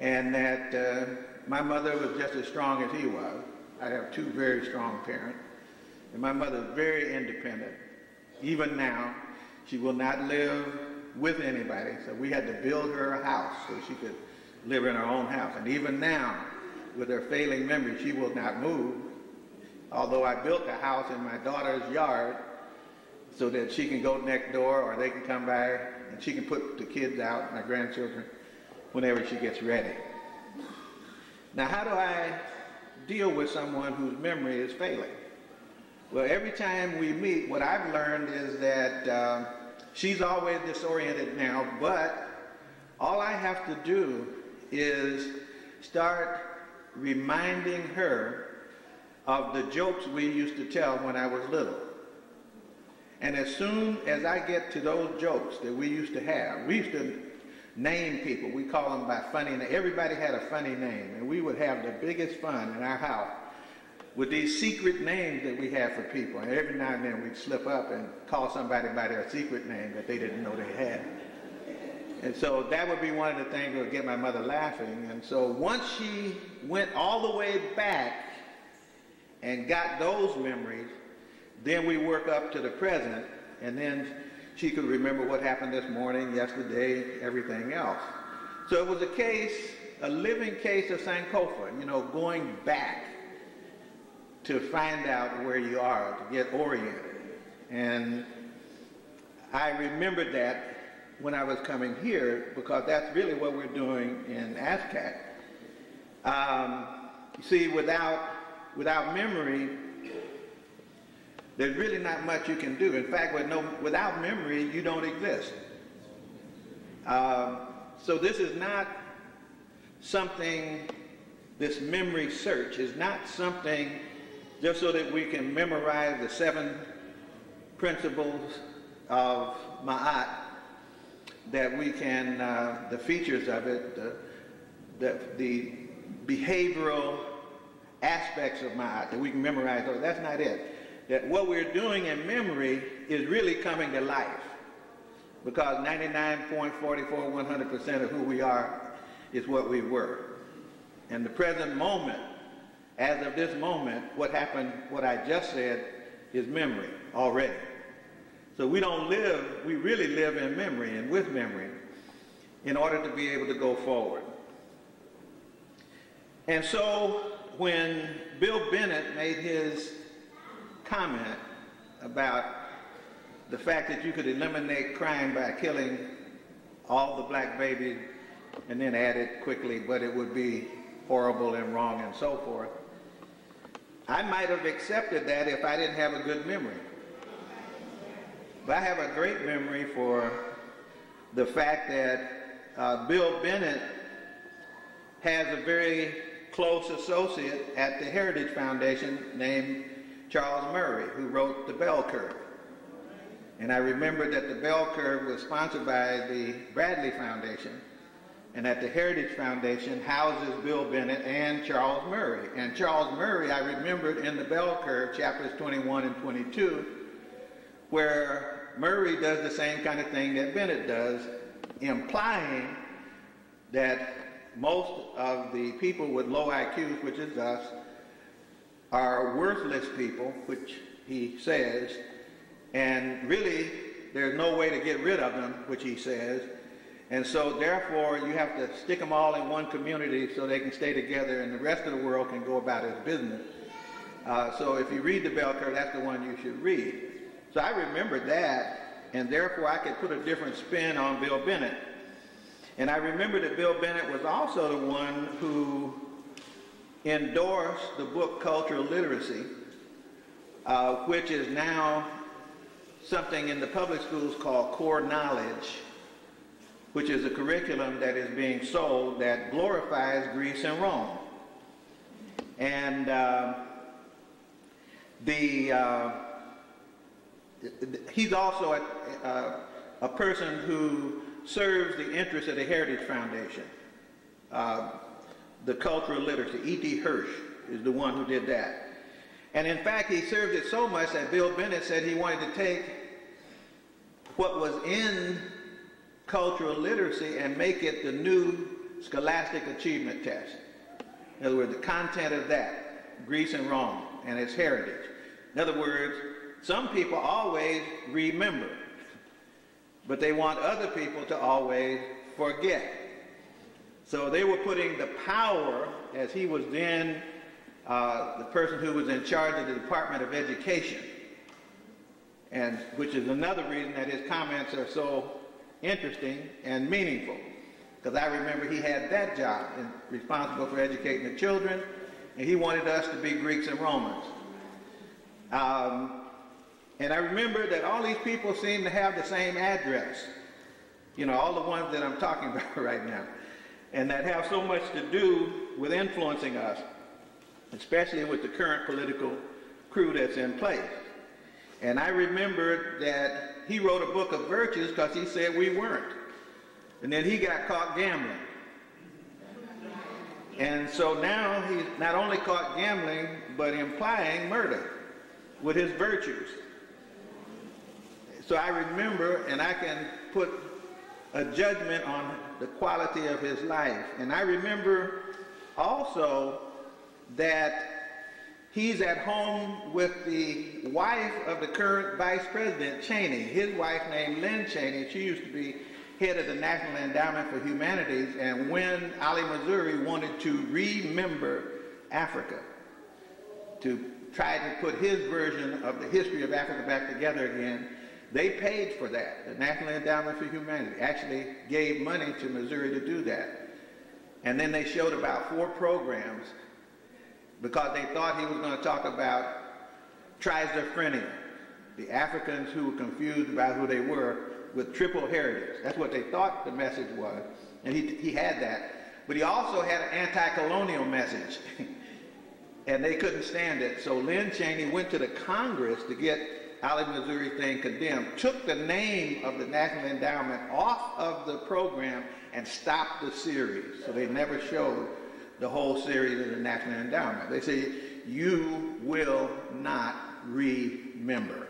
and that uh, my mother was just as strong as he was. I have two very strong parents. And my mother is very independent. Even now, she will not live with anybody. So we had to build her a house so she could live in her own house. And even now, with her failing memory, she will not move. Although I built a house in my daughter's yard so that she can go next door or they can come by and she can put the kids out, my grandchildren, whenever she gets ready. Now, how do I deal with someone whose memory is failing? Well, every time we meet, what I've learned is that uh, she's always disoriented now, but all I have to do is start reminding her of the jokes we used to tell when I was little. And as soon as I get to those jokes that we used to have, we used to name people. We call them by funny name. Everybody had a funny name, and we would have the biggest fun in our house with these secret names that we have for people. And every now and then we'd slip up and call somebody by their secret name that they didn't know they had. And so that would be one of the things that would get my mother laughing. And so once she went all the way back and got those memories, then we work up to the present, and then she could remember what happened this morning, yesterday, everything else. So it was a case, a living case of Sankofa, you know, going back to find out where you are, to get oriented. And I remembered that when I was coming here because that's really what we're doing in ASCAC. Um, you see, without, without memory, there's really not much you can do. In fact, with no, without memory, you don't exist. Um, so this is not something, this memory search is not something just so that we can memorize the seven principles of Ma'at, that we can, uh, the features of it, the, the, the, behavioral aspects of Ma'at, that we can memorize those. That's not it. That what we're doing in memory is really coming to life. Because 99.44, 100% of who we are is what we were. And the present moment as of this moment, what happened, what I just said, is memory already. So we don't live, we really live in memory and with memory in order to be able to go forward. And so when Bill Bennett made his comment about the fact that you could eliminate crime by killing all the black babies and then add it quickly, but it would be horrible and wrong and so forth. I might have accepted that if I didn't have a good memory. But I have a great memory for the fact that uh, Bill Bennett has a very close associate at the Heritage Foundation named Charles Murray, who wrote The Bell Curve. And I remember that the Bell Curve was sponsored by the Bradley Foundation and that the Heritage Foundation houses Bill Bennett and Charles Murray. And Charles Murray, I remembered in the bell curve, chapters 21 and 22, where Murray does the same kind of thing that Bennett does, implying that most of the people with low IQs, which is us, are worthless people, which he says, and really there's no way to get rid of them, which he says, and so therefore you have to stick them all in one community so they can stay together and the rest of the world can go about its business. Uh, so if you read the bell curve, that's the one you should read. So I remember that, and therefore I could put a different spin on Bill Bennett. And I remember that Bill Bennett was also the one who endorsed the book Cultural Literacy, uh, which is now something in the public schools called Core Knowledge, which is a curriculum that is being sold that glorifies Greece and Rome. And uh, the uh, he's also a, a, a, person who serves the interests of the Heritage Foundation. Uh, the cultural literacy, E.D. Hirsch is the one who did that. And in fact, he served it so much that Bill Bennett said he wanted to take what was in cultural literacy and make it the new scholastic achievement test. In other words, the content of that, Greece and Rome and its heritage. In other words, some people always remember, but they want other people to always forget. So they were putting the power, as he was then uh, the person who was in charge of the Department of Education, and which is another reason that his comments are so interesting and meaningful. Because I remember he had that job, and responsible for educating the children, and he wanted us to be Greeks and Romans. Um, and I remember that all these people seem to have the same address. You know, all the ones that I'm talking about right now. And that have so much to do with influencing us, especially with the current political crew that's in place. And I remember that he wrote a book of virtues because he said we weren't. And then he got caught gambling. And so now he's not only caught gambling, but implying murder with his virtues. So I remember, and I can put a judgment on the quality of his life. And I remember also that he's at home with the wife of the current vice president, Cheney. His wife named Lynn Cheney. She used to be head of the National Endowment for Humanities. And when Ali Mazrui wanted to remember Africa, to try to put his version of the history of Africa back together again, they paid for that. The National Endowment for Humanity actually gave money to Mazrui to do that. And then they showed about four programs because they thought he was going to talk about trisophrenia, the Africans who were confused about who they were with triple heritage. That's what they thought the message was. And he, he had that. But he also had an anti-colonial message. and they couldn't stand it. So Lynn Cheney went to the Congress to get Ali Mazrui thing condemned, took the name of the National Endowment off of the program and stopped the series. So they never showed the whole series of the National Endowment. They say, you will not remember.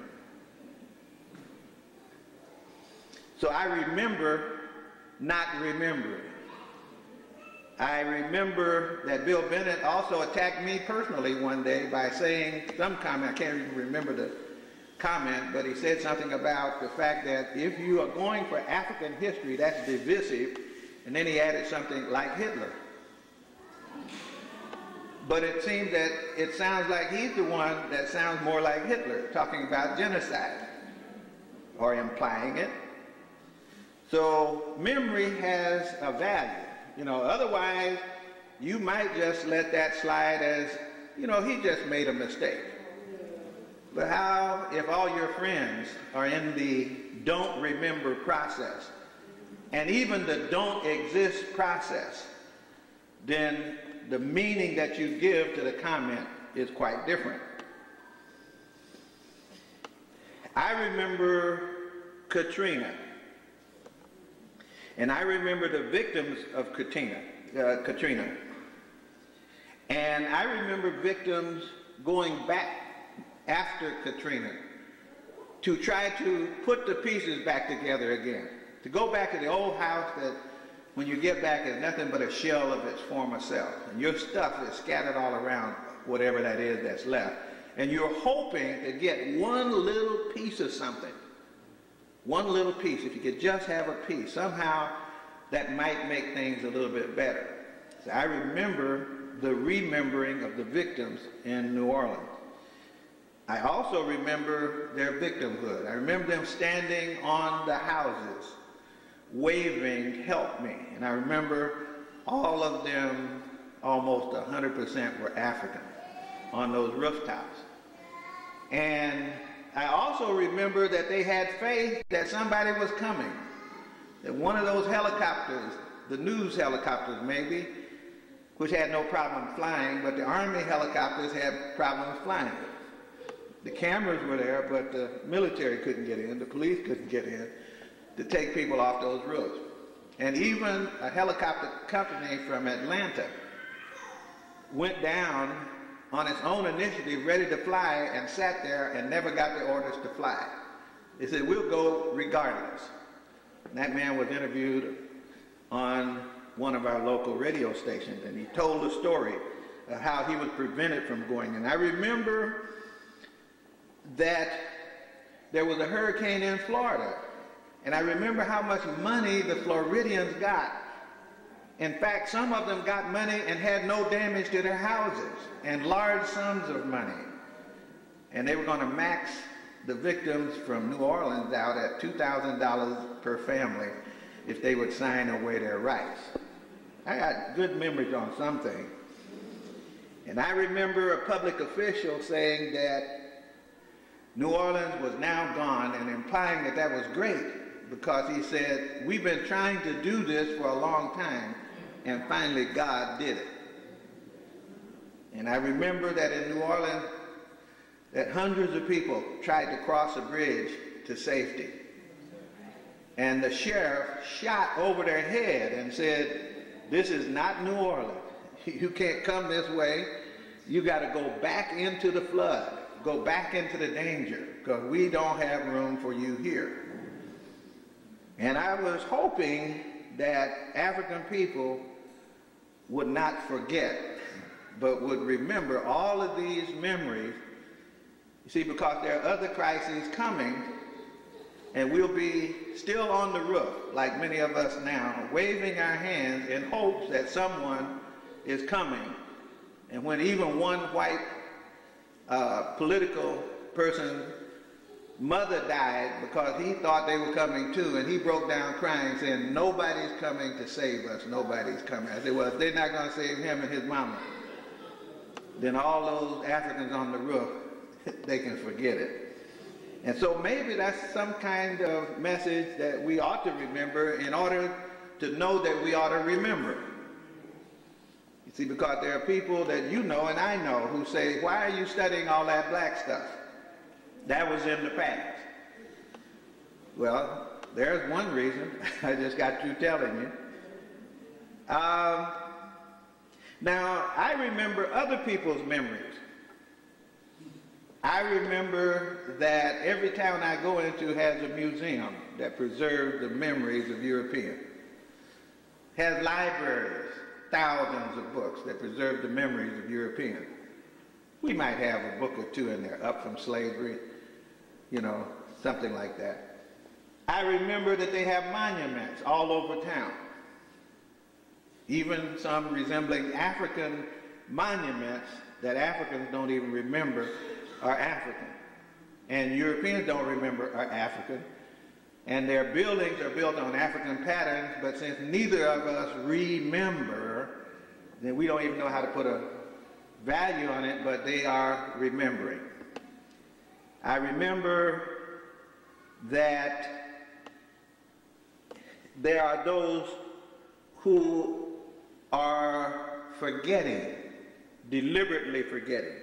So I remember not remembering. I remember that Bill Bennett also attacked me personally one day by saying some comment, I can't even remember the comment, but he said something about the fact that if you are going for African history, that's divisive, and then he added something like Hitler. But it seems that it sounds like he's the one that sounds more like Hitler, talking about genocide, or implying it. So memory has a value. You know, otherwise, you might just let that slide as, you know, he just made a mistake. But how if all your friends are in the don't remember process, and even the don't exist process, then the meaning that you give to the comment is quite different. I remember Katrina. And I remember the victims of Katrina. Uh, Katrina. And I remember victims going back after Katrina to try to put the pieces back together again. To go back to the old house that when you get back is nothing but a shell of its former self. And your stuff is scattered all around whatever that is that's left. And you're hoping to get one little piece of something one little piece, if you could just have a piece, somehow that might make things a little bit better. So I remember the remembering of the victims in New Orleans. I also remember their victimhood. I remember them standing on the houses, waving, help me. And I remember all of them almost 100% were African on those rooftops. And I also remember that they had faith that somebody was coming, that one of those helicopters, the news helicopters maybe, which had no problem flying, but the Army helicopters had problems flying. The cameras were there, but the military couldn't get in, the police couldn't get in to take people off those roofs. And even a helicopter company from Atlanta went down on its own initiative, ready to fly, and sat there and never got the orders to fly. They said, We'll go regardless. And that man was interviewed on one of our local radio stations, and he told the story of how he was prevented from going. And I remember that there was a hurricane in Florida, and I remember how much money the Floridians got. In fact, some of them got money and had no damage to their houses and large sums of money. And they were going to max the victims from New Orleans out at $2,000 per family if they would sign away their rights. I got good memories on something. And I remember a public official saying that New Orleans was now gone and implying that that was great because he said, We've been trying to do this for a long time and finally God did it. And I remember that in New Orleans, that hundreds of people tried to cross a bridge to safety. And the sheriff shot over their head and said, This is not New Orleans. You can't come this way. You got to go back into the flood, go back into the danger, because we don't have room for you here. And I was hoping that African people would not forget, but would remember all of these memories. You see, because there are other crises coming, and we'll be still on the roof, like many of us now, waving our hands in hopes that someone is coming. And when even one white uh, political person mother died because he thought they were coming too, and he broke down crying, saying, Nobody's coming to save us. Nobody's coming. I said, Well, if they're not going to save him and his mama, then all those Africans on the roof, they can forget it. And so maybe that's some kind of message that we ought to remember in order to know that we ought to remember. You see, because there are people that you know and I know who say, Why are you studying all that black stuff? That was in the past. Well, there's one reason. I just got through telling you. Um, now, I remember other people's memories. I remember that every town I go into has a museum that preserves the memories of Europeans. Has libraries, thousands of books that preserve the memories of Europeans. We might have a book or two in there up from slavery, you know, something like that. I remember that they have monuments all over town, even some resembling African monuments that Africans don't even remember are African. And Europeans don't remember are African. And their buildings are built on African patterns, but since neither of us remember, we don't even know how to put a value on it, but they are remembering. I remember that there are those who are forgetting, deliberately forgetting.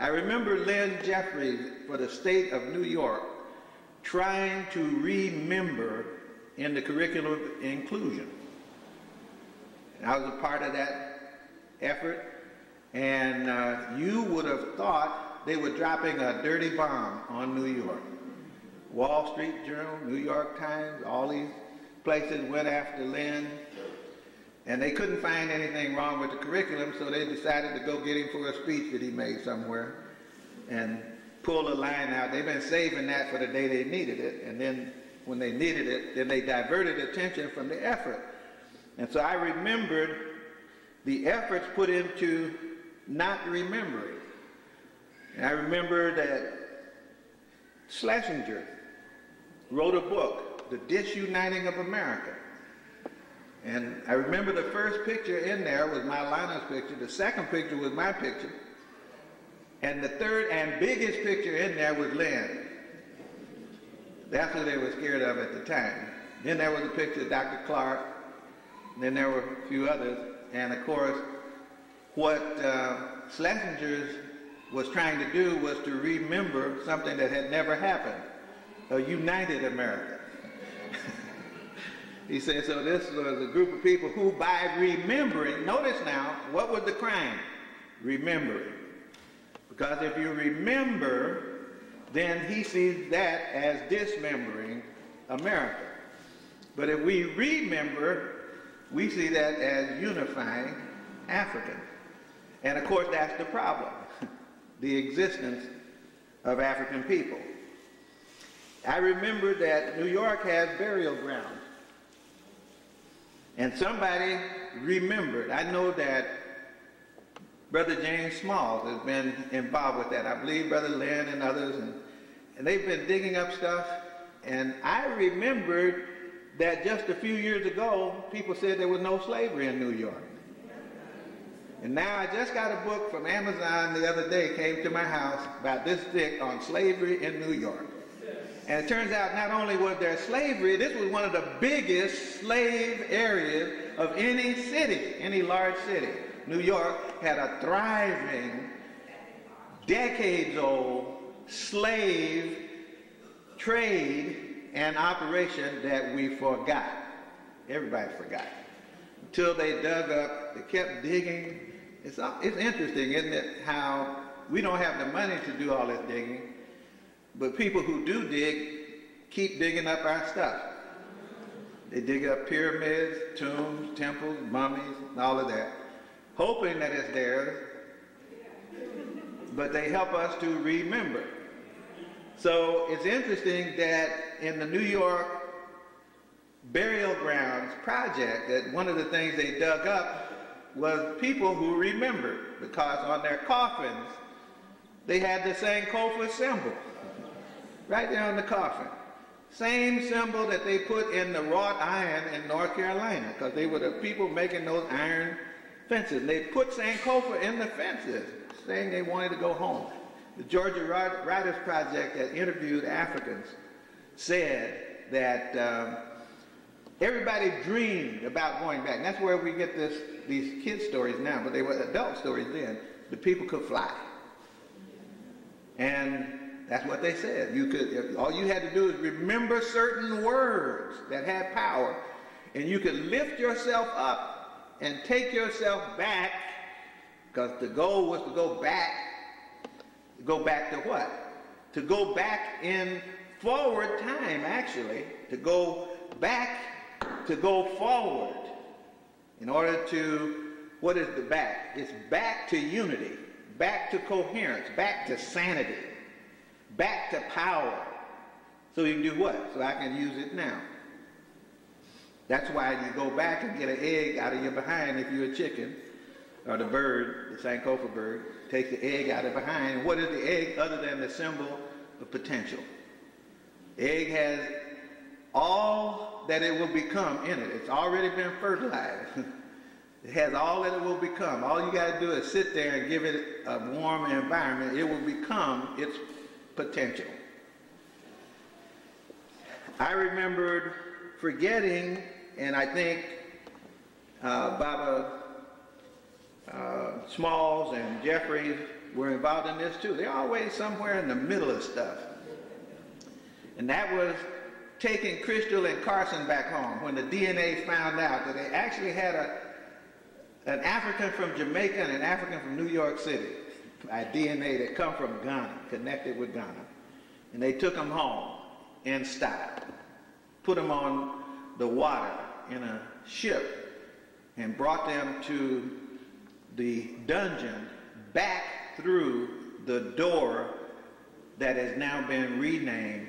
I remember Len Jeffries for the state of New York trying to remember in the curriculum inclusion. And I was a part of that effort, and uh, you would have thought they were dropping a dirty bomb on New York. Wall Street Journal, New York Times, all these places went after Lynn, and they couldn't find anything wrong with the curriculum, so they decided to go get him for a speech that he made somewhere and pull a line out. They've been saving that for the day they needed it, and then when they needed it, then they diverted attention from the effort. And so I remembered the efforts put into not remembering. And I remember that Schlesinger wrote a book, The Disuniting of America. And I remember the first picture in there was my Linus picture. The second picture was my picture. And the third and biggest picture in there was Lynn. That's what they were scared of at the time. Then there was a picture of Dr. Clarke. and Then there were a few others. And of course, what uh, Schlesinger was trying to do was to remember something that had never happened, a united America. he said, so this was a group of people who by remembering, notice now, what was the crime? Remembering. Because if you remember, then he sees that as dismembering America. But if we remember, we see that as unifying Africa. And of course, that's the problem the existence of African people. I remember that New York has burial grounds. And somebody remembered. I know that Brother James Smalls has been involved with that. I believe Brother Lynn and others. And, and they've been digging up stuff. And I remembered that just a few years ago, people said there was no slavery in New York. And now I just got a book from Amazon the other day, came to my house about this thick on slavery in New York. And it turns out not only was there slavery, this was one of the biggest slave areas of any city, any large city. New York had a thriving, decades old slave trade and operation that we forgot. Everybody forgot. Until they dug up, they kept digging it's, it's interesting, isn't it, how we don't have the money to do all this digging, but people who do dig keep digging up our stuff. They dig up pyramids, tombs, temples, mummies, and all of that, hoping that it's theirs, but they help us to remember. So it's interesting that in the New York Burial Grounds project, that one of the things they dug up was people who remembered because on their coffins they had the Sankofa symbol right there on the coffin. Same symbol that they put in the wrought iron in North Carolina because they were the people making those iron fences. And They put Sankofa in the fences saying they wanted to go home. The Georgia Writers Project that interviewed Africans said that um, everybody dreamed about going back. And that's where we get this these kid stories now, but they were adult stories then. The people could fly. And that's what they said. You could all you had to do is remember certain words that had power, and you could lift yourself up and take yourself back, because the goal was to go back. Go back to what? To go back in forward time, actually. To go back, to go forward in order to, what is the back? It's back to unity, back to coherence, back to sanity, back to power. So you can do what? So I can use it now. That's why you go back and get an egg out of your behind if you're a chicken, or the bird, the Sankofa bird, takes the egg out of behind. What is the egg other than the symbol of potential? Egg has all that it will become in it. It's already been fertilized. it has all that it will become. All you got to do is sit there and give it a warm environment. It will become its potential. I remembered forgetting, and I think uh, Baba uh, Smalls and Jeffrey were involved in this too. They're always somewhere in the middle of stuff. And that was taking Crystal and Carson back home when the DNA found out that they actually had a, an African from Jamaica and an African from New York City by DNA that come from Ghana, connected with Ghana. And they took them home in style, put them on the water in a ship, and brought them to the dungeon back through the door that has now been renamed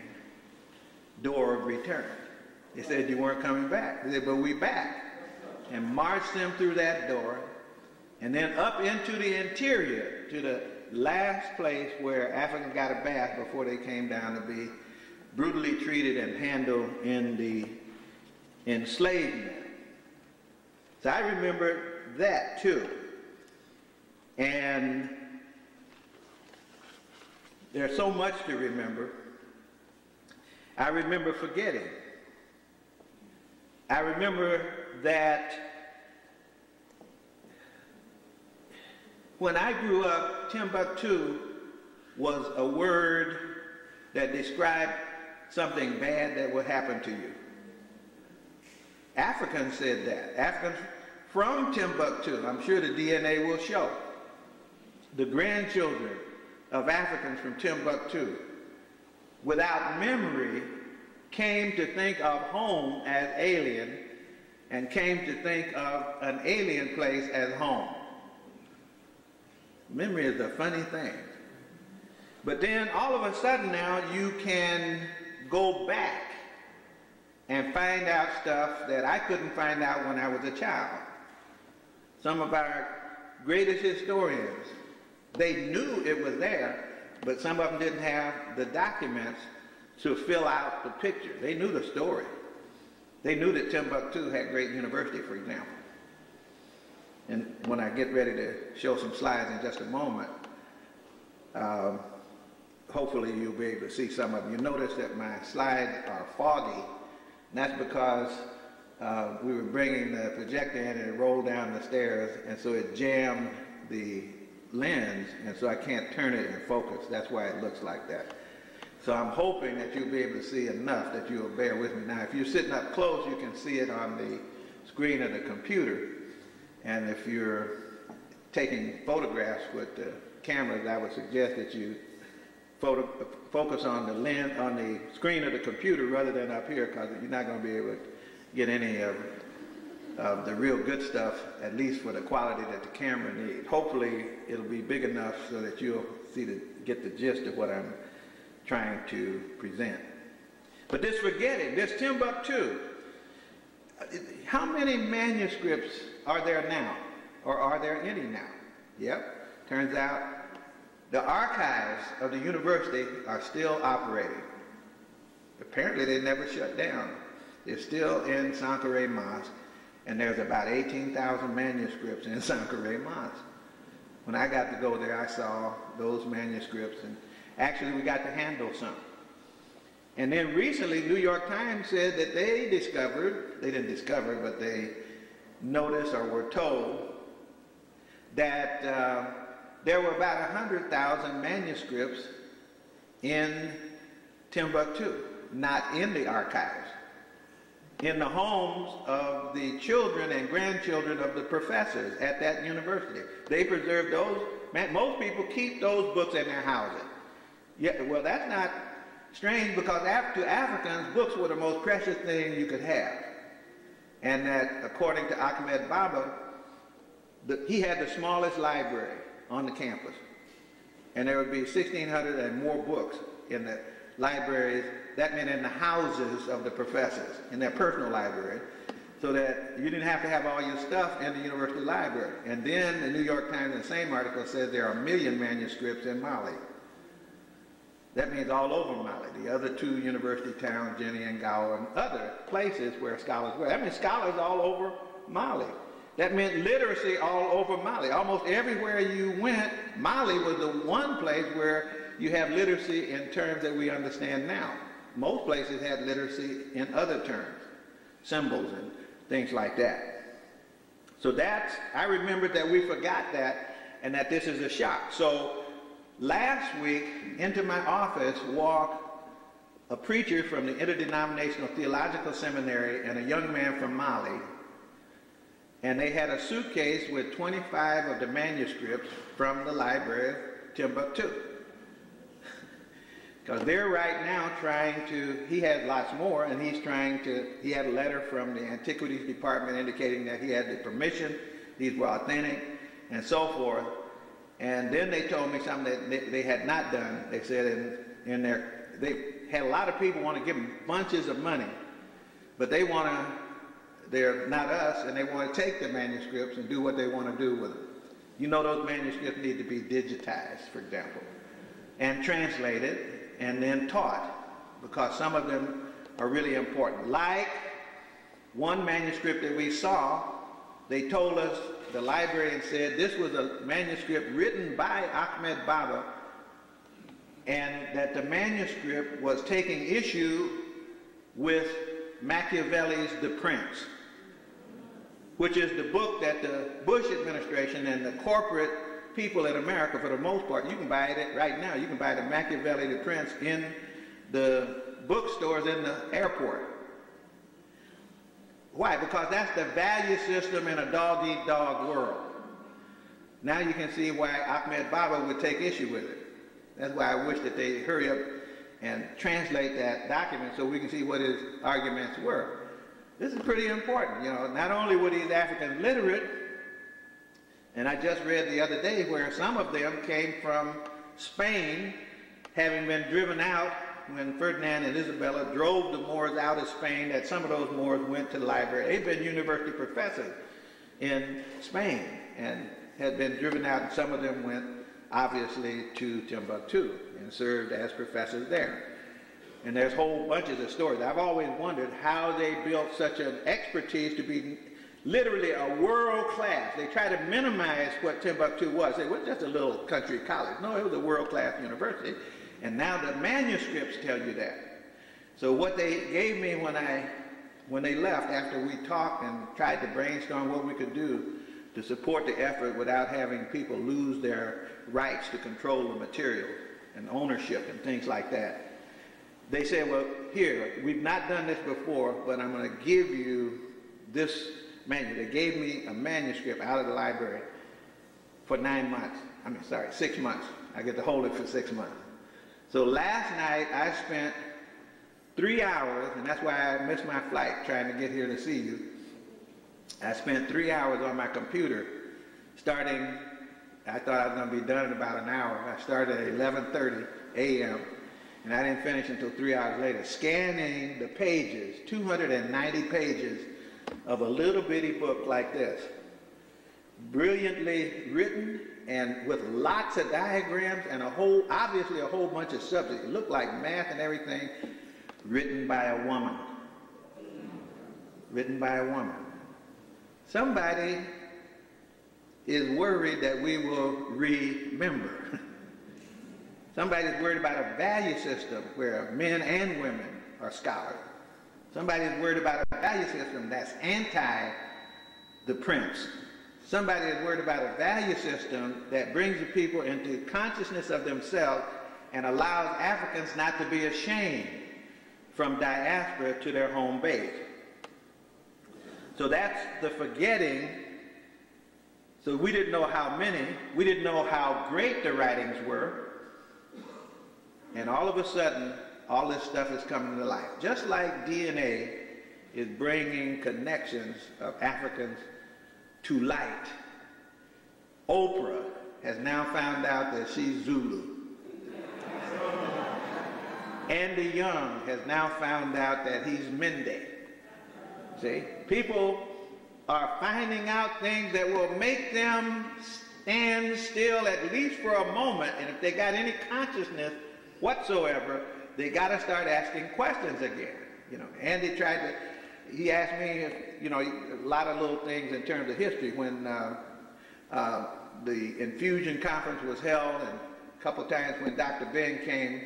door of return. They said you weren't coming back. They said, but we back. And marched them through that door and then up into the interior to the last place where Africans got a bath before they came down to be brutally treated and handled in the enslavement. So I remember that too. And there's so much to remember. I remember forgetting. I remember that when I grew up, Timbuktu was a word that described something bad that would happen to you. Africans said that. Africans from Timbuktu, I'm sure the DNA will show, the grandchildren of Africans from Timbuktu, without memory, came to think of home as alien and came to think of an alien place as home. Memory is a funny thing. But then all of a sudden now you can go back and find out stuff that I couldn't find out when I was a child. Some of our greatest historians, they knew it was there, but some of them didn't have the documents to fill out the picture. They knew the story. They knew that Timbuktu had great university, for example. And when I get ready to show some slides in just a moment, um, hopefully you'll be able to see some of them. You notice that my slides are foggy, and that's because uh, we were bringing the projector in and it rolled down the stairs, and so it jammed the lens, and so I can't turn it and focus. That's why it looks like that. So I'm hoping that you'll be able to see enough that you'll bear with me. Now, if you're sitting up close, you can see it on the screen of the computer. And if you're taking photographs with the cameras, I would suggest that you photo, focus on the lens, on the screen of the computer rather than up here because you're not going to be able to get any of, of the real good stuff, at least for the quality that the camera needs. Hopefully, it'll be big enough so that you'll see the, get the gist of what I'm trying to present. But this forgetting, this Timbuktu, how many manuscripts are there now? Or are there any now? Yep, turns out the archives of the university are still operating. Apparently they never shut down. They're still in Sankore Mosque, and there's about 18,000 manuscripts in Sankore Mosque. When I got to go there, I saw those manuscripts, and Actually, we got to handle some. And then recently, New York Times said that they discovered, they didn't discover, but they noticed or were told that uh, there were about 100,000 manuscripts in Timbuktu, not in the archives, in the homes of the children and grandchildren of the professors at that university. They preserve those. Man, most people keep those books in their houses. Yeah, well, that's not strange because to Africans, books were the most precious thing you could have. And that, according to Ahmed Baba, the, he had the smallest library on the campus. And there would be 1,600 and more books in the libraries. That meant in the houses of the professors, in their personal library, so that you didn't have to have all your stuff in the university library. And then the New York Times, in the same article, says there are a million manuscripts in Mali. That means all over Mali, the other two university towns, Djenné and Gao, and other places where scholars were. That means scholars all over Mali. That meant literacy all over Mali. Almost everywhere you went, Mali was the one place where you have literacy in terms that we understand now. Most places had literacy in other terms, symbols and things like that. So that's, I remember that we forgot that and that this is a shock. So Last week, into my office walked a preacher from the Interdenominational Theological Seminary and a young man from Mali. And they had a suitcase with 25 of the manuscripts from the library of Timbuktu. Because they're right now trying to, he had lots more, and he's trying to, he had a letter from the Antiquities Department indicating that he had the permission, these were authentic, and so forth. And then they told me something that they, they had not done. They said in, in their, they had a lot of people want to give them bunches of money, but they want to, they're not us, and they want to take the manuscripts and do what they want to do with them. You know those manuscripts need to be digitized, for example, and translated and then taught, because some of them are really important. Like one manuscript that we saw they told us, the librarian said, this was a manuscript written by Ahmed Baba and that the manuscript was taking issue with Machiavelli's The Prince, which is the book that the Bush administration and the corporate people in America, for the most part, you can buy it right now. You can buy the Machiavelli The Prince in the bookstores in the airport. Why? Because that's the value system in a dog eat dog world. Now you can see why Ahmed Baba would take issue with it. That's why I wish that they hurry up and translate that document so we can see what his arguments were. This is pretty important. You know, not only were these Africans literate, and I just read the other day where some of them came from Spain, having been driven out when Ferdinand and Isabella drove the Moors out of Spain, that some of those Moors went to the library. They'd been university professors in Spain and had been driven out, and some of them went obviously to Timbuktu and served as professors there. And there's whole bunches of stories. I've always wondered how they built such an expertise to be literally a world class. They try to minimize what Timbuktu was. It was just a little country college. No, it was a world class university. And now the manuscripts tell you that. So what they gave me when I when they left after we talked and tried to brainstorm what we could do to support the effort without having people lose their rights to control the material and ownership and things like that. They said, well, here, we've not done this before, but I'm going to give you this manual. They gave me a manuscript out of the library for nine months. I mean, sorry, six months. I get to hold it for six months. So last night I spent three hours, and that's why I missed my flight trying to get here to see you. I spent three hours on my computer starting I thought I was going to be done in about an hour. I started at 11.30 a.m. and I didn't finish until three hours later, scanning the pages, 290 pages of a little bitty book like this. Brilliantly written and with lots of diagrams and a whole, obviously a whole bunch of subjects. It looked like math and everything, written by a woman. Written by a woman. Somebody is worried that we will remember. Somebody's worried about a value system where men and women are scholars. Somebody's worried about a value system that's anti the prince. Somebody is worried about a value system that brings the people into consciousness of themselves and allows Africans not to be ashamed from diaspora to their home base. So that's the forgetting so we didn't know how many, we didn't know how great the writings were. And all of a sudden, all this stuff is coming to life. Just like DNA is bringing connections of Africans to light. Oprah has now found out that she's Zulu. Andy Young has now found out that he's Mende. See? People are finding out things that will make them stand still at least for a moment. And if they got any consciousness whatsoever, they got to start asking questions again. You know, Andy tried to. He asked me, you know, a lot of little things in terms of history when uh, uh, the infusion conference was held, and a couple times when Dr. Ben came.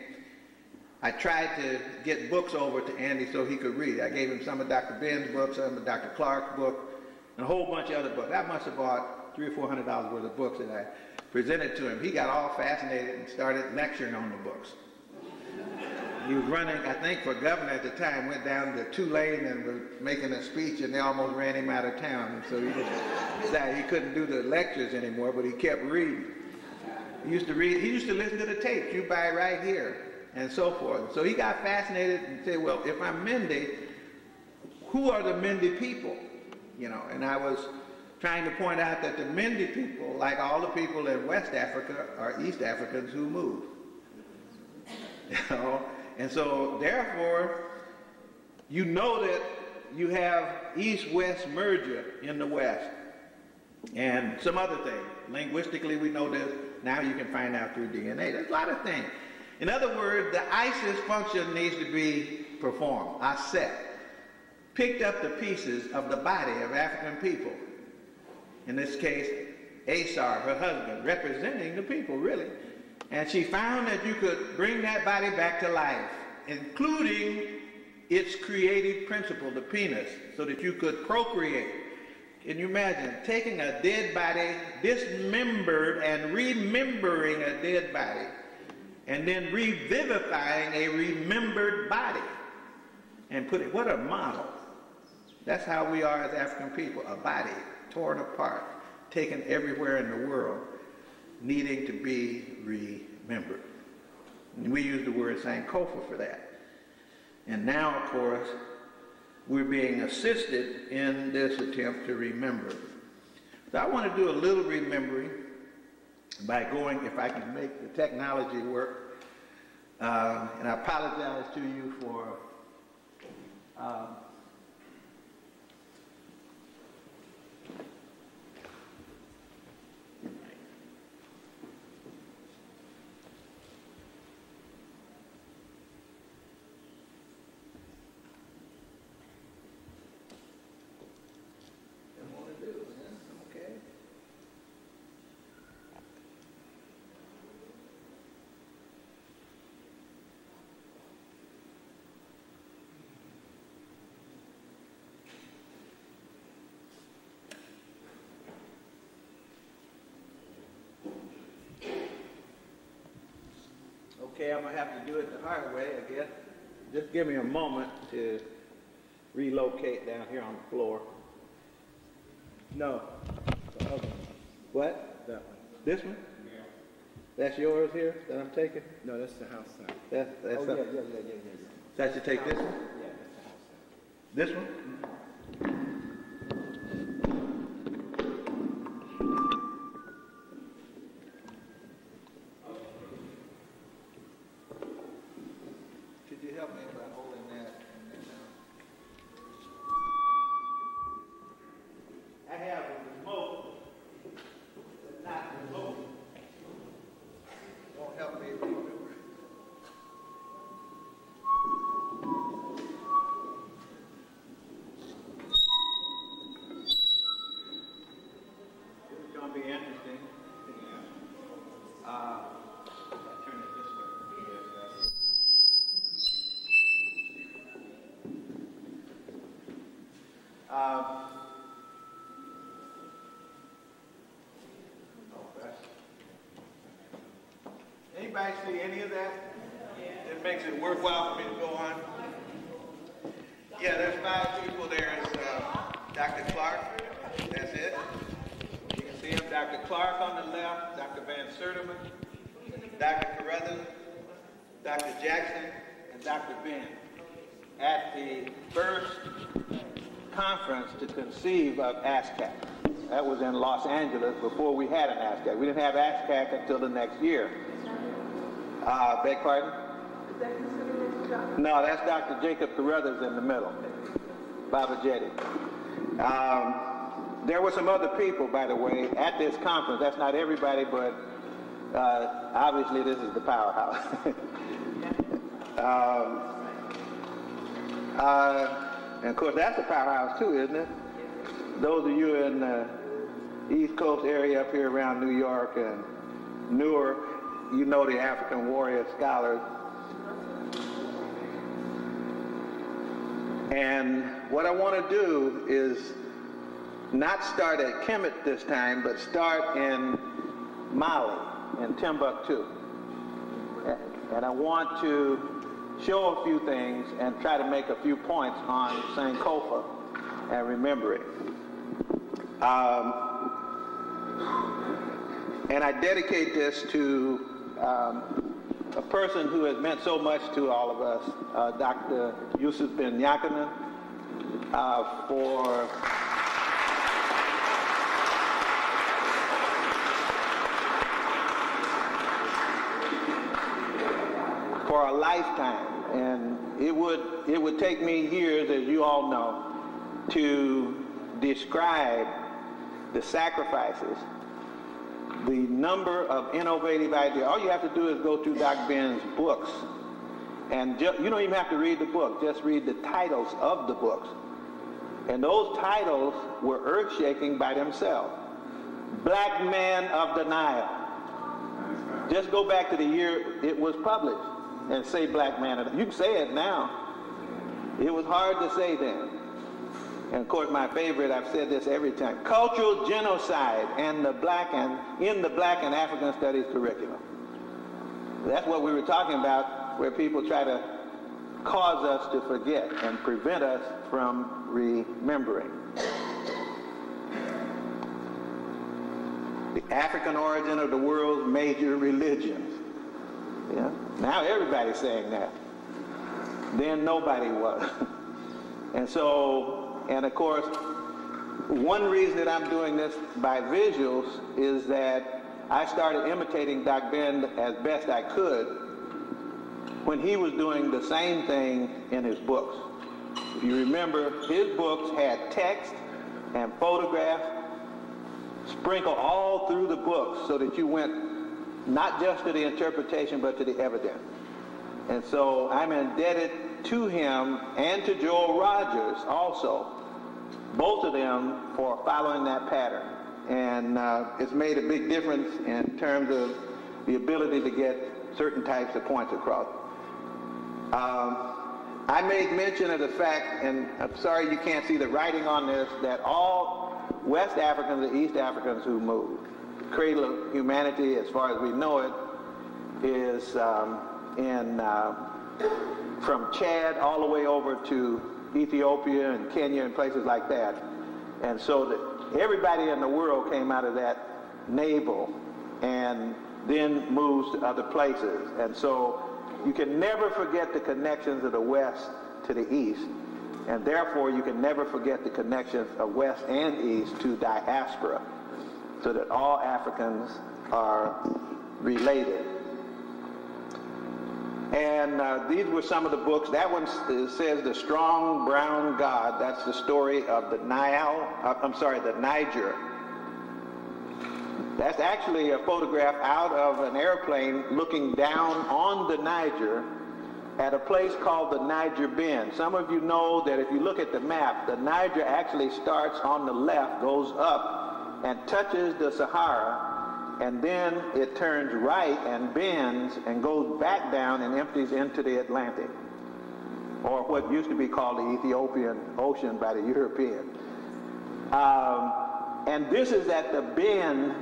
I tried to get books over to Andy so he could read. I gave him some of Dr. Ben's books, some of Dr. Clarke's book, and a whole bunch of other books. I must have bought three or four hundred dollars worth of books that I presented to him. He got all fascinated and started lecturing on the books. He was running, I think, for governor at the time, went down to Tulane and was making a speech, and they almost ran him out of town. And so he decided he couldn't do the lectures anymore, but he kept reading. He used to read, he used to listen to the tapes you buy right here, and so forth. So he got fascinated and said, well, if I'm Mende, who are the Mende people? you know, and I was trying to point out that the Mende people, like all the people in West Africa, are East Africans who move. You know, and so therefore, you know that you have East-West merger in the West, and some other things. Linguistically, we know this. Now you can find out through DNA. There's a lot of things. In other words, the ISIS function needs to be performed. I said picked up the pieces of the body of African people in this case, Asar, her husband, representing the people, really. And she found that you could bring that body back to life, including its creative principle, the penis, so that you could procreate. Can you imagine taking a dead body, dismembered, and remembering a dead body, and then revivifying a remembered body and put it, what a model. That's how we are as African people, a body torn apart, taken everywhere in the world, needing to be remembered. We use the word Sankofa for that. And now, of course, we're being assisted in this attempt to remember. So I want to do a little remembering by going, if I can make the technology work. Um, and I apologize to you for um, Okay, I'm gonna have to do it the hard way, I guess. Just give me a moment to relocate down here on the floor. No, the other one, What? that one. This one? Yeah. That's yours here that I'm taking? No, that's the house side. That's, that's, Oh, yeah, yeah, yeah, yeah, yeah, yeah. so I should take this one? Yeah, that's the house side. This one? Um. Anybody see any of that? It makes it worthwhile for me to go on. Yeah, there's five people. There's uh, Dr. Clarke. That's it. You can see him. Dr. Clarke on the left, Dr. Van Sertima, Dr. Carruthers, Dr. Jackson, and Dr. Ben at the first conference to conceive of ASCAC. That was in Los Angeles before we had an ASCAC. We didn't have ASCAC until the next year. Uh, beg pardon? No, that's Dr. Jacob Carruthers in the middle. Baba Jedi. Um, there were some other people, by the way, at this conference. That's not everybody, but uh, obviously this is the powerhouse. um, uh, and of course, that's a powerhouse too, isn't it? Those of you in the East Coast area up here around New York and Newark, you know the African warrior scholars. And what I want to do is not start at Kemet this time, but start in Mali, in Timbuktu. And I want to show a few things and try to make a few points on Sankofa and remember it. Um, and I dedicate this to um, a person who has meant so much to all of us, uh, Dr. Yosef ben Jochannan, uh, for for a lifetime. And it would, it would take me years, as you all know, to describe the sacrifices, the number of innovative ideas. All you have to do is go through Dr. Ben's books. And ju- you don't even have to read the book, just read the titles of the books. And those titles were earth shaking by themselves. Black Man of Nile. Just go back to the year it was published and say Black Man You can say it now. It was hard to say then. And of course, my favorite, I've said this every time, cultural genocide and the black and in the black and African studies curriculum. That's what we were talking about, where people try to cause us to forget and prevent us from remembering. The African origin of the world's major religions. Yeah. Now everybody's saying that. Then nobody was. and so and of course, one reason that I'm doing this by visuals is that I started imitating Doc Ben as best I could when he was doing the same thing in his books. If you remember, his books had text and photographs sprinkled all through the books so that you went not just to the interpretation but to the evidence. And so I'm indebted to him and to Joel Rogers also both of them for following that pattern. And uh, it's made a big difference in terms of the ability to get certain types of points across. Um, I made mention of the fact, and I'm sorry you can't see the writing on this, that all West Africans and East Africans who moved, cradle of humanity as far as we know it, is um, in uh, from Chad all the way over to Ethiopia and Kenya and places like that. And so that everybody in the world came out of that navel and then moves to other places. And so you can never forget the connections of the West to the East. And therefore, you can never forget the connections of West and East to diaspora, so that all Africans are related. And uh, these were some of the books. That one says The Strong Brown God. That's the story of the Nile, uh, I'm sorry, the Niger. That's actually a photograph out of an airplane looking down on the Niger at a place called the Niger Bend. Some of you know that if you look at the map, the Niger actually starts on the left, goes up, and touches the Sahara, and then it turns right and bends and goes back down and empties into the Atlantic, or what used to be called the Ethiopian Ocean by the Europeans. Um, and this is at the bend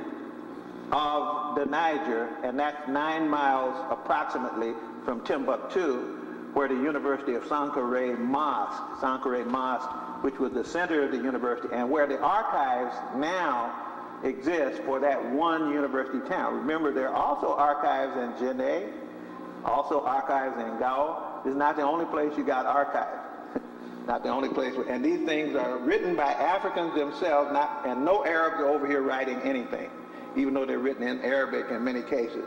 of the Niger, and that's nine miles approximately from Timbuktu, where the University of Sankore Mosque, Sankore Mosque, which was the center of the university, and where the archives now exist for that one university town. Remember, there are also archives in Djenné, also archives in Gao. It's not the only place you got archives. not the only place. And these things are written by Africans themselves, not, and no Arabs are over here writing anything, even though they're written in Arabic in many cases.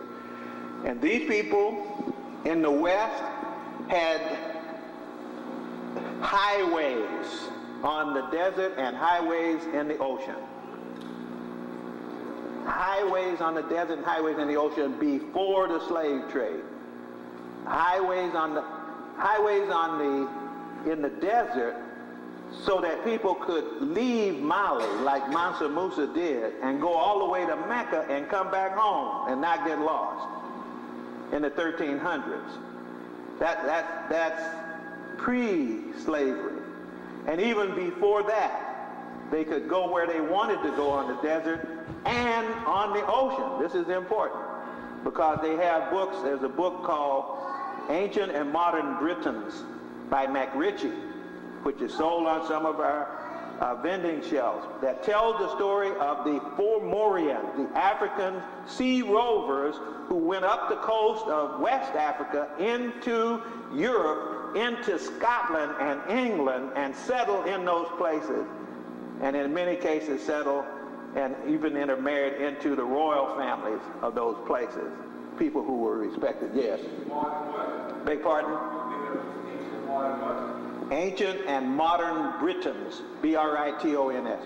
And these people in the West had highways on the desert and highways in the ocean highways on the desert and highways in the ocean before the slave trade. Highways on the highways on the in the desert so that people could leave Mali like Mansa Musa did and go all the way to Mecca and come back home and not get lost in the 1300s. That, that, that's pre-slavery. And even before that, they could go where they wanted to go on the desert and on the ocean. This is important because they have books. There's a book called Ancient and Modern Britons by MacRitchie, which is sold on some of our uh, vending shelves, that tells the story of the Fomorians, the African sea rovers who went up the coast of West Africa into Europe, into Scotland and England, and settle in those places. And in many cases settle and even intermarried into the royal families of those places, people who were respected. Yes. Beg pardon? Ancient and modern Britons, B-R-I-T-O-N-S,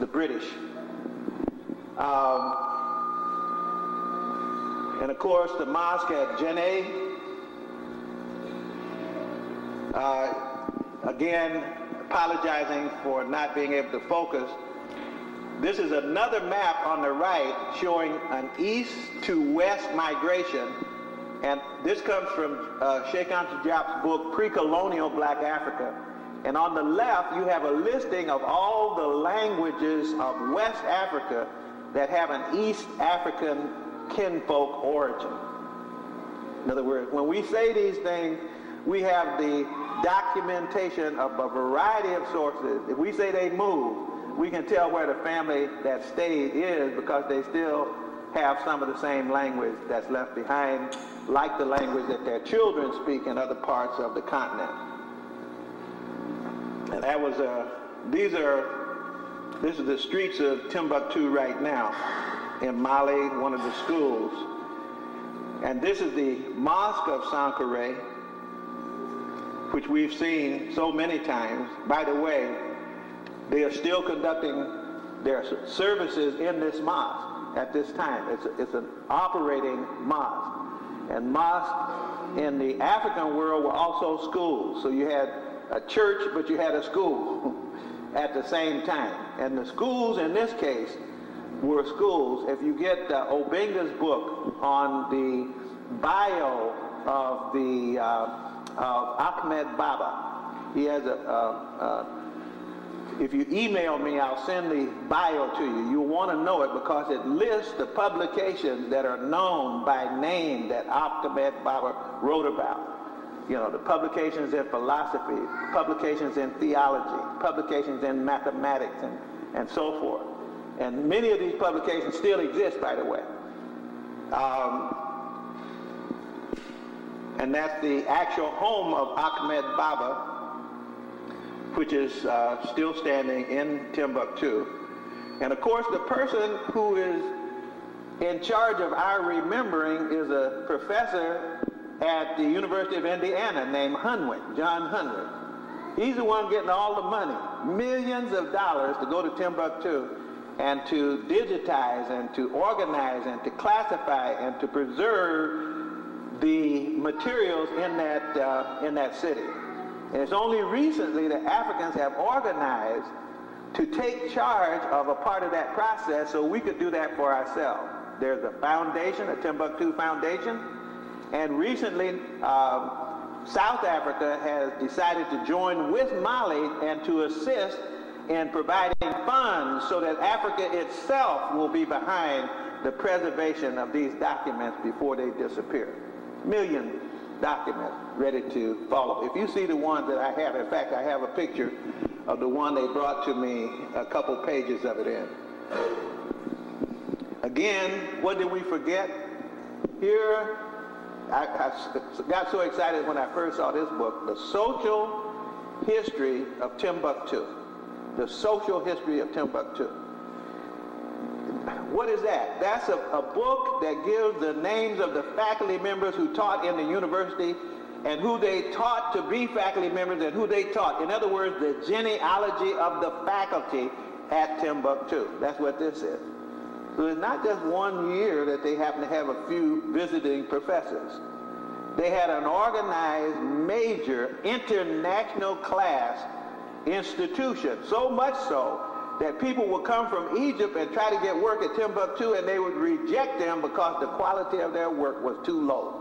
the British. Um, and of course, the mosque at Djenné. Uh, again, apologizing for not being able to focus This is another map on the right showing an east to west migration. And this comes from uh, Cheikh Anta Diop's book, Pre-Colonial Black Africa. And on the left, you have a listing of all the languages of West Africa that have an East African kinfolk origin. In other words, when we say these things, we have the documentation of a variety of sources. If we say they moved, we can tell where the family that stayed is because they still have some of the same language that's left behind, like the language that their children speak in other parts of the continent. And that was, uh, these are, this is the streets of Timbuktu right now in Mali, one of the schools. And this is the Mosque of Sankore, which we've seen so many times. By the way, they are still conducting their services in this mosque at this time. It's, a, it's an operating mosque. And mosques in the African world were also schools. So you had a church, but you had a school at the same time. And the schools in this case were schools. If you get uh, Obenga's book on the bio of the uh, of Ahmed Baba, he has a, a, a if you email me, I'll send the bio to you. You'll want to know it because it lists the publications that are known by name that Ahmed Baba wrote about. You know, the publications in philosophy, publications in theology, publications in mathematics, and, and so forth. And many of these publications still exist, by the way. Um, and that's the actual home of Ahmed Baba, which is uh, still standing in Timbuktu. And of course, the person who is in charge of our remembering is a professor at the University of Indiana named Hunwick, John Hunwick. He's the one getting all the money, millions of dollars to go to Timbuktu and to digitize and to organize and to classify and to preserve the materials in that, uh, in that city. And it's only recently that Africans have organized to take charge of a part of that process so we could do that for ourselves. There's a foundation, a Timbuktu Foundation, and recently um, South Africa has decided to join with Mali and to assist in providing funds so that Africa itself will be behind the preservation of these documents before they disappear. Millions document ready to follow. If you see the one that I have, in fact, I have a picture of the one they brought to me, a couple pages of it in. Again, what did we forget? Here, I, I got so excited when I first saw this book, The Social History of Timbuktu. The Social History of Timbuktu. What is that? That's a, a, book that gives the names of the faculty members who taught in the university and who they taught to be faculty members and who they taught. In other words, the genealogy of the faculty at Timbuktu. That's what this is. So it's not just one year that they happen to have a few visiting professors. They had an organized major international class institution, so much so that people would come from Egypt and try to get work at Timbuktu and they would reject them because the quality of their work was too low.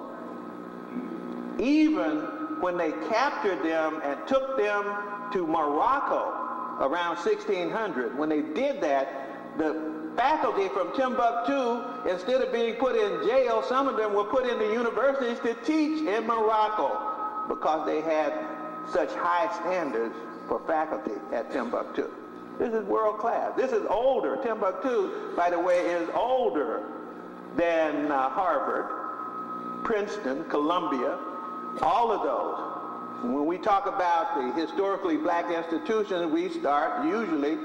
Even when they captured them and took them to Morocco around 1600, when they did that, the faculty from Timbuktu, instead of being put in jail, some of them were put in the universities to teach in Morocco because they had such high standards for faculty at Timbuktu. This is world class. This is older. Timbuktu, by the way, is older than uh, Harvard, Princeton, Columbia, all of those. When we talk about the historically black institutions, we start usually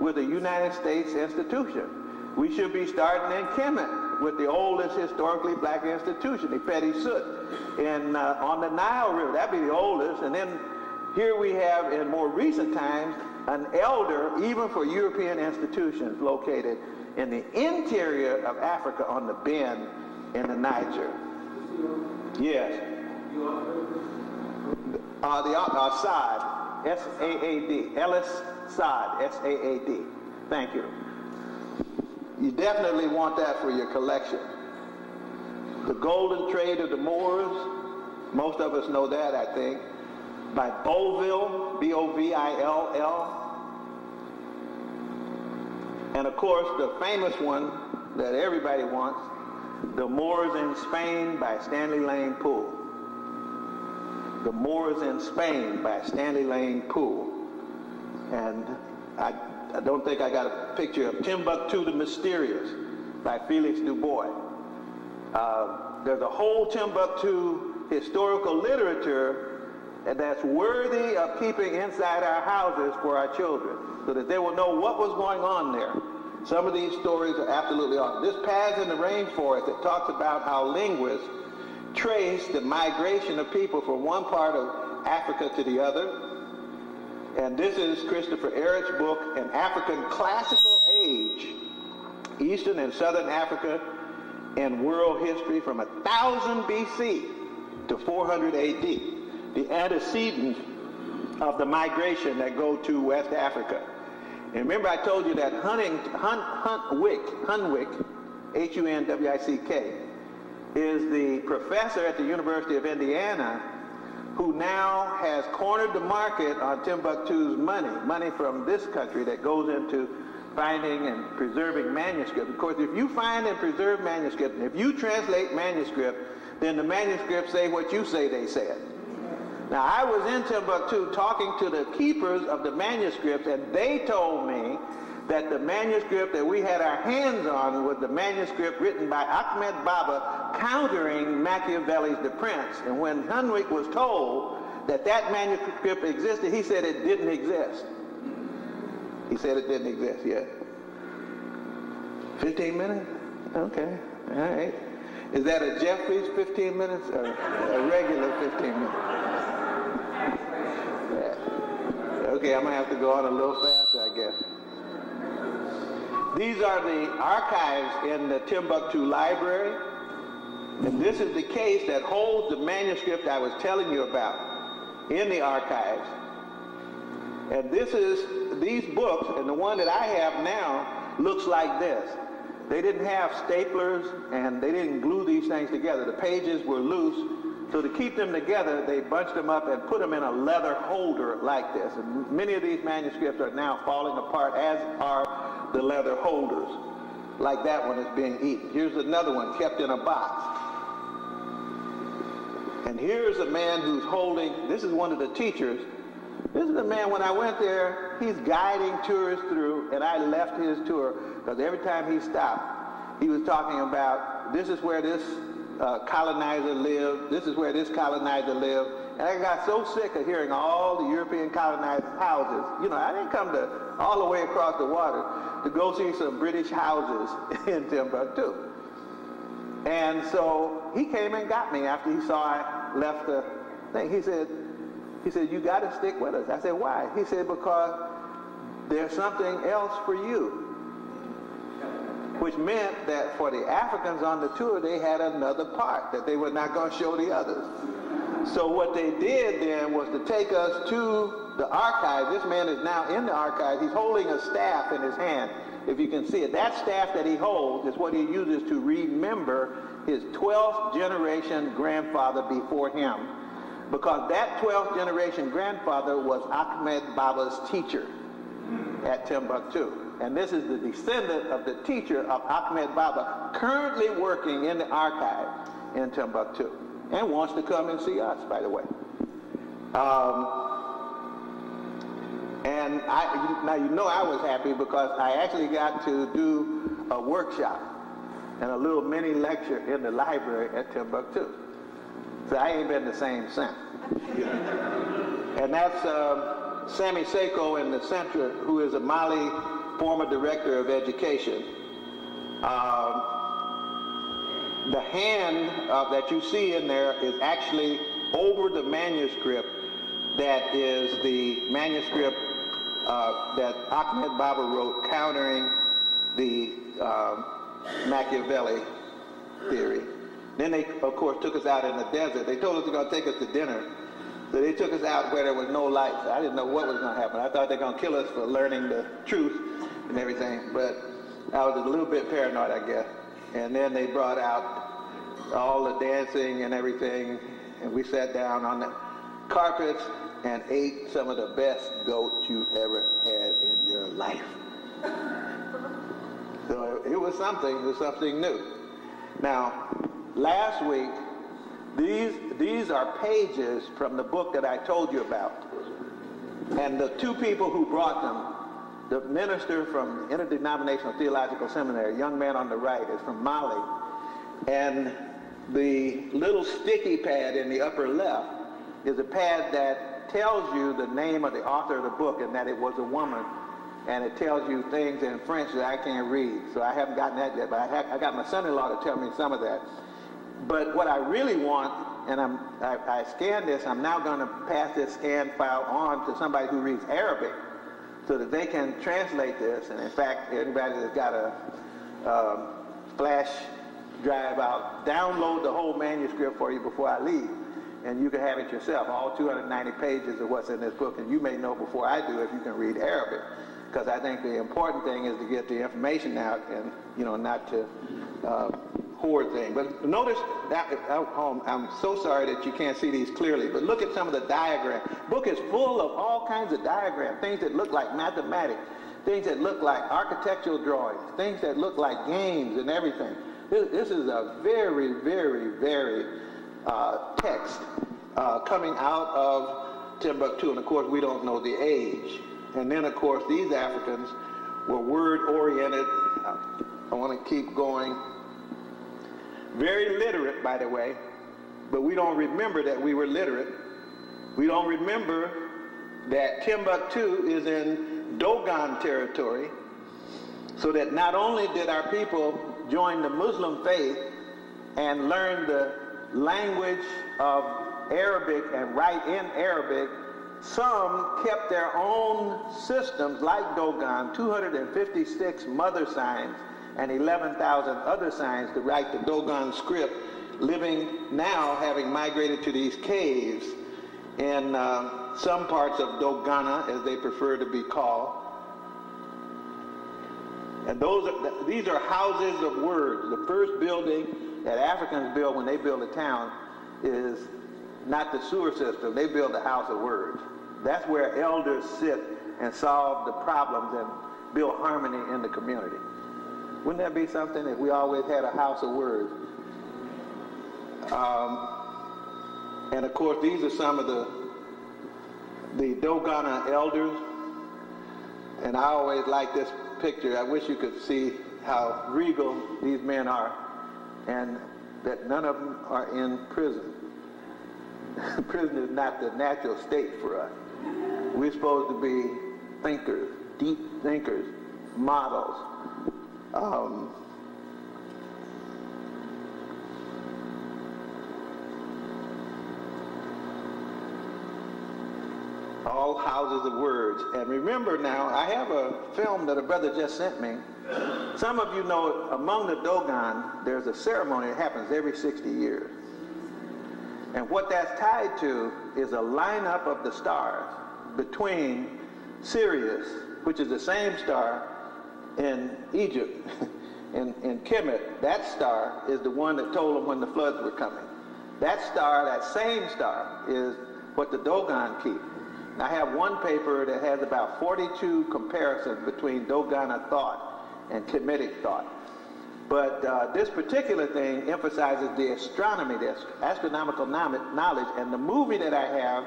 with the United States institution. We should be starting in Kemet with the oldest historically black institution, the Ipet Isut, in, uh, on the Nile River. That'd be the oldest. And then here we have, in more recent times, an elder, even for European institutions located in the interior of Africa on the bend in the Niger. Yes. Uh, the uh, Saad, S-A-A-D, Elias Saad, S-A-A-D. Thank you. You definitely want that for your collection. The Golden Trade of the Moors, most of us know that, I think, by Bovill, B-O-V-I-L-L. And of course, the famous one that everybody wants, The Moors in Spain by Stanley Lane Poole. The Moors in Spain by Stanley Lane Poole. And I, I don't think I got a picture of Timbuktu the Mysterious by Felix Du Bois. Uh, there's a whole Timbuktu historical literature that's worthy of keeping inside our houses for our children so that they will know what was going on there. Some of these stories are absolutely awesome. This Paths in the Rainforest that talks about how linguists trace the migration of people from one part of Africa to the other. And this is Christopher Ehret's book, An African Classical Age, Eastern and Southern Africa and World History from 1000 BC to 400 AD, the antecedent of the migration that go to West Africa. And remember I told you that Hunting, Hun, Huntwick, Hunwick, H-U-N-W-I-C-K, is the professor at the University of Indiana who now has cornered the market on Timbuktu's money, money from this country that goes into finding and preserving manuscript. Of course, if you find and preserve manuscript, if you translate manuscript, then the manuscripts say what you say they said. Now, I was in Timbuktu talking to the keepers of the manuscripts, and they told me that the manuscript that we had our hands on was the manuscript written by Ahmed Baba countering Machiavelli's The Prince. And when Hunwick was told that that manuscript existed, he said it didn't exist. He said it didn't exist, yeah. 15 minutes? Okay, all right. Is that a Jeffries 15 minutes or a regular 15 minutes? Okay, I'm gonna have to go on a little faster, I guess. These are the archives in the Timbuktu Library. And this is the case that holds the manuscript I was telling you about in the archives. And this is, these books, and the one that I have now looks like this. They didn't have staplers and they didn't glue these things together. The pages were loose. So to keep them together, they bunched them up and put them in a leather holder like this. And many of these manuscripts are now falling apart, as are the leather holders, like that one is being eaten. Here's another one kept in a box. And here's a man who's holding, this is one of the teachers. This is a man, when I went there, he's guiding tourists through, and I left his tour, because every time he stopped, he was talking about, this is where this uh, colonizer lived, this is where this colonizer lived, and I got so sick of hearing all the European colonized houses. You know, I didn't come to all the way across the water to go see some British houses in Timbuktu. And so he came and got me after he saw I left the thing. He said, he said, you got to stick with us. I said, why? He said, because there's something else for you. Which meant that for the Africans on the tour, they had another part that they were not going to show the others. So what they did then was to take us to the archive. This man is now in the archive. He's holding a staff in his hand, if you can see it. That staff that he holds is what he uses to remember his 12th generation grandfather before him. Because that 12th generation grandfather was Ahmed Baba's teacher at Timbuktu. And this is the descendant of the teacher of Ahmed Baba, currently working in the archive in Timbuktu and wants to come and see us, by the way. Um, and I, now you know I was happy because I actually got to do a workshop and a little mini lecture in the library at Timbuktu. So I ain't been the same since. and that's uh, Sammy Seiko in the center, who is a Mali former director of education. Uh, the hand uh, that you see in there is actually over the manuscript that is the manuscript uh, that Ahmed Baba wrote countering the uh, Machiavelli theory. Then they, of course, took us out in the desert. They told us they were going to take us to dinner. So they took us out where there was no lights. I didn't know what was going to happen. I thought they were going to kill us for learning the truth and everything. But I was a little bit paranoid, I guess. And then they brought out all the dancing and everything, and we sat down on the carpets and ate some of the best goat you ever had in your life. So it was something, it was something new. Now, last week, these, these are pages from the book that I told you about. And the two people who brought them, the minister from Interdenominational Theological Seminary, young man on the right, is from Mali. And the little sticky pad in the upper left is a pad that tells you the name of the author of the book and that it was a woman. And it tells you things in French that I can't read. So I haven't gotten that yet, but I, I got my son-in-law to tell me some of that. But what I really want, and I'm, I, I scanned this, I'm now going to pass this scan file on to somebody who reads Arabic so that they can translate this. And in fact, anybody that's got a um, flash drive out, download the whole manuscript for you before I leave. And you can have it yourself, all 290 pages of what's in this book. And you may know before I do if you can read Arabic. Because I think the important thing is to get the information out and, you know, not to uh, things. But notice that, um, I'm so sorry that you can't see these clearly, but look at some of the diagrams. book is full of all kinds of diagrams, things that look like mathematics, things that look like architectural drawings, things that look like games and everything. This, this is a very, very, very uh, text uh, coming out of Timbuktu, and of course we don't know the age. And then of course these Africans were word-oriented. I want to keep going. Very literate, by the way, but we don't remember that we were literate. We don't remember that Timbuktu is in Dogon territory, so that not only did our people join the Muslim faith and learn the language of Arabic and write in Arabic, some kept their own systems like Dogon, 256 mother signs and 11,000 other signs to write the Dogon script, living now having migrated to these caves in uh, some parts of Dogana, as they prefer to be called. And those are, these are houses of words. The first building that Africans build when they build a town is not the sewer system. They build a house of words. That's where elders sit and solve the problems and build harmony in the community. Wouldn't that be something if we always had a house of words? Um, and of course, these are some of the the Dogana elders. And I always like this picture. I wish you could see how regal these men are and that none of them are in prison. prison is not the natural state for us. We're supposed to be thinkers, deep thinkers, models. Um, all houses of words. And remember now, I have a film that a brother just sent me. Some of you know among the Dogon, there's a ceremony that happens every 60 years. And what that's tied to is a lineup of the stars between Sirius, which is the same star in Egypt, in, in Kemet. That star is the one that told them when the floods were coming. That star, that same star, is what the Dogon keep. I have one paper that has about 42 comparisons between Dogana thought and Kemetic thought. But uh, this particular thing emphasizes the astronomy, the astronomical knowledge, and the movie that I have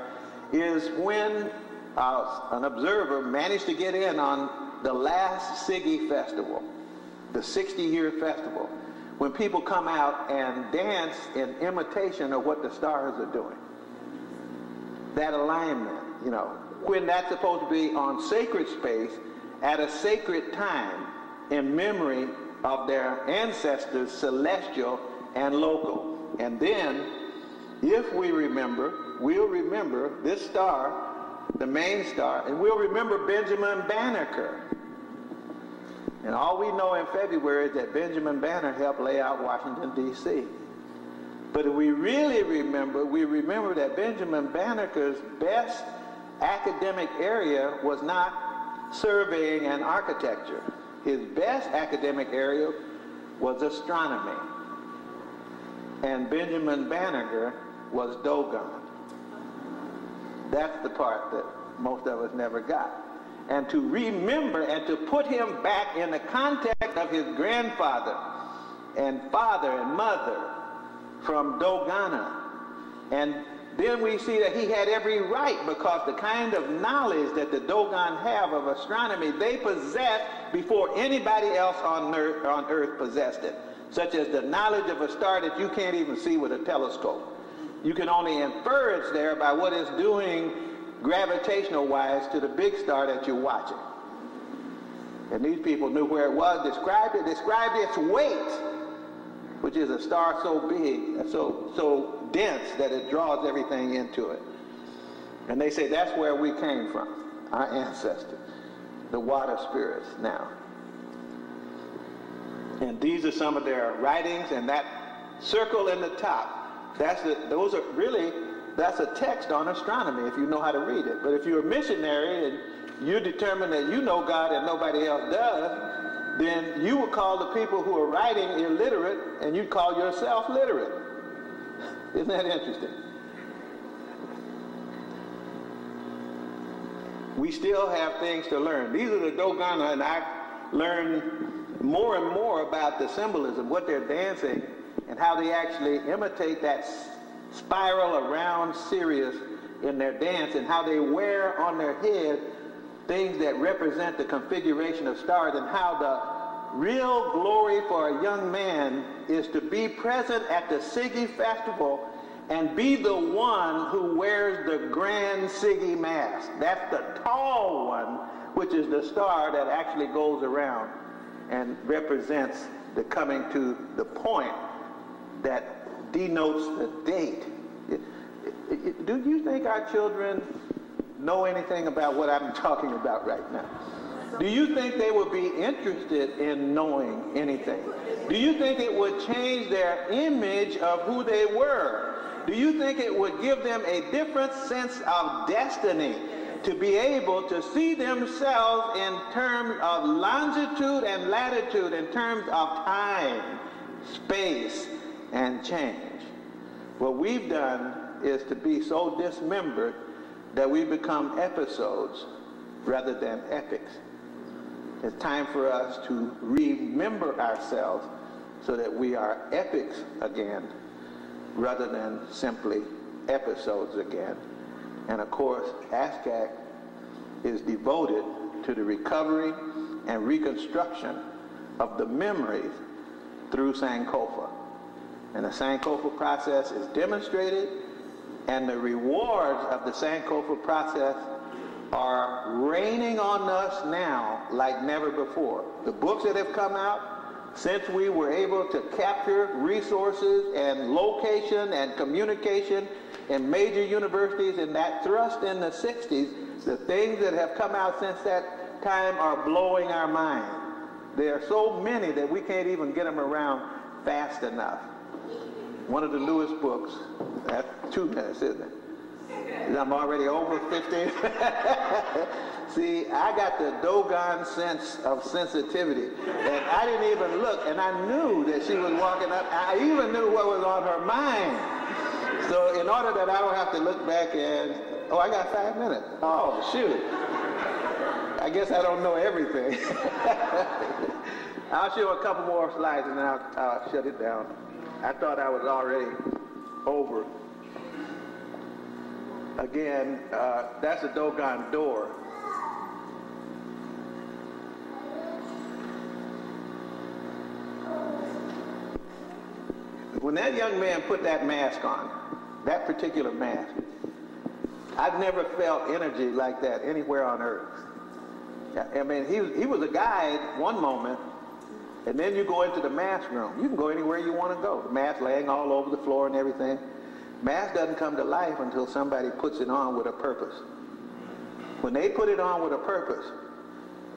is when uh, an observer managed to get in on the last Sigi festival, the 60-year festival, when people come out and dance in imitation of what the stars are doing. That alignment, you know, when that's supposed to be on sacred space at a sacred time in memory of their ancestors, celestial and local. And then, if we remember, we'll remember this star, the main star, and we'll remember Benjamin Banneker. And all we know in February is that Benjamin Banner helped lay out Washington, D.C. But if we really remember, we remember that Benjamin Banneker's best academic area was not surveying and architecture. his best academic area was astronomy. And Benjamin Banneker was Dogon. That's the part that most of us never got. And to remember and to put him back in the context of his grandfather and father and mother from Dogana. And then we see that he had every right because the kind of knowledge that the Dogon have of astronomy, they possessed before anybody else on earth, on earth possessed it, such as the knowledge of a star that you can't even see with a telescope. You can only infer it's there by what it's doing gravitational wise to the big star that you're watching. And these people knew where it was, described it, described its weight, which is a star so big, so, so dense that it draws everything into it. And they say that's where we came from, our ancestors, the water spirits now. And these are some of their writings, and that circle in the top, that's the, those are really, that's a text on astronomy if you know how to read it. But if you're a missionary and you determine that you know God and nobody else does, then you would call the people who are writing illiterate and you'd call yourself literate. Isn't that interesting? We still have things to learn. These are the Dogana, and I learned more and more about the symbolism, what they're dancing, and how they actually imitate that spiral around Sirius in their dance, and how they wear on their head things that represent the configuration of stars, and how the real glory for a young man is to be present at the Sigi festival and be the one who wears the grand Sigi mask. That's the tall one, which is the star that actually goes around and represents the coming to the point that denotes the date. Do you think our children know anything about what I'm talking about right now? Do you think they would be interested in knowing anything? Do you think it would change their image of who they were? Do you think it would give them a different sense of destiny to be able to see themselves in terms of longitude and latitude, in terms of time, space, and change? What we've done is to be so dismembered that we become episodes rather than epics. It's time for us to remember ourselves so that we are epics again rather than simply episodes again. And of course, ASCAC is devoted to the recovery and reconstruction of the memories through Sankofa. And the Sankofa process is demonstrated, and the rewards of the Sankofa process are raining on us now like never before. The books that have come out, since we were able to capture resources and location and communication in major universities in that thrust in the 60s, the things that have come out since that time are blowing our mind. There are so many that we can't even get them around fast enough. One of the newest books, that's two minutes, isn't it? I'm already over 15. See, I got the Dogon sense of sensitivity. And I didn't even look, and I knew that she was walking up. I even knew what was on her mind. So in order that I don't have to look back and, oh, I got five minutes. Oh, shoot. I guess I don't know everything. I'll show a couple more slides and then I'll, I'll shut it down. I thought I was already over. Again, uh, that's a Dogon door. When that young man put that mask on, that particular mask, I've never felt energy like that anywhere on earth. I mean, he, he was a guide one moment, and then you go into the mask room. You can go anywhere you want to go. The mask laying all over the floor and everything. Mask doesn't come to life until somebody puts it on with a purpose. When they put it on with a purpose,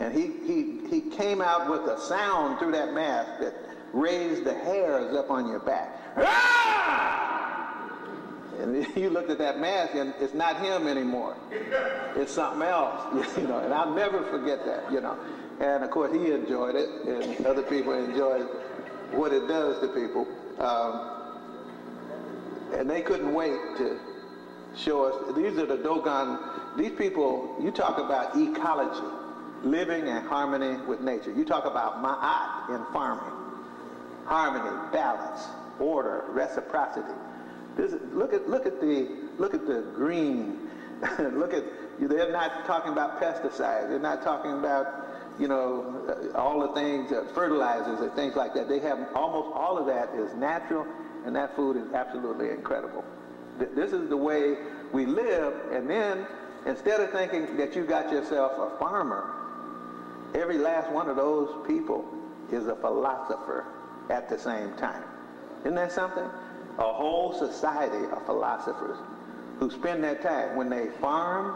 and he, he, he came out with a sound through that mask that raised the hairs up on your back. Ah! And you looked at that mask and it's not him anymore. It's something else, you know, and I'll never forget that, you know. And of course, he enjoyed it, and other people enjoyed what it does to people. Um, and they couldn't wait to show us. These are the Dogon. These people. You talk about ecology, living in harmony with nature. You talk about ma'at in farming, harmony, balance, order, reciprocity. This, look at look at the look at the green. look at they're not talking about pesticides. They're not talking about you know all the things, fertilizers and things like that. They have almost all of that is natural, and that food is absolutely incredible. Th- This is the way we live, and then instead of thinking that you got yourself a farmer, every last one of those people is a philosopher at the same time. Isn't that something? A whole society of philosophers who spend their time when they farm,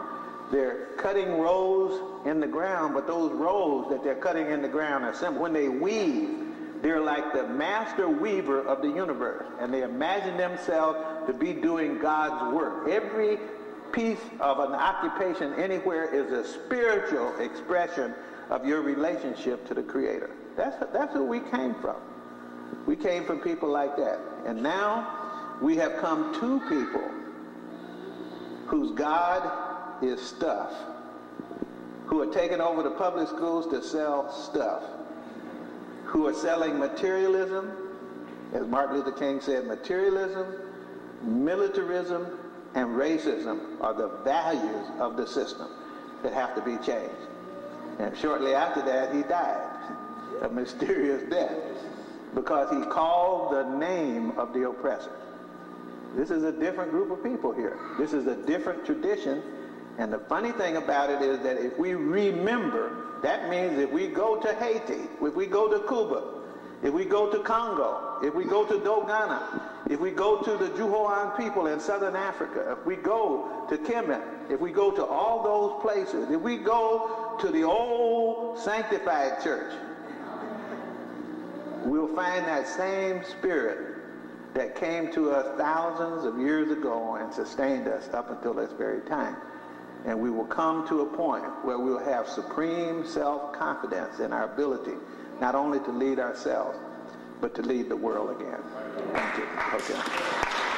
they're cutting rows in the ground, but those rows that they're cutting in the ground are simple. When they weave, they're like the master weaver of the universe, and they imagine themselves to be doing God's work. Every piece of an occupation anywhere is a spiritual expression of your relationship to the Creator. That's, that's who we came from. We came from people like that. And now we have come to people whose God is stuff, who are taking over the public schools to sell stuff, who are selling materialism, as Martin Luther King said, materialism, militarism, and racism are the values of the system that have to be changed. And shortly after that, he died a mysterious death because he called the name of the oppressor. This is a different group of people here. This is a different tradition. And the funny thing about it is that if we remember, that means if we go to Haiti, if we go to Cuba, if we go to Congo, if we go to Dogana, if we go to the Juhoan people in southern Africa, if we go to Kemet, if we go to all those places, if we go to the old sanctified church, we'll find that same spirit that came to us thousands of years ago and sustained us up until this very time. And we will come to a point where we'll have supreme self-confidence in our ability not only to lead ourselves, but to lead the world again. Thank you. Okay.